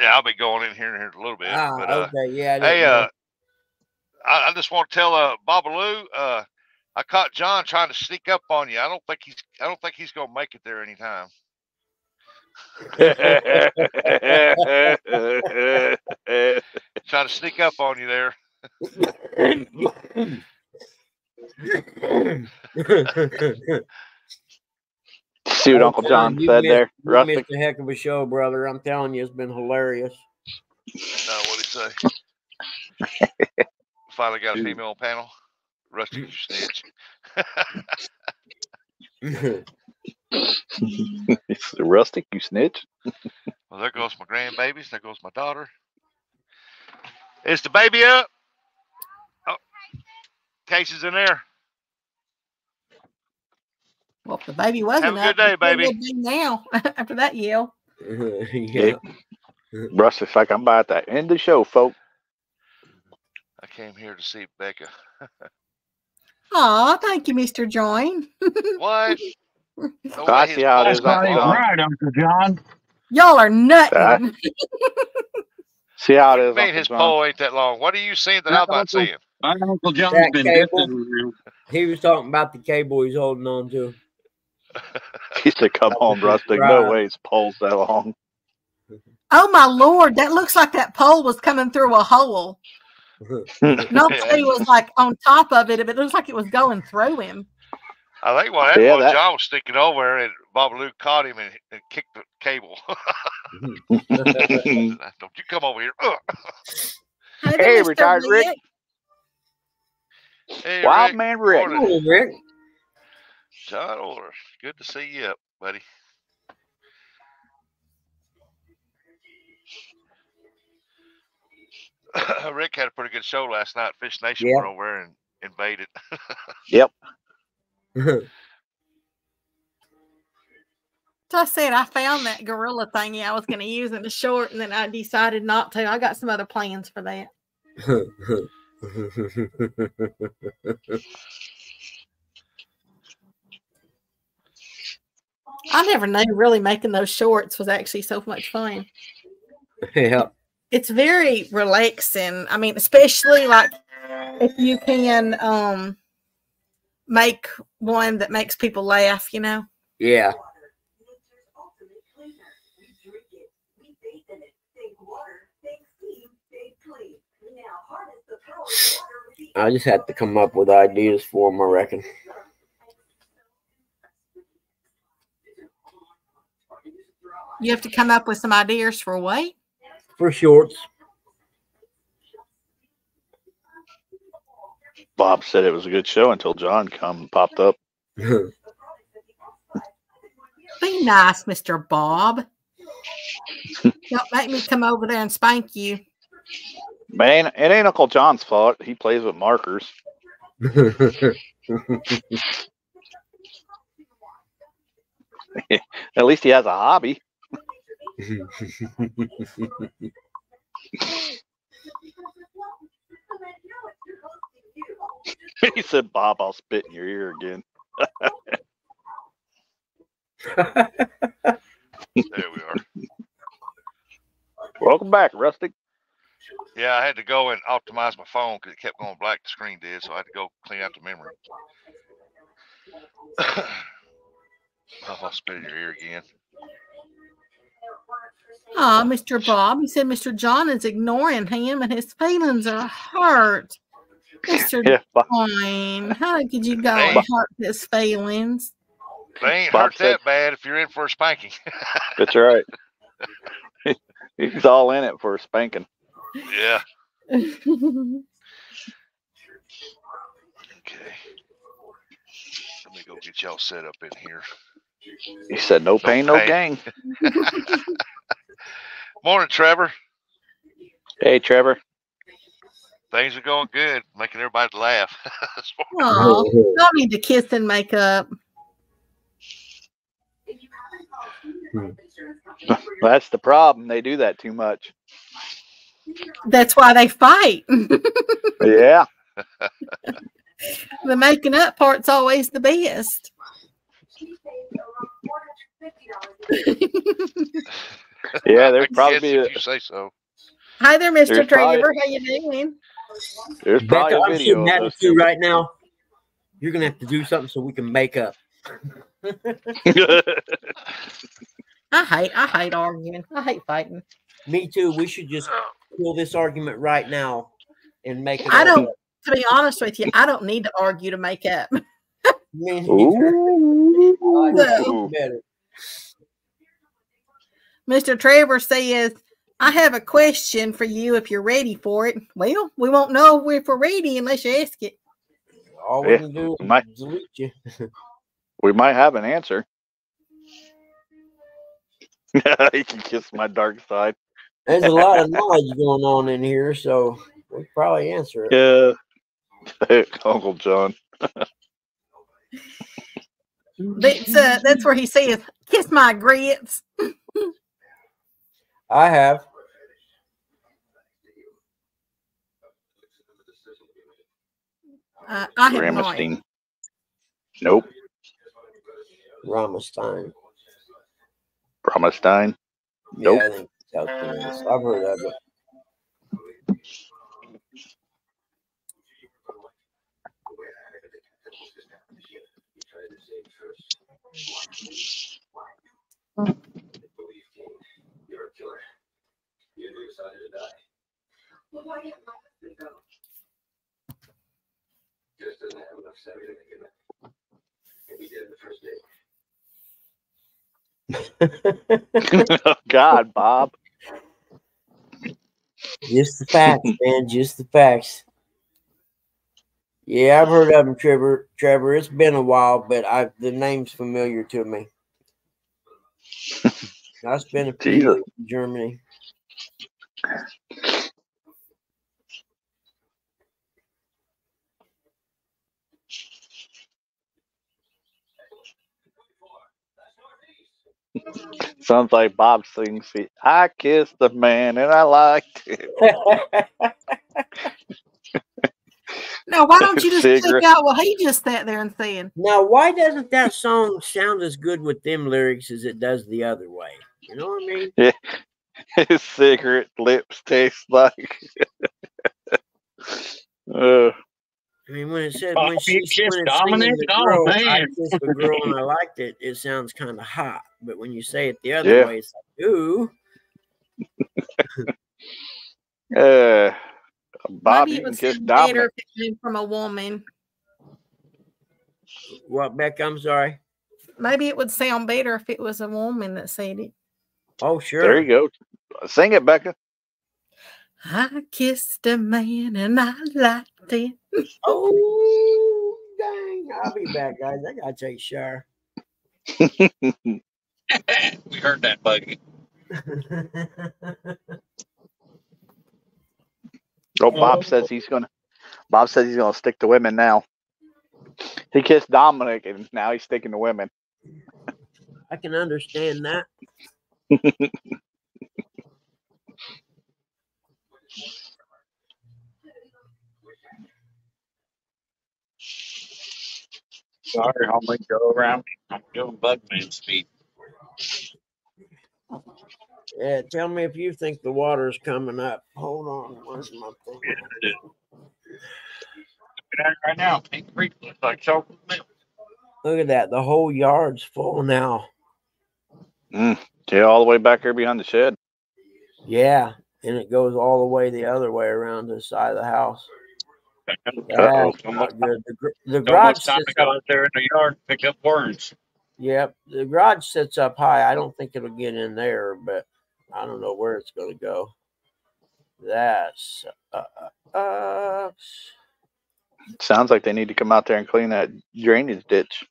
Yeah, I'll be going in here in here in a little bit. Ah, but uh, okay. Yeah. I hey, know. uh, I, I just want to tell uh Babaloo, uh, I caught John trying to sneak up on you. I don't think he's I don't think he's gonna make it there anytime. Trying to sneak up on you there. See what Uncle John you said missed- there, you Rustic. missed a heck of a show, brother. I'm telling you, it's been hilarious. No, what he say? Finally got a female panel. Rusty, you snitch. it's rustic, you snitch. Well, there goes my grandbabies. There goes my daughter. Is the baby up? Oh, Casey's in there. Well, the baby wasn't Have a good up, day, baby. Now, after that yell. yeah. Rusty's like, I'm about to end the show, folks. I came here to see Becca. Aw, thank you, Mr. Join. What? No I see how it pole That's Uncle John. right, Uncle John. Y'all are nutting. See how it is. it do you is, mean Uncle his John. pole ain't that long? What are you seeing that That I'm not Uncle- seeing? My Uncle John's That been cable? He was talking about the cable he's holding on to. He said, "Come on, Rustic. Right. No way his pole's that long." oh my lord, that looks like that pole was coming through a hole. Not Yeah. was like on top of it, but it looks like it was going through him. I think what happened Yeah, was that- John was sticking over and Bob Luke caught him and, and kicked the cable. Mm-hmm. Don't you come over here. Hey, Hey, retired Rick. Hey, Wild Rick. man Rick. Morning. Morning, Rick. John Order. Good to see you up, buddy. Rick had a pretty good show last night. Fish Nation Yeah. went over and invaded. Yep. So I said I found that gorilla thingy I was going to use in the short, and then I decided not to. I got some other plans for that. I never knew really making those shorts was actually so much fun. yeah. It's very relaxing. I mean, especially like if you can um make one that makes people laugh, you know. Yeah. I just had to come up with ideas for him, I reckon. You have to come up with some ideas for what? For shorts. Bob said it was a good show until John come popped up. Be nice, Mr. Bob. Don't make me come over there and spank you. Man, it ain't Uncle John's fault. He plays with markers. At least he has a hobby. he said, Bob, I'll spit in your ear again. There we are. Welcome back, Rustic. Yeah, I had to go and optimize my phone because it kept going black. The screen did, so I had to go clean out the memory. oh, I'll spit in your ear again. Ah, Mr. Bob. He said Mr. John is ignoring him and his feelings are hurt. Mr. Yeah, Bob, how could you go and hurt his feelings? They ain't Bob hurt said- that bad if you're in for a spanking. that's right. He's all in it for a spanking. yeah. Okay. Let me go get y'all set up in here. He said, no pain, no pain. gain. Morning, Trevor. Hey, Trevor. Things are going good, making everybody laugh. Aw, don't need to kiss and make up. That's the problem. They do that too much. That's why they fight. Yeah. the making up part's always the best. Yeah, there's I probably guess be a, if you say so. Hi there, Mr. There's probably- Trevor. How you doing? There's probably Becca, a I'm video shooting of at you right now. You're gonna have to do something so we can make up. I hate I hate arguing. I hate fighting. Me too. We should just kill this argument right now and make it. I all don't- up. To be honest with you, I don't need to argue to make up. Me neither. I like No. it better. Mr. Trevor says I have a question for you if you're ready for it. Well, we won't know if we're ready unless you ask it. All we Yeah, can do is might- delete you. We might have an answer. you can kiss my dark side. There's a lot of knowledge going on in here, so we will probably answer it. Yeah. Uncle John. That's uh, that's where he says, "Kiss my grits." I have. Uh, I have not. Ramstein. Nope. Ramstein. Ramstein. Yeah, Nope. I think it's South Carolina. I've heard of it. oh, God, Bob. Just the facts, man. Just the facts. Yeah, I've heard of him, Trevor. Trevor, it's been a while, but I the name's familiar to me. I spent a few years in Germany. Sounds like Bob sings. it. I kissed the man and I liked it. now, why don't you just check Cigarette. out what he just sat there and said? now, why doesn't that song sound as good with them lyrics as it does the other way? You know what I mean? His cigarette lips taste like. uh, I mean, when it said Oh, when you she's kissed when Dominic? singing the Oh, girl, I man. kissed the girl and I liked it. It sounds kind of hot, but when you say it the other Yeah. way, it's like ooh. uh, Bob, Maybe you it can would kiss sound better Dominic. if it came from a woman. What, Beck? I'm sorry. Maybe it would sound better if it was a woman that said it. Oh, sure. There you go. Sing it, Becca. I kissed a man and I liked it. Oh, dang. I'll be back, guys. I got to take a shower. we heard that, buddy. Oh, Bob oh. says he's gonna. Bob says he's gonna stick to women now. He kissed Dominic, and now he's sticking to women. I can understand that. Sorry, I'll make go around. I'm doing Bugman speed. Yeah, tell me if you think the water's coming up. Hold on. Where's my thing? Right now, Pink Creek looks like chocolate milk. Look at that. The whole yard's full now. Mm. Yeah, all the way back here behind the shed. Yeah. And it goes all the way the other way around to the side of the house. Uh-oh. That's not good. The, gr- the garage almost time to sits go up. out there in the yard and pick up worms. Yep. The garage sits up high. I don't think it'll get in there, but I don't know where it's going to go. That's uh, uh, uh, Sounds like they need to come out there and clean that drainage ditch.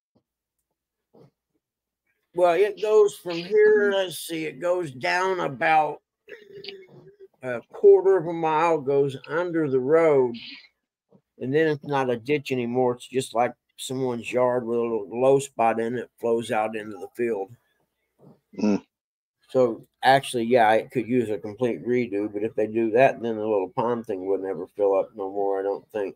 Well, it goes from here. Let's see. It goes down about a quarter of a mile, goes under the road, and then it's not a ditch anymore. It's just like someone's yard with a little low spot in it, flows out into the field. Mm. So actually, yeah, it could use a complete redo. But if they do that, then the little pond thing would never fill up no more. I don't think.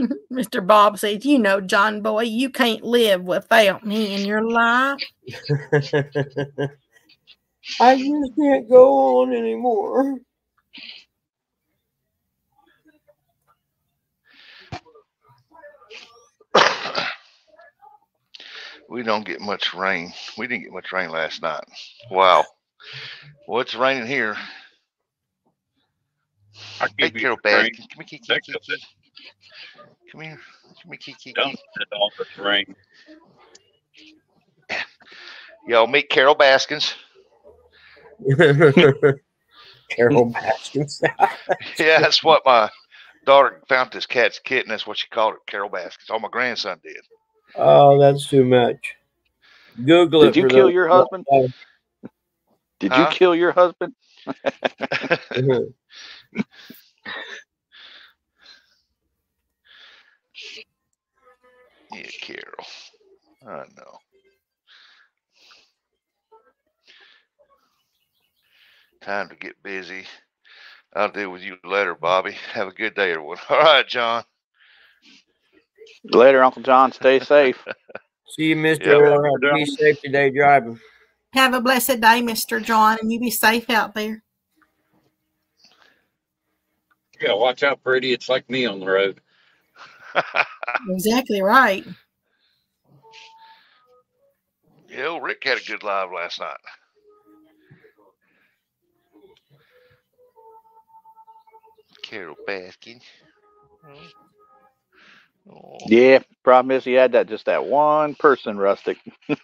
Mr. Bob says, You know, John Boy, you can't live without me in your life. I just can't go on anymore. we don't get much rain. We didn't get much rain last night. Wow. Well, it's raining here. I Hey, give you Carol the rain. Baskin. Come here, Kiki. Next Kiki. of it. Come here. Come here, Kiki. Don't sit all this rain. Y'all meet Carol Baskins. Carol Baskins. Yeah, that's what my daughter found this cat's kitten. That's what she called it, Carol Baskins. All my grandson did. oh, that's too much. Google it. Did you for kill those- your husband? Did Huh? you kill your husband? Uh-huh. Yeah, Carol. I know. Time to get busy. I'll deal with you later, Bobby. Have a good day, everyone. All right, John. Later, Uncle John. Stay safe. See you, Mr. Yeah. Earl. Be safe today driving. Have a blessed day, Mr. John, and you be safe out there. Yeah, watch out for It's like me on the road. Exactly right. yeah, old Rick had a good live last night. Carol Baskin. Oh, Yeah. Problem is, he had that just that one person, Rustic.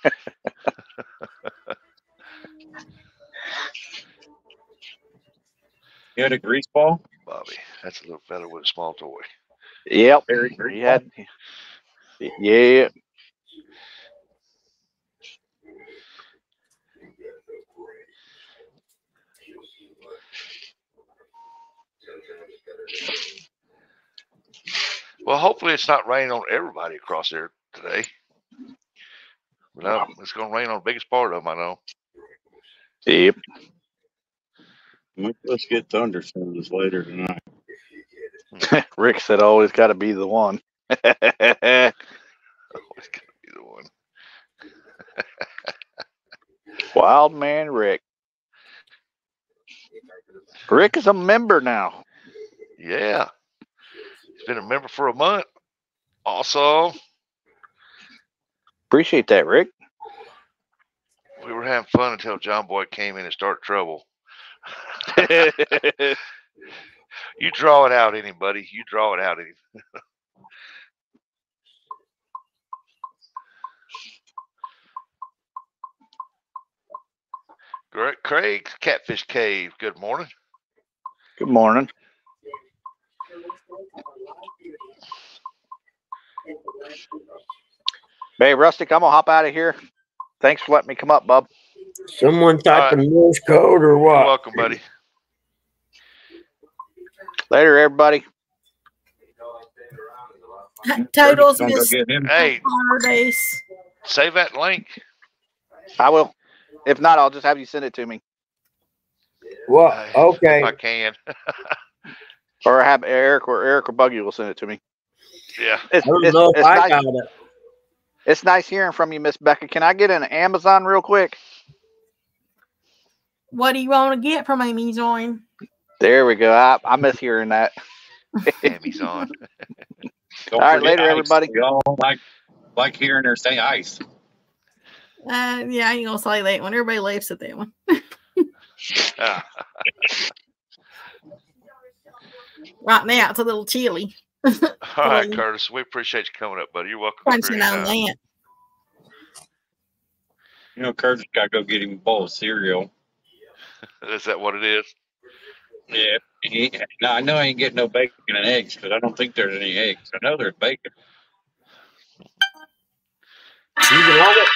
You had a grease ball? Bobby. That's a little fella with a small toy. Yep. Very He had. Yeah. Well, hopefully it's not raining on everybody across there today. But no, it's going to rain on the biggest part of them, I know. Yep. Let's get thunderstorms later tonight. Rick said, "Always got to be the one." Always got to be the one. Wild man, Rick. Rick is a member now. Yeah. He's been a member for a month. Also, Appreciate that, Rick. we were having fun until John Boy came in and started trouble. You draw it out, anybody. You draw it out. Any. Great, Craig, Catfish Cave. Good morning. Good morning. Hey, Rustic, I'm gonna hop out of here. Thanks for letting me come up, bub. Someone typing Morse code or You're what? welcome, buddy. Later, everybody. Totals, Gonna Miss get. Hey, Holidays. save that link. I will. If not, I'll just have you send it to me, Well, okay. I can. or have Eric or Eric or Buggy will send it to me. yeah. It's, I don't it's- know if it's I nice, got it. it's nice hearing from you, Miss Becca. Can I get an Amazon real quick? What do you want to get from Amy Join? There we go. I, I miss hearing that. Tammy's on. Don't All right, later, ice. everybody. We all like like hearing her say ice. Uh, yeah, I ain't gonna say that one. Everybody laughs at that one. Right now, it's a little chilly. All right, Curtis. We appreciate you coming up, buddy. You're welcome. to Crunching on that. You know, Kurt's got to go get him a bowl of cereal. Is that what it is? Yeah. He, no, I know I ain't getting no bacon and eggs because I don't think there's any eggs. I know there's bacon. You can always,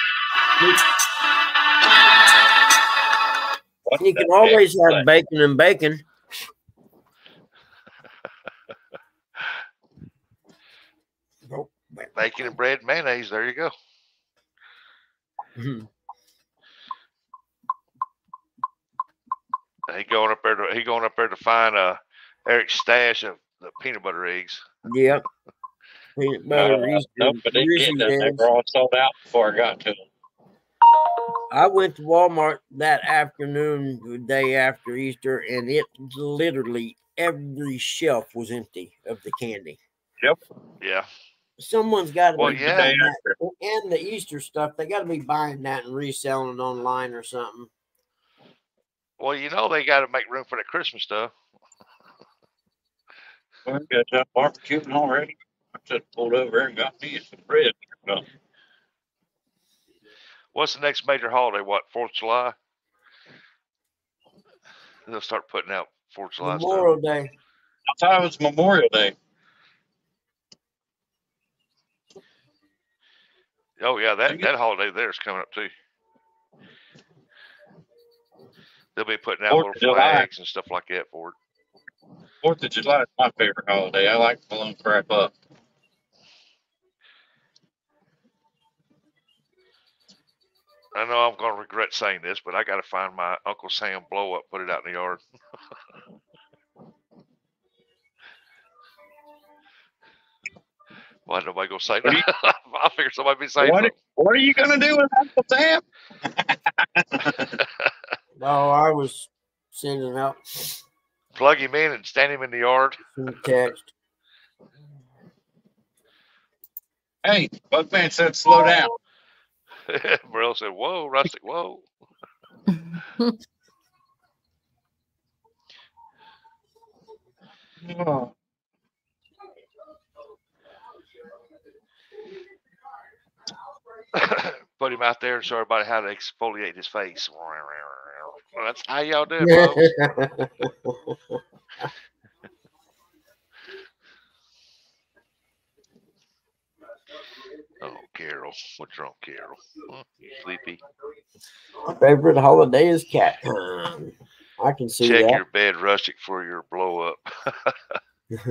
What you can always heck? have bacon and bacon. Nope. Bacon and bread, mayonnaise. There you go. Mhm. He going up there to he going up there to find uh Eric's stash of the peanut butter eggs. Yep. Peanut butter, No, Reese's, no, but they Reese's get. They were all sold out before I got to them. I went to Walmart that afternoon, the day after Easter, and it literally every shelf was empty of the candy. Yep. Yeah. Someone's got to Well, be yeah. buying that. and the Easter stuff. They got to be buying that and reselling it online or something. Well, you know they got to make room for the Christmas stuff. Well, we got that barbecuing already. I just pulled over and got me some bread. So, What's the next major holiday? What Fourth of July? they'll start putting out Fourth of July stuff. Memorial Day. I thought it was Memorial Day. Oh yeah, that that holiday there is coming up too. They'll be putting out Fourth little flags and stuff like that for it. Fourth of July is my favorite holiday. I like blowing crap up. I know I'm going to regret saying this, but I got to find my Uncle Sam blow up, put it out in the yard. Why nobody gonna say that? I figure somebody be saying What, what are you gonna do with Uncle Sam? something. No, I was sending out Plug him in and stand him in the yard. some text. Hey, Buckman said slow down. Burrell said, "Whoa, rustic, whoa." Oh, put him out there and show everybody how to exfoliate his face. Well, that's how y'all do it, folks. Oh, Carol. What's wrong, Carol? Huh? Sleepy. Favorite holiday is cat time. I can see Check that. your bed, rustic, for your blow up.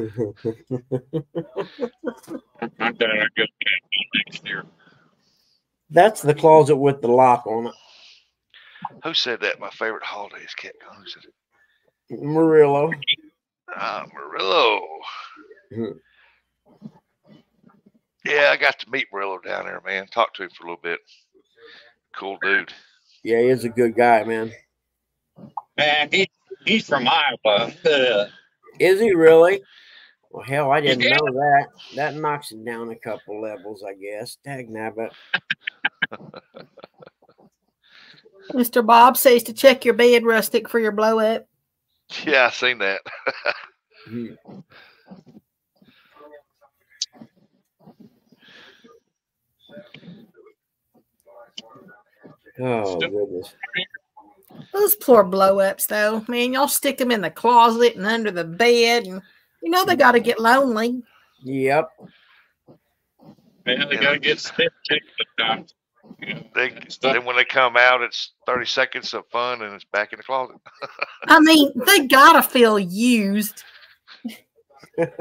I'm gonna go next year. That's the closet with the lock on it. Who said that? My favorite holiday is cat. Who said it? Murillo. Ah, Murillo. Mhm. Yeah, I got to meet Murillo down there, man. Talked to him for a little bit. Cool dude. Yeah, he is a good guy, man. Man, he, he's from Iowa. Is he really? Well, hell, I didn't Yeah. know that. That knocks it down a couple levels, I guess. Dag nabbit. Mr. Bob says to check your bed, Rustic, for your blow up. Yeah, I seen that. Oh goodness. Those poor blow ups, though. Man, y'all stick them in the closet and under the bed, and you know they got to get lonely. Yep. man, they gotta get stiff sometimes. You know, They, then when they come out, it's 30 seconds of fun and it's back in the closet. I mean, they got to feel used. That's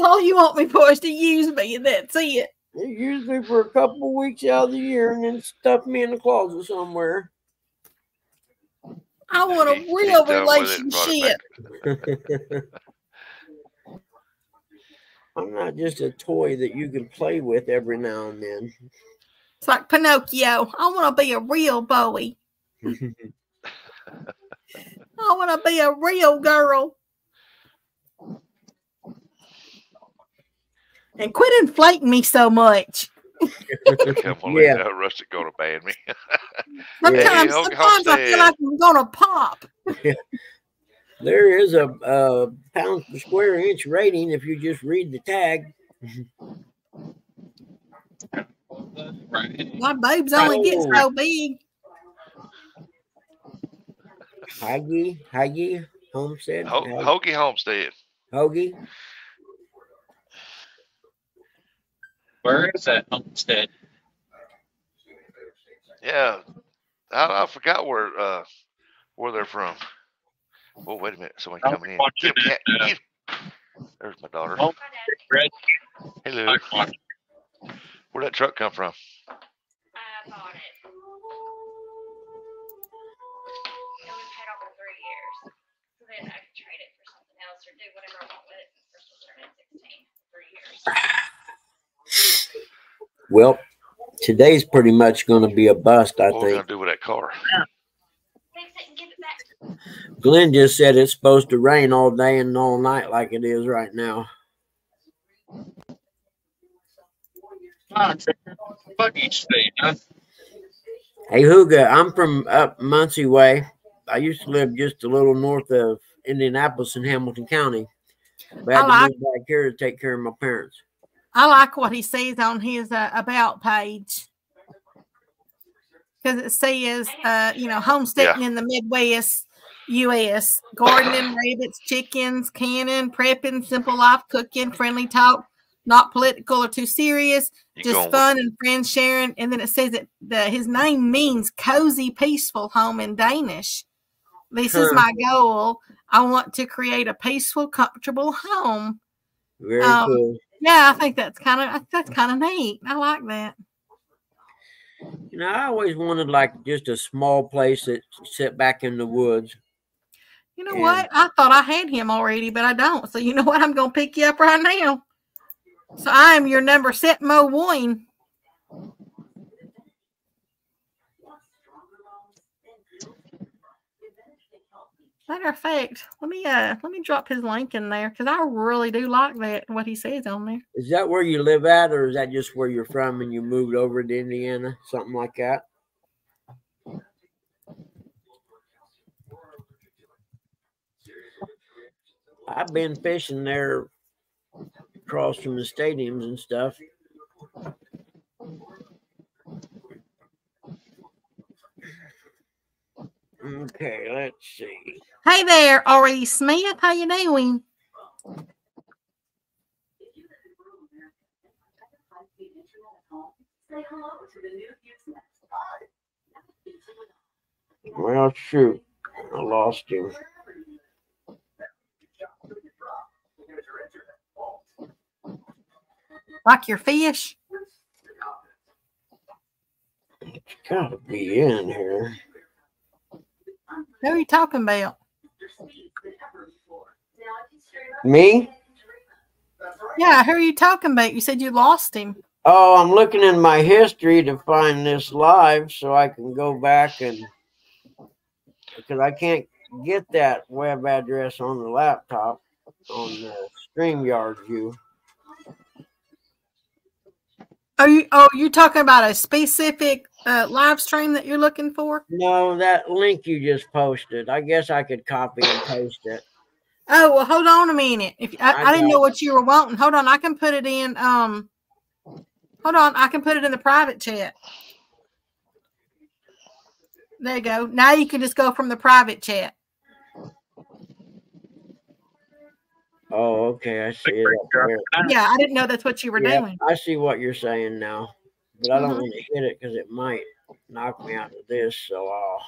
all you want me for is to use me, and that's it. They use me for a couple of weeks out of the year and then stuff me in the closet somewhere. I want a real done with it and brought it relationship. back. I'm not just a toy that you can play with every now and then. It's like Pinocchio. I want to be a real boy. I want to be a real girl. And quit inflating me so much. Come on, Yeah. yeah. Rustic going to ban me. Sometimes, Hogan sometimes I feel like I'm gonna pop. There is a, a pounds per square inch rating if you just read the tag. Right. My boobs only get Oh. so big. Haggy, Haggy, Homestead, Ho- Hag- Hoagie Homestead. Hoagie. Where is that homestead? Yeah. I, I forgot where uh where they're from. Oh, wait a minute. Somebody I'm coming in. watching it, cat. uh, Get 'em. There's my daughter. Oh. Red. Hello. Like, Where'd that truck come from? I bought it. It was paid off for three years. So then I could trade it for something else or do whatever I want with it. First was turned at sixteen, three years. Well, today's pretty much going to be a bust, I What we think. gonna do with that car? Fix it and give it back. Glenn just said it's supposed to rain all day and all night like it is right now. Buggy State, huh? Hey, Huga, I'm from up Muncie Way. I used to live just a little north of Indianapolis in Hamilton County. But I had I to move back here to take care of my parents. I like what he says on his uh, about page. because it says, uh, you know, homesteading in the Midwest, U.S., gardening, rabbits, chickens, canning, prepping, simple life, cooking, friendly talk, not political or too serious, You just fun and friends sharing. And then it says that the, his name means cozy, peaceful home in Danish. This is my goal. I want to create a peaceful, comfortable home. Very Um, cool. Yeah, I think that's kind of that's kind of neat. I like that. You know, I always wanted like just a small place that sit back in the woods. You know And- what? I thought I had him already, but I don't. So you know what? I'm gonna pick you up right now. So I am your number set mo one. Matter of fact, let me uh let me drop his link in there because I really do like that what he says on there. Is that where you live at, or is that just where you're from and you moved over to Indiana, something like that? I've been fishing there across from the stadiums and stuff. Okay, let's see. Hey there, Ari Smith. How you doing? Well, shoot, I lost him. Like your fish? It's Gotta be in here. Who are you talking about? Me? Yeah, who are you talking about? You said you lost him. Oh, I'm looking in my history to find this live so I can go back and because I can't get that web address on the laptop on the StreamYard view. Are you oh you talking about a specific uh, live stream that you're looking for? No, that link you just posted. I guess I could copy and paste it. Oh well, hold on a minute. If I, I I, didn't know got- what you were wanting, hold on. I can put it in. Um, hold on. I can put it in the private chat. There you go. Now you can just go from the private chat. Oh, okay. I see it up there. Yeah, I didn't know that's what you were Yeah, doing. I see what you're saying now, but I don't Mhm. want to hit it because it might knock me out of this. So I'll.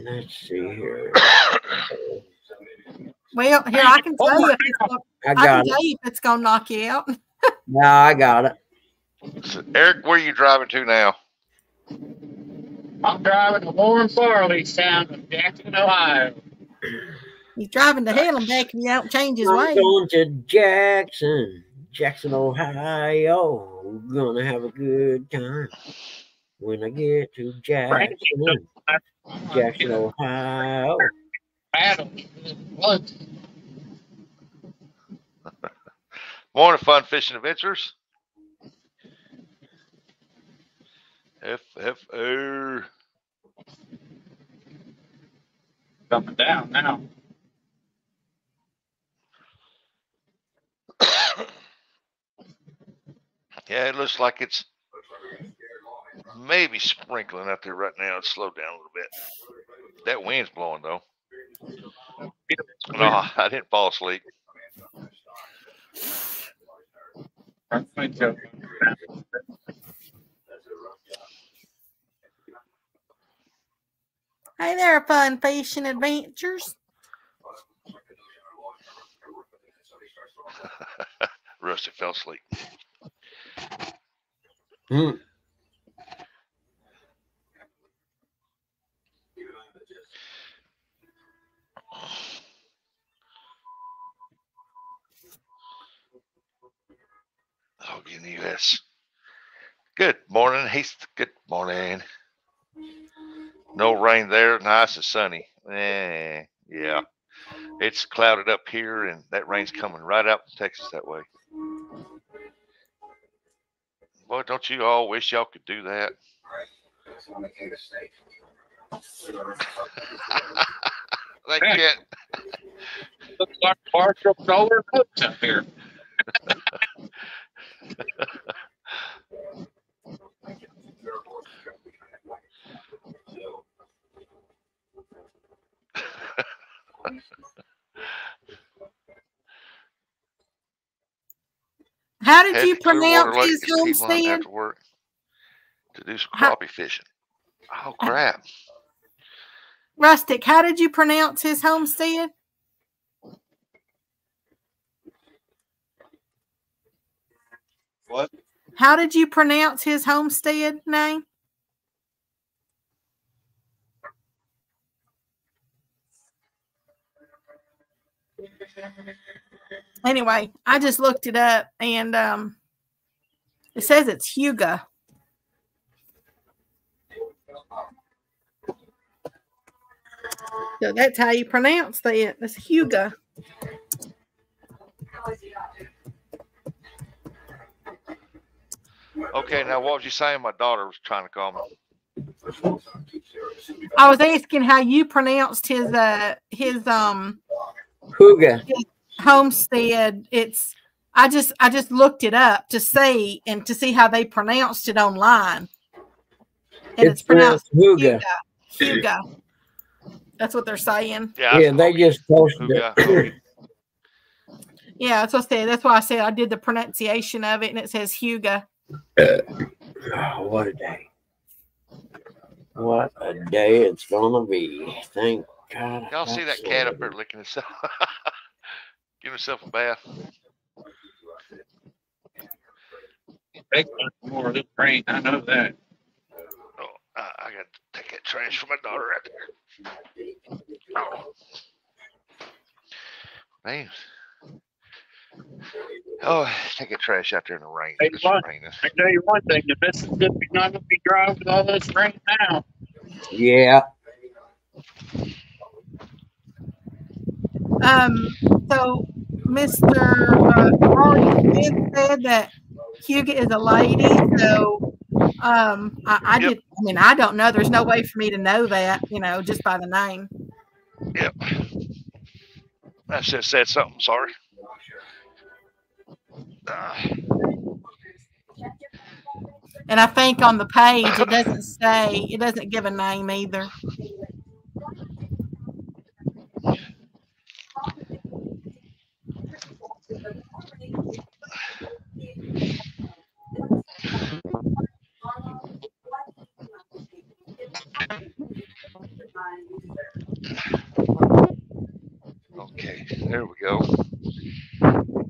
Let's see here. Well, here I can tell you. If it's gonna, I I got can it. tell you if it's gonna knock you out. No, I got it. So, Eric, where are you driving to now? I'm driving to Warren Farley's town of Jackson, Ohio. He's driving to hell and back if you don't change his I'm way. going to Jackson, Jackson, Ohio. Gonna have a good time when I get to Jackson, Jackson, Ohio. Battle. What? Morning, fun fishing adventures. F F O. Coming down now. Yeah, it looks like it's maybe sprinkling out there right now. It's slowed down a little bit. That wind's blowing though. No, I didn't fall asleep. Hey there, fun fishing adventures. Rusty fell asleep. Hmm. Oh, in the U.S. Good morning. He's good morning. No rain there. Nice and sunny. Eh, yeah. It's clouded up here, and that rain's coming right out from Texas that way. Boy, don't you all wish y'all could do that? they can't. Looks like partial solar up here. How did Had you to clear Water pronounce his his 'cause he homestead? work to do some How- crappie fishing. Oh uh, crap! Rustic, how did you pronounce his homestead? What? How did you pronounce his homestead name? Anyway, I just looked it up and um it says it's Hugo. So that's how you pronounce that. It's Hugo. Okay, now what was you saying? My daughter was trying to call me. I was asking how you pronounced his uh his um Huga. homestead. It's I just I just looked it up to see and to see how they pronounced it online. And it's, It's pronounced pronounced Huga. Hugo. Hugo. That's what they're saying. Yeah, Yeah, they just posted Huga. it. Yeah, that's what I said. That's why I said I did the pronunciation of it and it says Hugo. Oh, what a day. What a day it's gonna be. Thank God. Y'all see that cat up there licking himself, giving himself a bath. Take more of this rain. I know that. Oh, I, I got to take that trash for my daughter out there. Oh. Man. Oh, take that trash out there in the rain. Hey, It's what? raining. I tell you one thing, the Mississippi's not gonna be dry with all this rain now. Yeah. Um so Mr. Uh, Smith said that Hugo is a lady, so um I, I Yep. did I mean I don't know. There's no way for me to know that, you know, just by the name. Yep. I have said something. Sorry. Uh, And I think on the page it doesn't say it doesn't give a name either. Okay, there we go.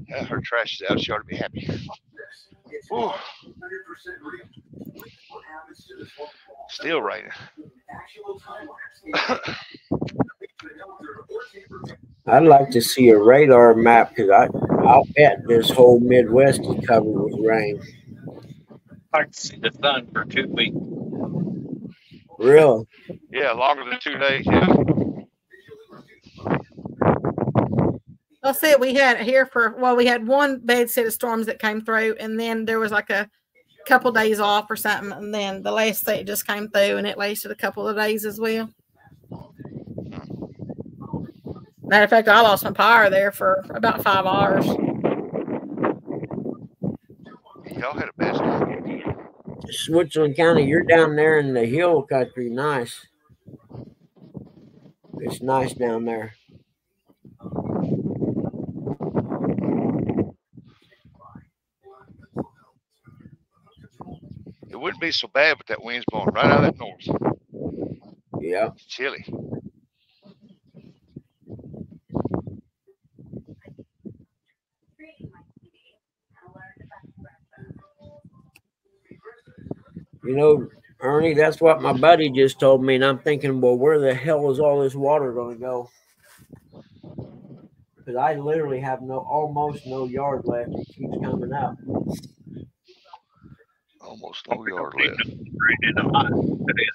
Yeah, her trash is out. She ought to be happy. Whew. Still raining. I'd like to see a radar map because I I'll bet this whole Midwest is covered with rain. I can see the sun for two weeks. Really? yeah, longer than two days. Yeah. I'll say we had it here for well, we had one bad set of storms that came through, and then there was like a couple days off or something, and then the last set just came through, and it lasted a couple of days as well. Matter of fact, I lost my power there for about five hours. Y'all had a bad storm. Switzerland County, you're down there in the hill country. Nice. It's nice down there. It wouldn't be so bad, but that wind's blowing right out of that north. Yeah. It's chilly. You know, Ernie, that's what my buddy just told me, and I'm thinking, well, where the hell is all this water going to go? Because I literally have no, almost no yard left. It keeps coming up. Almost no yard left. Raining a lot today.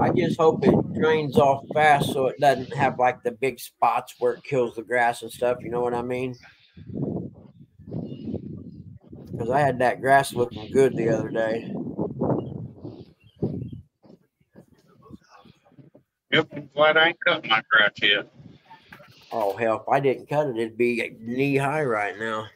I just hope it drains off fast so it doesn't have like the big spots where it kills the grass and stuff. You know what I mean? Because I had that grass looking good the other day. Yep, I'm glad I ain't cut my grass yet. Oh hell, if I didn't cut it, it'd be knee high right now.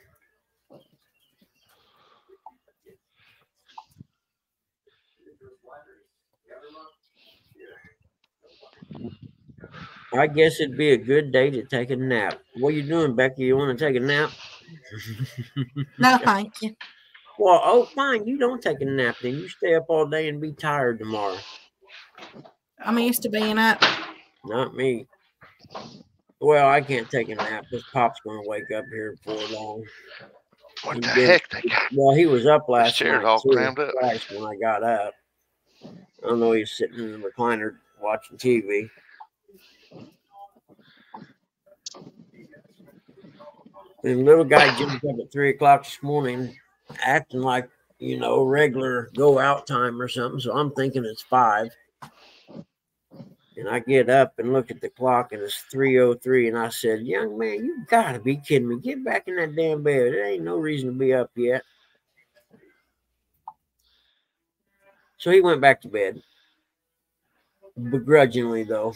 I guess it'd be a good day to take a nap. What you doing, Becky? You want to take a nap? No, thank you. Well, oh, fine. You don't take a nap then. You stay up all day and be tired tomorrow. I'm used to being up. Not me. Well, I can't take a nap. This pop's going to wake up here before long. What He the did. heck? They got Well, he was up last chair's night all too, crammed up. twice when I got up. I don't know. He's sitting in the recliner watching TV. And little guy jumped up at three o'clock this morning, acting like you know regular go out time or something. So I'm thinking it's five. And I get up and look at the clock, and it's three o three. And I said, "Young man, you gotta be kidding me! Get back in that damn bed. There ain't no reason to be up yet." So he went back to bed, begrudgingly though.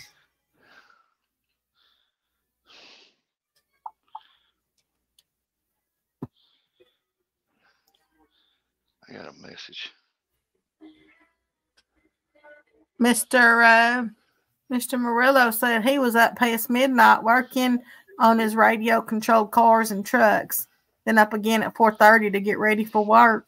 I got a message. Mr. Uh, Mr. Murillo said he was up past midnight working on his radio controlled cars and trucks. Then up again at 4:30 to get ready for work.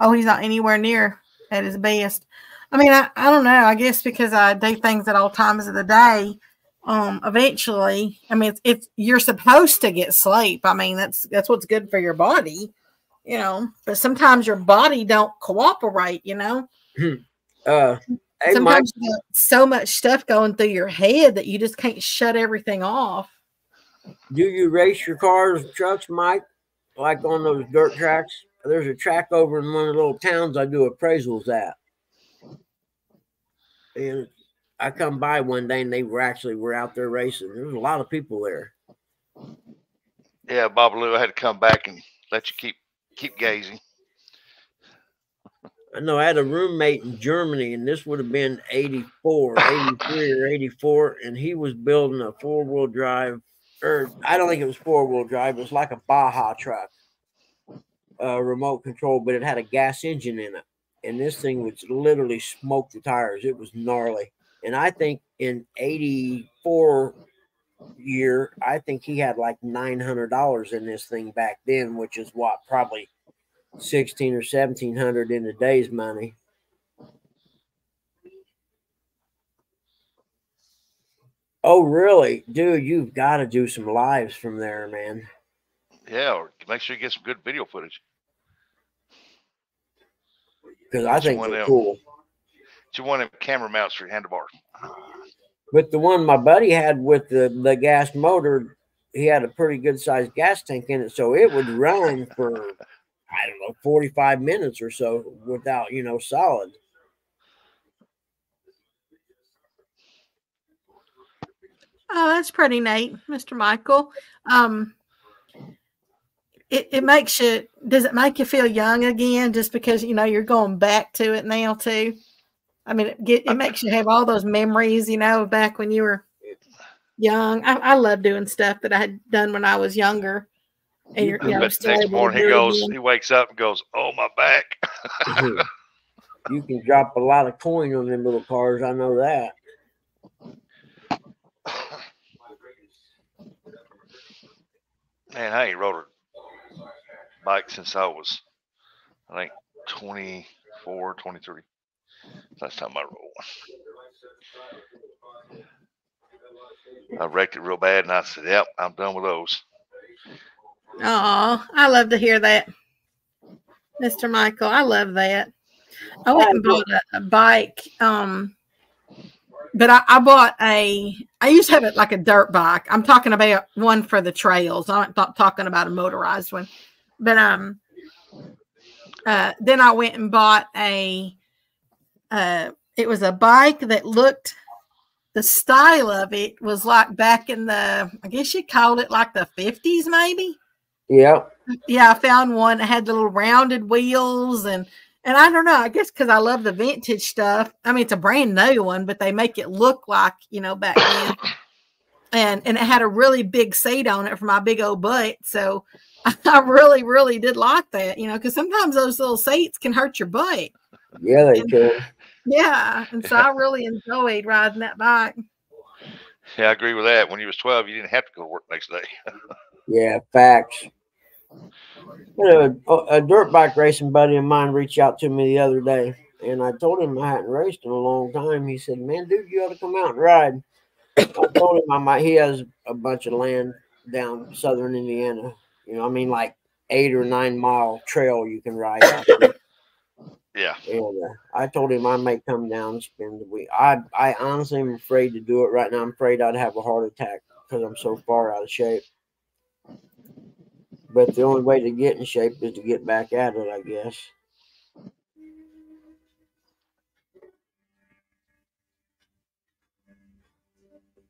Oh, he's not anywhere near at his best. I mean, I, I don't know. I guess because I do things at all times of the day. Um, eventually, I mean, it's, it's you're supposed to get sleep. I mean, that's that's what's good for your body, you know. But sometimes your body don't cooperate, you know Uh, hey, Mike, sometimes you got so much stuff going through your head that you just can't shut everything off. do you race your cars, trucks, Mike? Like on those dirt tracks? There's a track over in one of the little towns I do appraisals at. And I come by one day and they were actually were out there racing. There was a lot of people there. Yeah, Bob Lou, I had to come back and let you keep keep gazing. I know I had a roommate in Germany, and this would have been 84, 83 or 84, and he was building a four wheel drive, or I don't think it was four wheel drive, it was like a Baja truck, uh, remote control, but it had a gas engine in it. And this thing would literally smoke the tires. It was gnarly. And I think in 84 year, I think he had like $900 in this thing back then, which is what, probably sixteen or seventeen hundred in today's money. Oh, really, dude? You've got to do some lives from there, man. Yeah, or make sure you get some good video footage. Because I think of they're them. cool. You want them camera mounts for your handlebars. But the one my buddy had with the the gas motor, he had a pretty good sized gas tank in it, so it would run for I don't know forty five minutes or so without you know solid. Oh, that's pretty neat, Mr. Michael. Um, it, it makes you does it make you feel young again just because you know you're going back to it now too? I mean, it get it makes you have all those memories, you know, back when you were young. I, I love doing stuff that I had done when I was younger. And you're, you know, But still next morning he goes, again. he wakes up and goes, "Oh my back." you can drop a lot of coin on them little cars. I know that. Man, I ain't rode a bike since I was, I think, 24, 23. Last time I rode one. I wrecked it real bad, and I said, "Yep, I'm done with those." Oh, I love to hear that, Mr. Michael. I love that. I went and bought a, a bike, um, but I, I bought a. I used to have it like a dirt bike. I'm talking about one for the trails. I'm not talking about a motorized one, but um, uh, then I went and bought a. Uh, it was a bike that looked. The style of it was like back in the. I guess you called it like the 50s, maybe yeah yeah, I found one that had the little rounded wheels and and I don't know, I guess because I love the vintage stuff. I mean, it's a brand new one, but they make it look like you know back then. and and it had a really big seat on it for my big old butt. So I really, really did like that, you know, because sometimes those little seats can hurt your butt. Yeah, they And- can. Yeah, and so I really enjoyed riding that bike. Yeah, I agree with that. When you was 12, you didn't have to go to work next day. Yeah, facts. You know, a, a dirt bike racing buddy of mine reached out to me the other day, and I told him I hadn't raced in a long time. He said, "Man, dude, you ought to come out and ride." I told him I might. He has a bunch of land down southern Indiana. You know, I mean, like eight or nine mile trail you can ride. Out there. Yeah. And uh, I told him I may come down and spend the week. I I honestly am afraid to do it right now. I'm afraid I'd have a heart attack because I'm so far out of shape. But the only way to get in shape is to get back at it, I guess.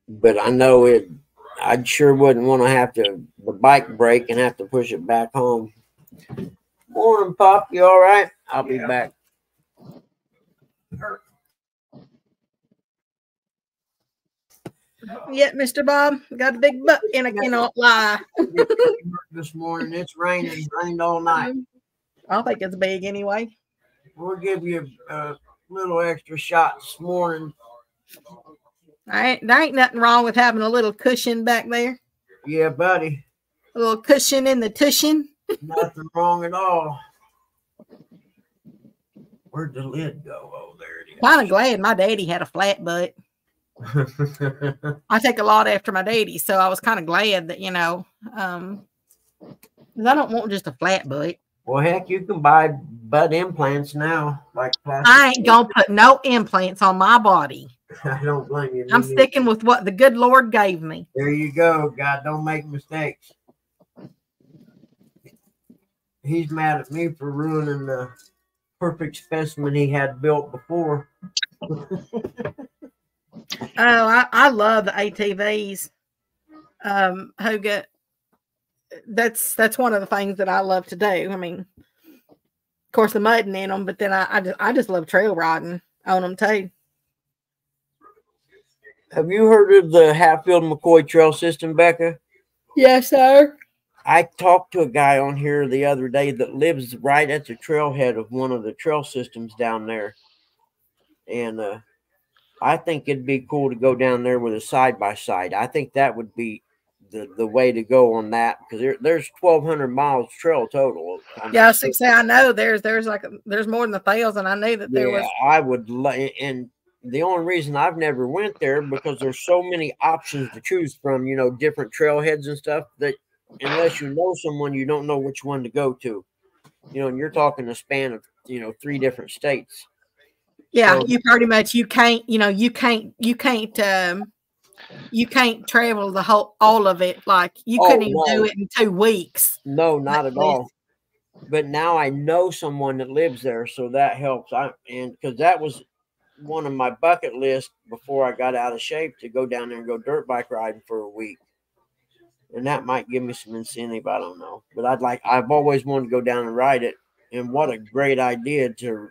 But I know it. I sure wouldn't want to have to the bike break and have to push it back home. Morning, Pop. You all right? I'll be Yeah. back. Yeah, Mr. Bob, got a big butt and I cannot lie. This morning, it's raining, rained all night. I think it's big anyway. We'll give you a little extra shot this morning. I ain't, there ain't nothing wrong with having a little cushion back there. Yeah, buddy, A little cushion in the tushin. Nothing wrong at all. Where'd the lid go? Oh, there it Kind of glad my daddy had a flat butt. I take a lot after my daddy, so I was kind of glad that you know, um, I don't want just a flat butt. well, heck, you can buy butt implants now, like plastic. I ain't gonna put no implants on my body. I don't blame you. I'm sticking with what the good Lord gave me. There you go. God, don't make mistakes. He's mad at me for ruining the perfect specimen he had built before. Oh, I, I love the ATVs. Um, Hoga, that's that's one of the things that I love to do. I mean, of course, the mudding in them, but then I I just, I just love trail riding on them too. Have you heard of the Hatfield McCoy Trail System, Becca? Yes, sir. I talked to a guy on here the other day that lives right at the trailhead of one of the trail systems down there. And uh, I think it'd be cool to go down there with a side by side. I think that would be the, the way to go on that because there, there's 1,200 miles trail total. Yeah, I was gonna say I know there's there's like a, there's more than a thousand. I knew that there yeah, was. I would and the only reason I've never went there because there's so many options to choose from. You know, different trailheads and stuff that unless you know someone, you don't know which one to go to. You know, and you're talking a span of you know three different states. Yeah, So- you pretty much you can't you know you can't you can't um you can't travel the whole all of it like you Oh, couldn't even do it in two weeks. No, not at Not all. But now I know someone that lives there, so that helps. I and because that was one of my bucket list before I got out of shape to go down there and go dirt bike riding for a week. And that might give me some incentive. I don't know, but I'd like. I've always wanted to go down and ride it. And what a great idea to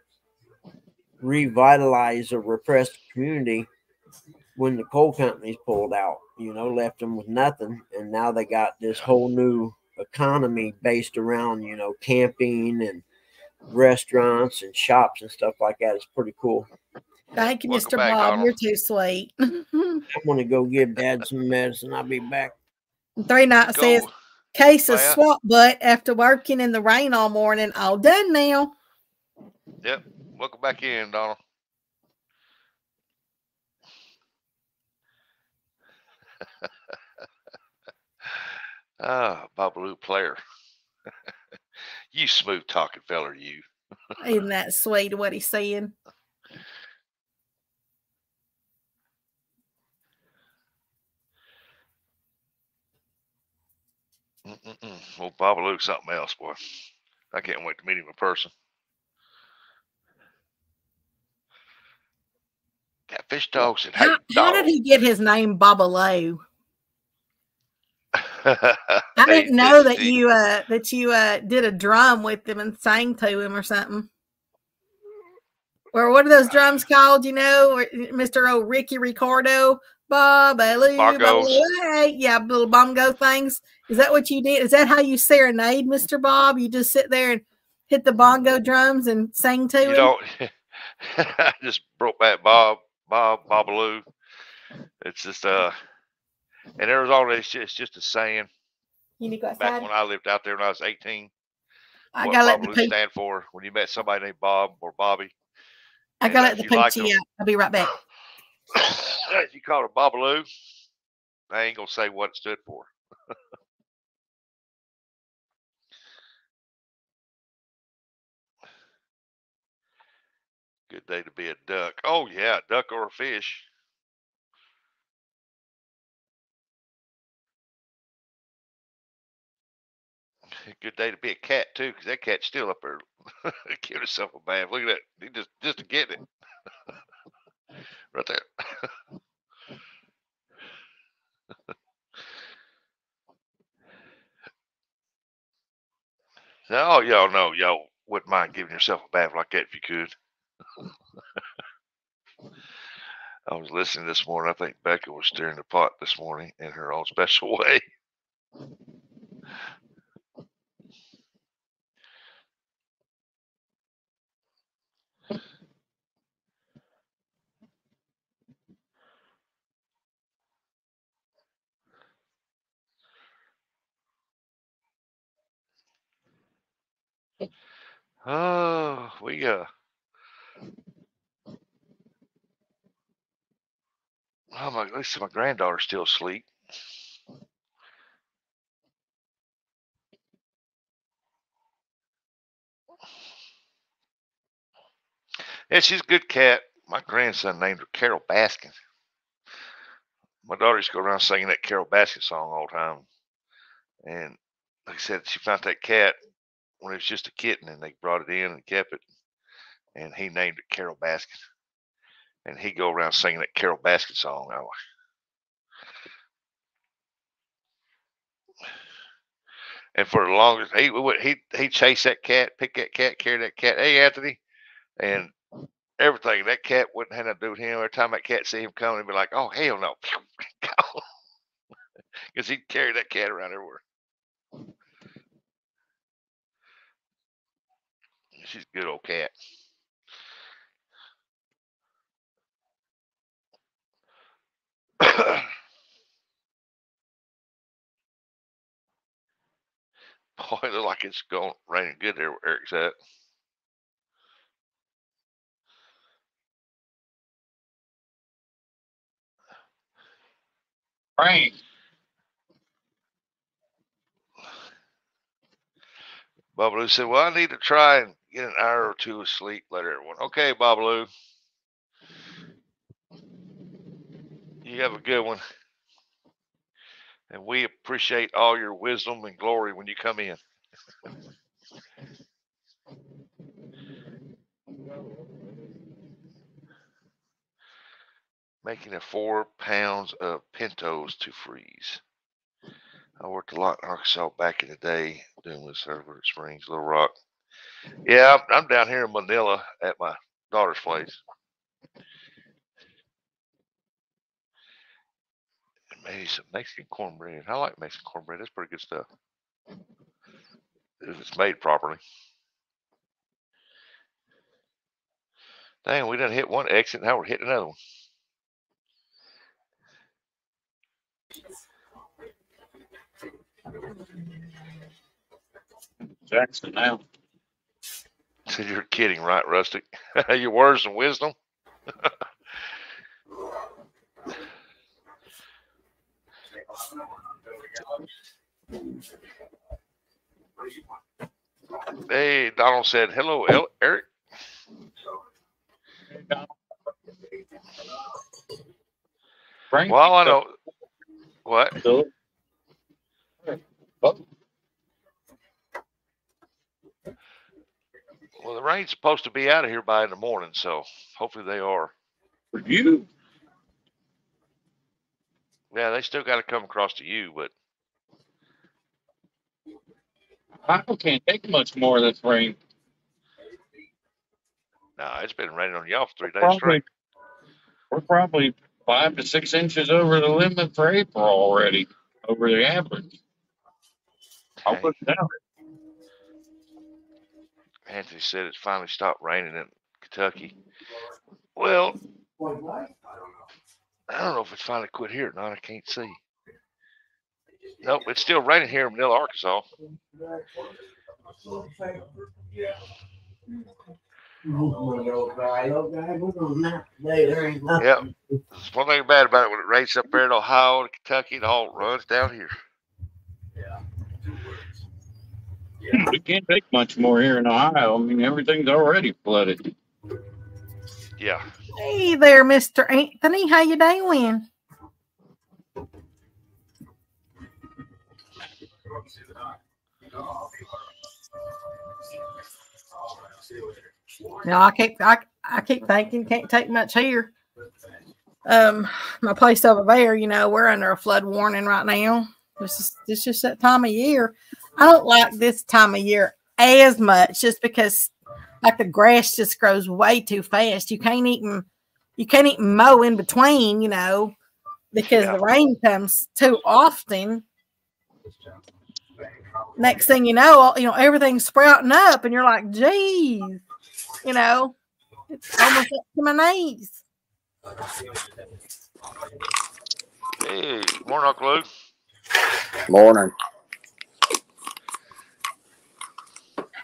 revitalize a repressed community when the coal companies pulled out. You know, left them with nothing, and now they got this whole new economy based around you know camping and restaurants and shops and stuff like that. It's pretty cool. Thank you, Welcome Mr. back, Bob. Donald. You're too sweet. I'm gonna go give Dad some medicine. I'll be back. Three Go. says case of swap butt after working in the rain all morning. All done now. Yep. Welcome back in, Donald. Ah, Babaloo player. you smooth talking feller, you. Isn't that sweet what he's saying? Mm-mm-mm. Well, Babaloo's something else, boy. I can't wait to meet him in person. Got fish dogs and How, how did he get his name Babaloo? I didn't know that you uh that you uh did a drum with him and sang to him or something. Or what are those drums called? You know, Mr. O Ricky Ricardo, Bob, Bongos. yeah, little bongo things. Is that what you did? Is that how you serenade, Mister Bob? You just sit there and hit the bongo drums and sing to You him. don't. I just broke back Bob, Bob, Bobaloo. It's just uh, in Arizona, it's just, it's just a saying. you need to go Back when I lived out there when I was 18, I gotta let the Bobaloo stand for when you met somebody named Bob or Bobby. I gotta uh, let the you people like see 'em- I'll be right back. You call her Bobaloo, I ain't gonna say what it stood for. Good day to be a duck. Oh yeah, a duck or a fish. Good day to be a cat too, 'cause that cat's still up there giving herself a bath. Look at that. He just just to get it. Right there. Oh, y'all know y'all wouldn't mind giving yourself a bath like that if you could. I was listening this morning. I think Becca was stirring the pot this morning in her own special way. Oh, we uh oh my at least my granddaughter's still asleep. Yeah, she's a good cat. My grandson named her Carole Baskin. My daughter used to go around singing that Carole Baskin song all the time. And like I said, she found that cat when it was just a kitten and they brought it in and kept it. And he named it Carole Baskin. And he'd go around singing that Carole Baskin song. I and for the longest, he would he he chased that cat, pick that cat, carry that cat. Hey, Anthony, and everything. That cat wouldn't have nothing to do with him. Every time that cat see him coming, he'd be like, "Oh hell no!" Because he'd carry that cat around everywhere. She's a good old cat. Boy, it look like it's going raining good there where Eric's at. Rain. Babaloo said, Well, I need to try and get an hour or two of sleep later. Everyone. Okay, Babaloo. You have a good one. And we appreciate all your wisdom and glory when you come in. Making a four pounds of pintos to freeze. I worked a lot in Arkansas back in the day doing this over at Springs, Little Rock. Yeah, I'm, down here in Manila at my daughter's place. And maybe some Mexican cornbread. I like Mexican cornbread. That's pretty good stuff. If it's made properly. Dang, we didn't hit one exit. Now we're hitting another one. Jackson now. You're kidding, right, Rustic? Your words and wisdom. Hey, Donald said, "Hello, El- Eric." Frank, Well, I know what. Philip, Well, the rain's supposed to be out of here by in the morning, so hopefully they are. for you. Yeah, they still got to come across to you, but I can't take much more of this rain. no, it's been raining on y'all for three days Probably, straight. we're probably five to six inches over the limit for April already, over the average. I'll put it down. Anthony said it's finally stopped raining in Kentucky. Well, I don't know if it's finally quit here or not. I can't see. Nope, it's still raining here in Manila, Arkansas. Yep. There's one thing bad about it when it rains up there in Ohio and Kentucky, it all runs down here. We can't take much more here in Ohio. I mean, everything's already flooded. Yeah. Hey there, Mr. Anthony. How you doing? No, I keep I, I keep thinking can't take much here. Um, my place over there, you know, we're under a flood warning right now. This is this just that time of year. I don't like this time of year as much, just because like the grass just grows way too fast. You can't even you can't even mow in between, you know, because Yeah. the rain comes too often. Next thing you know, all- you know everything's sprouting up, and you're like, "Geez," you know, it's almost up to my knees. Hey, morning, Uncle Luke. Morning.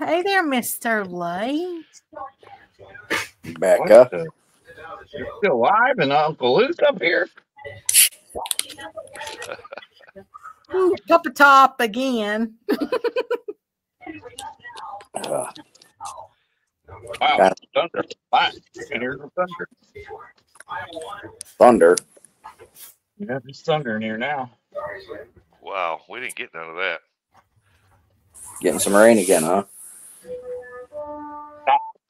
Hey there, Mister Light. Back up. You're still alive and Uncle Luke up here? Ooh, Up a top again. Uh, Wow, Got thunder. Wow, I can hear the thunder. thunder. Yeah, there's thunder in here now. Wow, we didn't get none of that. Getting some rain again, huh?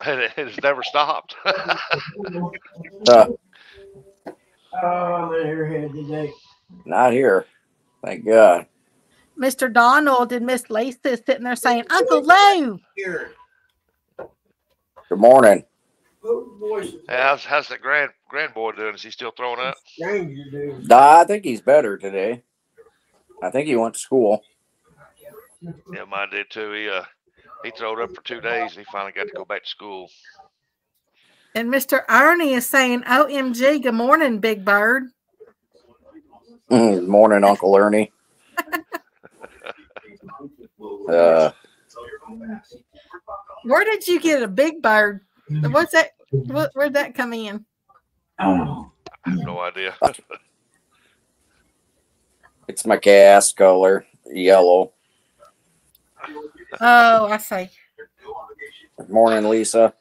And it has never stopped. Uh, Oh, I'm airhead today. not here. Thank God. Mr. Donald and Miss Lisa sitting there saying, Uncle Lou. Here. Good morning. Those voices. Hey, how's how's that grand grand boy doing? Is he still throwing up? Nah, I think he's better today. I think he went to school. Yeah, mine did too. He uh he throwed up for two days and he finally got to go back to school. And Mr. Ernie is saying, OMG, good morning, Big Bird. Good morning, Uncle Ernie. Uh, Where did you get a Big Bird? What's that? Where'd that come in? I have no idea. it's my gas color, yellow. Oh, I see. Good morning, Lisa.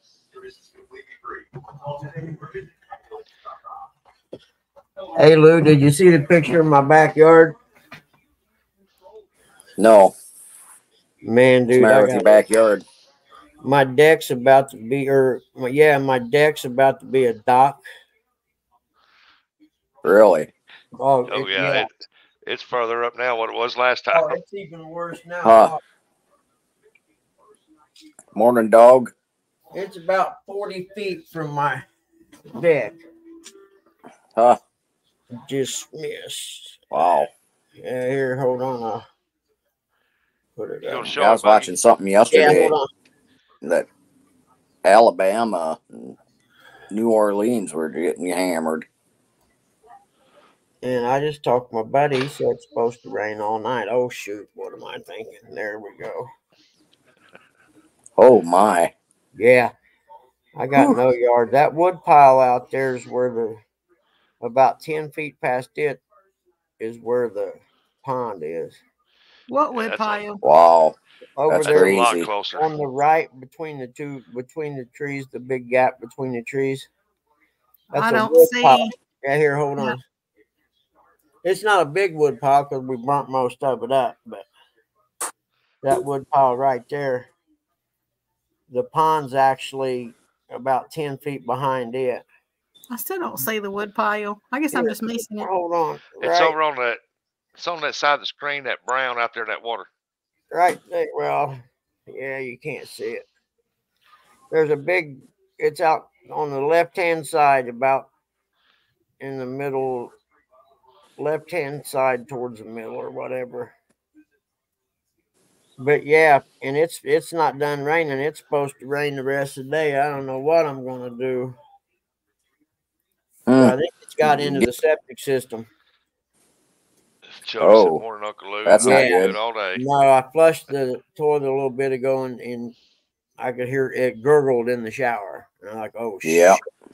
Hey Lou, did you see the picture of my backyard? No, Man, dude, the matter I with your backyard? my deck's about to be, or yeah, my deck's about to be a dock. Really? Oh, Oh it- yeah, It, it's further up now what it was last time. Oh, time. it's even worse now. Huh. Morning, dog. It's about 40 feet from my deck. Huh? Just missed. Wow. Yeah, here, hold on. I'll put it up. show I was it, buddy? watching something yesterday hold on. that Alabama, and New Orleans were getting hammered. And I just talked to my buddy. He said it's supposed to rain all night. Oh, shoot. What am I thinking? There we go. Oh my! Yeah. I got no yard. That wood pile out there is where the, about 10 feet past it is where the pond is. What Yeah, wood a- pile? Wow, Over That's That's there a lot crazy. closer. on the right between the two, between the trees, the big gap between the trees. I a don't wood see. pile. Yeah, here, hold Yeah. on. It's not a big wood pile because we burnt most of it up, but that wood pile right there, the pond's actually about 10 feet behind it. I still don't see the wood pile. I guess I'm just missing it. Hold on. It's right, over on that it's on that side of the screen, that brown out there in that water. right there. Well, yeah, you can't see it. There's a big, it's out on the left hand side about in the middle, left hand side towards the middle or whatever. But yeah, and it's it's not done raining. It's supposed to rain the rest of the day. I don't know what I'm gonna do. But I Hmm. think it's got into the septic system. Chubby Oh, morning, Uncle Lou. that's not I've good. good all day. No, I flushed the toilet a little bit ago and, and I could hear it gurgled in the shower. And I'm like, oh Yeah. shit.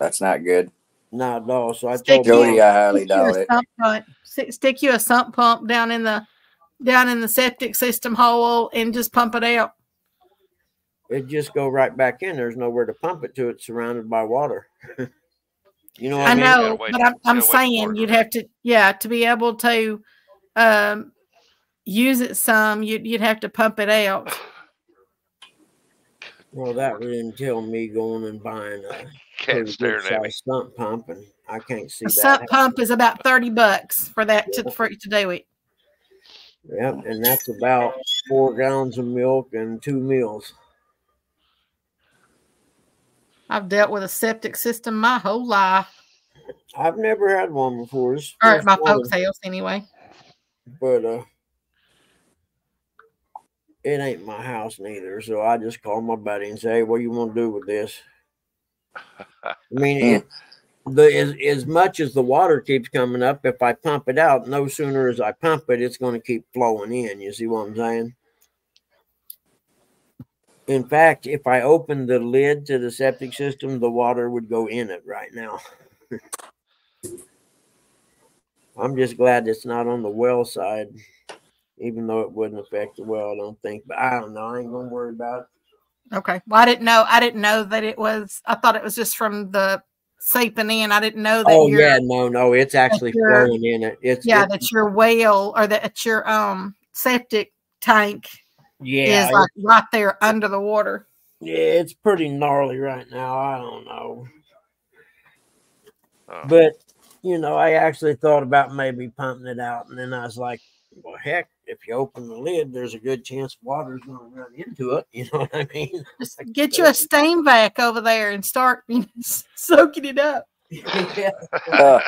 That's not good. Not at all. So I Stick told Jody, I highly Stick you a doubt it. pump- Stick you a sump pump down in the down in the septic system hole and just pump it out. it just go right back in. There's nowhere to pump it to. It's surrounded by water. you know what I, I mean? know, wait- but I'm, I'm gotta wait for saying you'd have to, yeah, to be able to um, use it some, you'd you'd have to pump it out. Well, that would entail me going and buying a Cat pretty staring good at size sump pump, and I can't see A that. sump happening. pump is about thirty bucks for that to for it to do it. Yep, and that's about four gallons of milk and two meals. I've dealt with a septic system my whole life, I've never had one before. This is or at my one, folks' house anyway. but uh, it ain't my house neither. So I just call my buddy and say, hey, "What you want to do with this?" I mean, it, the as, as much as the water keeps coming up, if I pump it out, no sooner as I pump it, it's going to keep flowing in. You see what I'm saying? In fact, if I opened the lid to the septic system, the water would go in it right now. I'm just glad it's not on the well side, even though it wouldn't affect the well, I don't think. But I don't know. I ain't gonna worry about it. Okay. Well, I didn't know. I didn't know that it was. I thought it was just from the seeping in. I didn't know that. Oh yeah, no, no, it's actually flowing in it. It's yeah, it- that your well or that your um septic tank yeah, is like right there under the water. yeah, it's pretty gnarly right now. I don't know, Oh. but you know, I actually thought about maybe pumping it out, and then I was like, well, heck, if you open the lid, there's a good chance water's gonna run into it. You know what I mean? Just get you a steam vac over there and start you know, soaking it up. yeah. Uh,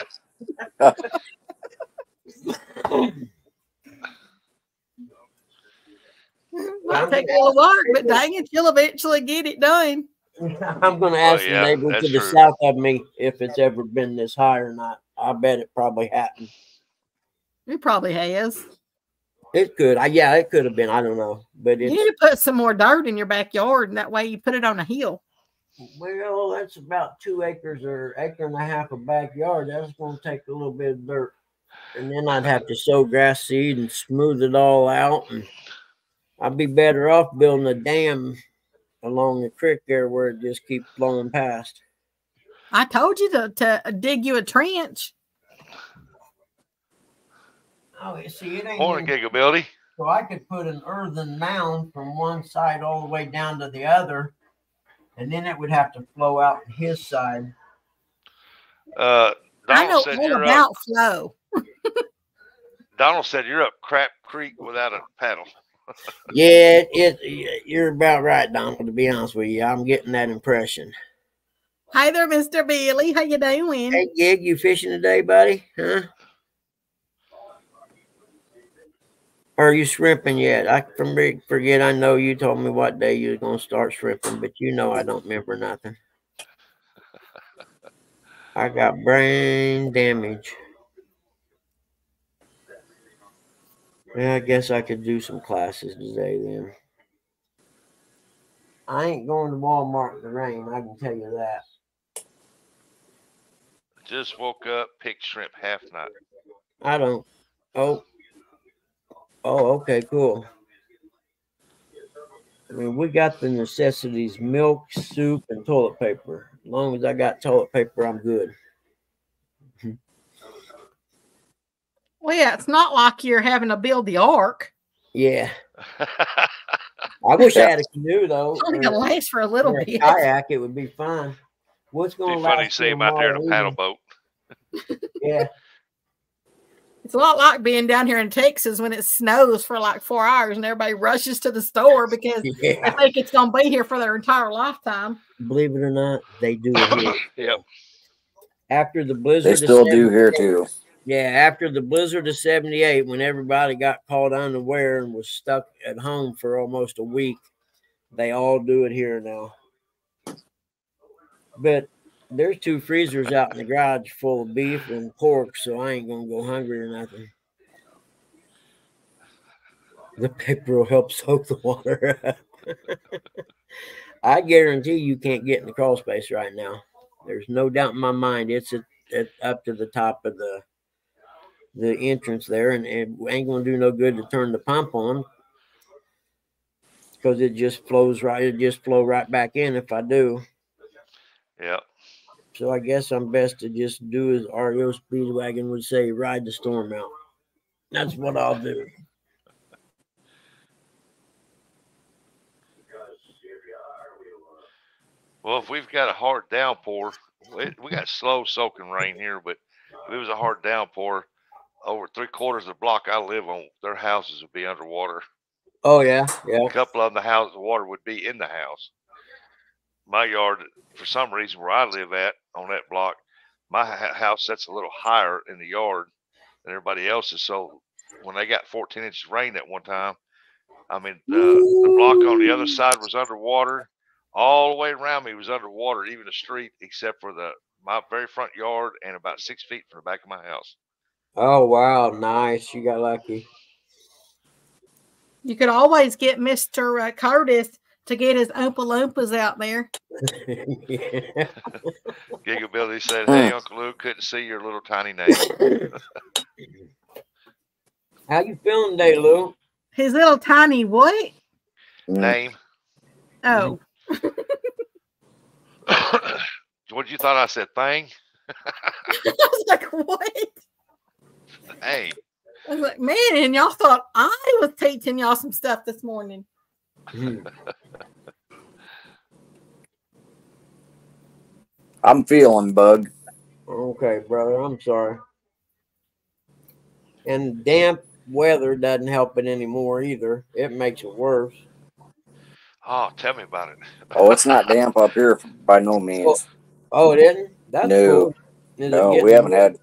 Might take a little work, but dang it, you'll eventually get it done. I'm going to ask yeah, the neighbor to the true. south of me if it's ever been this high or not. I bet it probably happened. It probably has. It could. I, yeah, it could have been. I don't know, but You need to put some more dirt in your backyard, and that way you put it on a hill. well, that's about two acres or acre and a half of backyard. That's going to take a little bit of dirt, and then I'd have to sow grass seed and smooth it all out, and I'd be better off building a dam along the creek there where it just keeps flowing past. I told you to, to dig you a trench. Oh, you see, it ain't Morning, even- Gigability. So I could put an earthen mound from one side all the way down to the other, and then it would have to flow out his side. Uh, I know Donald said all you're up. about flow. Donald said you're up Crap Creek without a paddle. Yeah, it, it you're about right, Donald. To be honest with you, I'm getting that impression. Hi there, Mr. Billy. How you doing? Hey, Gig, you fishing today, buddy? Huh? Or are you shrimping yet? I forget. I know you told me what day you was gonna start shrimping, but you know I don't remember nothing. I got brain damage. Yeah, I guess I could do some classes today then. I ain't going to Walmart in the rain. I can tell you that. Just woke up, picked shrimp half night. I don't. Oh. Oh, okay, cool. I mean, we got the necessities milk, soup, and toilet paper. As long as I got toilet paper, I'm good. Well, yeah, it's not like you're having to build the ark. Yeah. I wish I had a canoe, though. It's only or- gonna last for a little or a bit. kayak, it would be fine. What's going Be to funny to see him out there in a paddle boat. Yeah. It's a lot like being down here in Texas when it snows for like four hours and everybody rushes to the store because they Yeah. think it's gonna be here for their entire lifetime. Believe it or not, they do it here. Yep. After the blizzard, They still do here too. Yeah, after the blizzard of 78, when everybody got caught unaware and was stuck at home for almost a week, they all do it here now. But there's two freezers out in the garage full of beef and pork, so I ain't gonna go hungry or nothing. The paper will help soak the water. I guarantee you can't get in the crawl space right now. There's no doubt in my mind it's at, at up to the top of the the entrance there, and it ain't gonna do no good to turn the pump on because it just flows right. It just flow right back in if I do. Yep. So I guess I'm best to just do as REO Speedwagon would say, ride the storm out. That's what I'll do. Well, if we've got a hard downpour, we, we got slow soaking rain here, but if it was a hard downpour, over three quarters of the block I live on, their houses would be underwater. Oh yeah, yeah. A couple of the house, the water would be in the house. My yard, for some reason, where I live at on that block, my house sets a little higher in the yard than everybody else's. So when they got 14 inches of rain at one time, I mean, the, the block on the other side was underwater. All the way around me was underwater, even the street, except for the my very front yard and about six feet from the back of my house. Oh wow, nice. You got lucky. You could always get Mr. Uh, Curtis to get his Oompa Loompas out there. yeah. Gigabilly said, "Hey, Uncle Luke, couldn't see your little tiny name." How you feeling today, Lou? His little tiny what? name. Oh, what did you thought I said? Thing. I was like, what? Hey, I was like, man, and y'all thought I was teaching y'all some stuff this morning. Hmm. I'm feeling bug. Okay, brother. I'm sorry. And damp weather doesn't help it anymore either. It makes it worse. oh, tell me about it. Oh, it's not damp up here by no means. Oh, it isn't? That's No. cool. Is No, we haven't worse? had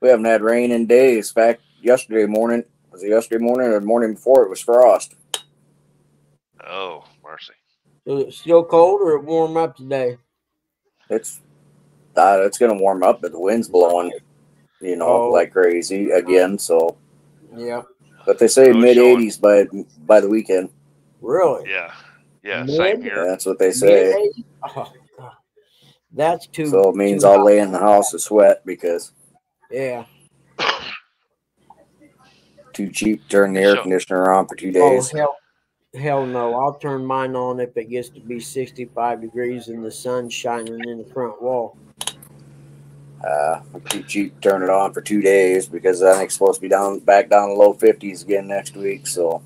we haven't had rain in days. In fact, yesterday morning was it yesterday morning or the morning before it was frost. Oh, mercy. Is it still cold or it warm up today? It's uh, it's gonna warm up, but the wind's blowing, you know, Oh. like crazy again. So, Yeah. but they say Oh, it's mid showing. 80s by by the weekend. Really? Yeah, yeah, same Mid? here. That's what they say. Oh, That's too. So it means I'll hot. lay in the house to sweat because Yeah. too cheap to turn the air So- conditioner on for two days. hell, hell no! I'll turn mine on if it gets to be sixty-five degrees and the sun's shining in the front wall. Uh, too cheap to turn it on for two days because I think it's supposed to be down back down to low 50s again next week. So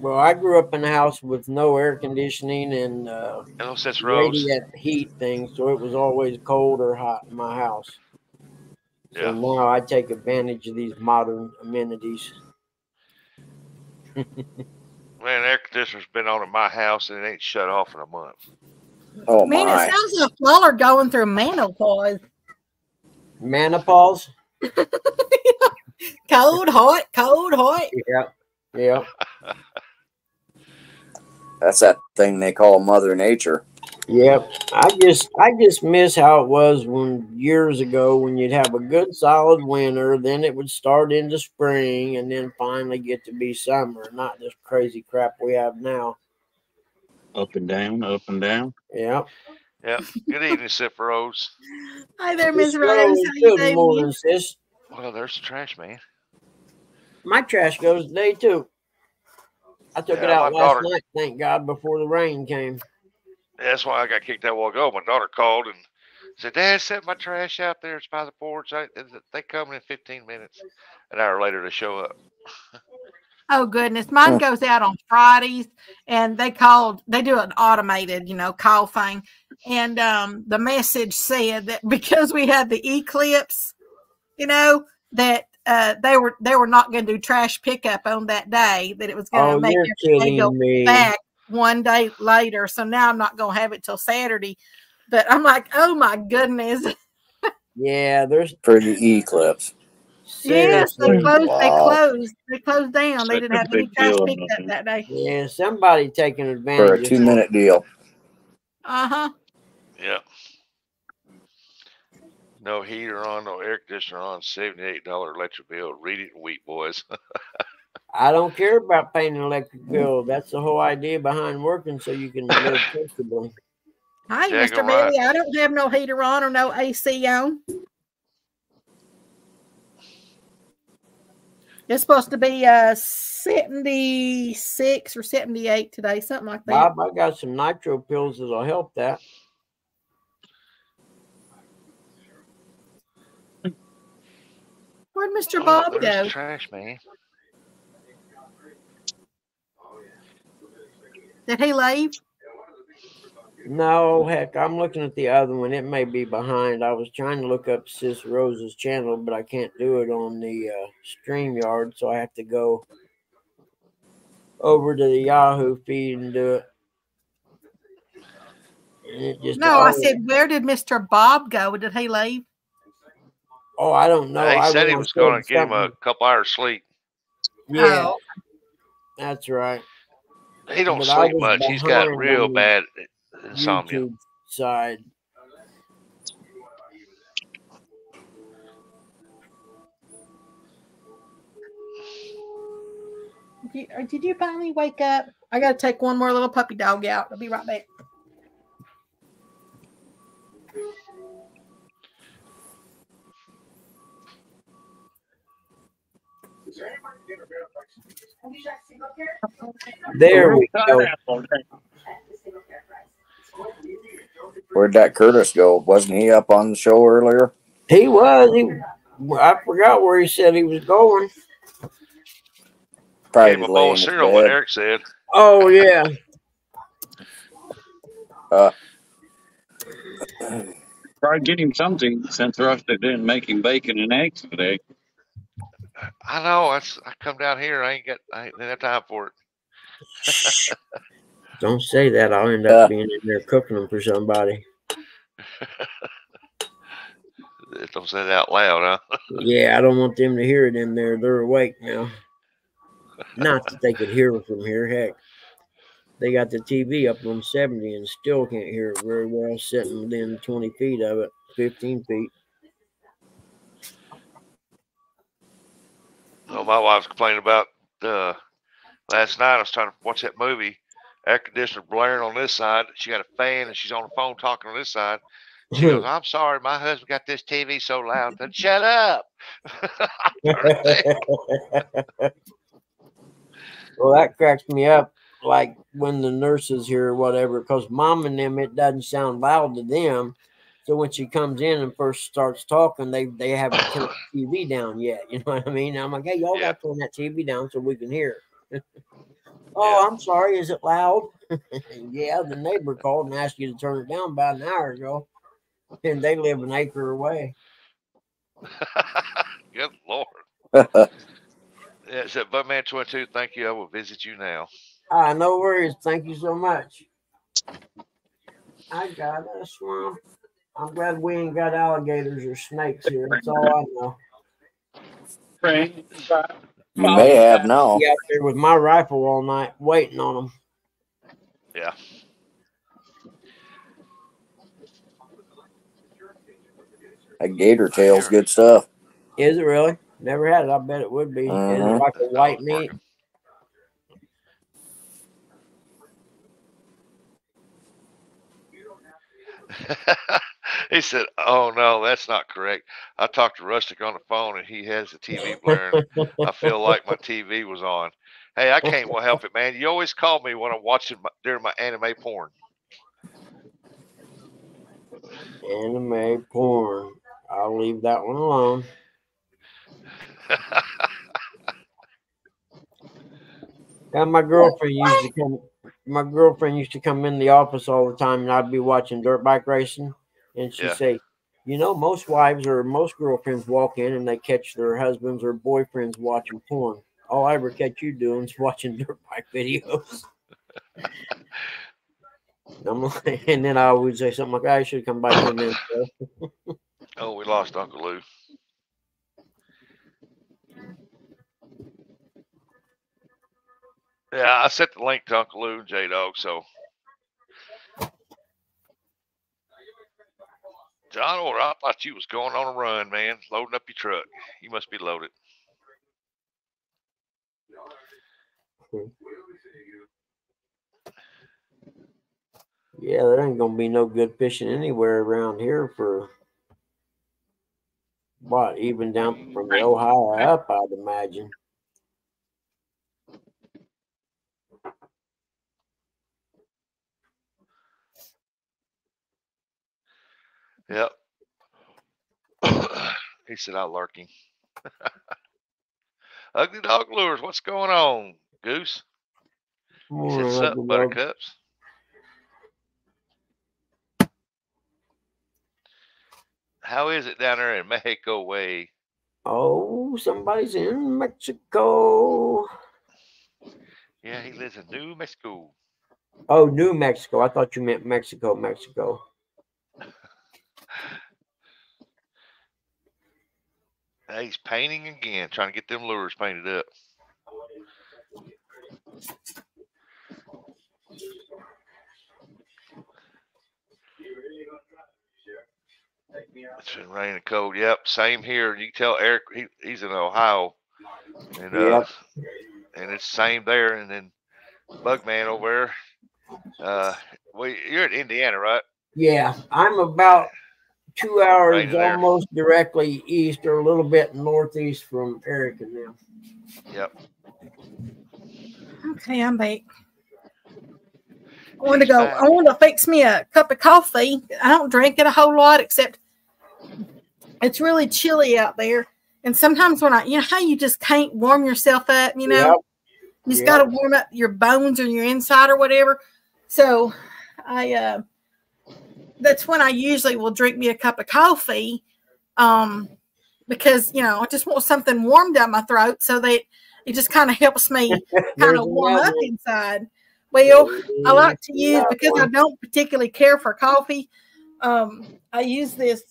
Well, I grew up in a house with no air conditioning and uh, Hello, Sis Rose. radiant heat thing, so it was always cold or hot in my house. So Yeah. now I take advantage of these modern amenities. Man, air conditioner's been on in my house and it ain't shut off in a month. oh Man, my. it sounds like y'all are going through menopause. Menopause? Cold, hot, cold, hot. Yeah. Yeah. That's that thing they call Mother Nature. Yep. I just I just miss how it was when years ago when you'd have a good solid winter, then it would start into spring and then finally get to be summer, not this crazy crap we have now. Up and down, up and down. Yep. Yep. Good evening, Sis Rose. Hi there, Miss Rose. How Good morning, sis. Well, there's the trash man. My trash goes today too. I took it out last daughter- night, thank God, before the rain came. Yeah, that's why I got kicked out a while ago. My daughter called and said, Dad, set my trash out there. It's by the porch. I, they come in 15 minutes. An hour later, they show up. Oh goodness, mine goes out on Fridays, and they called. They do an automated, you know, call thing, and um, the message said that because we had the eclipse, you know, that uh, they were they were not going to do trash pickup on that day. That it was going to Oh, make you're everything go me. back one day later. So now I'm not going to have it till Saturday. But I'm like, oh my goodness. Yeah, there's for the eclipse. Yes, they seriously. closed. They Wow. closed. They closed down. They didn't have any big trash deal, picked up that day. Yeah, somebody taking advantage for a two-minute deal. Uh huh. Yeah. No heater on, no air conditioner on, seventy-eight dollar electric bill. Read it and weep, boys. I don't care about paying an electric bill. That's the whole idea behind working, so you can live comfortably. Hi, Jack Mr. and White. Billy. I don't have no heater on or no AC on. It's supposed to be uh 76 or 78 today, something like that. Bob, I got some nitro pills that'll help that. Where'd Mr. Oh, Bob go? trash man. Did he leave? No, heck, I'm looking at the other one. It may be behind. I was trying to look up Sis Rose's channel, but I can't do it on the uh, StreamYard, so I have to go over to the Yahoo feed and do it. It just No, I oh, said, where did Mr. Bob go? Did he leave? Oh, I don't know. he I said he was going to give him a couple hours sleep. Yeah, Oh, that's right. He don't But sleep much. He's got real bad insomnia. YouTube side. Did you, did you finally wake up? I got to take one more little puppy dog out. I'll be right back. There we go. Where'd that Curtis go? Wasn't he up on the show earlier? He was. He, I forgot where he said he was going. Probably Gave him a bowl of cereal, what. Eric said. Oh yeah. Uh, Try to get him something since Rusty didn't make him bacon and eggs today. I know. That's, I come down here. I ain't got. I ain't have time for it. Don't say that. I'll end up Yeah. being in there cooking them for somebody. Don't say that out loud, huh? Yeah, I don't want them to hear it in there. They're awake now. Not that they could hear it from here. Heck, they got the TV up on 70 and still can't hear it very well, sitting within 20 feet of it, 15 feet. Oh, my wife's complaining about uh, last night. I was trying to watch that movie. Air conditioner blaring on this side. She got a fan and she's on the phone talking on this side. She goes, I'm sorry, my husband got this TV so loud. Said, Shut up. well, that cracks me up. Like when the nurses here or whatever, because mom and them, it doesn't sound loud to them. So when she comes in and first starts talking, they they haven't turned the TV down yet. You know what I mean? I'm like, hey, y'all Yeah. got to turn that TV down so we can hear. oh, I'm sorry. Is it loud? yeah, the neighbor called and asked you to turn it down about an hour ago, and they live an acre away. Good Lord. Yeah, it said, Butman 22, thank you. I will visit you now. Ah, no worries. Thank you so much. I got a swamp. I'm glad we ain't got alligators or snakes here. That's all I know. You may have now. Be out there with my rifle all night waiting on them. Yeah. That gator tail's good stuff. Is it really? Never had it. I bet it would be. Is it mm-hmm. like a white meat? he said, Oh, no, that's not correct. I talked to Rustic on the phone and he has the TV blaring. I feel like my TV was on. Hey, I can't well help it, man. You always call me when I'm watching my, during my anime porn. Anime porn. I'll leave that one alone. Yeah, my girlfriend used to come. My girlfriend used to come in the office all the time, and I'd be watching dirt bike racing, and she'd Yeah. say, "You know, most wives or most girlfriends walk in and they catch their husbands or boyfriends watching porn. All I ever catch you doing is watching dirt bike videos." I'm like, and then I always say something like, "I should come back in there." Oh, we lost Uncle Lou. Yeah, I sent the link to Uncle Lou and J Dog, so. John Order, I thought you was going on a run, man, loading up your truck. You must be loaded. Yeah, there ain't gonna be no good fishing anywhere around here for what, even down from the Ohio up, I'd imagine. Yep. he said out lurking. Ugly dog lures, what's going on, Goose? He said sup, buttercups. How is it down there in Mexico way? Oh, somebody's in Mexico. Yeah, he lives in New Mexico. Oh, New Mexico. I thought you meant Mexico, Mexico. Uh, He's painting again, trying to get them lures painted up. It's been raining cold. Yep, same here. You can tell Eric he, he's in Ohio, and uh, Yep. and it's same there. And then Bugman over there. Uh, well, you're in Indiana, right? Yeah, I'm about two hours Right there. almost directly east or a little bit northeast from Erica now. Yep. Okay, I'm back. I want to go. I want to fix me a cup of coffee. I don't drink it a whole lot, except it's really chilly out there. And sometimes when I, you know, how you just can't warm yourself up, you know, Yep. you just Yep. got to warm up your bones or your inside or whatever. So I, uh, that's when I usually will drink me a cup of coffee, um, because you know I just want something warm down my throat so that it just kind of helps me kind of warm up inside. Well, I like to use because I don't particularly care for coffee. Um, I use this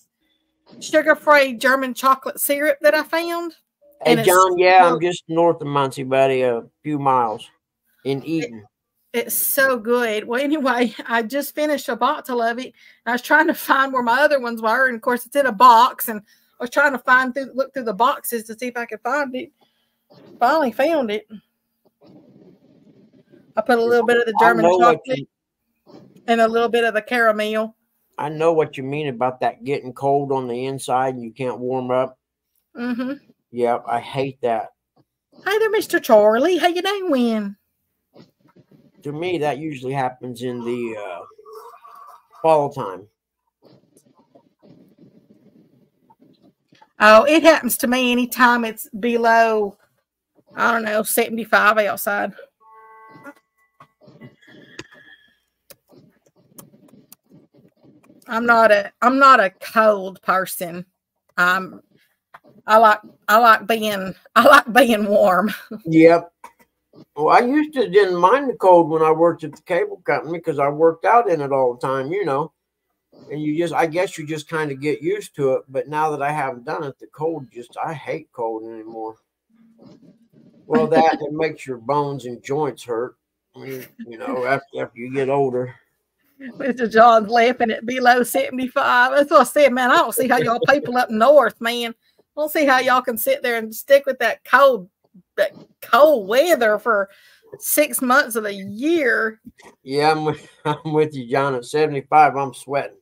sugar-free German chocolate syrup that I found. Hey, and John, yeah, I'm just north of Muncie, buddy, a few miles in Eaton. It's so good. Well, anyway, I just finished a bottle of it. I was trying to find where my other ones were, and of course, it's in a box. And I was trying to find through, look through the boxes to see if I could find it. Finally found it. I put a little bit of the German chocolate you, and a little bit of the caramel. I know what you mean about that getting cold on the inside and you can't warm up. Mm-hmm. Yep, I hate that. Hey there, Mr. Charlie. How you doing? To me, that usually happens in the uh, fall time. Oh, it happens to me anytime it's below, I don't know, 75 outside. I'm not a I'm not a cold person. I'm I like I like being I like being warm. Yep. Well, I used to didn't mind the cold when I worked at the cable company because I worked out in it all the time, you know. And you just, I guess you just kind of get used to it. But now that I haven't done it, the cold just, I hate cold anymore. Well, that it makes your bones and joints hurt. You know, after, after you get older. Mr. John's laughing at below 75. That's what I said, man. I don't see how y'all people up north, man. I don't see how y'all can sit there and stick with that cold, cold weather for six months of the year. Yeah, I'm with, I'm with you, John. At 75, I'm sweating.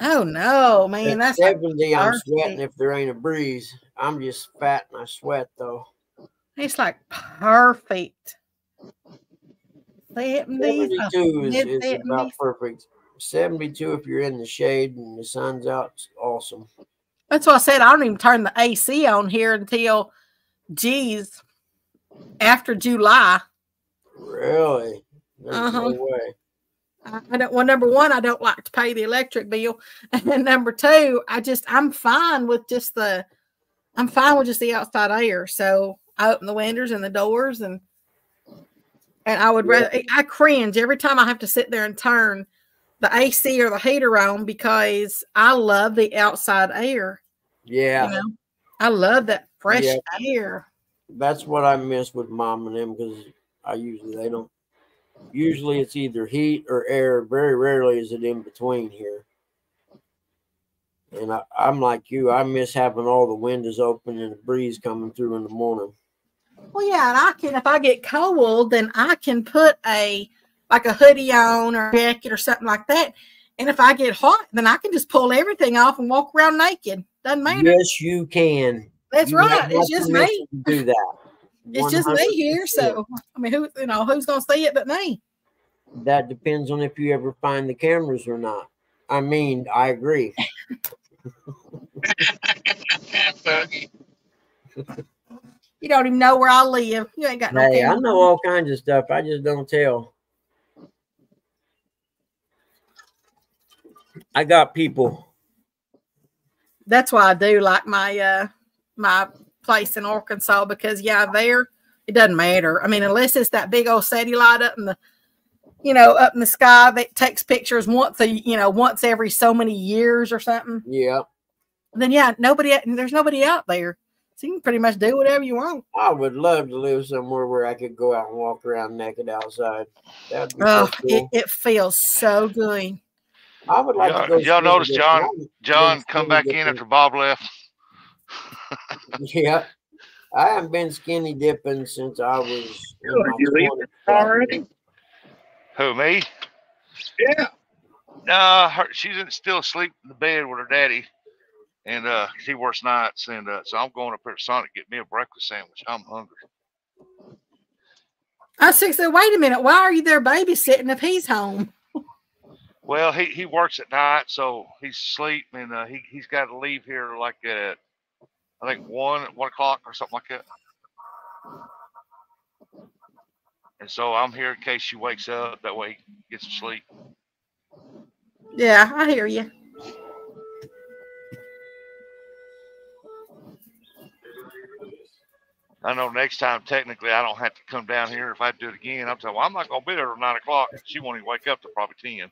Oh no, man. At That's like I'm sweating if there ain't a breeze. I'm just fat and I sweat though. it's like perfect. 70, 72 is, is about perfect. 72 if you're in the shade and the sun's out, it's awesome. That's why I said I don't even turn the AC on here until, geez, after July. Really? There's Uh-huh. no way. I don't. Well, number one, I don't like to pay the electric bill, and then number two, I just I'm fine with just the, I'm fine with just the outside air. So I open the windows and the doors, and and I would rather I cringe every time I have to sit there and turn the AC or the heater on because I love the outside air. Yeah, You know, I love that fresh Yeah. air. that's what I miss with mom and them because I usually they don't. Usually it's either heat or air. Very rarely is it in between here. And I, I'm like you. I miss having all the windows open and the breeze coming through in the morning. Well, yeah, and I can if I get cold, then I can put a like a hoodie on or a jacket or something like that. And if I get hot, then I can just pull everything off and walk around naked. Doesn't matter. Yes, you can. That's You right. It's just me. do that. It's just me here. So I mean, who you know who's gonna see it but me? that depends on if you ever find the cameras or not. I mean, I agree. You don't even know where I live. You ain't got no Hey, I know all kinds of stuff. I just don't tell. I got people. That's why I do like my uh my place in Arkansas because yeah, there it doesn't matter. I mean, unless it's that big old satellite up in the you know up in the sky that takes pictures once a you know once every so many years or something. Yeah, Then yeah, nobody there's nobody out there, so you can pretty much do whatever you want. I would love to live somewhere where I could go out and walk around naked outside. That'd be Oh, so it, cool. it feels so good. I would like Y'all, go. y'all skinny notice. John? John come back in after Bob left. Yeah, I haven't been skinny dipping since I was. in Did you leave already? Who me? Yeah. Nah, her, she's in, still asleep in the bed with her daddy, and uh, she works nights, and uh, so I'm going up here to Sonic to get me a breakfast sandwich. I'm hungry. I said, so wait a minute, why are you there babysitting if he's home? Well, he, he works at night, so he's asleep, and uh, he he's got to leave here like at I think one one o'clock or something like that. And so I'm here in case she wakes up. That way he gets some sleep. Yeah, I hear you. I know next time technically I don't have to come down here. If I do it again, I'm telling well, I'm not gonna be there till nine o'clock. She won't even wake up till probably ten.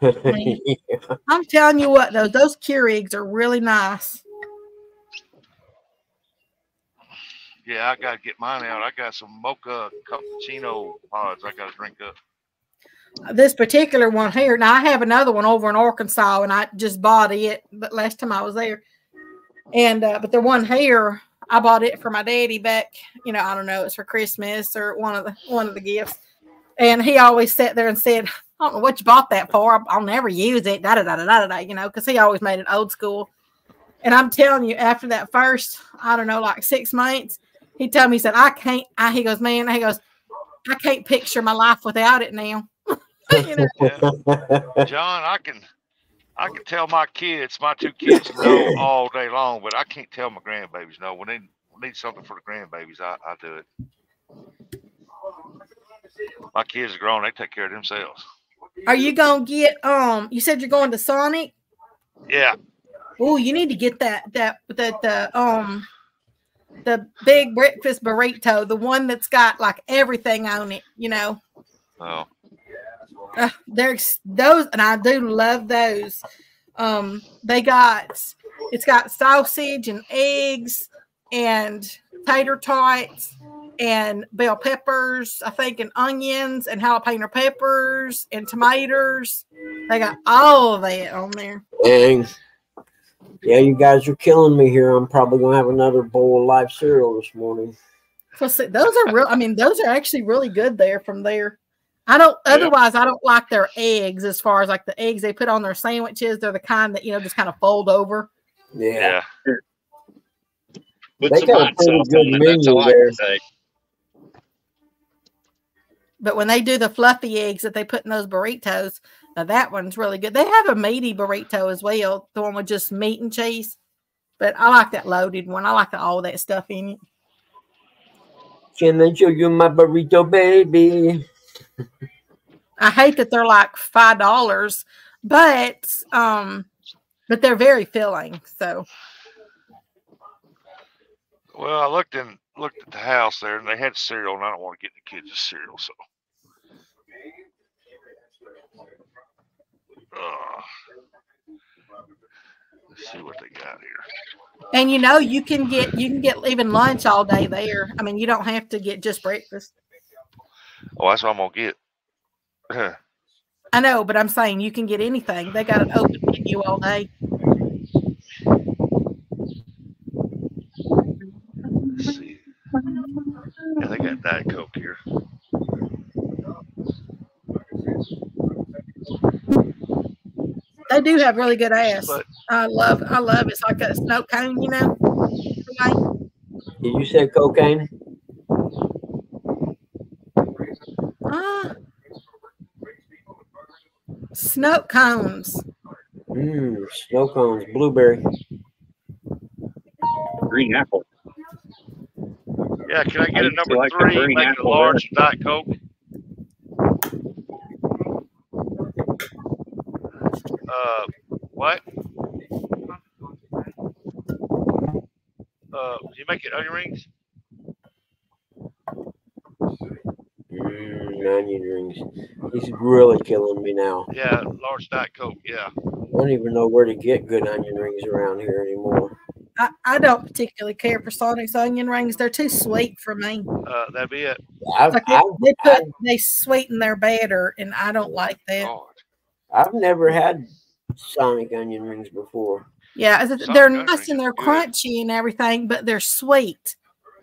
I'm telling you what, though, those Keurigs are really nice. Yeah, I gotta get mine out. I got some mocha cappuccino pods I gotta drink up. This particular one here. Now I have another one over in Arkansas, and I just bought it. But last time I was there, and uh, but the one here, I bought it for my daddy back. You know, I don't know, it's for Christmas or one of the one of the gifts. And he always sat there and said, "I don't know what you bought that for. I'll, never use it." Da da da da da da. You know, because he always made it old school. And I'm telling you, after that first, I don't know, like six months, he told me he said, "I can't." I, he goes, "Man," he goes, "I can't picture my life without it now." you know, John, I can I can tell my kids, my two kids no all day long, but I can't tell my grandbabies no. When they need something for the grandbabies, I, I do it. My kids are grown, they take care of themselves. Are you gonna get um you said you're going to Sonic? Yeah. Oh, you need to get that that that the um the big breakfast burrito, the one that's got like everything on it, you know. Oh. Uh, there's those and I do love those. Um they got it's got sausage and eggs and tater tots and bell peppers, I think, and onions and jalapeno peppers and tomatoes. They got all of that on there. Dang. Yeah, you guys are killing me here. I'm probably gonna have another bowl of live cereal this morning. So see, those are real. I mean, those are actually really good there from there. I don't. Otherwise, I don't like their eggs. As far as like the eggs they put on their sandwiches, they're the kind that you know just kind of fold over. Yeah. Put They got a pretty good on menu there. can. But when they do the fluffy eggs that they put in those burritos, now that one's really good. They have a meaty burrito as well, the one with just meat and cheese. But I like that loaded one. I like all that stuff in it. Can I show you my burrito, baby? I hate that they're like five dollars, but um, but they're very filling. So Well, I looked in looked at the house there and they had cereal and I don't want to get the kids a cereal, so Oh. Let's see what they got here. And you know, you can get you can get even lunch all day there. I mean, you don't have to get just breakfast. Oh, that's what I'm gonna get. I know, but I'm saying you can get anything. They got an open menu all day. Let's see. Yeah, they got Diet Coke here. They do have really good ass. But I love I love it's like a snow cone, you know. Did you say cocaine? ah, snow cones. Mmm, snow cones, blueberry. Green apple. yeah, can I I get a number like three? green Make it a large Diet Coke. Uh, what? Uh, you make it onion rings? Mmm, onion rings. He's really killing me now. Yeah, large Diet Coke. Yeah. I don't even know where to get good onion rings around here anymore. I, I don't particularly care for Sonic's onion rings. They're too sweet for me. Uh, that'd be it. I've, Like they, I've, they put I've, they sweeten their batter, and I don't like that. God. I've never had Sonic onion rings before. Yeah, Sonic they're nice and they're crunchy and everything, but they're sweet.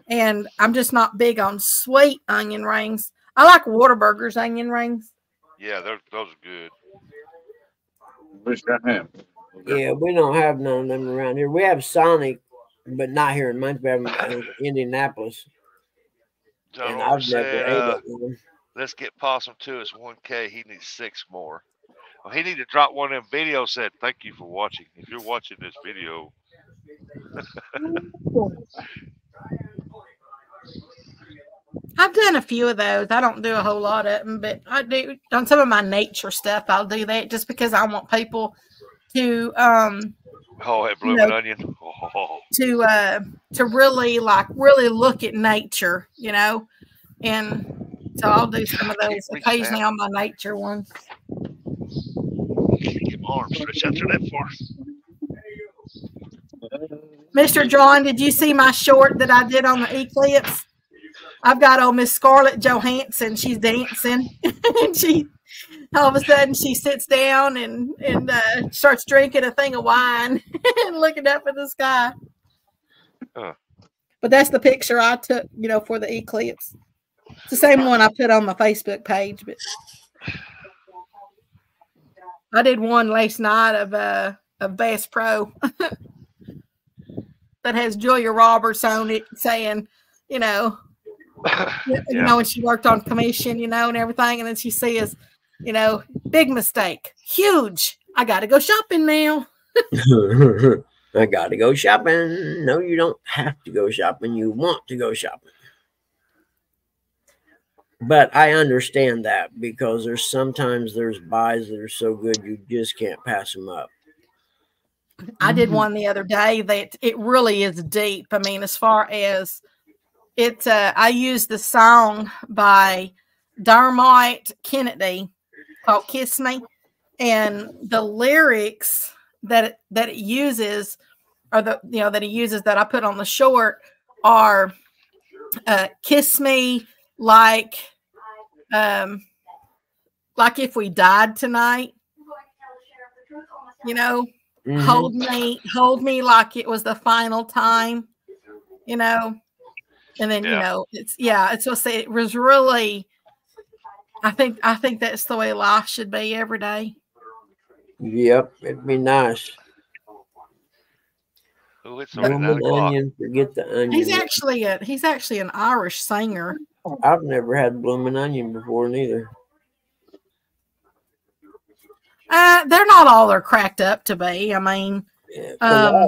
And I'm just not big on sweet onion rings. I like Whataburger's onion rings. Yeah, they're, those are good. Wish I had. Yeah, we don't have none of them around here. We have Sonic, but not here in Memphis. We in Indianapolis, John and I've never said, ate uh, let's get Possum to us 1K. He needs six more. Well, he need to drop one of them videos. Said, "Thank you for watching. If you're watching this video, I've done a few of those. I don't do a whole lot of them, but I do on some of my nature stuff. I'll do that just because I want people to um oh, that You blooming know- onion. Oh, to uh to really like really look at nature, you know, and so I'll do some of those occasionally on my nature ones. Can't get my arm stretched out there that far. Mr. John, did you see my short that I did on the eclipse? I've got old Miss Scarlett Johansson. She's dancing, and she all of a sudden she sits down and and uh, starts drinking a thing of wine and looking up at the sky. Huh. But that's the picture I took, you know, for the eclipse. It's the same one I put on my Facebook page, but I did one last night of uh of Bass Pro that has Julia Roberts on it saying, you know, you you know, when she worked on commission, you know, and everything, and then she says, you know, big mistake, huge. I got to go shopping now. I got to go shopping. No, you don't have to go shopping. You want to go shopping. But I understand that because there's sometimes there's buys that are so good you just can't pass them up. I did one the other day that it really is deep. I mean, as far as it, uh, I used the song by Dermot Kennedy called "Kiss Me," and the lyrics that it, that it uses, or the you know that he uses that I put on the short are uh, "Kiss me like, um, like if we died tonight." You know, Mhm. hold me hold me like it was the final time you know and then you know it's yeah it's supposed to say it was really i think i think that's the way life should be every day Yep, it'd be nice. Oh, it's already Woman nine o'clock. onion, forget the onion. he's actually a he's actually an irish singer I've never had blooming onion before, neither. uh they're not all they're cracked up to be i mean Yeah, 'cause um I-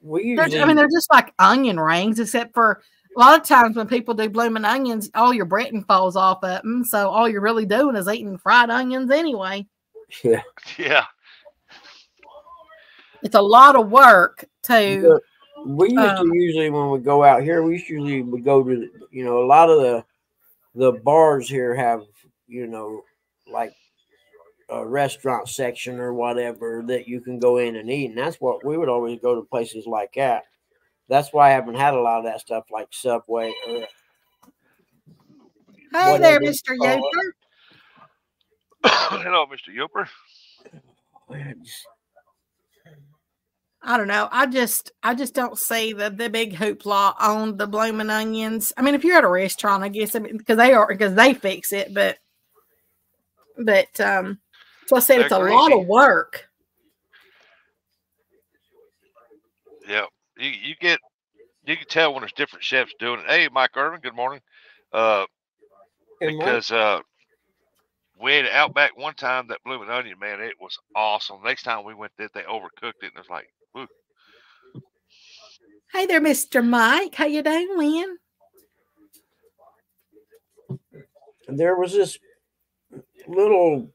we usually, I mean they're just like onion rings except for a lot of times when people do blooming onions all your breading falls off of them so all you're really doing is eating fried onions anyway yeah. Yeah. it's a lot of work to But we used um, to usually when we go out here, we usually would go to you know a lot of the the bars here have you know like a restaurant section or whatever that you can go in and eat. And that's what we would always go to places like that. That's why I haven't had a lot of that stuff like Subway or Hey there. Mr. Yoper. Hello, Mr. Yoper. I don't know. I just I just don't see the the big hoopla on the blooming onions. I mean, if you're at a restaurant, I guess I mean, because they are because they fix it, but but um so I said They're it's a lot of work. Yeah, you you get you can tell when there's different chefs doing it. Hey, Mike Irvin, good morning. Uh, Good morning. because uh, we had Outback one time that blooming onion, man, it was awesome. Next time we went there, they overcooked it, and it's like, woo. Hey there, Mr. Mike. How you doing? Lynn? There was this little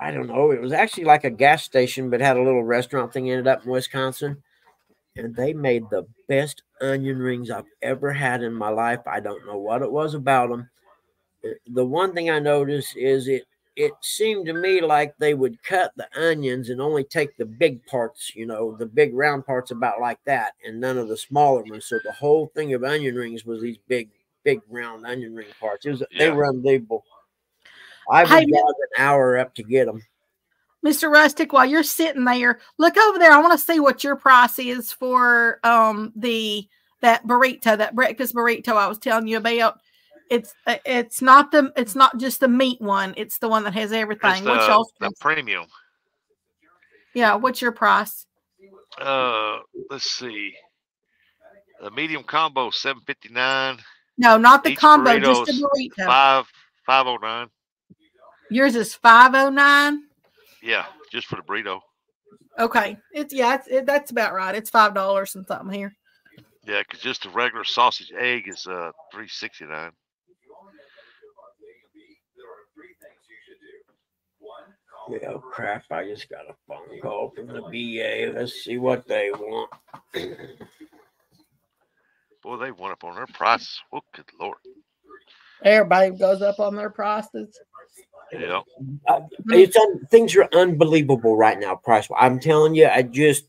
I don't know, it was actually like a gas station, but had a little restaurant thing ended up in Wisconsin. And they made the best onion rings I've ever had in my life. I don't know what it was about them. Uh, the one thing I noticed is it it seemed to me like they would cut the onions and only take the big parts, you know, the big round parts about like that, and none of the smaller ones. So the whole thing of onion rings was these big, big round onion ring parts. It was they were unbelievable. I would Hey, drive an hour up to get them. Mr. Rustic, while you're sitting there, look over there. I want to see what your price is for um the that burrito, that breakfast burrito I was telling you about. It's uh, it's not the it's not just the meat one. It's the one that has It's everything. What's the, y'all's the price? premium. Yeah, what's your price? Uh, let's see. The medium combo seven fifty nine. No, not the Each combo, just the burrito. Five five oh nine. Yours is five oh nine. Yeah, just for the burrito. Okay, it's yeah, it's, it, that's about right. It's five dollars and something here. Yeah, because just a regular sausage egg is uh three sixty nine. Oh crap! I just got a phone call from the VA. Let's see what they want. Boy, they went up on their prices. Oh, good lord. Everybody goes up on their prices. Yeah. Uh, it's un- things are unbelievable right now, price. I'm telling you, I just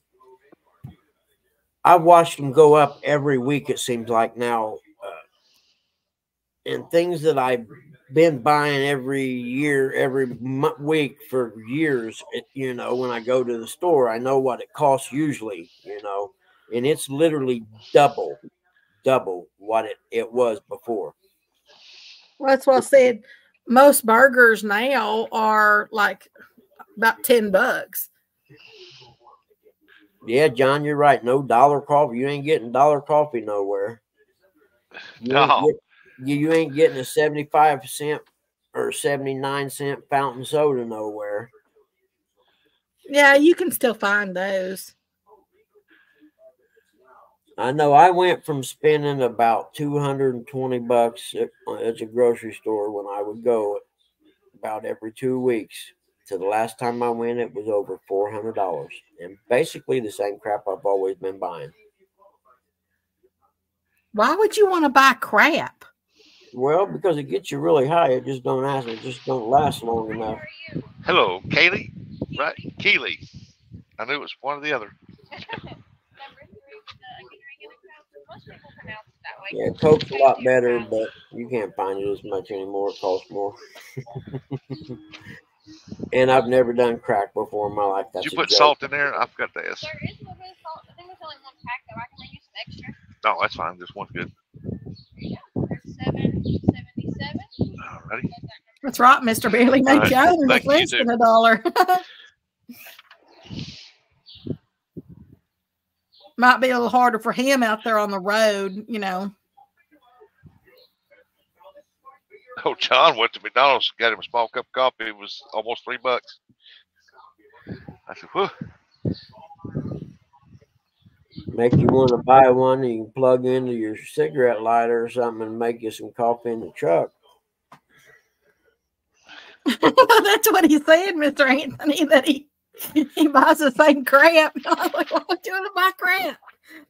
I've watched them go up every week. It seems like now, uh, and things that I've been buying every year, every mo- week for years. It, you know, when I go to the store, I know what it costs usually. You know, and it's literally double, double what it it was before. Well, that's what I said. Most burgers now are like about ten bucks. Yeah, John, you're right. No dollar coffee. You ain't getting dollar coffee nowhere. You ain't, No. get- you, you ain't getting a 75 cent or 79 cent fountain soda nowhere. Yeah, you can still find those. I know I went from spending about 220 bucks at, at the grocery store when I would go about every two weeks to the last time I went, it was over $400 and basically the same crap I've always been buying. Why would you want to buy crap? Well, because it gets you really high, it just don't last. It just don't last long enough. Hello, Kaylee. Right, Keely. I knew it was one or the other. Uh, yeah, Coke's a lot better, but you can't find it as much anymore. It costs more. and I've never done crack before in my life. That's Did you put salt in there? I've to ask. There is a little bit of salt. I think there's only one pack, though. I can some extra. No, that's fine. Just one's good. That's right, Mr. Bailey. Make right. out less than a dollar. Might be a little harder for him out there on the road, you know. Oh, John went to McDonald's, got him a small cup of coffee. It was almost three bucks. I said, whoa. Make you want to buy one you can plug into your cigarette lighter or something and make you some coffee in the truck. That's what he said, Mister Anthony. That he he buys the same crap. I was like, why would you want to buy crap?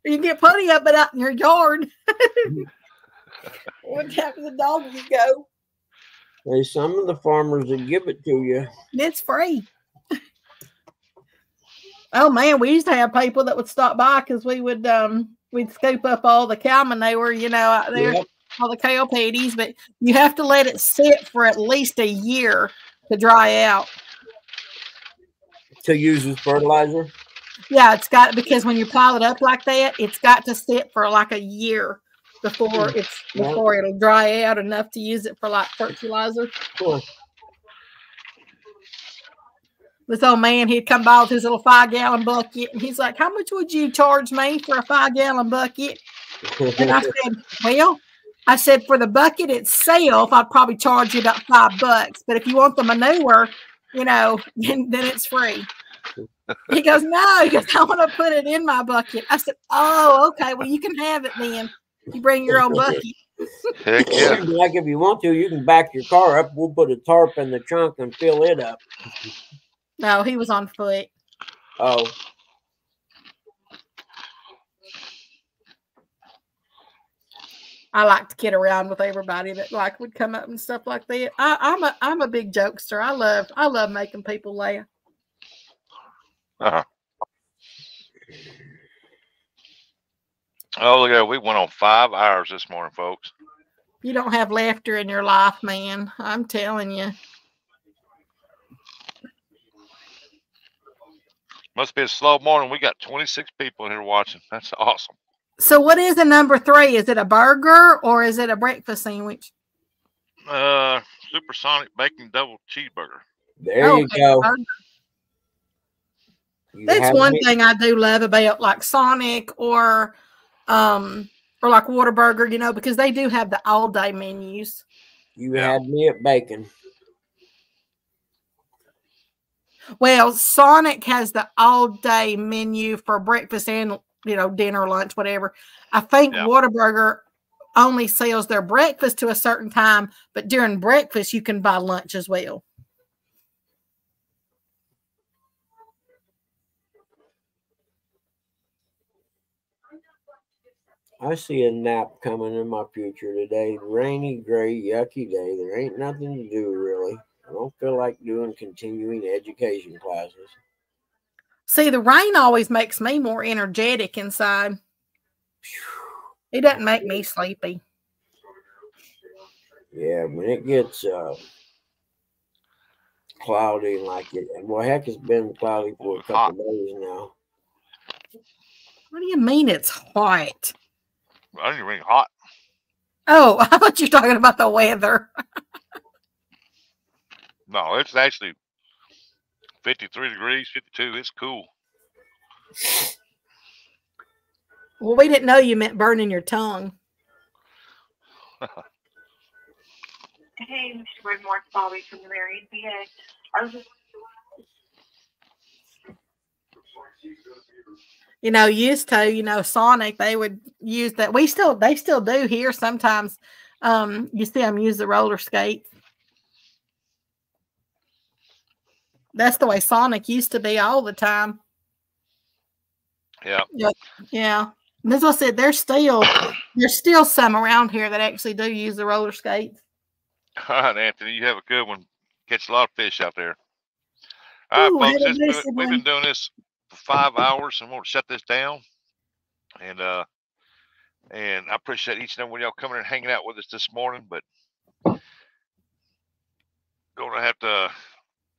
You can get plenty of it out in your yard. what happens to the dog You go? Hey, some of the farmers that give it to you. It's free. Oh man, we used to have people that would stop by because we would um we'd scoop up all the cow manure, you know, out there, Yep. all the cow patties, but you have to let it sit for at least a year to dry out. To use as fertilizer. Yeah, it's got because when you pile it up like that, it's got to sit for like a year before it's Yeah. before it'll dry out enough to use it for like fertilizer. This old man, he'd come by with his little five gallon bucket, and he's like, "How much would you charge me for a five gallon bucket?" And I said, "Well, I said for the bucket itself, I'd probably charge you about five bucks, but if you want the manure, you know, then, then it's free." He goes, "No," he goes, "I want to put it in my bucket." I said, "Oh, okay. Well, you can have it then. You bring your own bucket." Heck yeah. like if you want to, you can back your car up. We'll put a tarp in the trunk and fill it up. No, he was on foot. Oh, I like to kid around with everybody that like would come up and stuff like that. I, I'm a I'm a big jokester. I love I love making people laugh. Uh-huh. Oh, look at that. We went on five hours this morning, folks. You don't have laughter in your life, man. I'm telling you. Must be a slow morning. We got 26 people in here watching. That's awesome. So what is the number three? Is it a burger or is it a breakfast sandwich? Uh, supersonic bacon double cheeseburger. there Oh, you go. You That's one me- thing I do love about like Sonic or um or like Whataburger, you know, because they do have the all day menus. You Yeah. had me at bacon. Well, Sonic has the all day menu for breakfast and you know dinner, lunch, whatever. I think Yeah. Whataburger only sells their breakfast to a certain time, but during breakfast you can buy lunch as well. I see a nap coming in my future today. Rainy, gray, yucky day. There ain't nothing to do really. I don't feel like doing continuing education classes. See, the rain always makes me more energetic inside. It doesn't make me sleepy. Yeah, when it gets uh, cloudy like it, well, heck, it's been cloudy for a couple days now. What do you mean it's hot? I didn't ring hot. Oh, I thought you were talking about the weather. No, it's actually 53 degrees, 52. It's cool. Well, we didn't know you meant burning your tongue. Hey, Mr. Whitmore, it's Bobby from the Marion VA. I you know, used to, you know, Sonic, they would use that. We still, they still do here sometimes. Um, you see them use the roller skates. That's the way Sonic used to be all the time. Yeah. Yeah. And That's what I said. There's still, there's still some around here that actually do use the roller skates. All right, Anthony, you have a good one. Catch a lot of fish out there. All Ooh, right, folks, a this, we- blessed we've been doing this for five hours, and we'll shut this down. And uh, and I appreciate each and every one of y'all coming and hanging out with us this morning. But gonna have to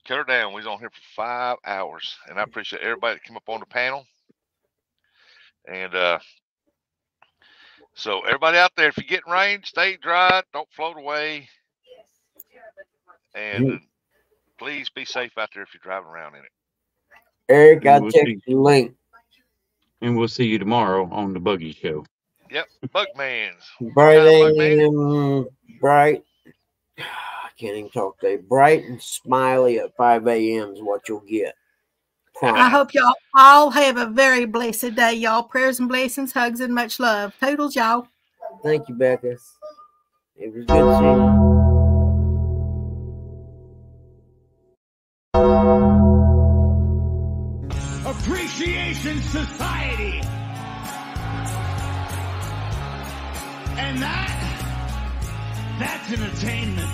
cut her down. We was on here for five hours, and I appreciate everybody that came up on the panel. And uh, so everybody out there, if you're getting rain, stay dry. Don't float away. And please be safe out there if you're driving around in it. Eric, I We'll check see. the link. And we'll see you tomorrow on the Buggy Show. Yep, Bugmans. Bright Kinda like me. AM, bright. I can't even talk today. Bright and smiley at 5 a.m. is what you'll get. I hope y'all all have a very blessed day, y'all. Prayers and blessings, hugs, and much love. Toodles, y'all. Thank you, Becca. It was good seeing you. Appreciation Society. And that, that's entertainment.